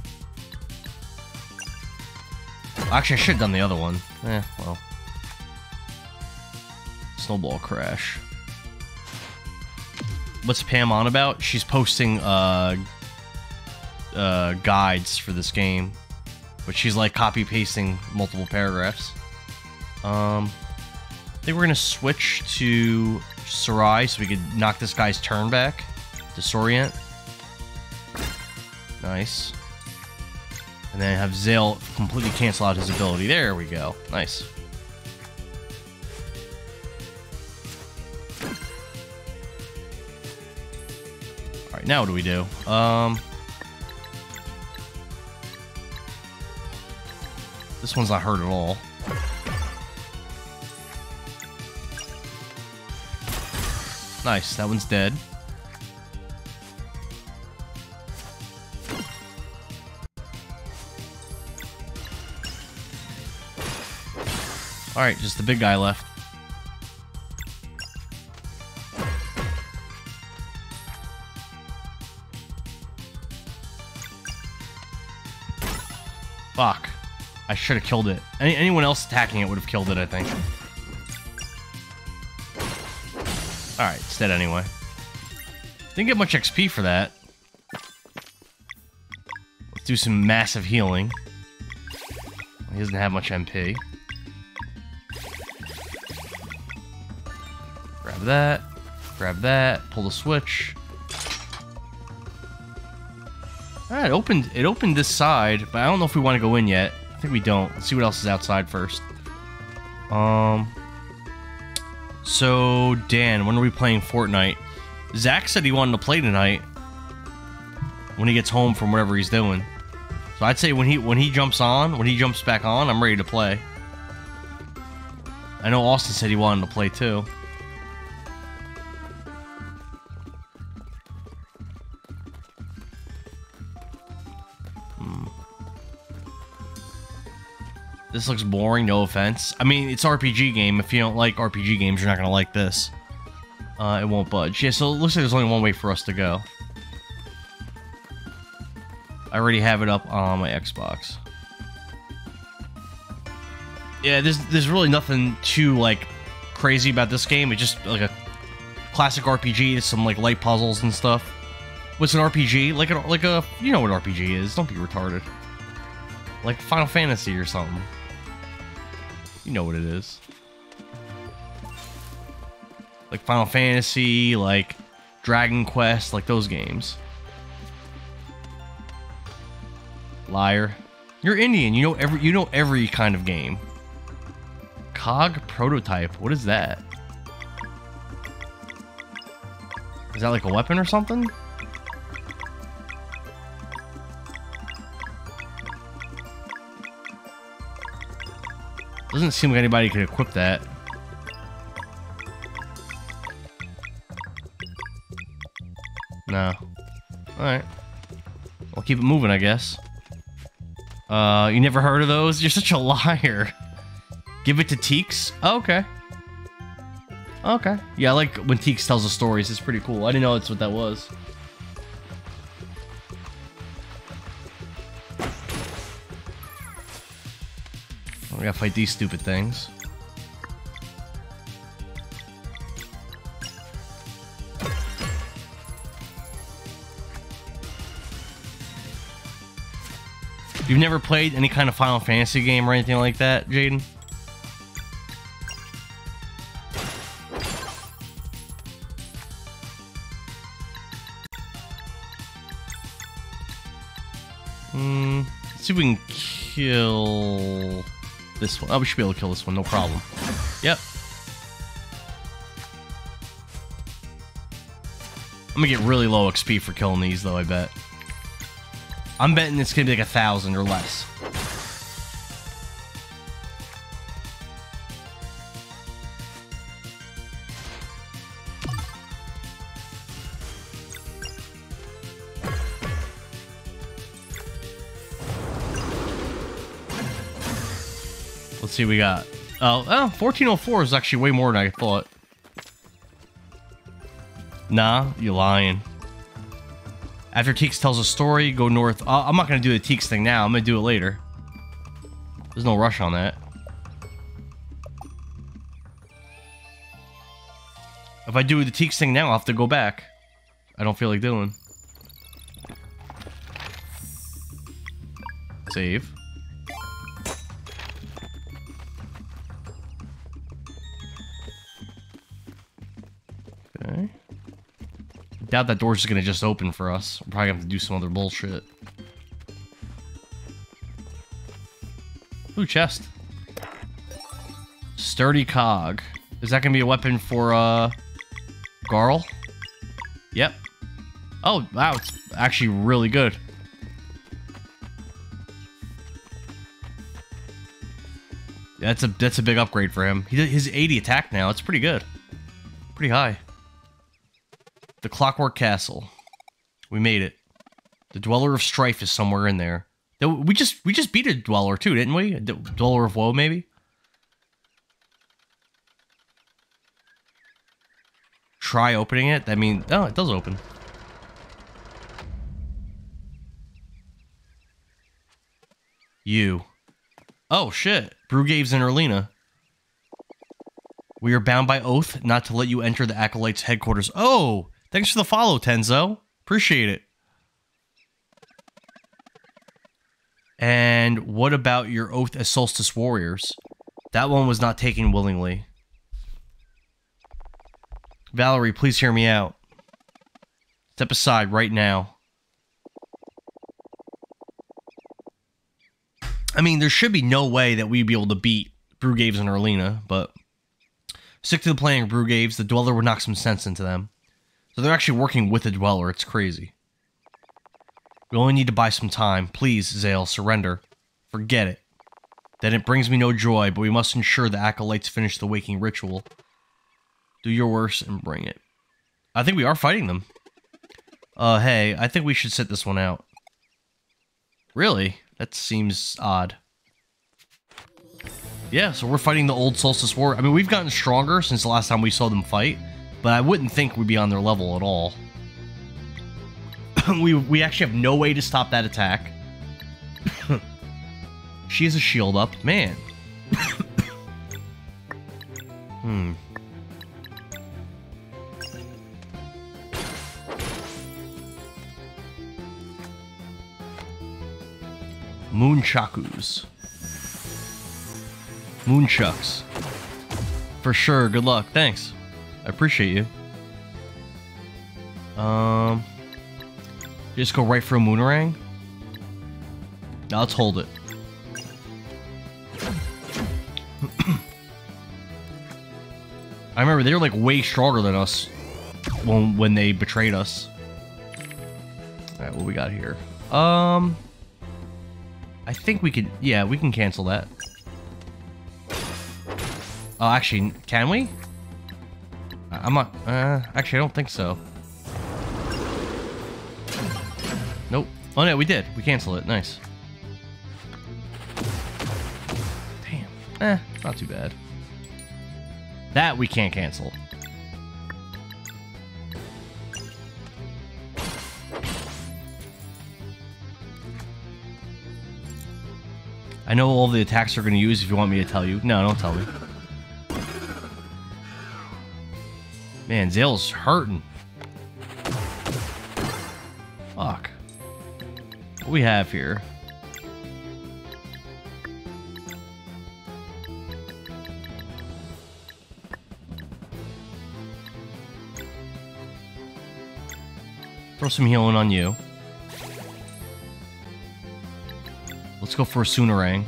Actually, I should have done the other one. Eh, well. Snowball crash. What's Pam on about? She's posting uh, uh, guides for this game. But she's like copy pasting multiple paragraphs. Um, I think we're gonna switch to Serai so we could knock this guy's turn back. Disorient. Nice. And then have Zale completely cancel out his ability. There we go. Nice. Alright, now what do we do? Um... This one's not hurt at all. Nice, that one's dead. Alright, just the big guy left. Fuck. I should have killed it. Any anyone else attacking it would have killed it, I think. Alright, it's dead anyway. Didn't get much XP for that. Let's do some massive healing. He doesn't have much MP. That. Grab that. Pull the switch. Alright, it opened it opened this side, but I don't know if we want to go in yet. I think we don't. Let's see what else is outside first. Um So Dan, when are we playing Fortnite? Zach said he wanted to play tonight. When he gets home from whatever he's doing. So I'd say when he when he jumps on, when he jumps back on, I'm ready to play. I know Austin said he wanted to play too. This looks boring, no offense. I mean, it's RPG game. If you don't like RPG games, you're not going to like this. Uh, it won't budge. Yeah, so it looks like there's only one way for us to go. I already have it up on my Xbox. Yeah, there's there's really nothing too like crazy about this game. It's just like a classic RPG. some like light puzzles and stuff. What's an RPG? Like a like a you know what RPG is? Don't be retarded. Like Final Fantasy or something. You know what it is. Like Final Fantasy, like Dragon Quest, like those games. Liar. You're Indian. You know every you know every kind of game. Cog prototype. What is that? Is that like a weapon or something? Doesn't seem like anybody could equip that. No. Alright. We'll keep it moving, I guess. Uh, you never heard of those? You're such a *laughs* liar. Give it to Teaks? Oh, okay. Okay. Yeah, I like when Teaks tells the stories. It's pretty cool. I didn't know that's what that was. We gotta fight these stupid things. You've never played any kind of Final Fantasy game or anything like that, Jaden? Hmm. See if we can kill this one. Oh, we should be able to kill this one, no problem. Yep. I'm gonna get really low XP for killing these, though, I bet. I'm betting it's gonna be like a thousand or less. See we got. Oh, oh, 1404 is actually way more than I thought. Nah, you lying. After Teaks tells a story, go north. Uh, I'm not going to do the Teaks thing now. I'm going to do it later. There's no rush on that. If I do the Teaks thing now, I'll have to go back. I don't feel like doing. Save. Doubt that door's just gonna just open for us. We're probably gonna have to do some other bullshit. Ooh, chest. Sturdy cog. Is that gonna be a weapon for, uh, Garl? Yep. Oh, wow, it's actually really good. That's a that's a big upgrade for him. He his 80 attack now. It's pretty good. Pretty high. The Clockwork Castle. We made it. The Dweller of Strife is somewhere in there. We just we just beat a Dweller too, didn't we? A Dweller of Woe, maybe? Try opening it? That mean, oh, it does open. You. Oh, shit. Brugaves and Erlynn. We are bound by oath not to let you enter the Acolyte's headquarters. Oh! Thanks for the follow, Tenzo. Appreciate it. And what about your oath as Solstice Warriors? That one was not taken willingly. Valere, please hear me out. Step aside right now. I mean, there should be no way that we'd be able to beat Brugaves and Erlynn, but stick to the plan, Brugaves. The Dweller would knock some sense into them. So they're actually working with the Dweller. It's crazy. We only need to buy some time. Please, Zale, surrender. Forget it. Then it brings me no joy, but we must ensure the Acolytes finish the waking ritual. Do your worst and bring it. I think we are fighting them. Uh, hey, I think we should sit this one out. Really? That seems odd. Yeah, so we're fighting the old Solstice War. I mean, we've gotten stronger since the last time we saw them fight, but I wouldn't think we'd be on their level at all. *coughs* we, we actually have no way to stop that attack. *coughs* she has a shield up. Man. *coughs* hmm. Moonchakus. Moonchucks. For sure. Good luck. Thanks. I appreciate you. Um, just go right for a Moonerang. Now let's hold it. *clears throat* I remember they were like way stronger than us when when they betrayed us. All right, what we got here? Um. I think we could... Yeah, we can cancel that. Oh, actually, can we? I'm not... Uh, actually, I don't think so. Nope. Oh, no, we did. We cancel it. Nice. Damn. Eh, not too bad. That we can't cancel. I know all the attacks are going to use if you want me to tell you. No, don't tell me. Man, Zale's hurting. Fuck. What we have here? Throw some healing on you. Let's go for a Sunerang.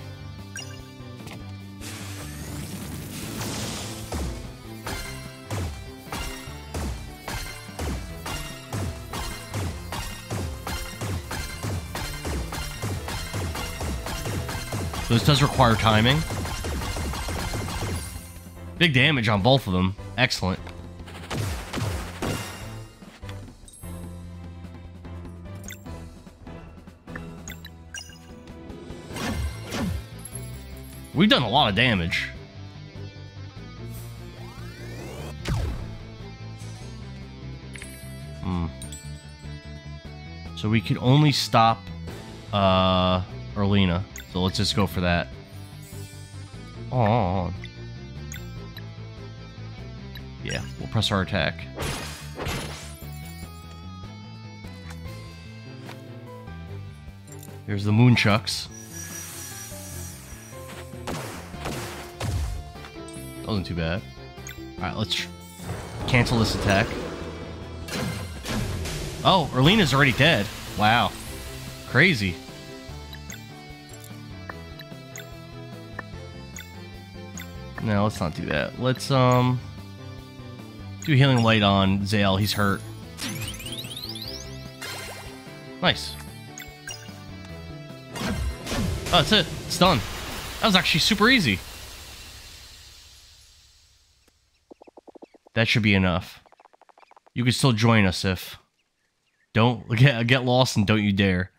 Does require timing. Big damage on both of them. Excellent. We've done a lot of damage. Hmm. So we could only stop uh, Erlynn. So let's just go for that. Oh. Yeah, we'll press our attack. Here's the Moonchucks. Wasn't too bad. Alright, let's cancel this attack. Oh, Erlynn's already dead. Wow. Crazy. No, let's not do that. Let's, um... Do Healing Light on Zale. He's hurt. Nice. Oh, that's it. It's done. That was actually super easy. That should be enough. You can still join us if... Don't *laughs* get, get lost and don't you dare.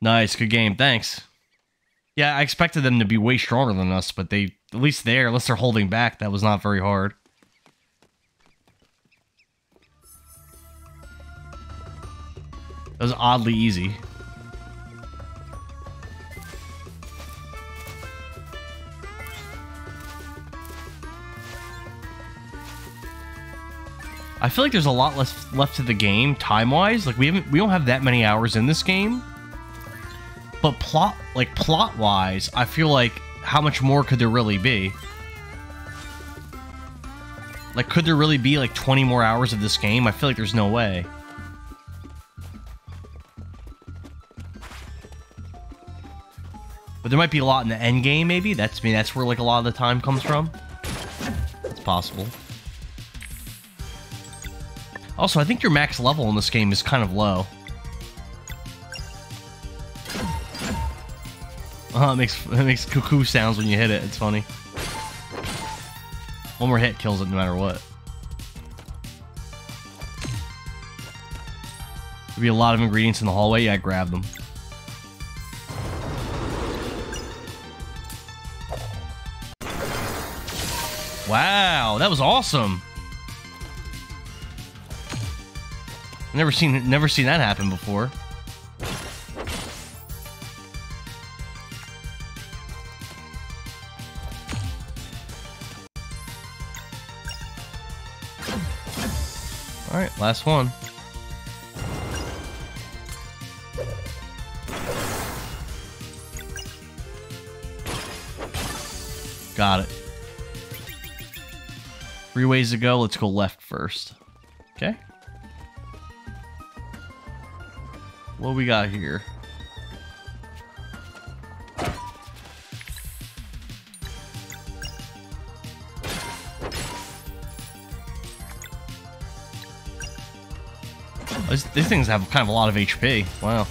Nice, good game. Thanks. Yeah, I expected them to be way stronger than us, but they, at least there, unless they're holding back, that was not very hard. That was oddly easy. I feel like there's a lot less left to the game time-wise. Like we haven't we don't have that many hours in this game. But plot, like plot wise, I feel like how much more could there really be? Like, could there really be like 20 more hours of this game? I feel like there's no way. But there might be a lot in the end game, maybe. That's I mean that's where like a lot of the time comes from. It's possible. Also, I think your max level in this game is kind of low. Uh, it makes it makes cuckoo sounds when you hit it. It's funny. One more hit kills it no matter what. There'll be a lot of ingredients in the hallway. Yeah, I grab them. Wow, that was awesome. Never seen never seen that happen before. All right, last one. Got it. Three ways to go. Let's go left first. Okay. What we got here? These, these things have kind of a lot of HP. Wow.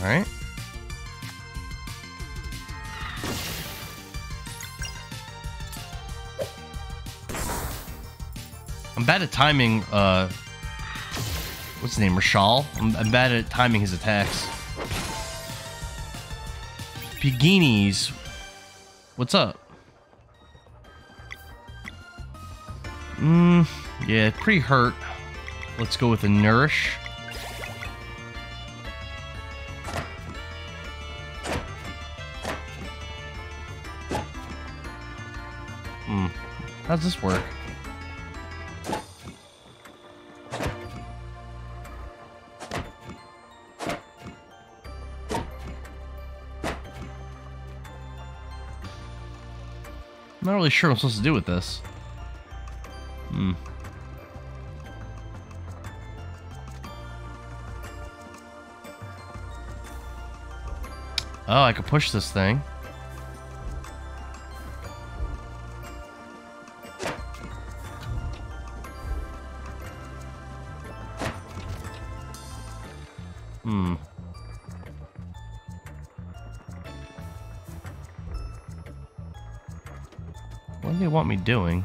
Alright. I'm bad at timing, uh... What's his name? Rashal? I'm, I'm bad at timing his attacks. Piginis. What's up? Mmm, yeah, pretty hurt. Let's go with a Nourish. Hmm. How's this work? Really sure what I'm supposed to do with this. Hmm. Oh, I could push this thing. Doing?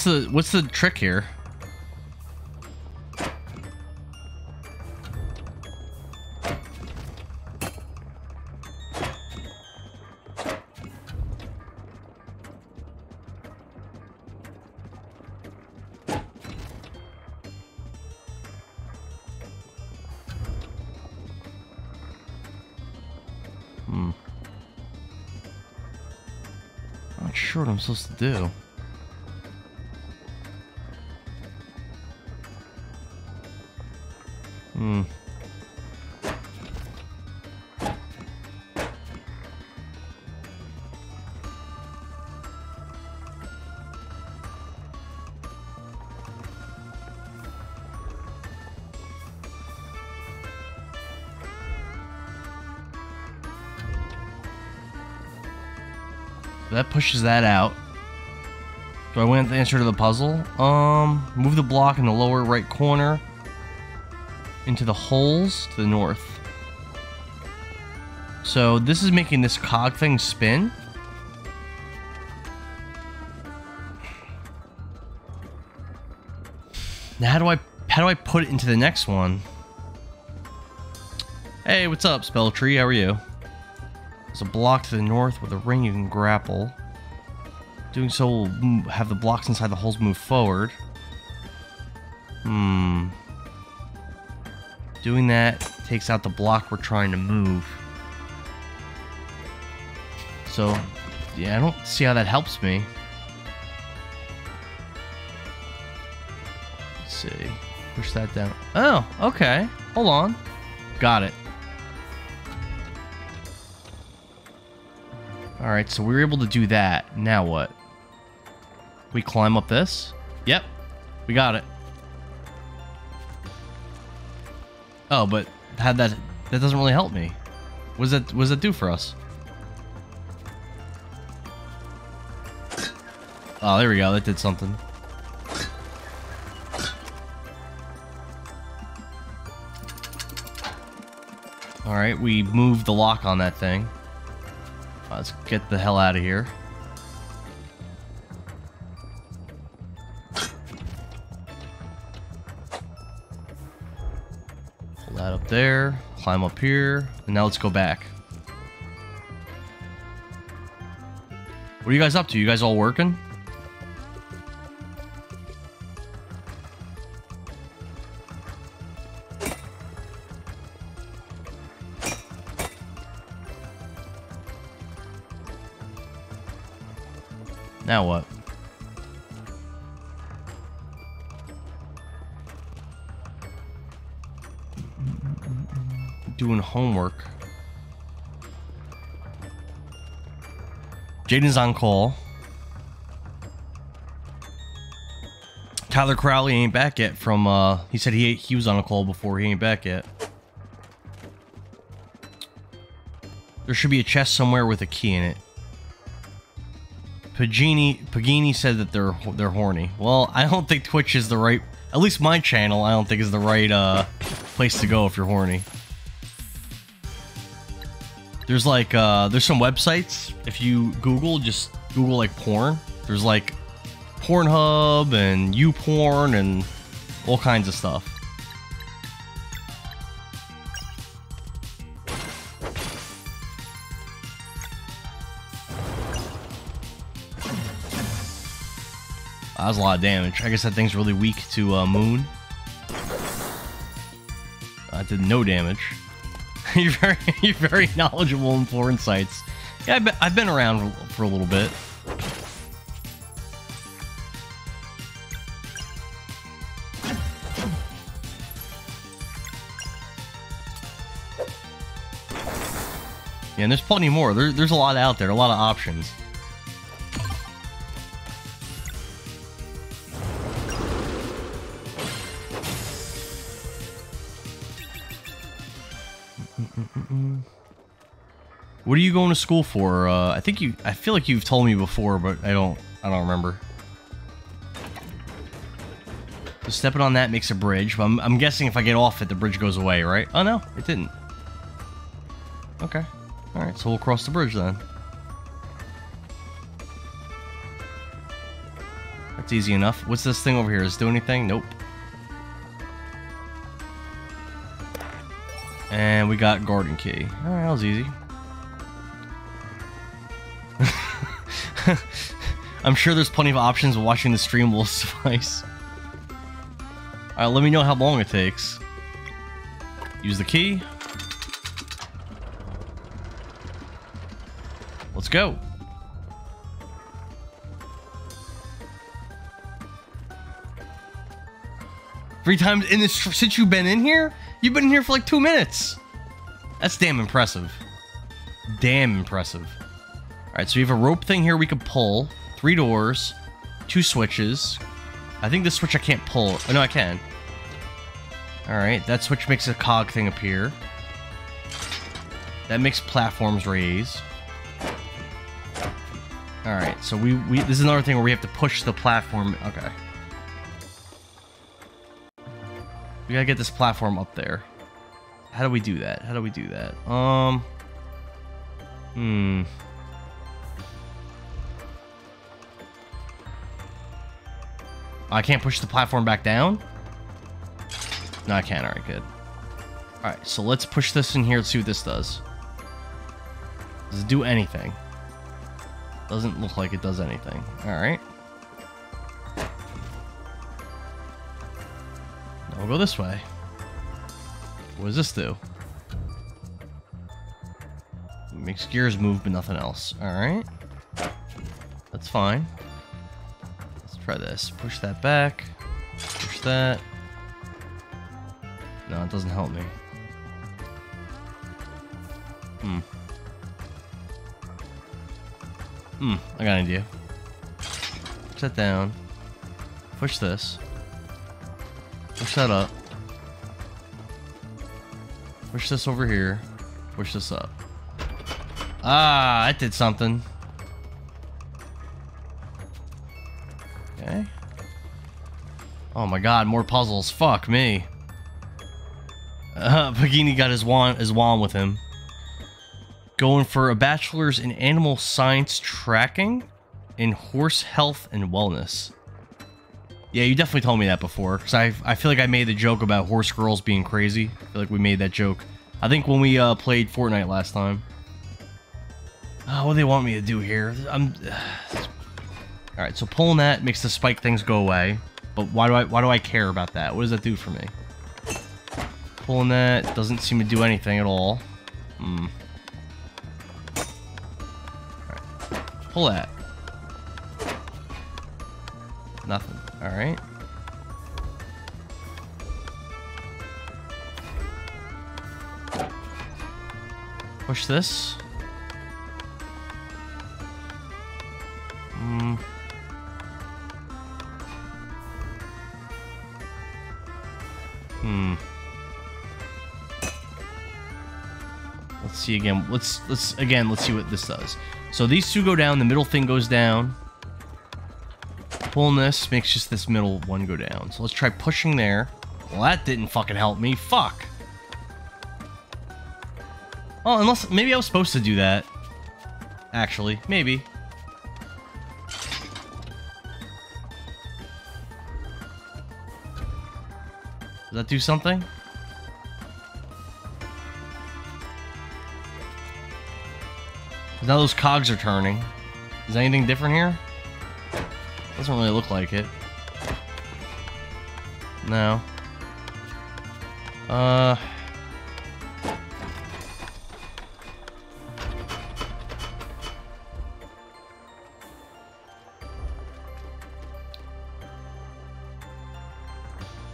What's the what's the trick here? Hmm. Not sure what I'm supposed to do. Pushes that out. Do I want the answer to the puzzle? Um, move the block in the lower right corner into the holes to the north. So this is making this cog thing spin. Now how do I how do I put it into the next one? Hey, what's up, Spell Tree? How are you? There's a block to the north with a ring you can grapple. Doing so will have the blocks inside the holes move forward. Hmm. Doing that takes out the block we're trying to move. So, yeah, I don't see how that helps me. Let's see. Push that down. Oh, okay. Hold on. Got it. Alright, so we were able to do that. Now what? We climb up this? Yep. We got it. Oh, but had that that doesn't really help me. Was that was that do for us? Oh, there we go. That did something. Alright, we moved the lock on that thing. Let's get the hell out of here. There, climb up here, and now let's go back. What are you guys up to? You guys all working? Jaden's on call. Tyler Crowley ain't back yet from, uh, he said he, he was on a call before, he ain't back yet. There should be a chest somewhere with a key in it. Pagini Pagini said that they're they're horny. Well, I don't think Twitch is the right. At least my channel, I don't think is the right uh, place to go if you're horny. There's like uh, there's some websites. If you Google, just Google like porn. There's like Pornhub and YouPorn and all kinds of stuff. That was a lot of damage. I guess that thing's really weak to uh, Moon. That did no damage. *laughs* you're very, you're very knowledgeable in foreign sites. Yeah, I've been, I've been around for a little bit. Yeah, and there's plenty more. There, there's a lot out there, a lot of options. What are you going to school for? Uh, I think you. I feel like you've told me before, but I don't. I don't remember. So stepping on that makes a bridge. I'm, I'm guessing if I get off it, the bridge goes away, right? Oh no, it didn't. Okay. All right, so we'll cross the bridge then. That's easy enough. What's this thing over here? Does it do anything? Nope. And we got garden key. Alright, that was easy. I'm sure there's plenty of options. Watching the stream will *laughs* suffice. Alright, let me know how long it takes. Use the key. Let's go. Three times in this since you've been in here? You've been in here for like two minutes. That's damn impressive. Damn impressive. Alright, so we have a rope thing here we can pull. Three doors. Two switches. I think this switch I can't pull. Oh, no, I can. Alright, that switch makes a cog thing appear. That makes platforms raise. Alright, so we, we... This is another thing where we have to push the platform... Okay. We gotta get this platform up there. How do we do that? How do we do that? Um... Hmm. I can't push the platform back down? No, I can't. Alright, good. Alright, so let's push this in here and see what this does. Does it do anything? Doesn't look like it does anything. Alright. Now we'll go this way. What does this do? Makes gears move, but nothing else. Alright. That's fine. Try this. Push that back. Push that. No, it doesn't help me. Hmm. Hmm, I got an idea. Push that down. Push this. Push that up. Push this over here. Push this up. Ah, that did something. Oh my god, more puzzles. Fuck me. Uh, *laughs* Pagini got his wand, his wand with him. Going for a bachelor's in animal science tracking in horse health and wellness. Yeah, you definitely told me that before, because I, I feel like I made the joke about horse girls being crazy. I feel like we made that joke. I think when we uh, played Fortnite last time. Oh, what do they want me to do here? I'm... *sighs* Alright, so pulling that makes the spike things go away. But why do I why do I care about that? What does that do for me? Pulling that doesn't seem to do anything at all. Hmm. Pull that. Nothing. Alright. Push this. Let's see again. Let's let's again. Let's see what this does. So these two go down. The middle thing goes down. Pulling this makes just this middle one go down. So let's try pushing there. Well, that didn't fucking help me. Fuck. Oh, unless maybe I was supposed to do that. Actually, maybe. Does that do something? Now those cogs are turning. Is anything different here? Doesn't really look like it. No. Uh...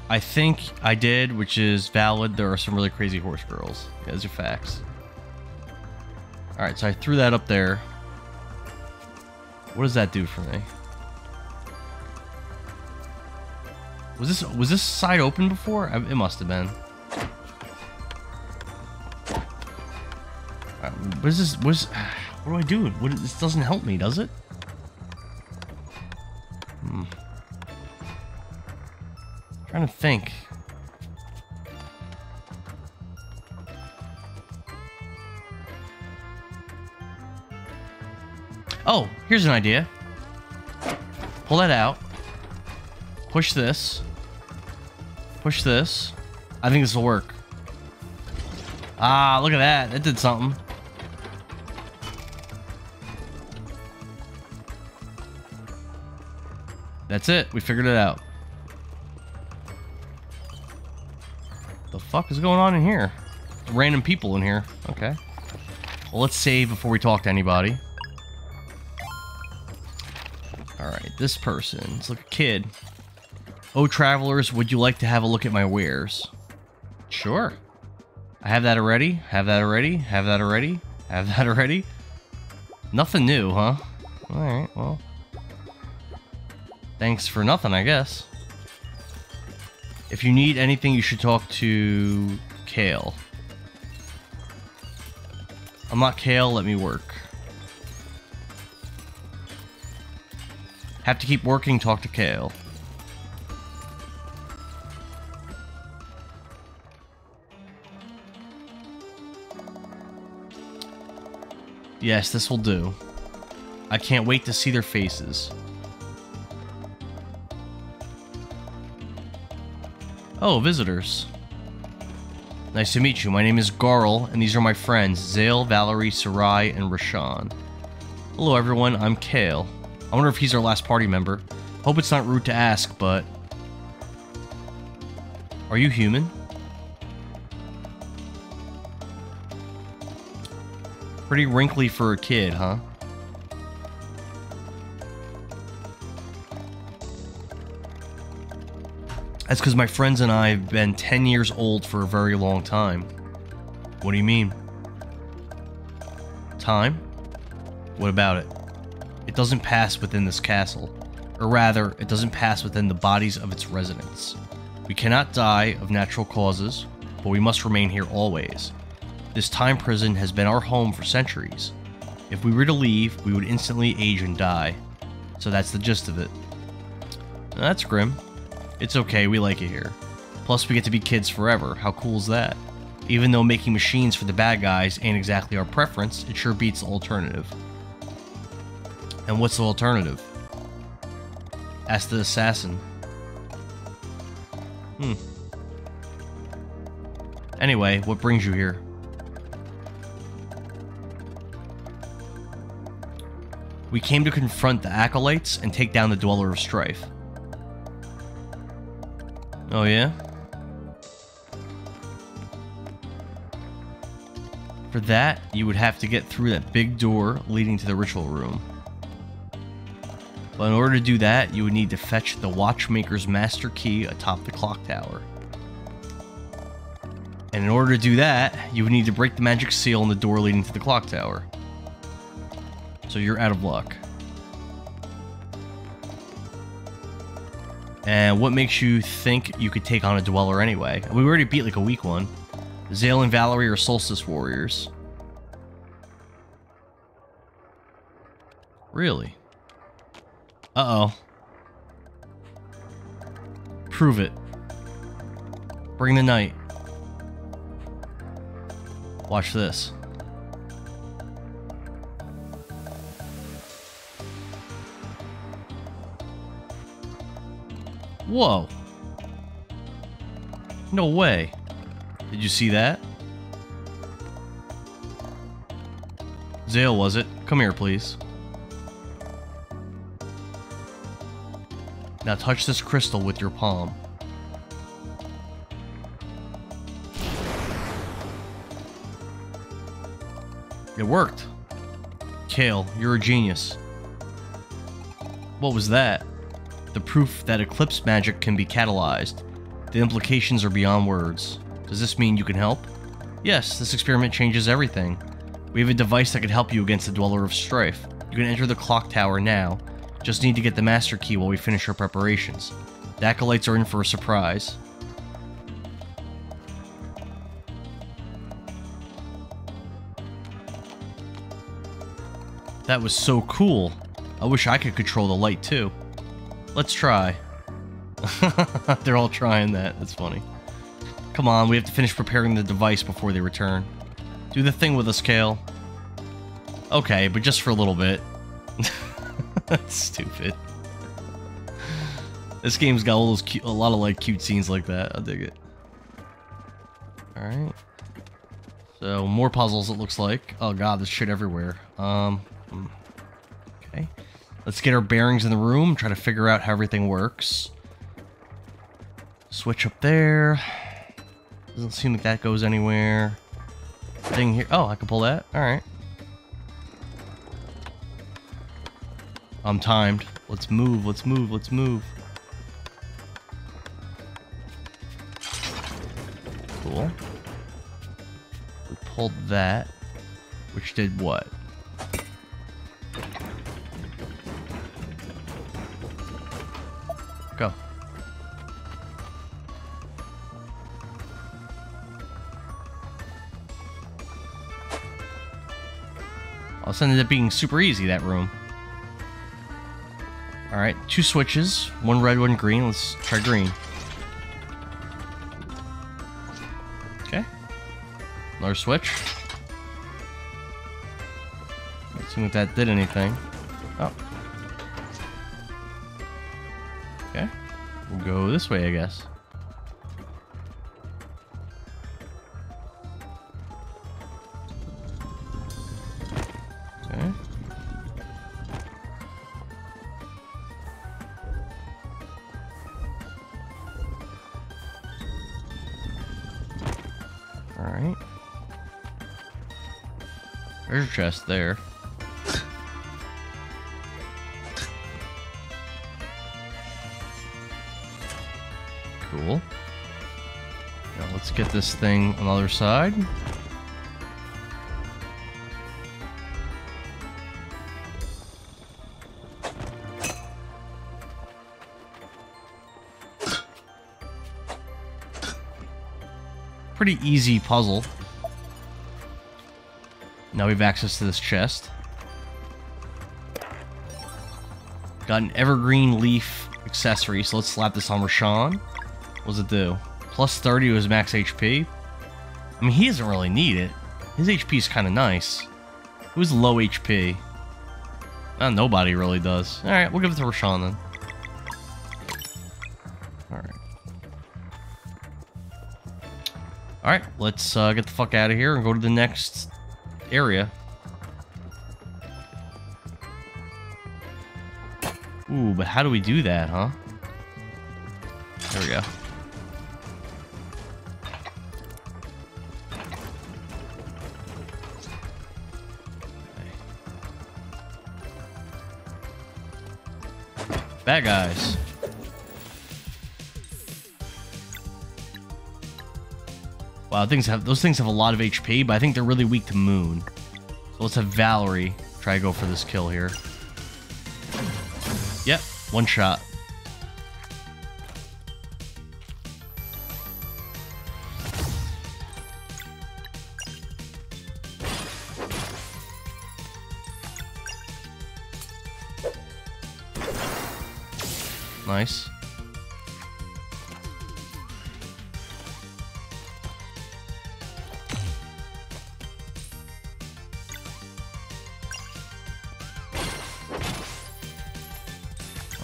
I think I did, which is valid. There are some really crazy horse girls. Those are facts. Alright, so I threw that up there. What does that do for me? Was this was this side open before? It must have been. Right, what is this? What is? *sighs* What do I do? What? This doesn't help me, does it? Hmm. trying to think. Oh, here's an idea. Pull that out. Push this. Push this. I think this will work. Ah, look at that. That did something. That's it. We figured it out. The fuck is going on in here? Random people in here. Okay. Well, let's save before we talk to anybody. This person. It's like a kid. Oh, travelers, would you like to have a look at my wares? Sure. I have that already. Have that already. Have that already. Have that already. Nothing new, huh? Alright, well. Thanks for nothing, I guess. If you need anything, you should talk to Kale. I'm not Kale, let me work. Have to keep working, talk to Kale. Yes, this will do. I can't wait to see their faces. Oh, visitors. Nice to meet you. My name is Garl, and these are my friends, Zale, Valere, Serai, and Resh'an. Hello, everyone. I'm Kale. I wonder if he's our last party member. Hope it's not rude to ask, but... Are you human? Pretty wrinkly for a kid, huh? That's because my friends and I have been 10 years old for a very long time. What do you mean? Time? What about it? Doesn't pass within this castle. Or rather, it doesn't pass within the bodies of its residents. We cannot die of natural causes, but we must remain here always. This time prison has been our home for centuries. If we were to leave, we would instantly age and die. So that's the gist of it. That's grim. It's okay, we like it here. Plus, we get to be kids forever. How cool is that? Even though making machines for the bad guys ain't exactly our preference, it sure beats the alternative. And what's the alternative? Ask the assassin. Hmm. Anyway, what brings you here? We came to confront the Acolytes and take down the Dweller of Strife. Oh, yeah? For that, you would have to get through that big door leading to the ritual room. But in order to do that, you would need to fetch the Watchmaker's Master Key atop the clock tower. And in order to do that, you would need to break the magic seal on the door leading to the clock tower. So you're out of luck. And what makes you think you could take on a Dweller anyway? We already beat like a weak one. Zale and Valere are Solstice Warriors. Really? Uh-oh. Prove it. Bring the night. Watch this. Whoa. No way. Did you see that? Zale, was it? Come here, please. Now touch this crystal with your palm. It worked. Kale, you're a genius. What was that? the proof that eclipse magic can be catalyzed. The implications are beyond words. Does this mean you can help? Yes, this experiment changes everything. We have a device that can help you against the Dweller of Strife. You can enter the clock tower now. Just need to get the master key while we finish our preparations. The acolytes are in for a surprise. That was so cool. I wish I could control the light too. Let's try. *laughs* They're all trying that. That's funny. Come on, we have to finish preparing the device before they return. Do the thing with us, Kale. Okay, but just for a little bit. *laughs* *laughs* That's stupid. This game's got all those cute, a lot of like cute scenes like that. I dig it. All right. So more puzzles. It looks like. Oh god, there's shit everywhere. Um. Hmm. Okay. Let's get our bearings in the room, try to figure out how everything works. Switch up there. Doesn't seem like that goes anywhere. Thing here. Oh, I can pull that. Alright. I'm timed. Let's move, let's move, let's move. Cool. We pulled that. Which did what? Go. All of a sudden, ended up being super easy, that room. Alright, two switches. One red, one green. Let's try green. Okay. Another switch. See if that did anything. Oh. Okay. We'll go this way, I guess. Chest there. Cool. Now let's get this thing on the other side. Pretty easy puzzle. Now we have access to this chest. Got an evergreen leaf accessory, so let's slap this on Resh'an. What does it do? Plus 30 was max HP. I mean, he doesn't really need it. His HP is kind of nice. Was low HP. Uh, nobody really does. Alright, we'll give it to Resh'an then. Alright. Alright, let's uh, get the fuck out of here and go to the next area. Ooh, but how do we do that, huh? There we go. Bad guys. Wow, things have those things have a lot of HP, but I think they're really weak to Moon. So let's have Valere try to go for this kill here. Yep, one shot.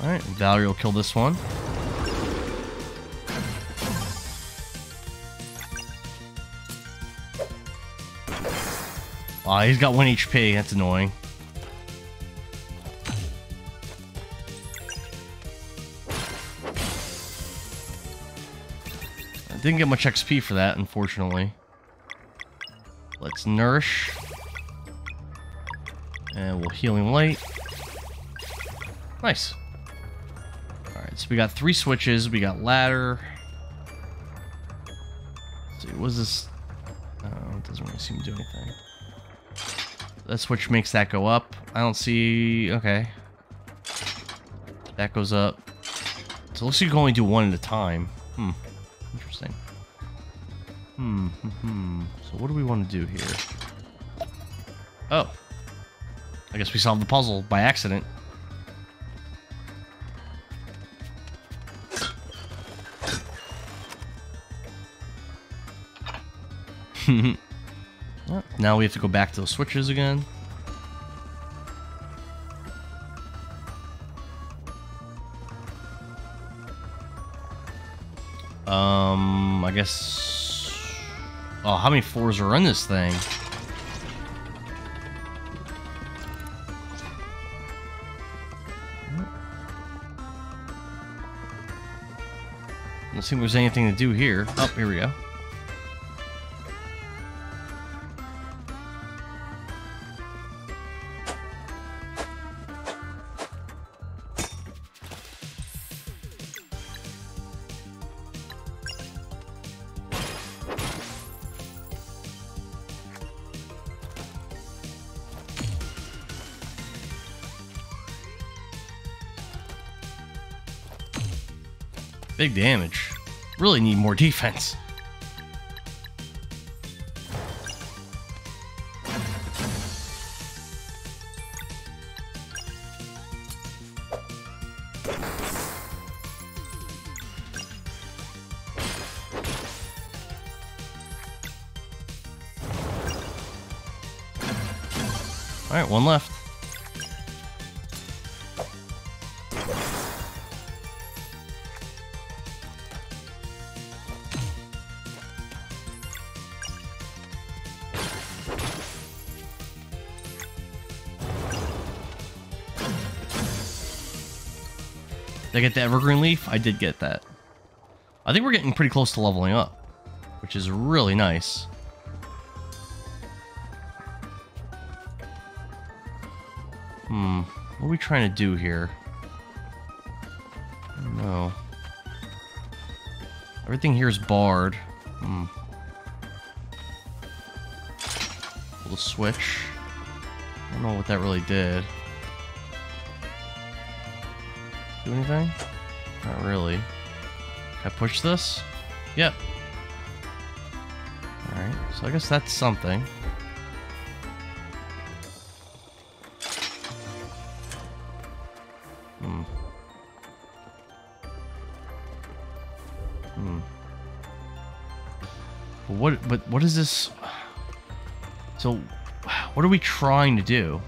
Alright, Valere will kill this one. Aw, oh, he's got 1 HP, that's annoying. I didn't get much XP for that, unfortunately. Let's nourish. And we'll heal him light. Nice. Alright, so we got three switches. We got ladder. Let's see, was this? Oh, it doesn't really seem to do anything. That switch makes that go up. I don't see... Okay. That goes up. So it looks like you can only do one at a time. Hmm. Interesting. Hmm. Hmm. hmm. So what do we want to do here? Oh. I guess we solved the puzzle by accident. *laughs* now we have to go back to the switches again. Um, I guess... Oh, how many fours are in this thing? Let's see there's anything to do here. Oh, here we go. Big damage. Really need more defense. Get the evergreen leaf? I did get that. I think we're getting pretty close to leveling up, which is really nice. Hmm, what are we trying to do here? No. Everything here is barred. Hmm. Little switch. I don't know what that really did. Anything? Not really. Can I push this? Yep. Alright, so I guess that's something. Hmm. Hmm. But what, but what is this? So, what are we trying to do?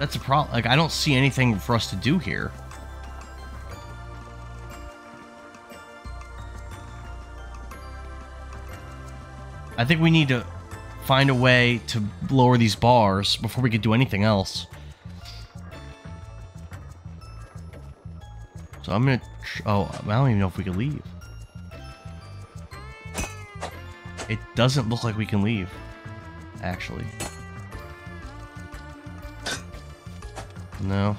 That's a problem. Like, I don't see anything for us to do here. I think we need to find a way to lower these bars before we could do anything else. So I'm gonna... oh, I don't even know if we can leave. It doesn't look like we can leave, actually. No.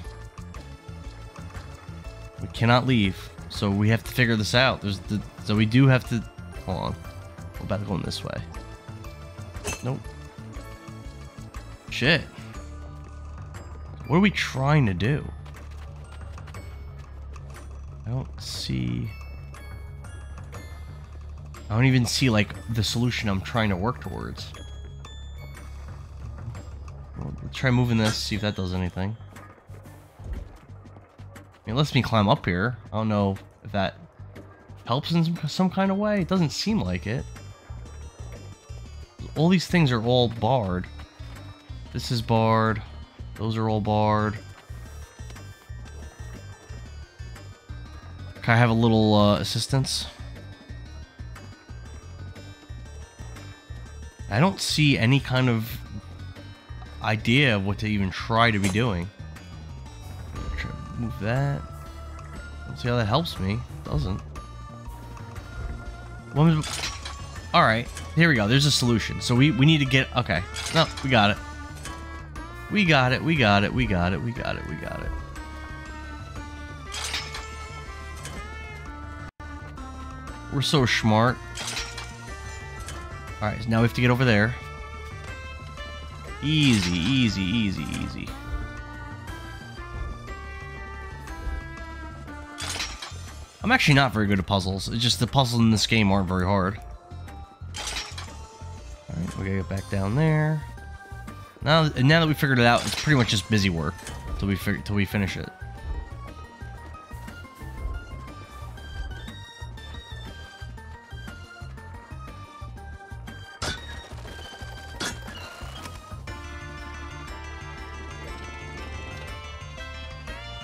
We cannot leave. So we have to figure this out. There's the so we do have to hold on. We're about to go in this way. Nope. Shit. What are we trying to do? I don't see I don't even see like the solution I'm trying to work towards. Well, let's try moving this, see if that does anything. It lets me climb up here. I don't know if that helps in some, kind of way. It doesn't seem like it. All these things are all barred. This is barred. Those are all barred. Can I have a little uh, assistance? I don't see any kind of idea of what to even try to be doing that. Let's see how that helps me. Doesn't. Alright, here we go. There's a solution. So we, we need to get... Okay. No, we got it. We got it, we got it, we got it, we got it, we got it. We're so smart. Alright, now we have to get over there. Easy, easy, easy, easy. I'm actually not very good at puzzles. It's just the puzzles in this game aren't very hard. Alright, we gotta get back down there. Now, now that we figured it out, it's pretty much just busy work till we till we finish it.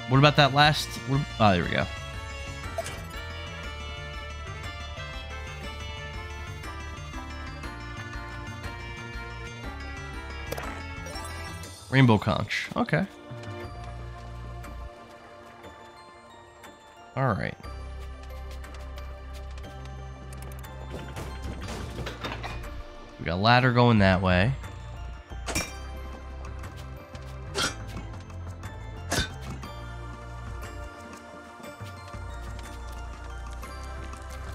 What about that last? Oh, there we go. Rainbow conch. Okay. Alright. We got a ladder going that way.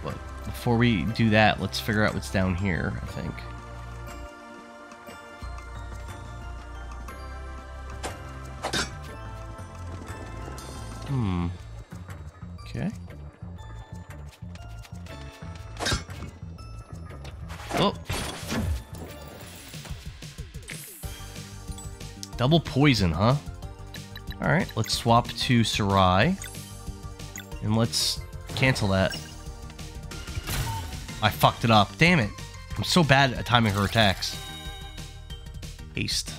But before we do that, let's figure out what's down here, I think. Double poison, huh? Alright, let's swap to Serai. And let's cancel that. I fucked it up. Damn it. I'm so bad at timing her attacks. Haste.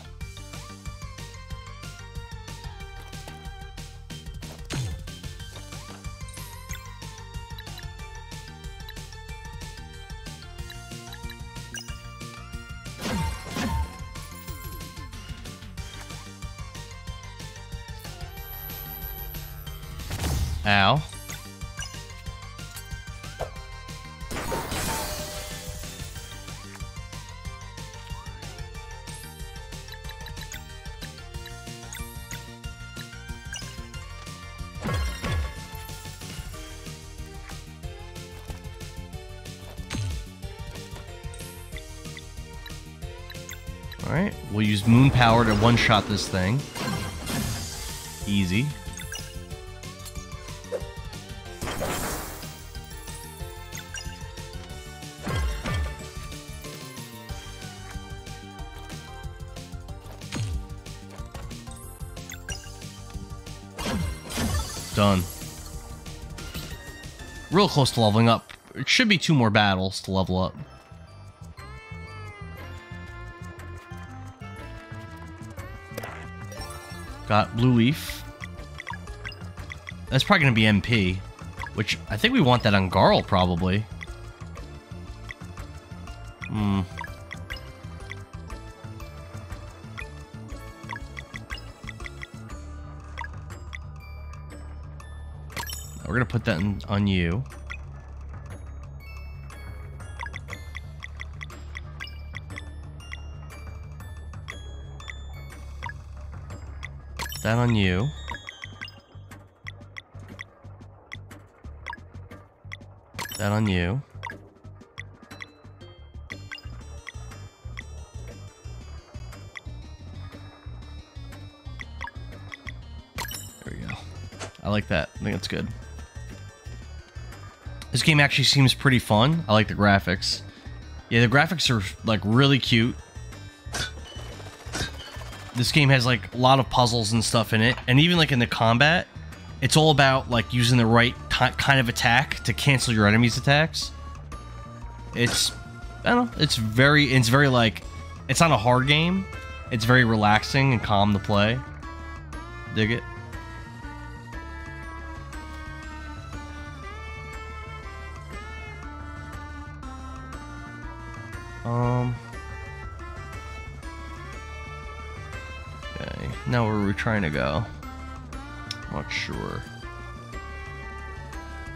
One-shot this thing. Easy. Done. Real close to leveling up. It should be two more battles to level up. Got Blue Leaf. That's probably going to be MP. Which, I think we want that on Garl, probably. Hmm. We're going to put that in, on you. That on you. That on you. There we go. I like that. I think that's good. This game actually seems pretty fun. I like the graphics. Yeah, the graphics are like really cute. This game has like a lot of puzzles and stuff in it, and even like in the combat, it's all about like using the right kind of attack to cancel your enemy's attacks. It's I don't know, it's very it's very like it's not a hard game. It's very relaxing and calm to play. Dig it. Trying to go? Not sure.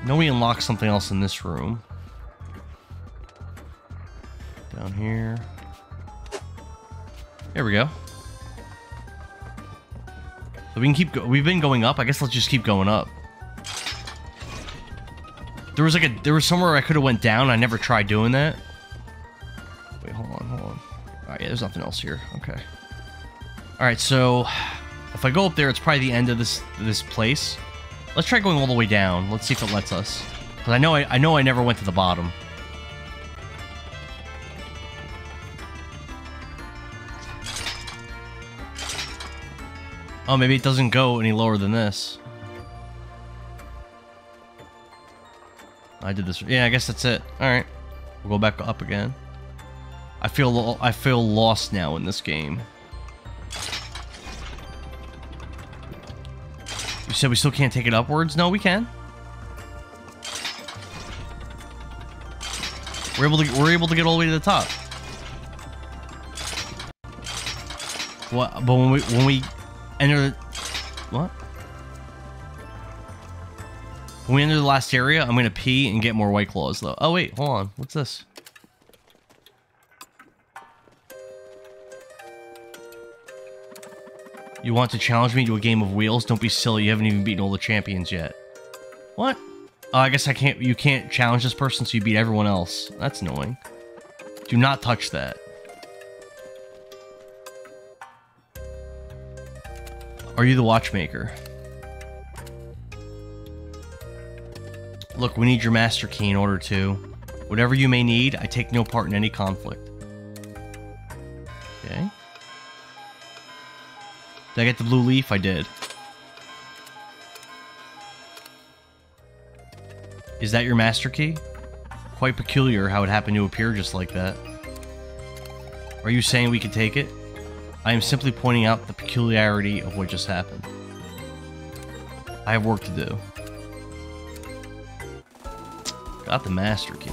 No, we unlock something else in this room. Down here. There we go. So we can keep. Go- we've been going up. I guess let's just keep going up. There was like a. There was somewhere I could have went down. I never tried doing that. Wait, hold on, hold on. All right, yeah, there's nothing else here. Okay. All right, so if I go up there, it's probably the end of this this place. Let's try going all the way down. Let's see if it lets us. Because I know I, I know I never went to the bottom. Oh, maybe it doesn't go any lower than this. I did this. Yeah, I guess that's it. All right, we'll go back up again. I feel I feel lost now in this game. Said we still can't take it upwards? No, we can. We're able to we're able to get all the way to the top. What? But when we when we enter, what? When we enter the last area, I'm gonna pee and get more white claws though. Oh wait, hold on. What's this? You want to challenge me to a game of wheels? Don't be silly. You haven't even beaten all the champions yet. What? Oh, I guess I can't. You can't challenge this person, so you beat everyone else. That's annoying. Do not touch that. Are you the watchmaker? Look, we need your master key in order to. Whatever you may need, I take no part in any conflict. Okay. Did I get the blue leaf? I did. Is that your master key? Quite peculiar how it happened to appear just like that. Are you saying we could take it? I am simply pointing out the peculiarity of what just happened. I have work to do. Got the master key.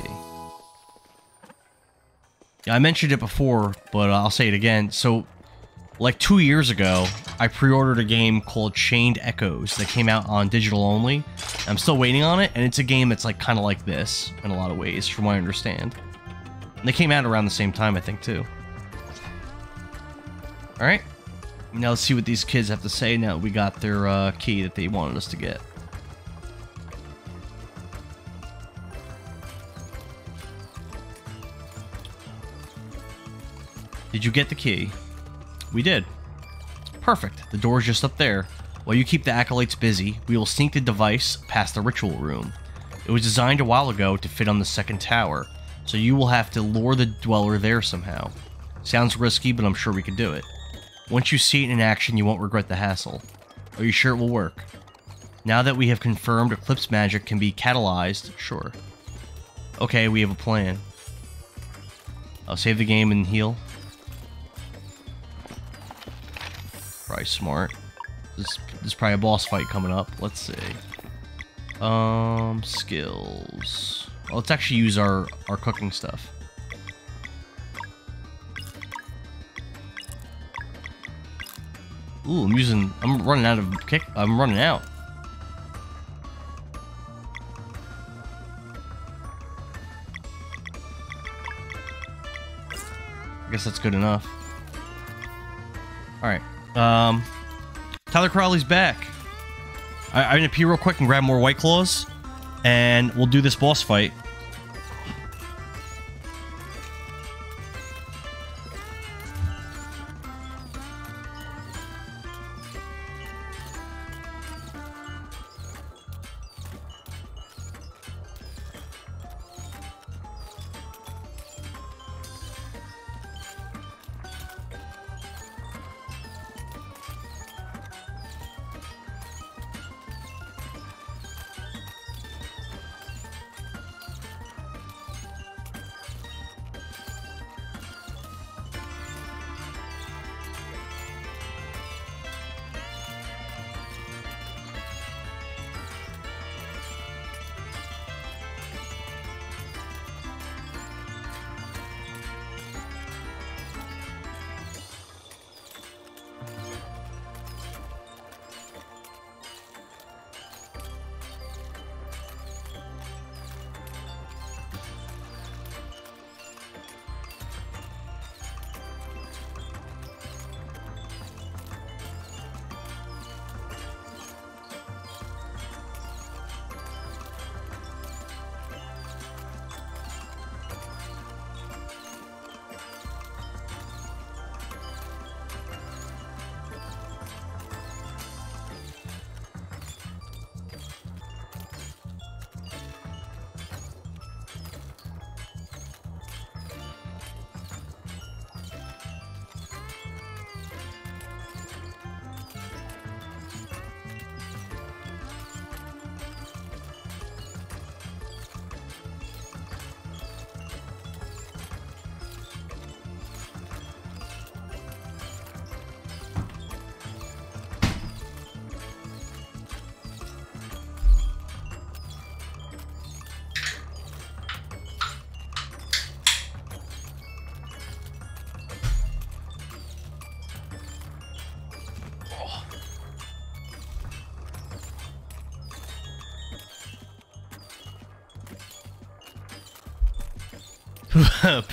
Yeah, I mentioned it before, but I'll say it again. So, like two years ago, I pre-ordered a game called Chained Echoes that came out on digital only. I'm still waiting on it, and it's a game that's like kind of like this in a lot of ways, from what I understand. And they came out around the same time, I think, too. All right, now let's see what these kids have to say. Now we got their uh, key that they wanted us to get. Did you get the key? We did. Perfect. The door's just up there. While you keep the acolytes busy, we will sneak the device past the ritual room. It was designed a while ago to fit on the second tower, so you will have to lure the dweller there somehow. Sounds risky, but I'm sure we can do it. Once you see it in action, you won't regret the hassle. Are you sure it will work? Now that we have confirmed Eclipse magic can be catalyzed, sure. Okay, we have a plan. I'll save the game and heal. Probably smart. This, is probably a boss fight coming up. Let's see. Um, skills. Well, let's actually use our, our cooking stuff. Ooh, I'm using... I'm running out of kick... I'm running out. I guess that's good enough. Alright. Um, Tyler Crowley's back. I, I'm gonna pee real quick and grab more White Claws, and we'll do this boss fight.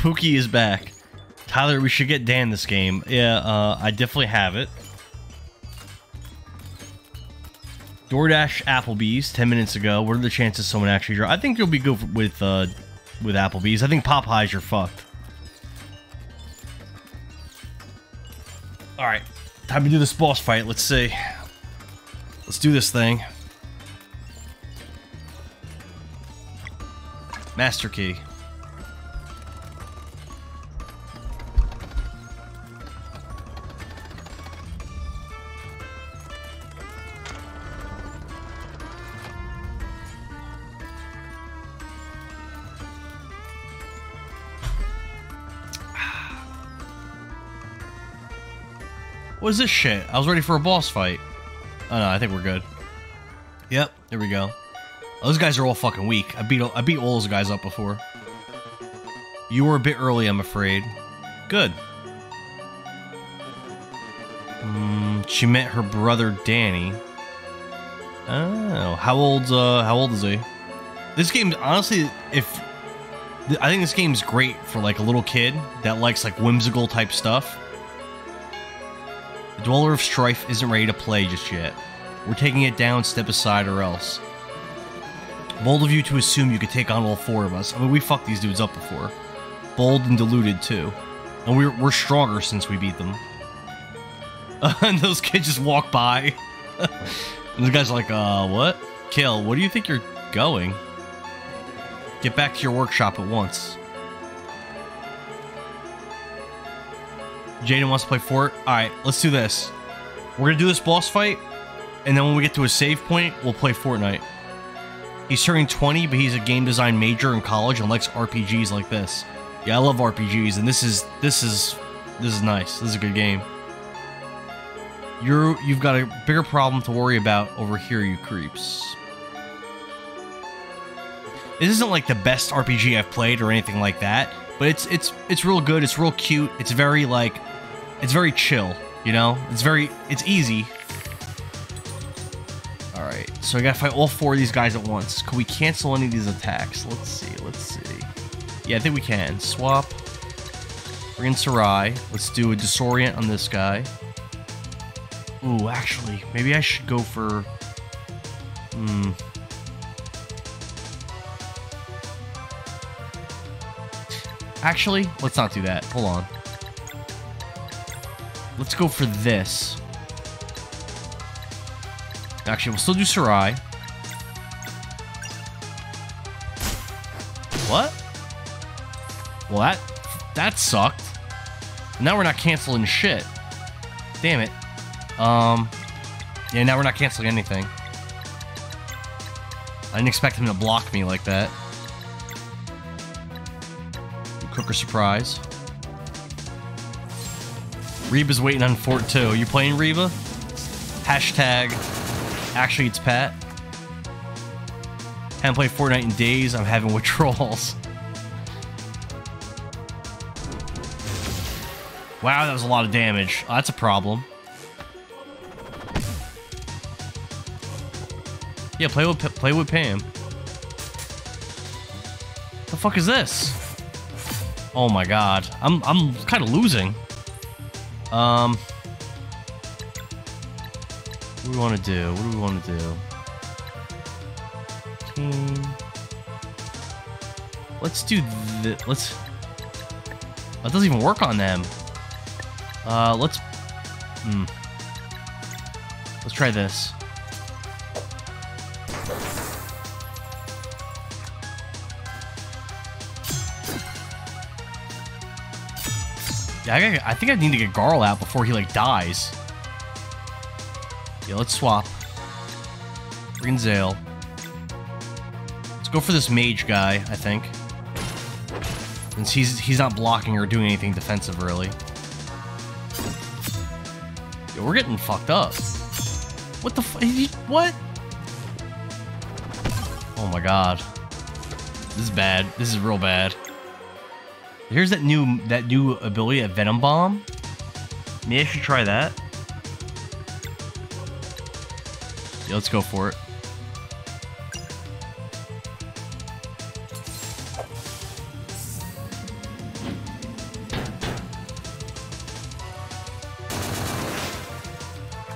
Pookie is back. Tyler, we should get Dan this game. Yeah, uh, I definitely have it. DoorDash Applebee's 10 minutes ago. What are the chances someone actually draw? I think you'll be good with uh, with Applebee's. I think Popeyes, you're fucked. Alright, time to do this boss fight. Let's see. Let's do this thing. Master Key. What is this shit? I was ready for a boss fight. Oh no, I think we're good. Yep, there we go. Oh, those guys are all fucking weak. I beat I beat all those guys up before. You were a bit early, I'm afraid. Good. Um, she met her brother Danny. Oh, how old? Uh, how old is he? This game, honestly, if I think this game's great for like a little kid that likes like whimsical type stuff. Dweller of Strife isn't ready to play just yet. We're taking it down step aside or else. Bold of you to assume you could take on all four of us. I mean, we fucked these dudes up before. Bold and deluded too. And we're, we're stronger since we beat them. *laughs* and those kids just walk by. *laughs* and the guy's like, uh, what? Kill, what do you think you're going? Get back to your workshop at once. Jaden wants to play Fort. Alright, let's do this. We're gonna do this boss fight, and then when we get to a save point, we'll play Fortnite. He's turning 20, but he's a game design major in college and likes RPGs like this. Yeah, I love RPGs, and this is this is this is nice. This is a good game. You're you've got a bigger problem to worry about over here, you creeps. This isn't like the best RPG I've played or anything like that, but it's it's it's real good. It's real cute. It's very like it's very chill, you know? It's very it's easy. All right. So I got to fight all four of these guys at once. Can we cancel any of these attacks? Let's see. Let's see. Yeah, I think we can. Swap. Bring in Serai. Let's do a disorient on this guy. Ooh, actually, maybe I should go for Hmm. Actually, let's not do that. Hold on. Let's go for this. Actually, we'll still do Serai. What? Well, that that sucked. Now we're not canceling shit. Damn it. Um, yeah, now we're not canceling anything. I didn't expect him to block me like that. Cooker surprise. Reba's waiting on Fort 2. You playing Reba? Hashtag actually it's Pat. Haven't played Fortnite in days. I'm having *laughs* withdrawals. Wow, that was a lot of damage. Oh, that's a problem. Yeah, play with play with Pam. The fuck is this? Oh my god. I'm I'm kind of losing. Um What do we want to do? What do we want to do? Team. Let's do the let's That doesn't even work on them. Uh let's hmm. Let's try this. Yeah, I, gotta, I think I need to get Garl out before he, like, dies. Yeah, let's swap. Bring Zale. Let's go for this mage guy, I think. Since he's, he's not blocking or doing anything defensive, really. Yo, we're getting fucked up. What the f- What? Oh my god. This is bad. This is real bad. Here's that new that new ability, a Venom Bomb. Maybe I should try that. Yeah, let's go for it.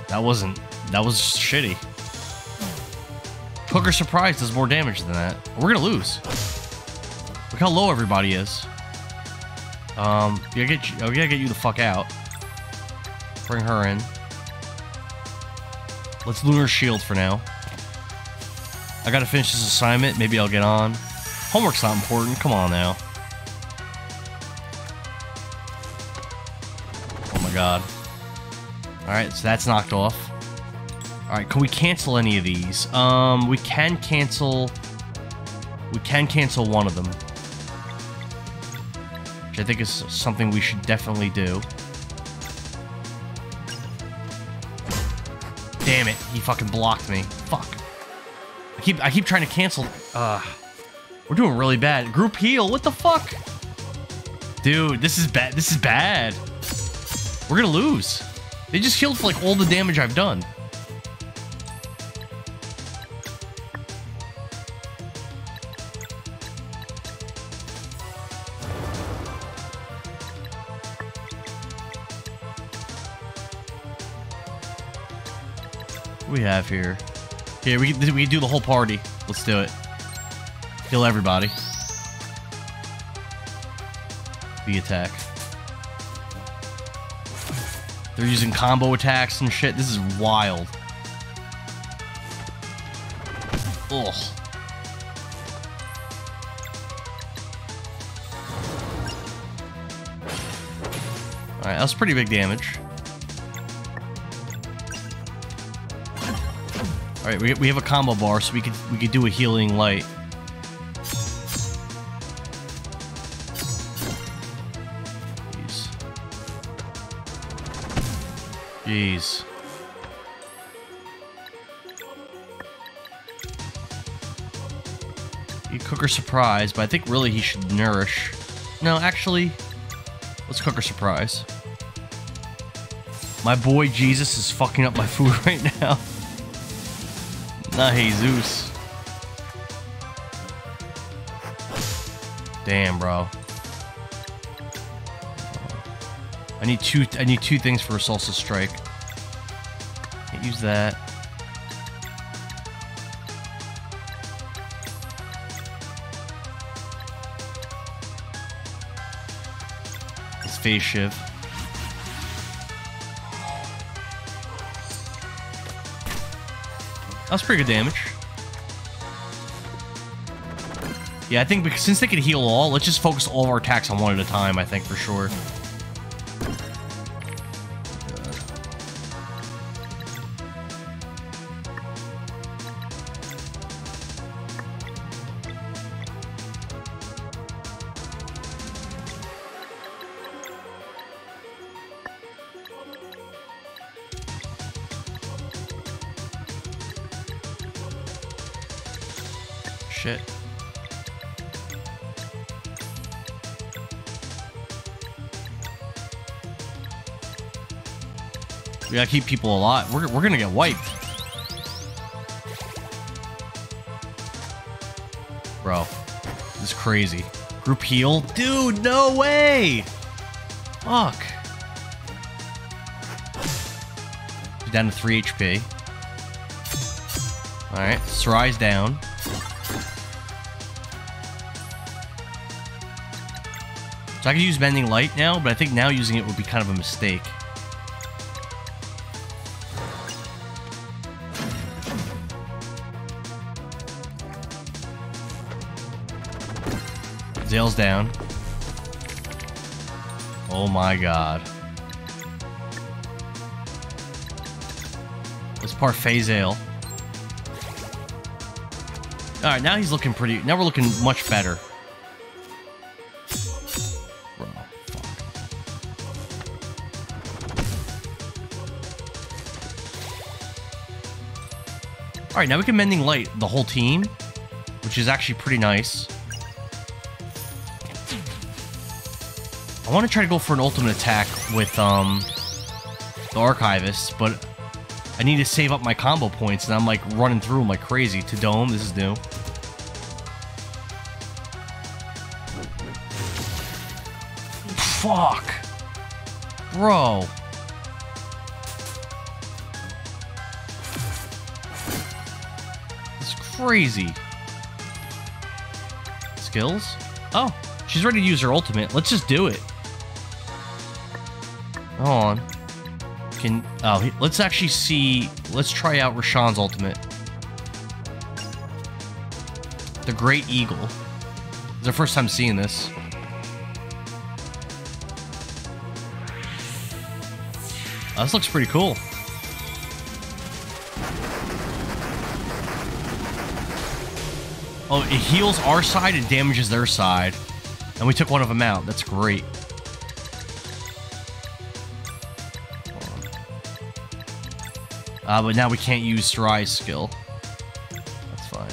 That wasn't... That was shitty. Cooker Surprise does more damage than that. We're gonna lose. Look how low everybody is. Um, gotta get you, gotta get you the fuck out. Bring her in. Let's Lunar Shield for now. I gotta finish this assignment. Maybe I'll get on. Homework's not important. Come on now. Oh my god. Alright, so that's knocked off. Alright, can we cancel any of these? Um, we can cancel... We can cancel one of them which I think is something we should definitely do. Damn it, he fucking blocked me. Fuck. I keep I keep trying to cancel. Uh, we're doing really bad. Group heal, what the fuck? Dude, this is bad. This is bad. We're gonna lose. They just healed for like all the damage I've done. Have here? Here, we, we can do the whole party. Let's do it. Kill everybody. The attack. They're using combo attacks and shit. This is wild. Ugh. Alright, that's pretty big damage. Alright, we, we have a combo bar, so we could we could do a healing light. Jeez. Jeez. You cook her surprise, but I think really he should nourish. No, actually, let's cook her surprise. My boy Jesus is fucking up my *laughs* food right now. Not Jesus. Damn, bro. I need two. I need two things for a salsa strike. Can't use that. It's phase shiv. That's pretty good damage. Yeah, I think because since they can heal all, let's just focus all of our attacks on one at a time, I think, for sure. We gotta keep people alive. We're, we're gonna get wiped. Bro, this is crazy. Group heal? Dude, no way! Fuck. Down to 3 HP. Alright, Serai's down. So I could use Mending Light now, but I think now using it would be kind of a mistake. Zale's down. Oh my god. Let's ale. Alright, now he's looking pretty... Now we're looking much better. Bro. Alright, now we can Mending Light the whole team, which is actually pretty nice. I want to try to go for an ultimate attack with um the Archivist, but I need to save up my combo points, and I'm like running through them like crazy. To Dome, this is new. Fuck. Bro. It's crazy. Skills? Oh, she's ready to use her ultimate. Let's just do it. Hold on. Can oh let's actually see let's try out Resh'an's ultimate. The Great Eagle. It's our first time seeing this. Oh, this looks pretty cool. Oh, it heals our side and damages their side. And we took one of them out. That's great. Uh, but now we can't use Serai's skill. That's fine.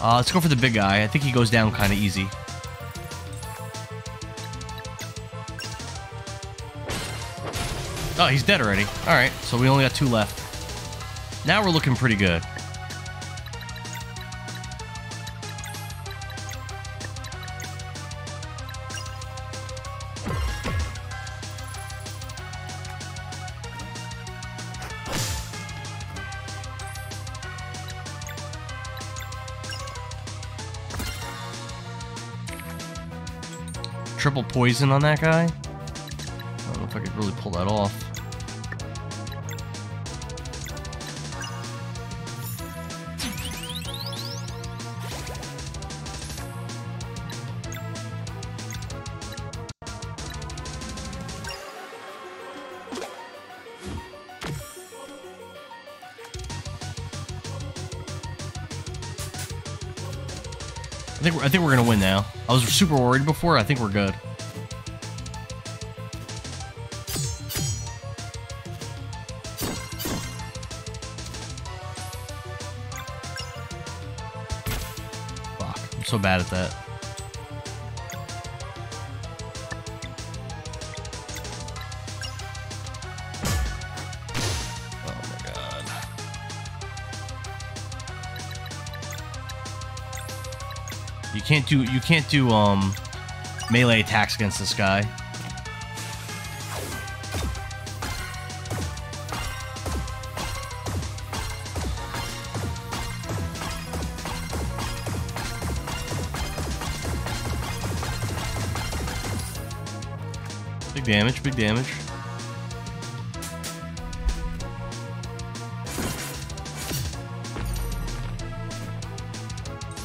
Uh, let's go for the big guy. I think he goes down kind of easy. Oh, he's dead already. Alright, so we only got two left. Now we're looking pretty good. Poison on that guy? I don't know if I could really pull that off. I think we're, I think we're gonna win now. I was super worried before. I think we're good. Bad at that. Oh my god. You can't do you can't do um melee attacks against this guy. Damage, big damage.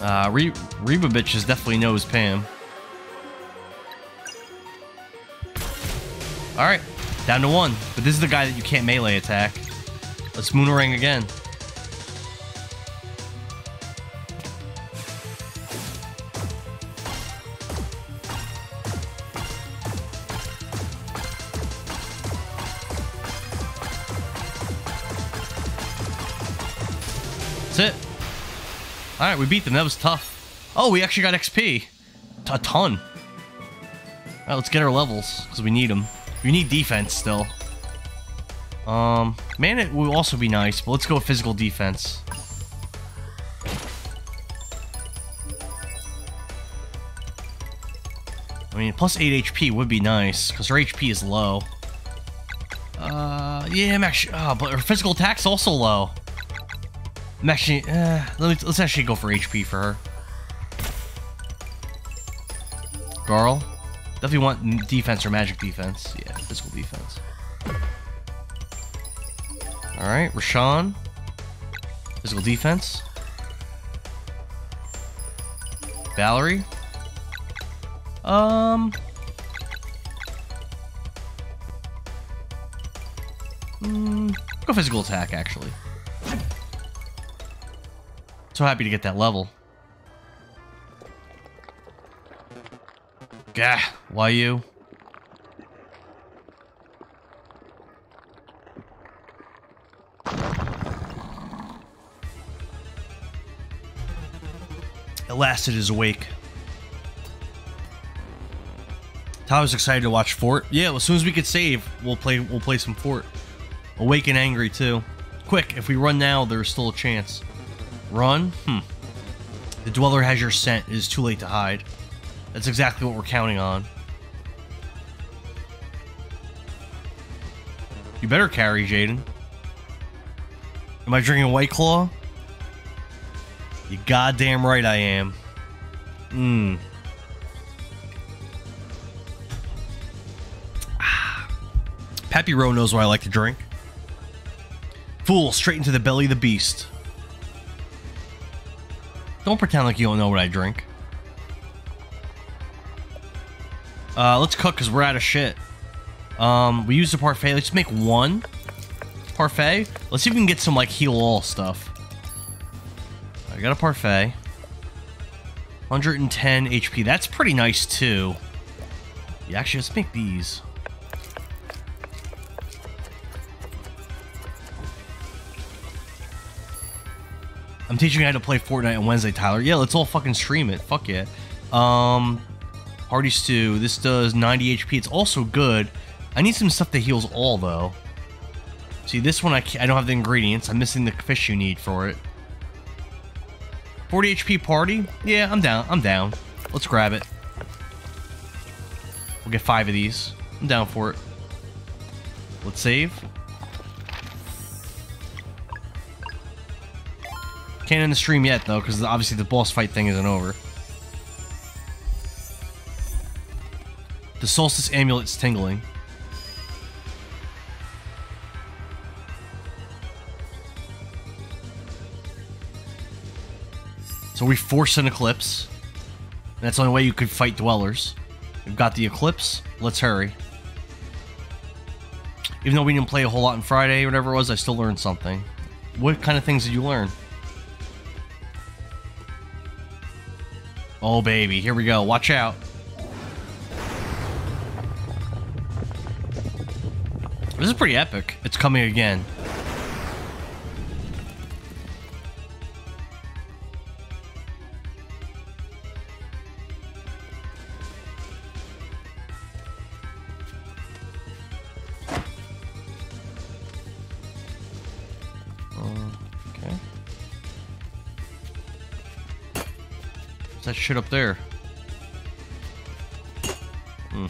Uh, Re Reba bitches definitely knows Pam. Alright, down to one. But this is the guy that you can't melee attack. Let's Moonerang again. We beat them. That was tough. Oh, we actually got XP. A ton. Let's get our levels, because we need them. We need defense still. Um, man, it will also be nice, but let's go with physical defense. I mean, plus 8 HP would be nice, because her HP is low. Uh, yeah, I'm actually... Oh, but her physical attack's also low. I'm actually... Uh, let me, let's actually go for HP for her. Garl. Definitely want defense or magic defense. Yeah, physical defense. Alright, Resh'an. Physical defense. Valere. Um... Mm, go physical attack, actually. So happy to get that level. Gah, why you? Elasted is awake. Tyler's excited to watch Fort. Yeah, as soon as we could save, we'll play we'll play some Fort. Awake and angry too. Quick, if we run now, there's still a chance. Run? Hmm. The Dweller has your scent. It is too late to hide. That's exactly what we're counting on. You better carry, Jaden. Am I drinking White Claw? You goddamn right I am. Mmm. Pappy Rowe knows what I like to drink. Fool, straight into the belly of the beast. Don't pretend like you don't know what I drink. Uh, let's cook because we're out of shit. Um, we use the parfait. Let's make one parfait. Let's see if we can get some like heal all stuff. I got a parfait. 110 HP. That's pretty nice too. Yeah, actually, let's make these. Teaching you how to play Fortnite on Wednesday, Tyler. Yeah, let's all fucking stream it. Fuck yeah. Um, Party Stew. This does 90 HP. It's also good. I need some stuff that heals all, though. See, this one I, I don't have the ingredients. I'm missing the fish you need for it. 40 HP party? Yeah, I'm down. I'm down. Let's grab it. We'll get five of these. I'm down for it. Let's save. Can't end the stream yet, though, because obviously the boss fight thing isn't over. The Solstice Amulet's tingling. So we force an Eclipse. That's the only way you could fight Dwellers. We've got the Eclipse. Let's hurry. Even though we didn't play a whole lot on Friday or whatever it was, I still learned something. What kind of things did you learn? Oh, baby. Here we go. Watch out. This is pretty epic. It's coming again. Shit up there? Hmm.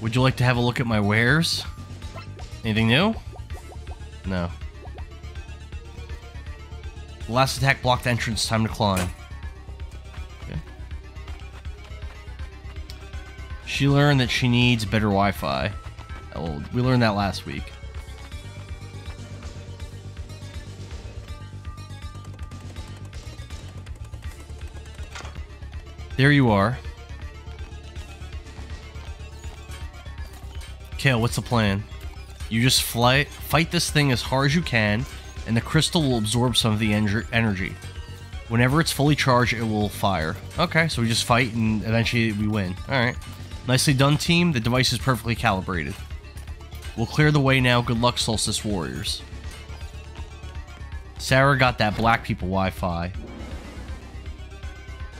Would you like to have a look at my wares? Anything new? No. Last attack blocked entrance, time to climb. She learned that she needs better Wi-Fi. Oh, we learned that last week. There you are. Kale, what's the plan? You just fly, fight this thing as hard as you can, and the crystal will absorb some of the energy. Whenever it's fully charged, it will fire. Okay, so we just fight and eventually we win. Alright. Nicely done, team. The device is perfectly calibrated. We'll clear the way now. Good luck, Solstice Warriors. Sarah got that black people Wi-Fi.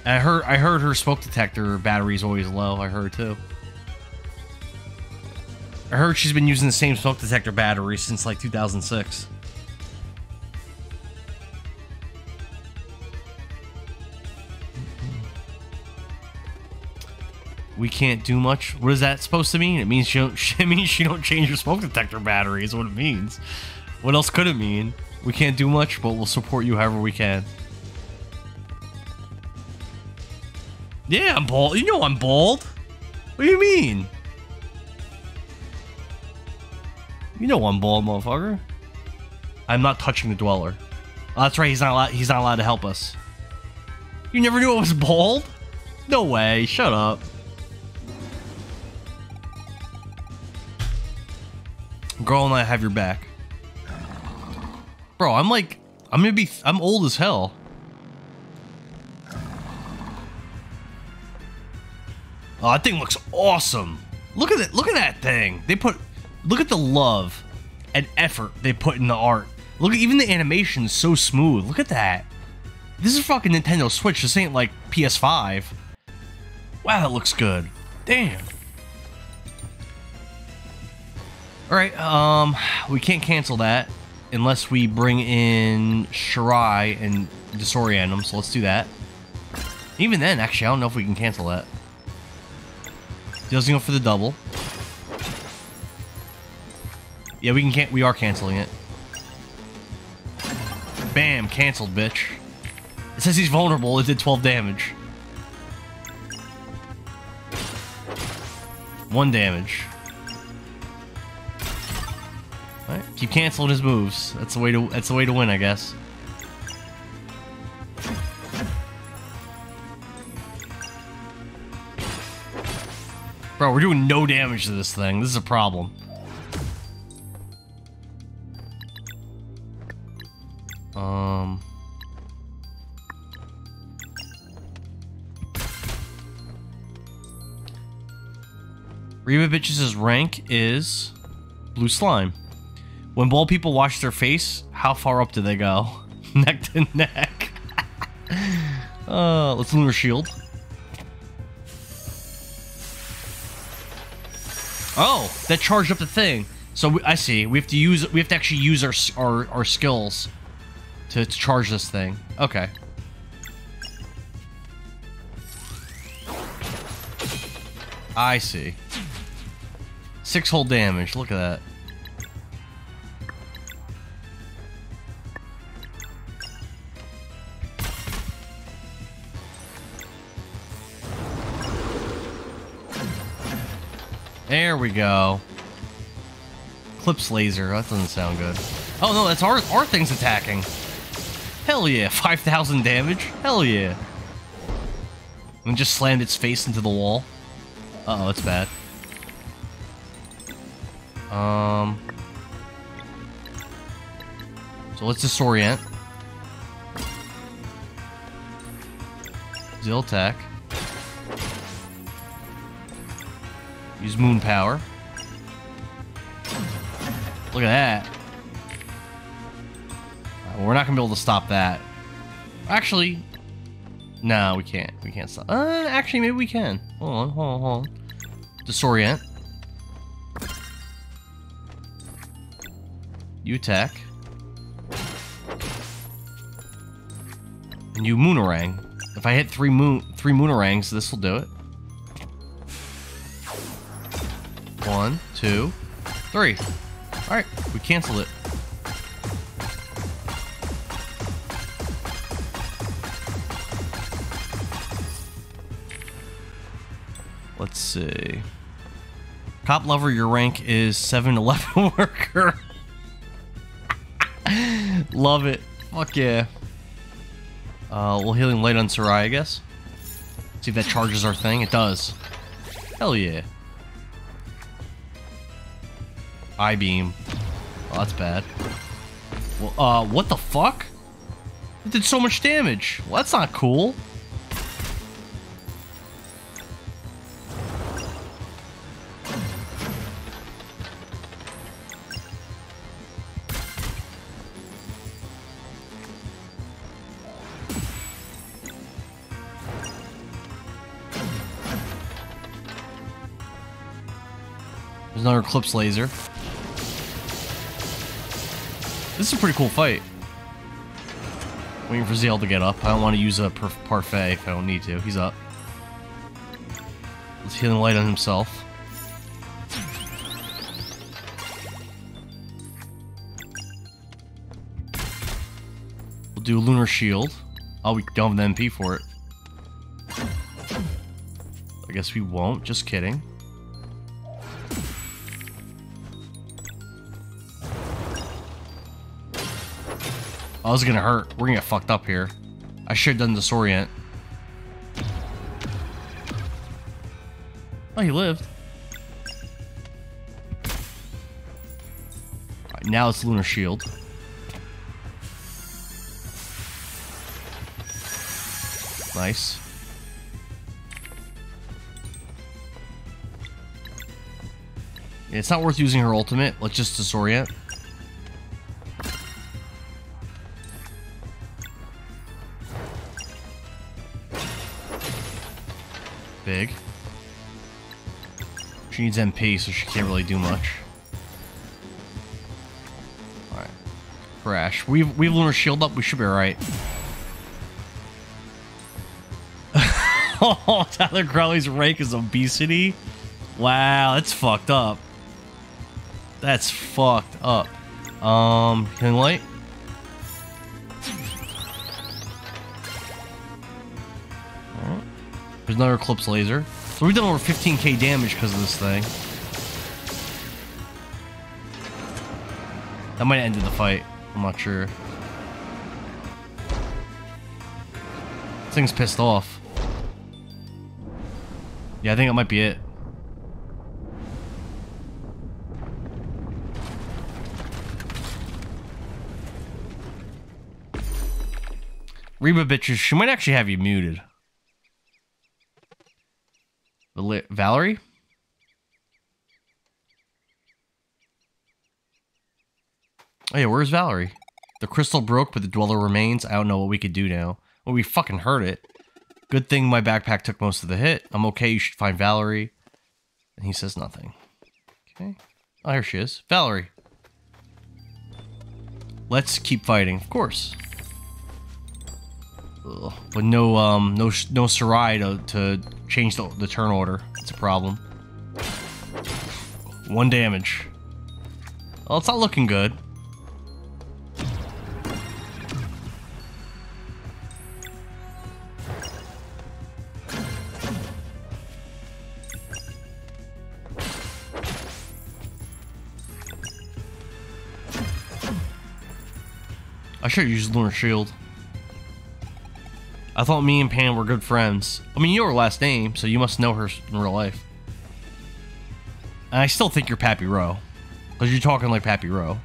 I heard I heard her smoke detector battery's always low. I heard too. I heard she's been using the same smoke detector battery since like 2006. We can't do much. What is that supposed to mean? It means she don't. *laughs* It means she don't change your smoke detector battery. Is what it means. What else could it mean? We can't do much, but we'll support you however we can. Yeah, I'm bald. You know I'm bald. What do you mean? You know I'm bald, motherfucker. I'm not touching the dweller. Oh, that's right. He's not allowed. He's not allowed to help us. You never knew I was bald? No way. Shut up. Garl and I have your back. Bro, I'm like, I'm gonna be, I'm old as hell. Oh, that thing looks awesome. Look at it. Look at that thing. They put, look at the love and effort they put in the art. Look at even the animation is so smooth. Look at that. This is fucking Nintendo Switch. This ain't like PS5. Wow, that looks good. Damn. Alright, um, we can't cancel that unless we bring in Serai and disorient them, so let's do that. Even then, actually, I don't know if we can cancel that. Doesn't go for the double. Yeah, we can can't. we are canceling it. Bam, canceled, bitch. It says he's vulnerable, it did 12 damage. One damage. Right. Keep canceling his moves. That's the way to that's the way to win, I guess. Bro, we're doing no damage to this thing. This is a problem. Um... Reba Bitches' rank is Blue Slime. When bald people wash their face, how far up do they go? *laughs* neck to neck. *laughs* uh, let's lunar shield. Oh, that charged up the thing. So we, I see. We have to use. We have to actually use our our, our skills to, to charge this thing. Okay. I see. Six whole damage. Look at that. There we go. Clips laser. That doesn't sound good. Oh no, that's our our thing's attacking. Hell yeah, *laughs* 5,000 damage. Hell yeah. And just slammed its face into the wall. Uh oh, that's bad. Um. So let's disorient. Zill Use moon power. Look at that. Uh, we're not gonna be able to stop that. Actually, no, we can't. We can't stop. Uh, actually, maybe we can. Hold on, hold on, hold on. Disorient. You attack. And you Moonerang. If I hit three moon three Moonerangs, this will do it. One, two, three. Alright, we canceled it. Let's see. Top lover, your rank is 7-Eleven *laughs* worker. Love it. Fuck yeah. Uh, we'll healing light on Serai, I guess. See if that charges our thing. It does. Hell yeah. I beam. Oh, that's bad. Well, uh, what the fuck? It did so much damage. Well, that's not cool. There's another Eclipse Laser. This is a pretty cool fight. Waiting for Zale to get up. I don't want to use a parfait if I don't need to. He's up. Let's healing light on himself. We'll do a lunar shield. Oh, we don't have MP for it. I guess we won't. Just kidding. Oh, this is gonna hurt. We're gonna get fucked up here. I should have done disorient. Oh, he lived. Right, now it's Lunar Shield. Nice. Yeah, it's not worth using her ultimate. Let's just disorient. Big. She needs MP, so she can't really do much. Alright. Crash. We've, we've lunar shield up, we should be alright. *laughs* oh, Tyler Crowley's rank is obesity? Wow, that's fucked up. That's fucked up. Um, can light? Another Eclipse Laser. So we've done over 15k damage because of this thing. That might have ended the fight. I'm not sure. This thing's pissed off. Yeah, I think it might be it. Reba bitches, she might actually have you muted. Valere? Oh yeah, where's Valere? The crystal broke, but the dweller remains. I don't know what we could do now. Well, we fucking heard it. Good thing my backpack took most of the hit. I'm okay. You should find Valere. And he says nothing. Okay. Oh, here she is. Valere. Let's keep fighting. Of course. Ugh. But no, um, no, no Serai to, to change the, the turn order. It's a problem. One damage. Well, it's not looking good. I should use Lunar Shield. I thought me and Pam were good friends. I mean, you know her last name, so you must know her in real life. And I still think you're Pappy Rowe. Because you're talking like Pappy Rowe.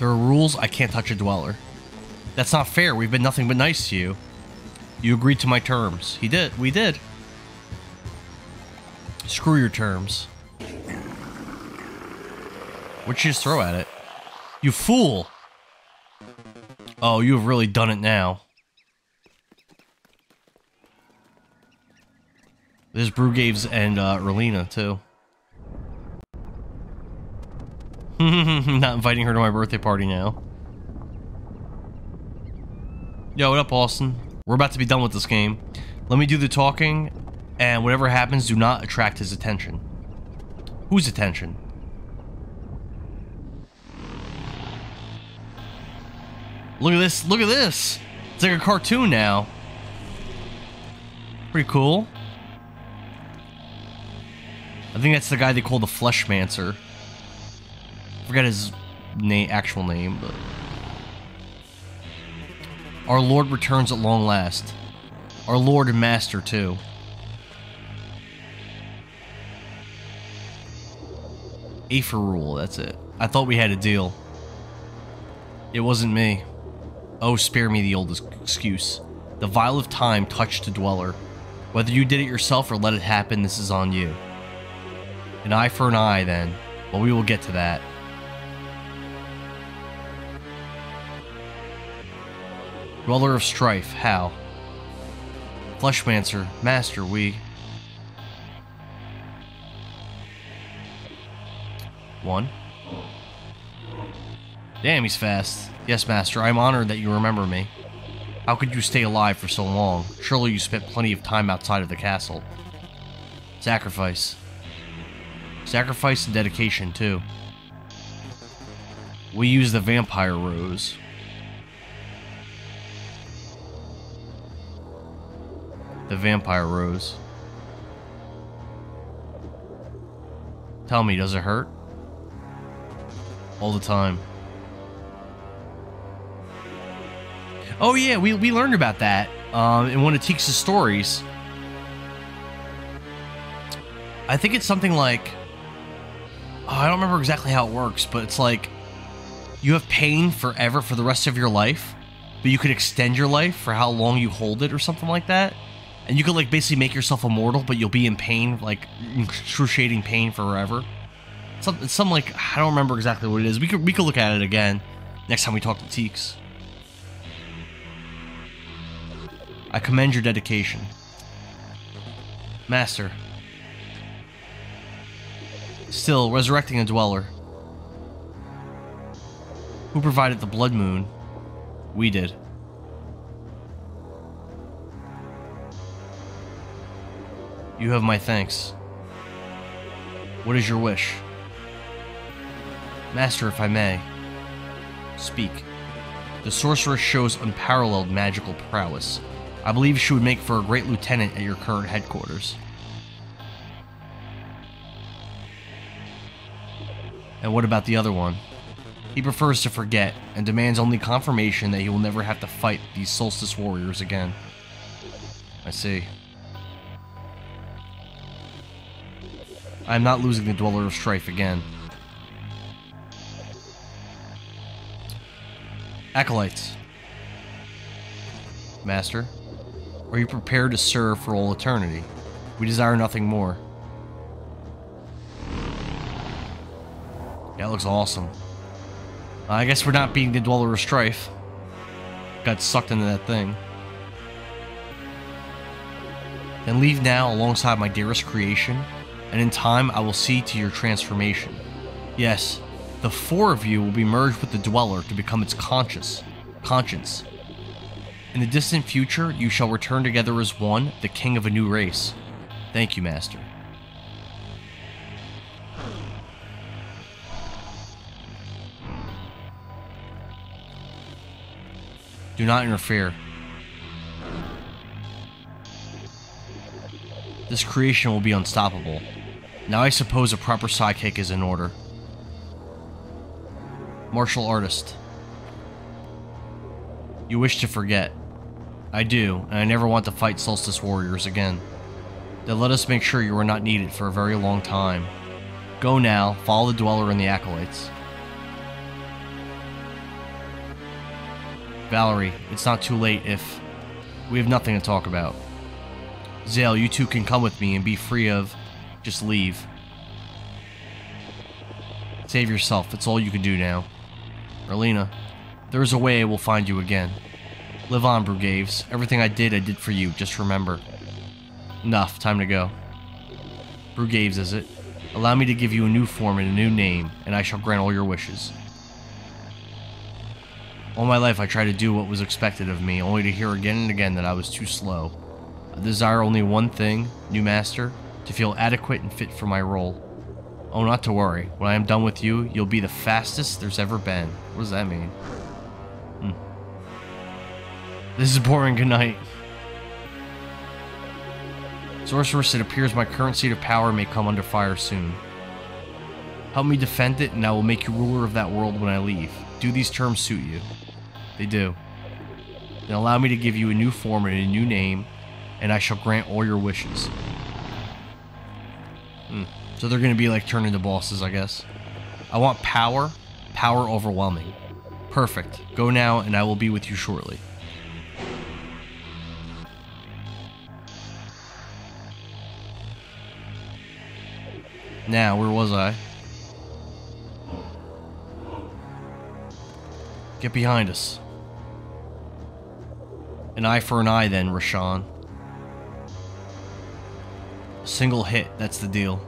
There are rules, I can't touch a dweller. That's not fair, we've been nothing but nice to you. You agreed to my terms. He did. We did. Screw your terms. What'd you just throw at it? You fool! Oh, you have really done it now. There's Brugaves and uh, Erlina, too. *laughs* Not inviting her to my birthday party now. Yo, what up, Austin? We're about to be done with this game. Let me do the talking, and whatever happens, do not attract his attention. Whose attention? Look at this, look at this! It's like a cartoon now. Pretty cool. I think that's the guy they call the Fleshmancer. forget his name, actual name, but... Our Lord returns at long last. Our Lord and Master, too. Aephorol, that's it. I thought we had a deal. It wasn't me. Oh, spare me the old excuse. The vial of time touched the dweller. Whether you did it yourself or let it happen, this is on you. An eye for an eye, then. But we will get to that. Dweller of Strife, how? Fleshmancer, Master, we... One. Damn, he's fast. Yes, Master, I'm honored that you remember me. How could you stay alive for so long? Surely you spent plenty of time outside of the castle. Sacrifice. Sacrifice and dedication, too. We use the vampire rose. The vampire rose. Tell me, does it hurt? All the time. Oh yeah, we, we learned about that um, in one of Teaks' stories. I think it's something like... Oh, I don't remember exactly how it works, but it's like... You have pain forever for the rest of your life, but you could extend your life for how long you hold it or something like that and you could like basically make yourself immortal, but you'll be in pain, like excruciating pain forever. Some, some like I don't remember exactly what it is. We could we could look at it again next time we talk to Teaks. I commend your dedication, Master. Still, resurrecting a dweller. Who provided the blood moon? We did. You have my thanks. What is your wish? Master, if I may. Speak. The sorceress shows unparalleled magical prowess. I believe she would make for a great lieutenant at your current headquarters. And what about the other one? He prefers to forget, and demands only confirmation that he will never have to fight these Solstice warriors again. I see. I am not losing the Dweller of Strife again. Acolytes. Master, are you prepared to serve for all eternity? We desire nothing more. That looks awesome. I guess we're not being the Dweller of Strife. Got sucked into that thing. Then leave now alongside my dearest creation, and in time I will see to your transformation. Yes, the four of you will be merged with the Dweller to become its conscious conscience. In the distant future, you shall return together as one, the king of a new race. Thank you, Master. Do not interfere. This creation will be unstoppable. Now I suppose a proper sidekick is in order. Martial artist. You wish to forget. I do, and I never want to fight Solstice Warriors again. Then let us make sure you are not needed for a very long time. Go now, follow the Dweller and the Acolytes. Valere, it's not too late if... We have nothing to talk about. Zale, you two can come with me and be free of... Just leave. Save yourself, it's all you can do now. Erlina, there is a way I will find you again. Live on, Brugaves. Everything I did, I did for you, just remember. Enough, time to go. Brugaves, is it? Allow me to give you a new form and a new name, and I shall grant all your wishes. All my life I tried to do what was expected of me, only to hear again and again that I was too slow. I desire only one thing, new master, to feel adequate and fit for my role. Oh, not to worry. When I am done with you, you'll be the fastest there's ever been. What does that mean? Hmm. This is boring. Good night. Sorceress, it appears my current seat of power may come under fire soon. Help me defend it, and I will make you ruler of that world when I leave. Do these terms suit you? They do. Then allow me to give you a new form and a new name, and I shall grant all your wishes. Hmm. So they're going to be like turning into bosses, I guess. I want power. Power overwhelming. Perfect. Go now, and I will be with you shortly. Now, where was I? Get behind us. An eye for an eye then, Resh'an. Single hit, that's the deal.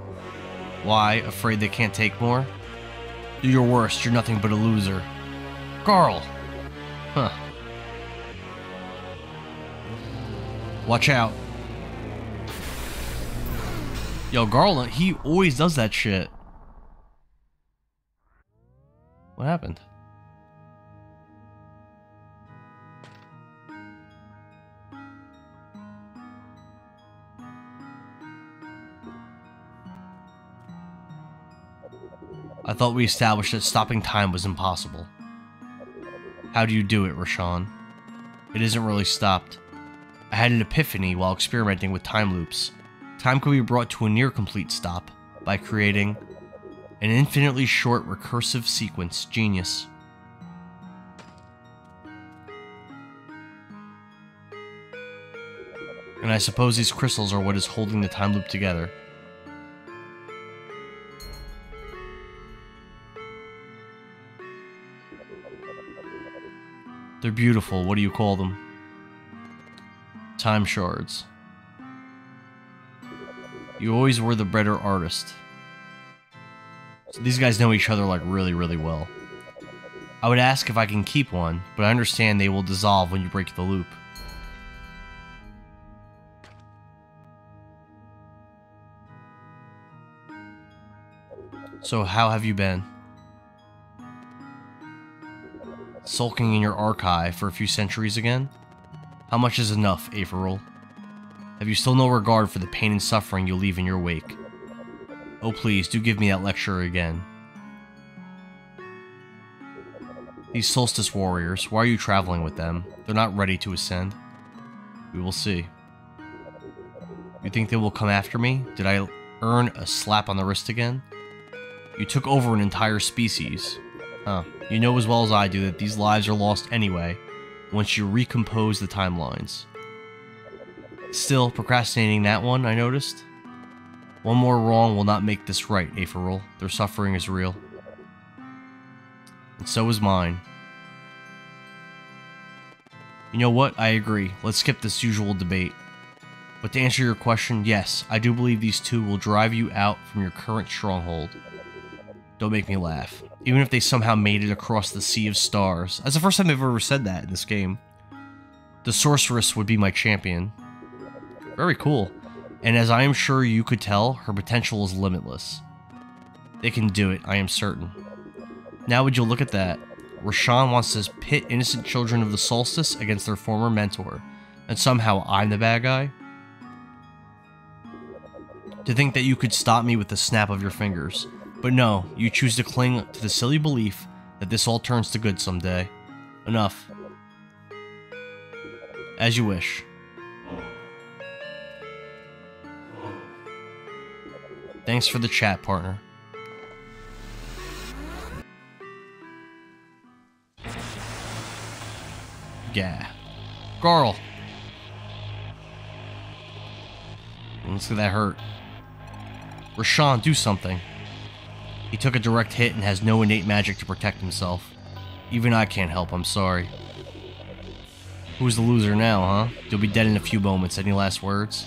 Why? Afraid they can't take more? Do your worst, you're nothing but a loser. Garl! Huh. Watch out. Yo, Garl and, he always does that shit. What happened? I thought we established that stopping time was impossible. How do you do it, Resh'an? It isn't really stopped. I had an epiphany while experimenting with time loops. Time can be brought to a near complete stop by creating an infinitely short recursive sequence genius. And I suppose these crystals are what is holding the time loop together. They're beautiful. What do you call them? Time shards. You always were the better artist. So these guys know each other like really, really well. I would ask if I can keep one, but I understand they will dissolve when you break the loop. So how have you been? Sulking in your archive for a few centuries again? How much is enough, Aephorol? Have you still no regard for the pain and suffering you'll leave in your wake? Oh please, do give me that lecture again. These Solstice warriors, why are you traveling with them? They're not ready to ascend. We will see. You think they will come after me? Did I earn a slap on the wrist again? You took over an entire species. Huh. You know as well as I do that these lives are lost anyway once you recompose the timelines. Still procrastinating that one, I noticed. One more wrong will not make this right, Aephorol. Their suffering is real. And so is mine. You know what? I agree. Let's skip this usual debate. But to answer your question, yes, I do believe these two will drive you out from your current stronghold. Don't make me laugh. Even if they somehow made it across the sea of stars. That's the first time they've ever said that in this game. The sorceress would be my champion. Very cool. And as I am sure you could tell, her potential is limitless. They can do it, I am certain. Now would you look at that? Resh'an wants to pit innocent children of the solstice against their former mentor, and somehow I'm the bad guy? To think that you could stop me with the snap of your fingers. But no, you choose to cling to the silly belief that this all turns to good someday. Enough. As you wish. Thanks for the chat, partner. Yeah. Garl. Let's see that hurt. Resh'an, do something. He took a direct hit and has no innate magic to protect himself. Even I can't help, I'm sorry. Who's the loser now, huh? You'll be dead in a few moments. Any last words?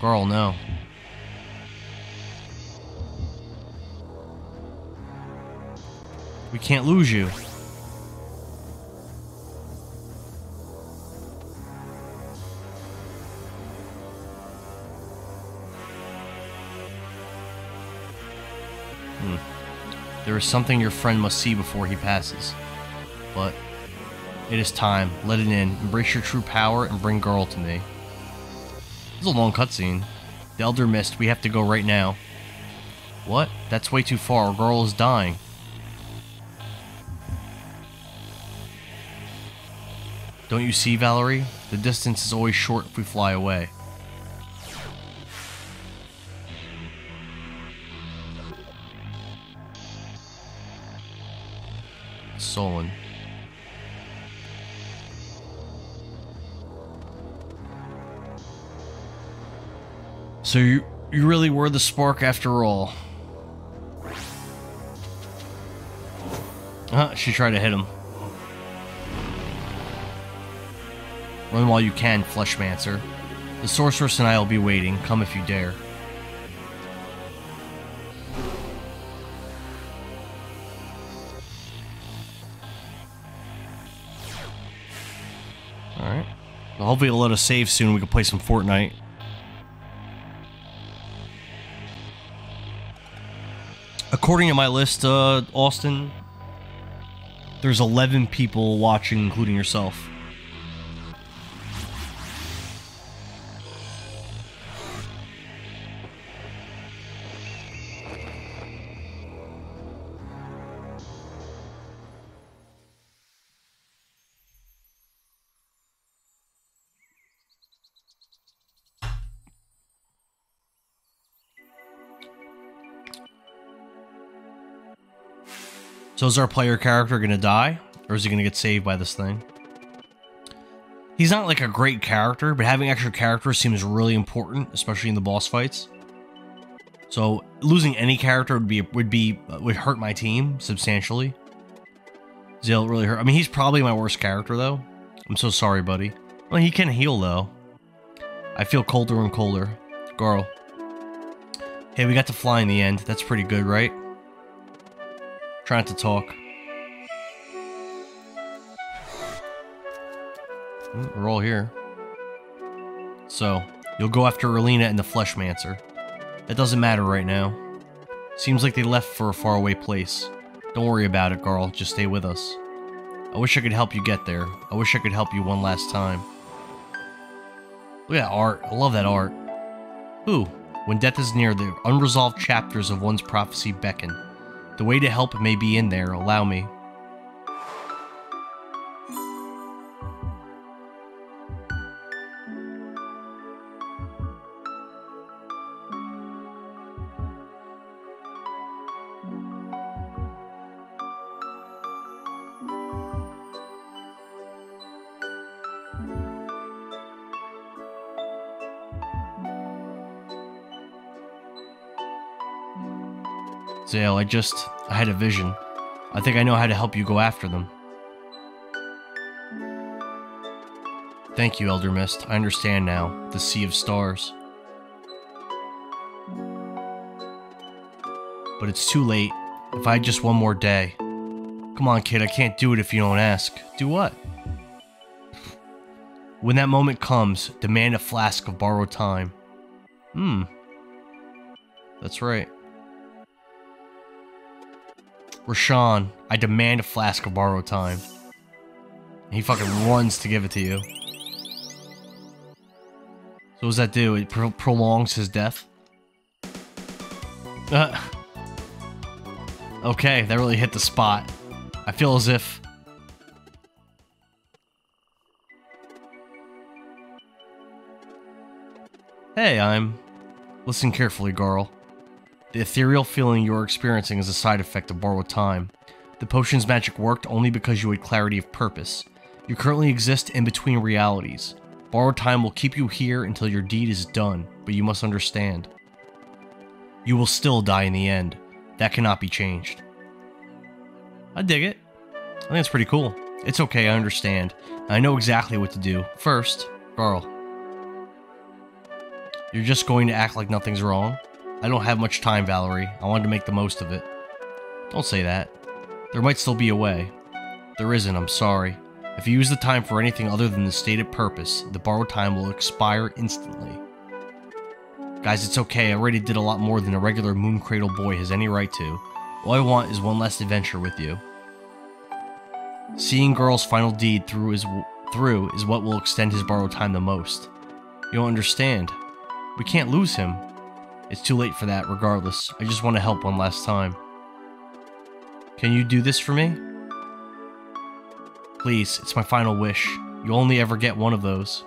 Garl, no. We can't lose you. There is something your friend must see before he passes. But it is time. Let it in. Embrace your true power and bring Garl to me. This is a long cutscene. The Elder Mist, we have to go right now. What? That's way too far. Garl is dying. Don't you see, Valere? The distance is always short if we fly away. Solon. So you you really were the spark after all. Uh, she tried to hit him. Run while you can, Fleshmancer. The sorceress and I will be waiting. Come if you dare. Hopefully it'll let us save soon. We can play some Fortnite. According to my list, uh, Austin, there's 11 people watching, including yourself. So is our player character going to die? Or is he going to get saved by this thing? He's not like a great character, but having extra characters seems really important, especially in the boss fights. So losing any character would be would be would hurt my team substantially. Zill really hurt. I mean, he's probably my worst character though. I'm so sorry, buddy. Well, he can heal though. I feel colder and colder. Garl. Hey, we got to fly in the end. That's pretty good, right? Trying to talk. We're all here. So, you'll go after Erlina and the Fleshmancer. That doesn't matter right now. Seems like they left for a faraway place. Don't worry about it, Garl. Just stay with us. I wish I could help you get there. I wish I could help you one last time. Look at that art. I love that art. Who? When death is near, the unresolved chapters of one's prophecy beckon. The way to help may be in there, allow me. I just... I had a vision. I think I know how to help you go after them. Thank you, Elder Mist. I understand now. The Sea of Stars. But it's too late. If I had just one more day. Come on, kid, I can't do it if you don't ask. Do what? When that moment comes, demand a flask of borrowed time. Hmm. That's right. Resh'an, I demand a flask of borrowed time. he fucking runs to give it to you. So what does that do? It pro prolongs his death? Uh, okay, that really hit the spot. I feel as if... Hey, I'm... Listen carefully, Garl. The ethereal feeling you're experiencing is a side effect of borrowed time. The potion's magic worked only because you had clarity of purpose. You currently exist in between realities. Borrowed time will keep you here until your deed is done, but you must understand. You will still die in the end. That cannot be changed. I dig it. I think it's pretty cool. It's okay, I understand. I know exactly what to do. First, Garl. You're just going to act like nothing's wrong? I don't have much time, Valere. I wanted to make the most of it. Don't say that. There might still be a way. There isn't, I'm sorry. If you use the time for anything other than the stated purpose, the borrowed time will expire instantly. Guys, it's okay, I already did a lot more than a regular Moon Cradle boy has any right to. All I want is one last adventure with you. Seeing Garl's final deed through is, through is what will extend his borrowed time the most. You don't understand. We can't lose him. It's too late for that, regardless. I just want to help one last time. Can you do this for me? Please, it's my final wish. You only ever get one of those.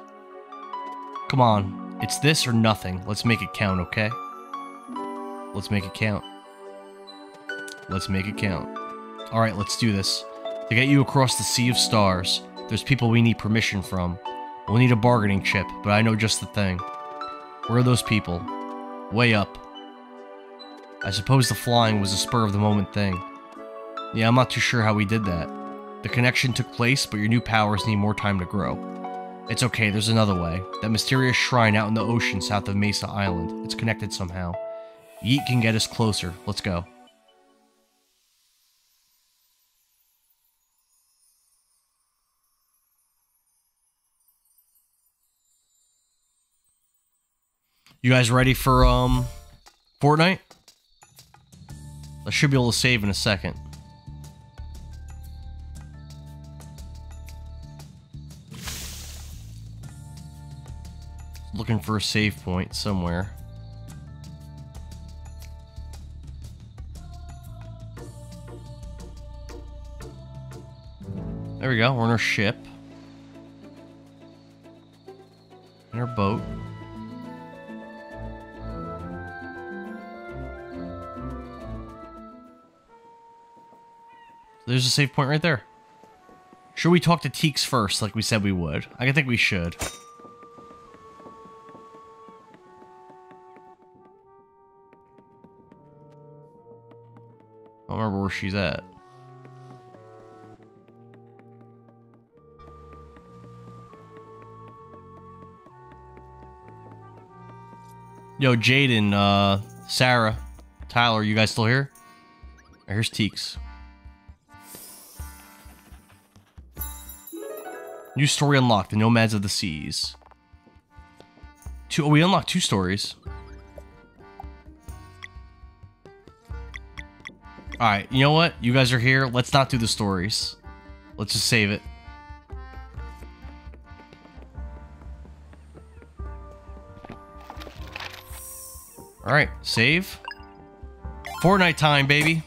Come on, it's this or nothing. Let's make it count, okay? Let's make it count. Let's make it count. Alright, let's do this. To get you across the Sea of Stars, there's people we need permission from. We'll need a bargaining chip, but I know just the thing. Where are those people? Way up. I suppose the flying was a spur of the moment thing. Yeah, I'm not too sure how we did that. The connection took place, but your new powers need more time to grow. It's okay, there's another way. That mysterious shrine out in the ocean south of Mesa Island. It's connected somehow. Yeet can get us closer. Let's go. You guys ready for um Fortnite? I should be able to save in a second. Looking for a save point somewhere. There we go, we're on our ship. In our boat. There's a save point right there. Should we talk to Teaks first, like we said we would? I think we should. I don't remember where she's at. Yo, Jaden, uh, Sarah, Tyler, you guys still here? Here's Teaks. New story unlocked, the Nomads of the Seas. Two, oh, we unlocked two stories. Alright, you know what? You guys are here. Let's not do the stories. Let's just save it. Alright, save. Fortnite time, baby.